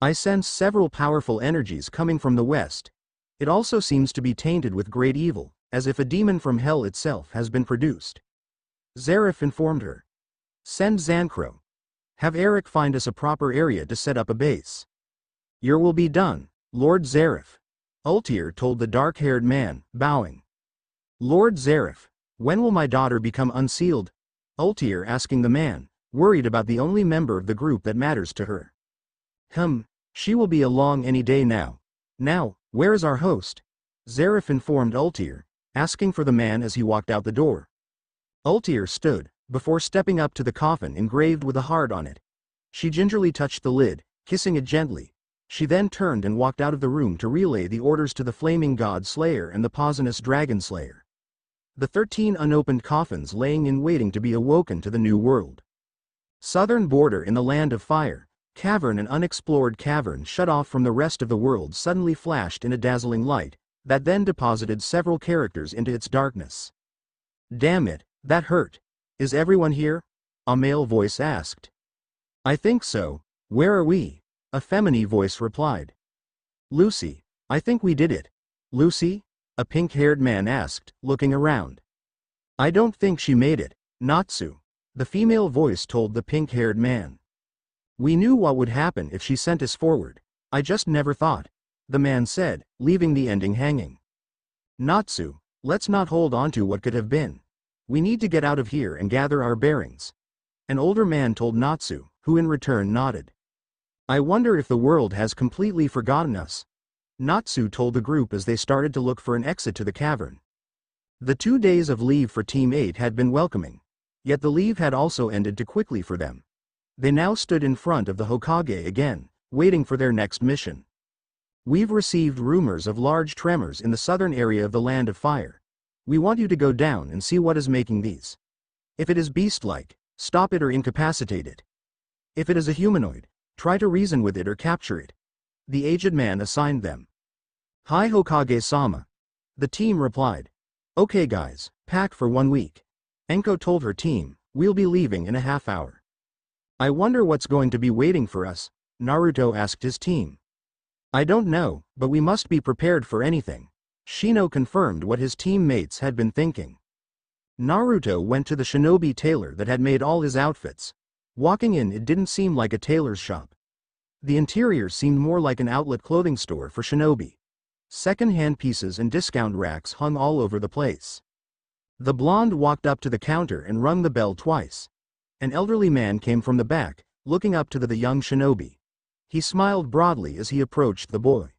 I sense several powerful energies coming from the west. It also seems to be tainted with great evil, as if a demon from hell itself has been produced. Zeref informed her. Send Zancrow. Have Eric find us a proper area to set up a base. Your will be done, Lord Zeref. Ultear told the dark-haired man, bowing. Lord Zeref, when will my daughter become unsealed? Ultear asking the man, worried about the only member of the group that matters to her. Hum, she will be along any day now. Now, where is our host? Zeref informed Ultear, asking for the man as he walked out the door. Ultear stood, before stepping up to the coffin engraved with a heart on it. She gingerly touched the lid, kissing it gently. She then turned and walked out of the room to relay the orders to the flaming god slayer and the poisonous dragon slayer. The thirteen unopened coffins laying in waiting to be awoken to the new world. Southern border in the land of fire, cavern and unexplored cavern shut off from the rest of the world suddenly flashed in a dazzling light, that then deposited several characters into its darkness. Damn it, that hurt. Is everyone here? A male voice asked. I think so. Where are we? A feminine voice replied. Lucy, I think we did it. Lucy? A pink-haired man asked, looking around. I don't think she made it, Natsu. The female voice told the pink-haired man. We knew what would happen if she sent us forward. I just never thought. The man said, leaving the ending hanging. Natsu, let's not hold on to what could have been. We need to get out of here and gather our bearings. An older man told Natsu, who in return nodded. I wonder if the world has completely forgotten us. Natsu told the group as they started to look for an exit to the cavern. The two days of leave for Team 8 had been welcoming. Yet the leave had also ended too quickly for them. They now stood in front of the Hokage again, waiting for their next mission. We've received rumors of large tremors in the southern area of the Land of Fire. We want you to go down and see what is making these. If it is beast-like, stop it or incapacitate it. If it is a humanoid, try to reason with it or capture it. The aged man assigned them. Hi Hokage-sama. The team replied. Okay guys, pack for one week. Anko told her team, we'll be leaving in a half hour. I wonder what's going to be waiting for us, Naruto asked his team. I don't know, but we must be prepared for anything. Shino confirmed what his teammates had been thinking. Naruto went to the shinobi tailor that had made all his outfits. Walking in it didn't seem like a tailor's shop. The interior seemed more like an outlet clothing store for shinobi. Second-hand pieces and discount racks hung all over the place. The blonde walked up to the counter and rung the bell twice. An elderly man came from the back, looking up to the, the young shinobi. He smiled broadly as he approached the boy.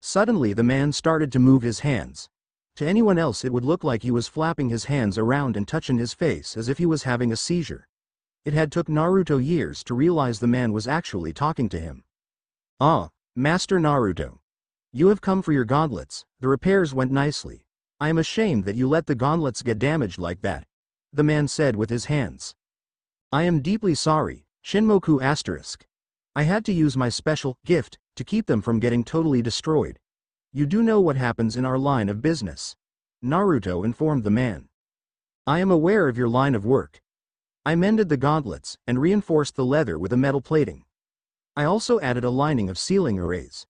Suddenly the man started to move his hands. To anyone else it would look like he was flapping his hands around and touching his face as if he was having a seizure. It had took Naruto years to realize the man was actually talking to him. Ah, Master Naruto. You have come for your gauntlets, the repairs went nicely. I am ashamed that you let the gauntlets get damaged like that. The man said with his hands. I am deeply sorry, Shinmoku asterisk. I had to use my special gift to keep them from getting totally destroyed. You do know what happens in our line of business. Naruto informed the man. I am aware of your line of work. I mended the gauntlets and reinforced the leather with a metal plating. I also added a lining of sealing arrays.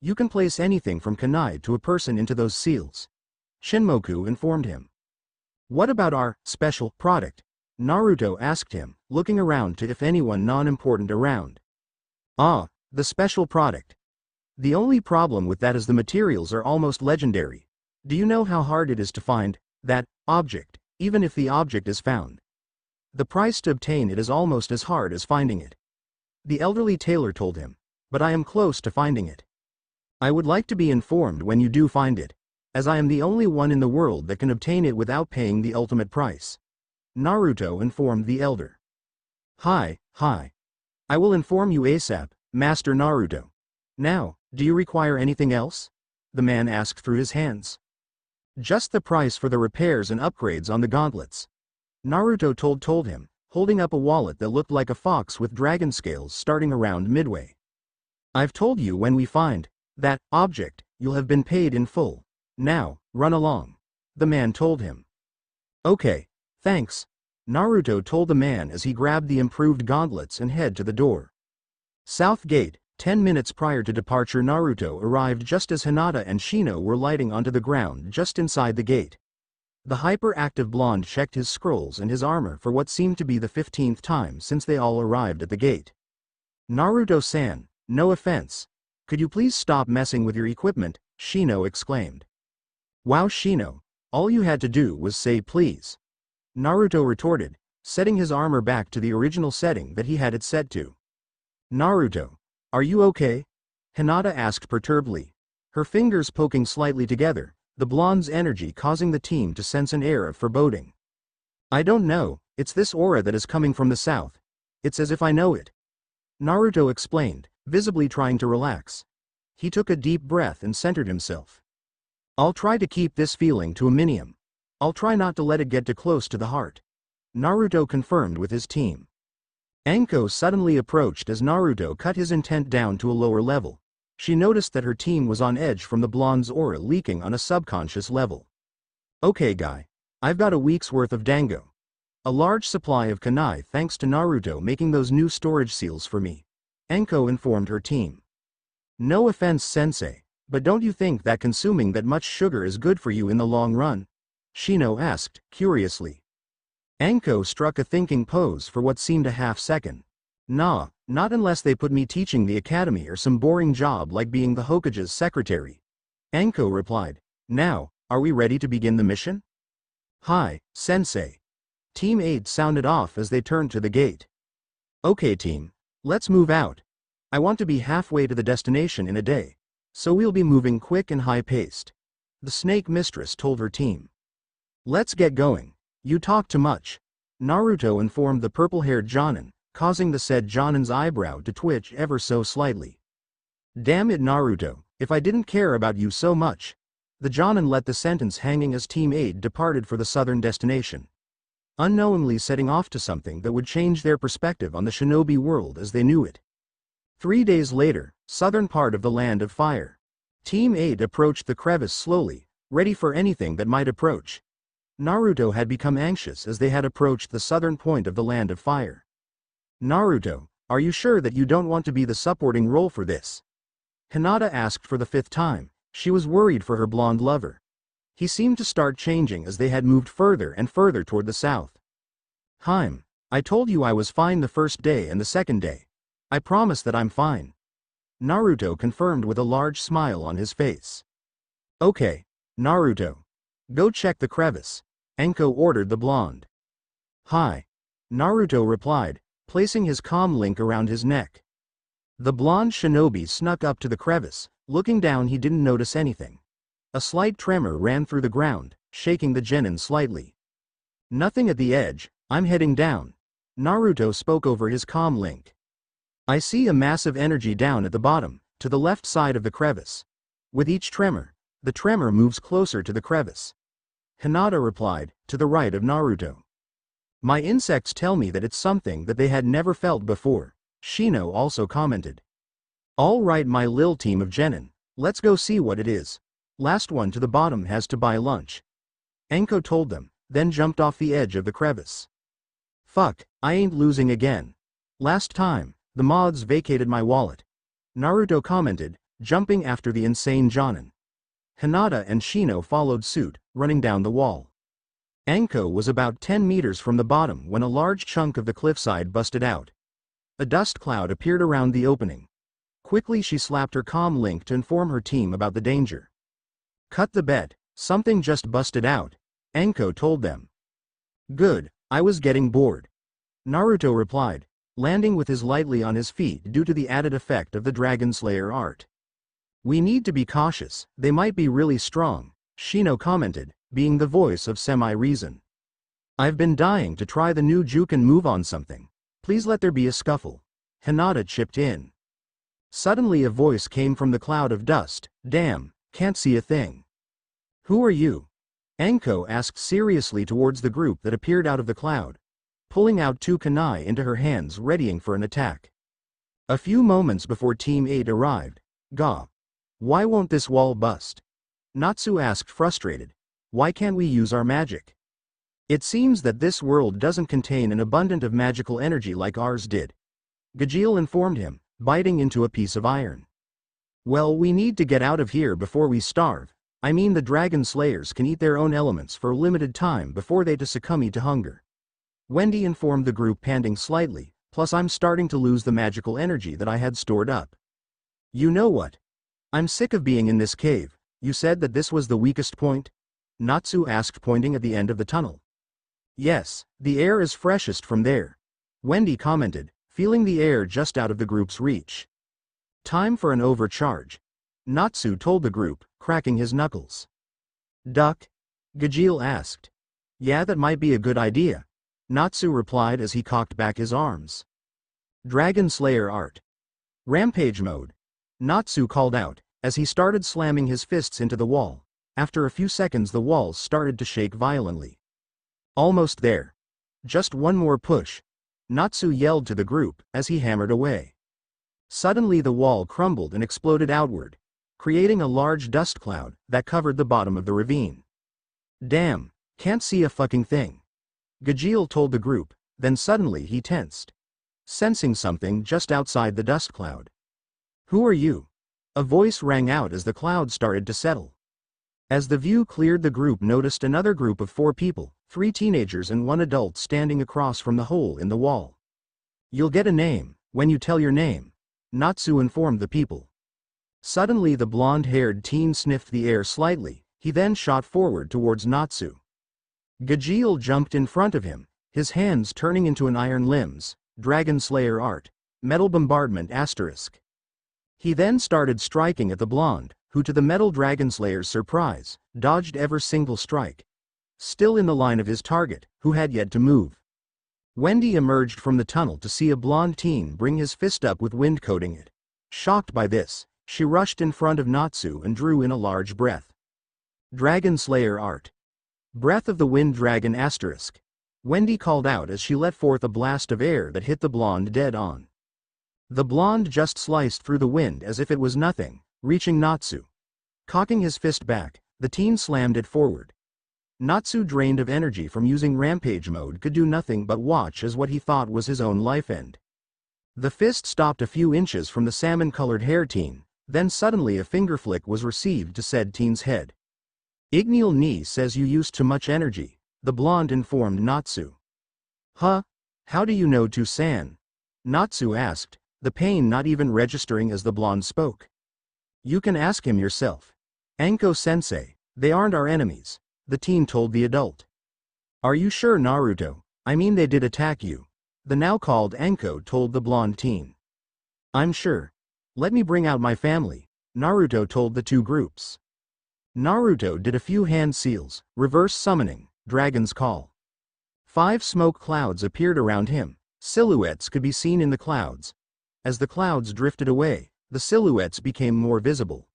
You can place anything from kunai to a person into those seals. Shinmoku informed him. What about our special product? Naruto asked him, looking around to if anyone non-important around. Ah, the special product. The only problem with that is the materials are almost legendary. Do you know how hard it is to find that object, even if the object is found? The price to obtain it is almost as hard as finding it. The elderly tailor told him, but I am close to finding it. I would like to be informed when you do find it, as I am the only one in the world that can obtain it without paying the ultimate price. Naruto informed the elder. Hi, hi. I will inform you ASAP, Master Naruto. Now, do you require anything else? The man asked through his hands. Just the price for the repairs and upgrades on the gauntlets. Naruto told told him, holding up a wallet that looked like a fox with dragon scales starting around midway. I've told you when we find that object, you'll have been paid in full. Now, run along. The man told him. Okay, Thanks. Naruto told the man as he grabbed the improved gauntlets and head to the door. South Gate, ten minutes prior to departure Naruto arrived just as Hinata and Shino were lighting onto the ground just inside the gate. The hyperactive blonde checked his scrolls and his armor for what seemed to be the fifteenth time since they all arrived at the gate. Naruto-san, no offense. Could you please stop messing with your equipment, Shino exclaimed. Wow Shino, all you had to do was say please. Naruto retorted, setting his armor back to the original setting that he had it set to. Naruto, are you okay? Hinata asked perturbedly, her fingers poking slightly together, the blonde's energy causing the team to sense an air of foreboding. I don't know, it's this aura that is coming from the south. It's as if I know it. Naruto explained, visibly trying to relax. He took a deep breath and centered himself. I'll try to keep this feeling to a minimum. I'll try not to let it get too close to the heart. Naruto confirmed with his team. Anko suddenly approached as Naruto cut his intent down to a lower level. She noticed that her team was on edge from the blonde's aura leaking on a subconscious level. Okay guy. I've got a week's worth of dango. A large supply of kunai thanks to Naruto making those new storage seals for me. Anko informed her team. No offense sensei, but don't you think that consuming that much sugar is good for you in the long run? Shino asked, curiously. Anko struck a thinking pose for what seemed a half second. Nah, not unless they put me teaching the academy or some boring job like being the Hokage's secretary. Anko replied, Now, are we ready to begin the mission? Hi, sensei. Team 8 sounded off as they turned to the gate. Okay team, let's move out. I want to be halfway to the destination in a day, so we'll be moving quick and high-paced. The snake mistress told her team. Let's get going. You talk too much. Naruto informed the purple-haired Jonin, causing the said Jonin's eyebrow to twitch ever so slightly. Damn it Naruto, if I didn't care about you so much. The Jonin let the sentence hanging as Team 8 departed for the southern destination. Unknowingly setting off to something that would change their perspective on the shinobi world as they knew it. Three days later, southern part of the Land of Fire. Team 8 approached the crevice slowly, ready for anything that might approach. Naruto had become anxious as they had approached the southern point of the Land of Fire. Naruto, are you sure that you don't want to be the supporting role for this? Hinata asked for the fifth time, she was worried for her blonde lover. He seemed to start changing as they had moved further and further toward the south. Hime, I told you I was fine the first day and the second day. I promise that I'm fine. Naruto confirmed with a large smile on his face. Okay, Naruto. Go check the crevice. Anko ordered the blonde. Hi. Naruto replied, placing his com link around his neck. The blonde shinobi snuck up to the crevice, looking down he didn't notice anything. A slight tremor ran through the ground, shaking the genin slightly. Nothing at the edge, I'm heading down. Naruto spoke over his com link. I see a massive energy down at the bottom, to the left side of the crevice. With each tremor, the tremor moves closer to the crevice. Hinata replied, to the right of Naruto. My insects tell me that it's something that they had never felt before, Shino also commented. All right my lil team of Genin, let's go see what it is. Last one to the bottom has to buy lunch. Anko told them, then jumped off the edge of the crevice. Fuck, I ain't losing again. Last time, the mods vacated my wallet. Naruto commented, jumping after the insane Jonin. Hinata and Shino followed suit, running down the wall. Anko was about 10 meters from the bottom when a large chunk of the cliffside busted out. A dust cloud appeared around the opening. Quickly she slapped her com link to inform her team about the danger. Cut the bet, something just busted out, Anko told them. Good, I was getting bored. Naruto replied, landing with his lightly on his feet due to the added effect of the Dragon Slayer art. We need to be cautious, they might be really strong, Shino commented, being the voice of semi-reason. I've been dying to try the new Juken move on something. Please let there be a scuffle. Hinata chipped in. Suddenly a voice came from the cloud of dust, damn, can't see a thing. Who are you? Anko asked seriously towards the group that appeared out of the cloud, pulling out two kunai into her hands readying for an attack. A few moments before Team 8 arrived, Ga. Why won't this wall bust? Natsu asked frustrated, why can't we use our magic? It seems that this world doesn't contain an abundant of magical energy like ours did. Gajeel informed him, biting into a piece of iron. Well we need to get out of here before we starve, I mean the dragon slayers can eat their own elements for a limited time before they to succumb to hunger. Wendy informed the group panting slightly, plus I'm starting to lose the magical energy that I had stored up. You know what? I'm sick of being in this cave, you said that this was the weakest point? Natsu asked pointing at the end of the tunnel. Yes, the air is freshest from there. Wendy commented, feeling the air just out of the group's reach. Time for an overcharge. Natsu told the group, cracking his knuckles. Duck? Gajeel asked. Yeah that might be a good idea. Natsu replied as he cocked back his arms. Dragon Slayer Art. Rampage Mode. Natsu called out, as he started slamming his fists into the wall. After a few seconds the walls started to shake violently. Almost there. Just one more push. Natsu yelled to the group as he hammered away. Suddenly the wall crumbled and exploded outward, creating a large dust cloud that covered the bottom of the ravine. Damn, can't see a fucking thing. Gajeel told the group, then suddenly he tensed. Sensing something just outside the dust cloud. Who are you? A voice rang out as the cloud started to settle. As the view cleared the group noticed another group of four people, three teenagers and one adult standing across from the hole in the wall. You'll get a name, when you tell your name. Natsu informed the people. Suddenly the blonde-haired teen sniffed the air slightly, he then shot forward towards Natsu. Gajeel jumped in front of him, his hands turning into an iron limbs, Dragon Slayer art, metal bombardment asterisk. He then started striking at the blonde, who to the metal dragon slayer's surprise, dodged every single strike. Still in the line of his target, who had yet to move. Wendy emerged from the tunnel to see a blonde teen bring his fist up with wind coating it. Shocked by this, she rushed in front of Natsu and drew in a large breath. Dragon Slayer Art. Breath of the Wind Dragon Asterisk. Wendy called out as she let forth a blast of air that hit the blonde dead on. The blonde just sliced through the wind as if it was nothing, reaching Natsu. Cocking his fist back, the teen slammed it forward. Natsu drained of energy from using rampage mode could do nothing but watch as what he thought was his own life end. The fist stopped a few inches from the salmon-colored hair teen, then suddenly a finger flick was received to said teen's head. Igneel Ni says you used too much energy, the blonde informed Natsu. Huh? How do you know Tou-san? Natsu asked, the pain not even registering as the blonde spoke. You can ask him yourself. Anko-sensei, they aren't our enemies, the teen told the adult. Are you sure Naruto? I mean they did attack you. The now called Anko told the blonde teen. I'm sure. Let me bring out my family, Naruto told the two groups. Naruto did a few hand seals, reverse summoning, dragon's call. Five smoke clouds appeared around him, silhouettes could be seen in the clouds. As the clouds drifted away, the silhouettes became more visible.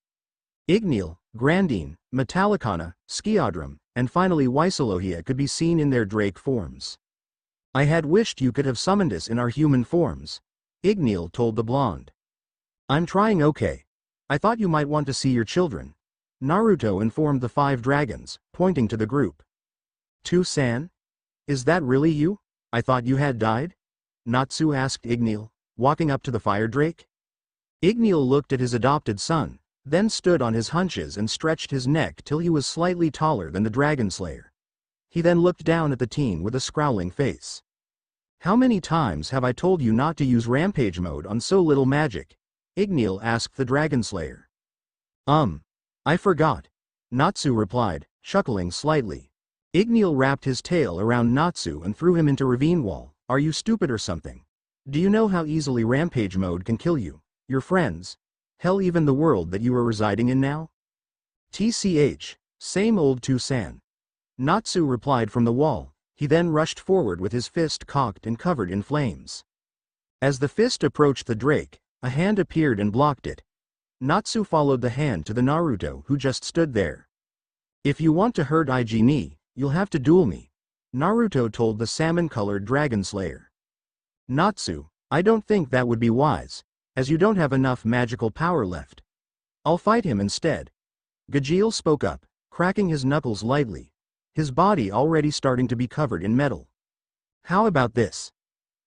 Igneel, Grandine, Metallicana, Skiadrum, and finally Weisslogia could be seen in their Drake forms. I had wished you could have summoned us in our human forms. Igneel told the blonde. I'm trying okay. I thought you might want to see your children. Naruto informed the five dragons, pointing to the group. Tou-san? Is that really you? I thought you had died? Natsu asked Igneel, walking up to the fire drake. Igneel looked at his adopted son, then stood on his hunches and stretched his neck till he was slightly taller than the dragon slayer. He then looked down at the teen with a scowling face. How many times have I told you not to use rampage mode on so little magic? Igneel asked the dragon slayer. Um. I forgot. Natsu replied, chuckling slightly. Igneel wrapped his tail around Natsu and threw him into ravine wall. Are you stupid or something? Do you know how easily rampage mode can kill you? your friends, hell even the world that you are residing in now? TCH, same old Tou-san. Natsu replied from the wall, he then rushed forward with his fist cocked and covered in flames. As the fist approached the drake, a hand appeared and blocked it. Natsu followed the hand to the Naruto who just stood there. If you want to hurt Igneel, you'll have to duel me. Naruto told the salmon-colored dragon slayer. Natsu, I don't think that would be wise, as you don't have enough magical power left. I'll fight him instead. Gajeel spoke up, cracking his knuckles lightly. his body already starting to be covered in metal. How about this?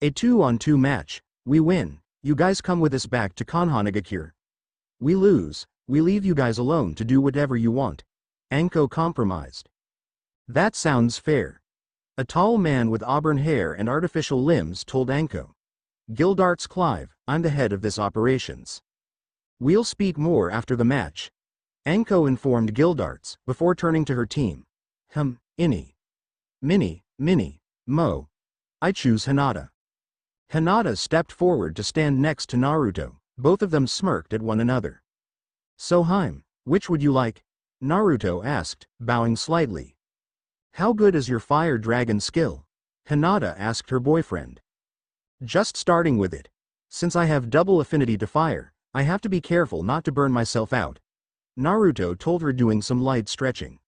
A two-on-two 2 match, we win, you guys come with us back to Konohagakure. We lose, we leave you guys alone to do whatever you want. Anko compromised. That sounds fair. A tall man with auburn hair and artificial limbs told Anko. Gildarts Clive, I'm the head of this operations. We'll speak more after the match. Anko informed Gildarts, before turning to her team. Hum, Inni. Minnie, Minnie, Mo. I choose Hinata. Hinata stepped forward to stand next to Naruto, both of them smirked at one another. So Hime, which would you like? Naruto asked, bowing slightly. How good is your fire dragon skill? Hinata asked her boyfriend. Just starting with it. Since I have double affinity to fire, I have to be careful not to burn myself out. Naruto told her doing some light stretching.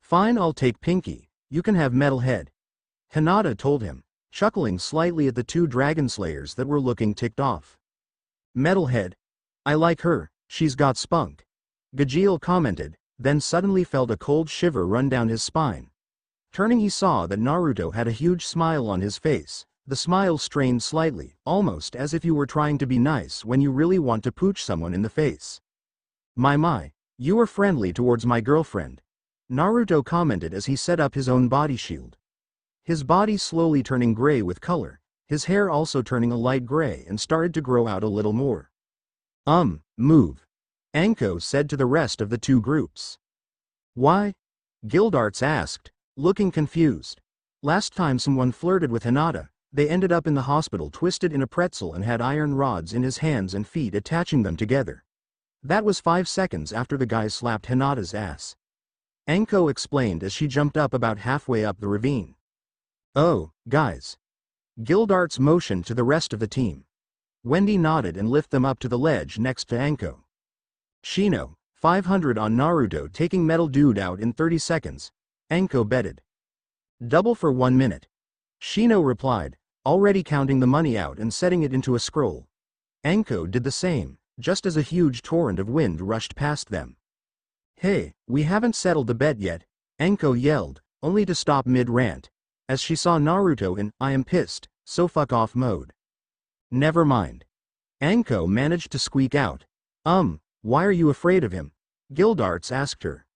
Fine I'll take Pinky, you can have Metal Head. Hinata told him, chuckling slightly at the two dragon slayers that were looking ticked off. Metal Head. I like her, she's got spunk. Gajeel commented, then suddenly felt a cold shiver run down his spine. Turning he saw that Naruto had a huge smile on his face, the smile strained slightly, almost as if you were trying to be nice when you really want to pooch someone in the face. My my, you are friendly towards my girlfriend. Naruto commented as he set up his own body shield. His body slowly turning gray with color, his hair also turning a light gray and started to grow out a little more. Um, move. Anko said to the rest of the two groups. Why? Gildarts asked, looking confused. Last time someone flirted with Hinata, they ended up in the hospital twisted in a pretzel and had iron rods in his hands and feet attaching them together. That was five seconds after the guy slapped Hinata's ass. Anko explained as she jumped up about halfway up the ravine. Oh, guys. Gildarts motioned to the rest of the team. Wendy nodded and lifted them up to the ledge next to Anko. Shino, 500 on Naruto taking Metal Dude out in 30 seconds. Anko betted. Double for one minute. Shino replied, already counting the money out and setting it into a scroll. Anko did the same, just as a huge torrent of wind rushed past them. Hey, we haven't settled the bet yet, Anko yelled, only to stop mid-rant, as she saw Naruto in I am pissed, so fuck off mode. Never mind. Anko managed to squeak out, um, why are you afraid of him? Gildarts asked her.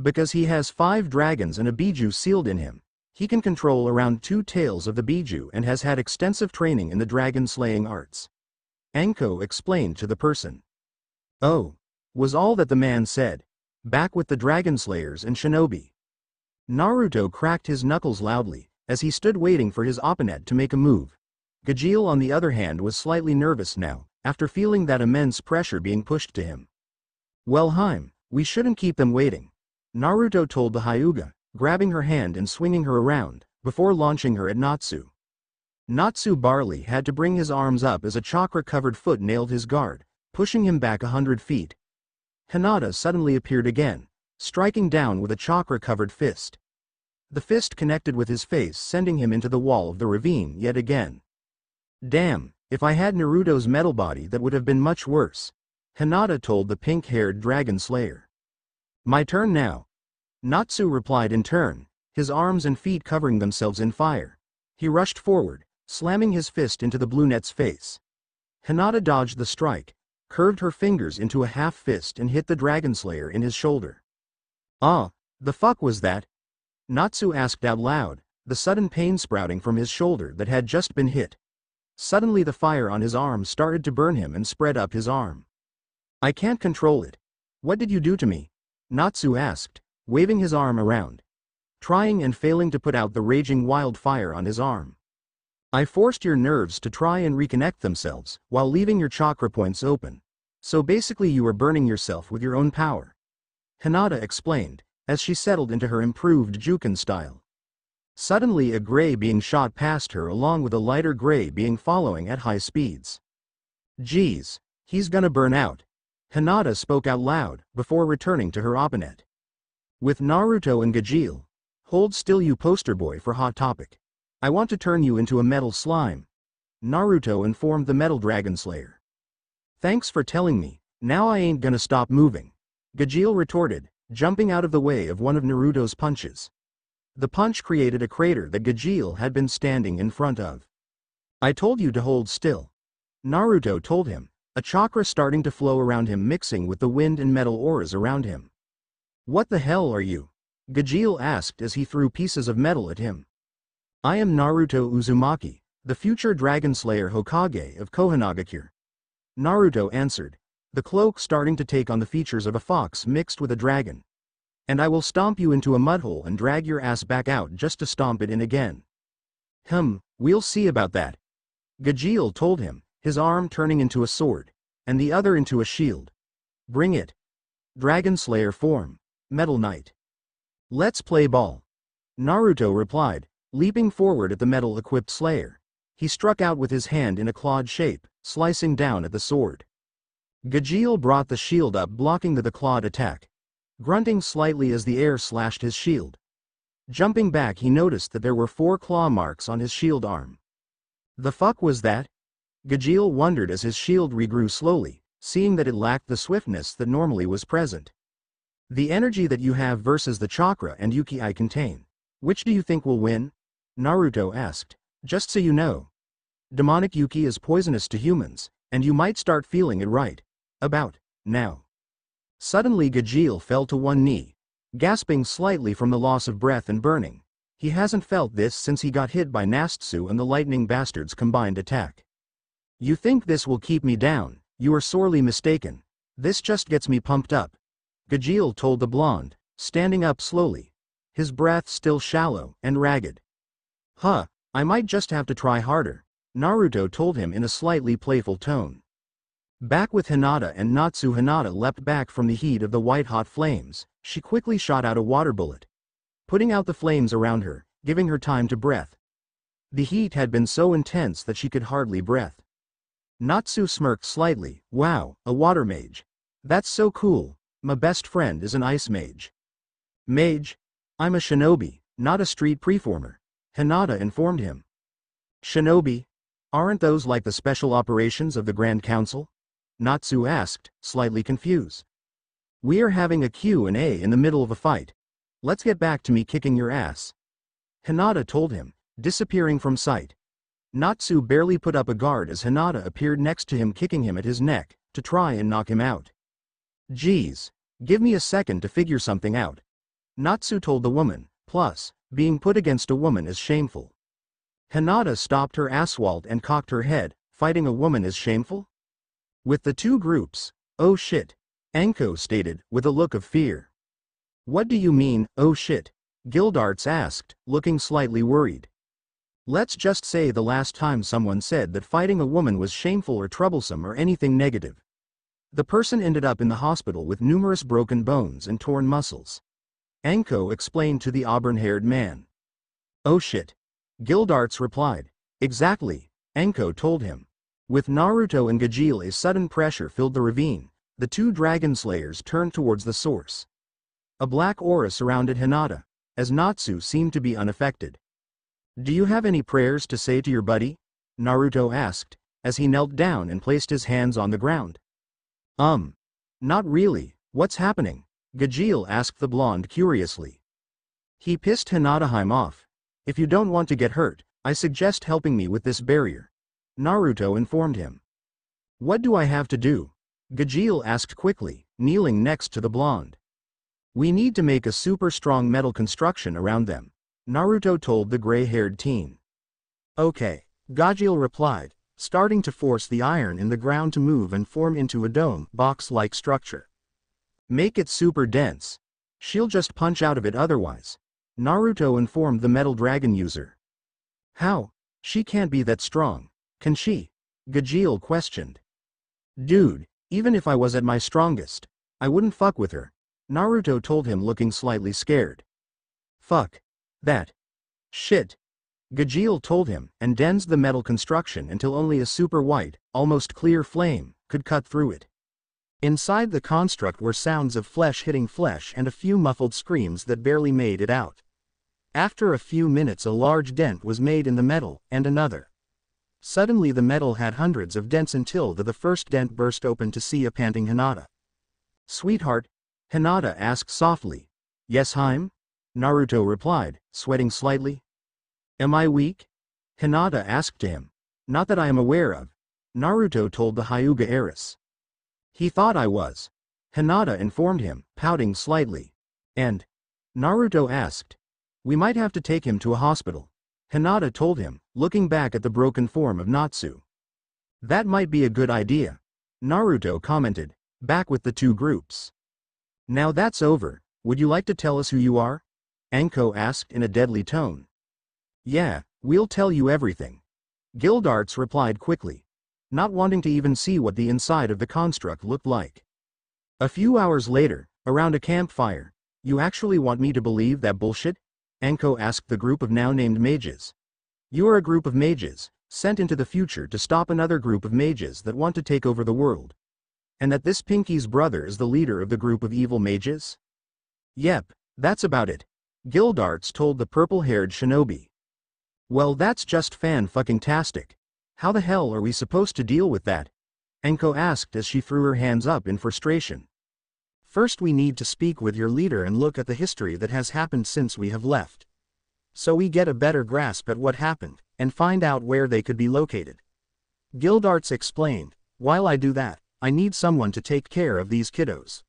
Because he has five dragons and a Biju sealed in him. He can control around two tails of the Biju and has had extensive training in the dragon slaying arts. Anko explained to the person. Oh, was all that the man said. Back with the dragon slayers and shinobi. Naruto cracked his knuckles loudly, as he stood waiting for his opponent to make a move. Gajeel on the other hand was slightly nervous now, after feeling that immense pressure being pushed to him. Well Hime, we shouldn't keep them waiting. Naruto told the Hyuga, grabbing her hand and swinging her around, before launching her at Natsu. Natsu Barley had to bring his arms up as a chakra-covered foot nailed his guard, pushing him back a hundred feet. Hinata suddenly appeared again, striking down with a chakra-covered fist. The fist connected with his face sending him into the wall of the ravine yet again. Damn, if I had Naruto's metal body that would have been much worse. Hinata told the pink-haired dragon slayer. My turn now, Natsu replied in turn, his arms and feet covering themselves in fire. He rushed forward, slamming his fist into the blue net's face. Hinata dodged the strike, curved her fingers into a half fist and hit the dragon slayer in his shoulder. Ah, the fuck was that? Natsu asked out loud, the sudden pain sprouting from his shoulder that had just been hit. Suddenly the fire on his arm started to burn him and spread up his arm. I can't control it. What did you do to me? Natsu asked, waving his arm around. Trying and failing to put out the raging wildfire on his arm. I forced your nerves to try and reconnect themselves, while leaving your chakra points open. So basically you were burning yourself with your own power. Hinata explained, as she settled into her improved Juken style. Suddenly a gray being shot past her along with a lighter gray being following at high speeds. Geez, he's gonna burn out. Hinata spoke out loud, before returning to her opponent. With Naruto and Gajeel. Hold still you poster boy for Hot Topic. I want to turn you into a metal slime. Naruto informed the Metal Dragon Slayer. Thanks for telling me, now I ain't gonna stop moving. Gajeel retorted, jumping out of the way of one of Naruto's punches. The punch created a crater that Gajeel had been standing in front of. I told you to hold still. Naruto told him, a chakra starting to flow around him mixing with the wind and metal auras around him. What the hell are you? Gajeel asked as he threw pieces of metal at him. I am Naruto Uzumaki, the future Dragon Slayer Hokage of Konohagakure. Naruto answered, the cloak starting to take on the features of a fox mixed with a dragon. And I will stomp you into a mudhole and drag your ass back out just to stomp it in again. Hmm, we'll see about that. Gajeel told him, his arm turning into a sword, and the other into a shield. Bring it. Dragon Slayer form. Metal Knight. Let's play ball. Naruto replied, leaping forward at the metal-equipped Slayer. He struck out with his hand in a clawed shape, slicing down at the sword. Gajeel brought the shield up blocking the, clawed attack, grunting slightly as the air slashed his shield. Jumping back he noticed that there were four claw marks on his shield arm. The fuck was that? Gajeel wondered as his shield regrew slowly, seeing that it lacked the swiftness that normally was present. The energy that you have versus the chakra and Youki I contain. Which do you think will win? Naruto asked. Just so you know. Demonic Youki is poisonous to humans, and you might start feeling it right. About. Now. Suddenly Gajeel fell to one knee, gasping slightly from the loss of breath and burning. He hasn't felt this since he got hit by Natsu and the lightning bastard's combined attack. You think this will keep me down, you are sorely mistaken. This just gets me pumped up. Gajeel told the blonde, standing up slowly. His breath still shallow and ragged. Huh, I might just have to try harder, Naruto told him in a slightly playful tone. Back with Hinata and Natsu Hinata leapt back from the heat of the white-hot flames, she quickly shot out a water bullet. Putting out the flames around her, giving her time to breath. The heat had been so intense that she could hardly breath. Natsu smirked slightly, wow, a water mage. That's so cool, my best friend is an ice mage. Mage? I'm a shinobi, not a street preformer. Hinata informed him. Shinobi? Aren't those like the special operations of the Grand Council? Natsu asked, slightly confused. We're having a Q&A in the middle of a fight. Let's get back to me kicking your ass. Hinata told him, disappearing from sight. Natsu barely put up a guard as Hinata appeared next to him kicking him at his neck, to try and knock him out. Geez, give me a second to figure something out. Natsu told the woman, plus, being put against a woman is shameful. Hinata stopped her aswalt and cocked her head, fighting a woman is shameful? With the two groups, oh shit, Anko stated, with a look of fear. What do you mean, oh shit? Gildarts asked, looking slightly worried. Let's just say the last time someone said that fighting a woman was shameful or troublesome or anything negative. The person ended up in the hospital with numerous broken bones and torn muscles. Anko explained to the auburn-haired man. Oh shit. Gildarts replied. Exactly, Anko told him. With Naruto and a sudden pressure filled the ravine, the two dragon slayers turned towards the source. A black aura surrounded Hinata, as Natsu seemed to be unaffected. Do you have any prayers to say to your buddy? Naruto asked, as he knelt down and placed his hands on the ground. Um. Not really, what's happening? Gajeel asked the blonde curiously. He pissed Hinata-hime off. If you don't want to get hurt, I suggest helping me with this barrier. Naruto informed him. What do I have to do? Gajeel asked quickly, kneeling next to the blonde. We need to make a super strong metal construction around them. Naruto told the gray-haired teen. Okay, Gajeel replied, starting to force the iron in the ground to move and form into a dome, box-like structure. Make it super dense. She'll just punch out of it otherwise. Naruto informed the metal dragon user. How? She can't be that strong. Can she? Gajeel questioned. Dude, even if I was at my strongest, I wouldn't fuck with her. Naruto told him looking slightly scared. Fuck. That. Shit. Gajeel told him, and densed the metal construction until only a super white, almost clear flame, could cut through it. Inside the construct were sounds of flesh hitting flesh and a few muffled screams that barely made it out. After a few minutes a large dent was made in the metal, and another. Suddenly the metal had hundreds of dents until the, the first dent burst open to see a panting Hinata. Sweetheart, Hinata asked softly. Yes Hime? Naruto replied, sweating slightly. Am I weak? Hinata asked him. Not that I am aware of. Naruto told the Hyuga heiress. He thought I was. Hinata informed him, pouting slightly. And? Naruto asked. We might have to take him to a hospital. Hinata told him, looking back at the broken form of Natsu. That might be a good idea. Naruto commented, back with the two groups. Now that's over, would you like to tell us who you are? Anko asked in a deadly tone. Yeah, we'll tell you everything. Gildarts replied quickly, not wanting to even see what the inside of the construct looked like. A few hours later, around a campfire, you actually want me to believe that bullshit? Anko asked the group of now named mages. You are a group of mages, sent into the future to stop another group of mages that want to take over the world. And that this Pinky's brother is the leader of the group of evil mages? Yep, that's about it. Gildarts told the purple-haired shinobi. Well that's just fan-fucking-tastic. How the hell are we supposed to deal with that? Anko asked as she threw her hands up in frustration. First we need to speak with your leader and look at the history that has happened since we have left. So we get a better grasp at what happened, and find out where they could be located. Gildarts explained, while I do that, I need someone to take care of these kiddos.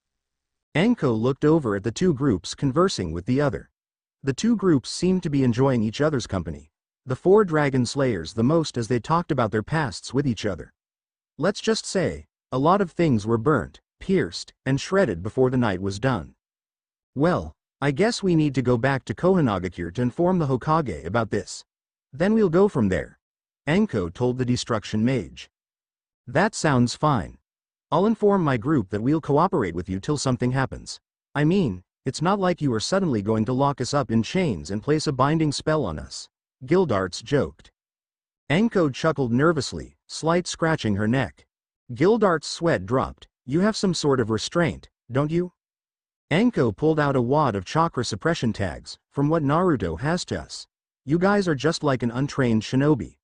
Anko looked over at the two groups conversing with the other. The two groups seemed to be enjoying each other's company. The four dragon slayers the most as they talked about their pasts with each other. Let's just say, a lot of things were burnt, pierced, and shredded before the night was done. Well, I guess we need to go back to Konohagakure to inform the Hokage about this. Then we'll go from there. Anko told the destruction mage. That sounds fine. I'll inform my group that we'll cooperate with you till something happens. I mean, it's not like you are suddenly going to lock us up in chains and place a binding spell on us. Gildarts joked. Anko chuckled nervously, slight scratching her neck. Gildart's sweat dropped. You have some sort of restraint, don't you? Anko pulled out a wad of chakra suppression tags, from what Naruto has to us. You guys are just like an untrained shinobi.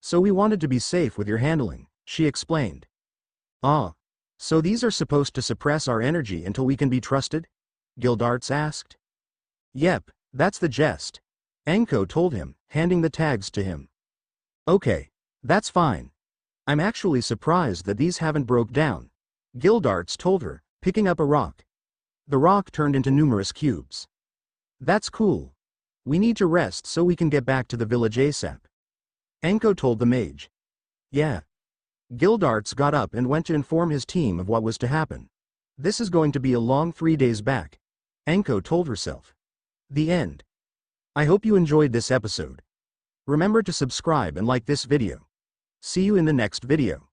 So we wanted to be safe with your handling, she explained. Ah. So these are supposed to suppress our energy until we can be trusted? Gildarts asked. Yep, that's the jest. Anko told him, handing the tags to him. Okay, that's fine. I'm actually surprised that these haven't broke down. Gildarts told her, picking up a rock. The rock turned into numerous cubes. That's cool. We need to rest so we can get back to the village ASAP. Anko told the mage. Yeah. Gildarts got up and went to inform his team of what was to happen. This is going to be a long three days back. Anko told herself. The end. I hope you enjoyed this episode. Remember to subscribe and like this video. See you in the next video.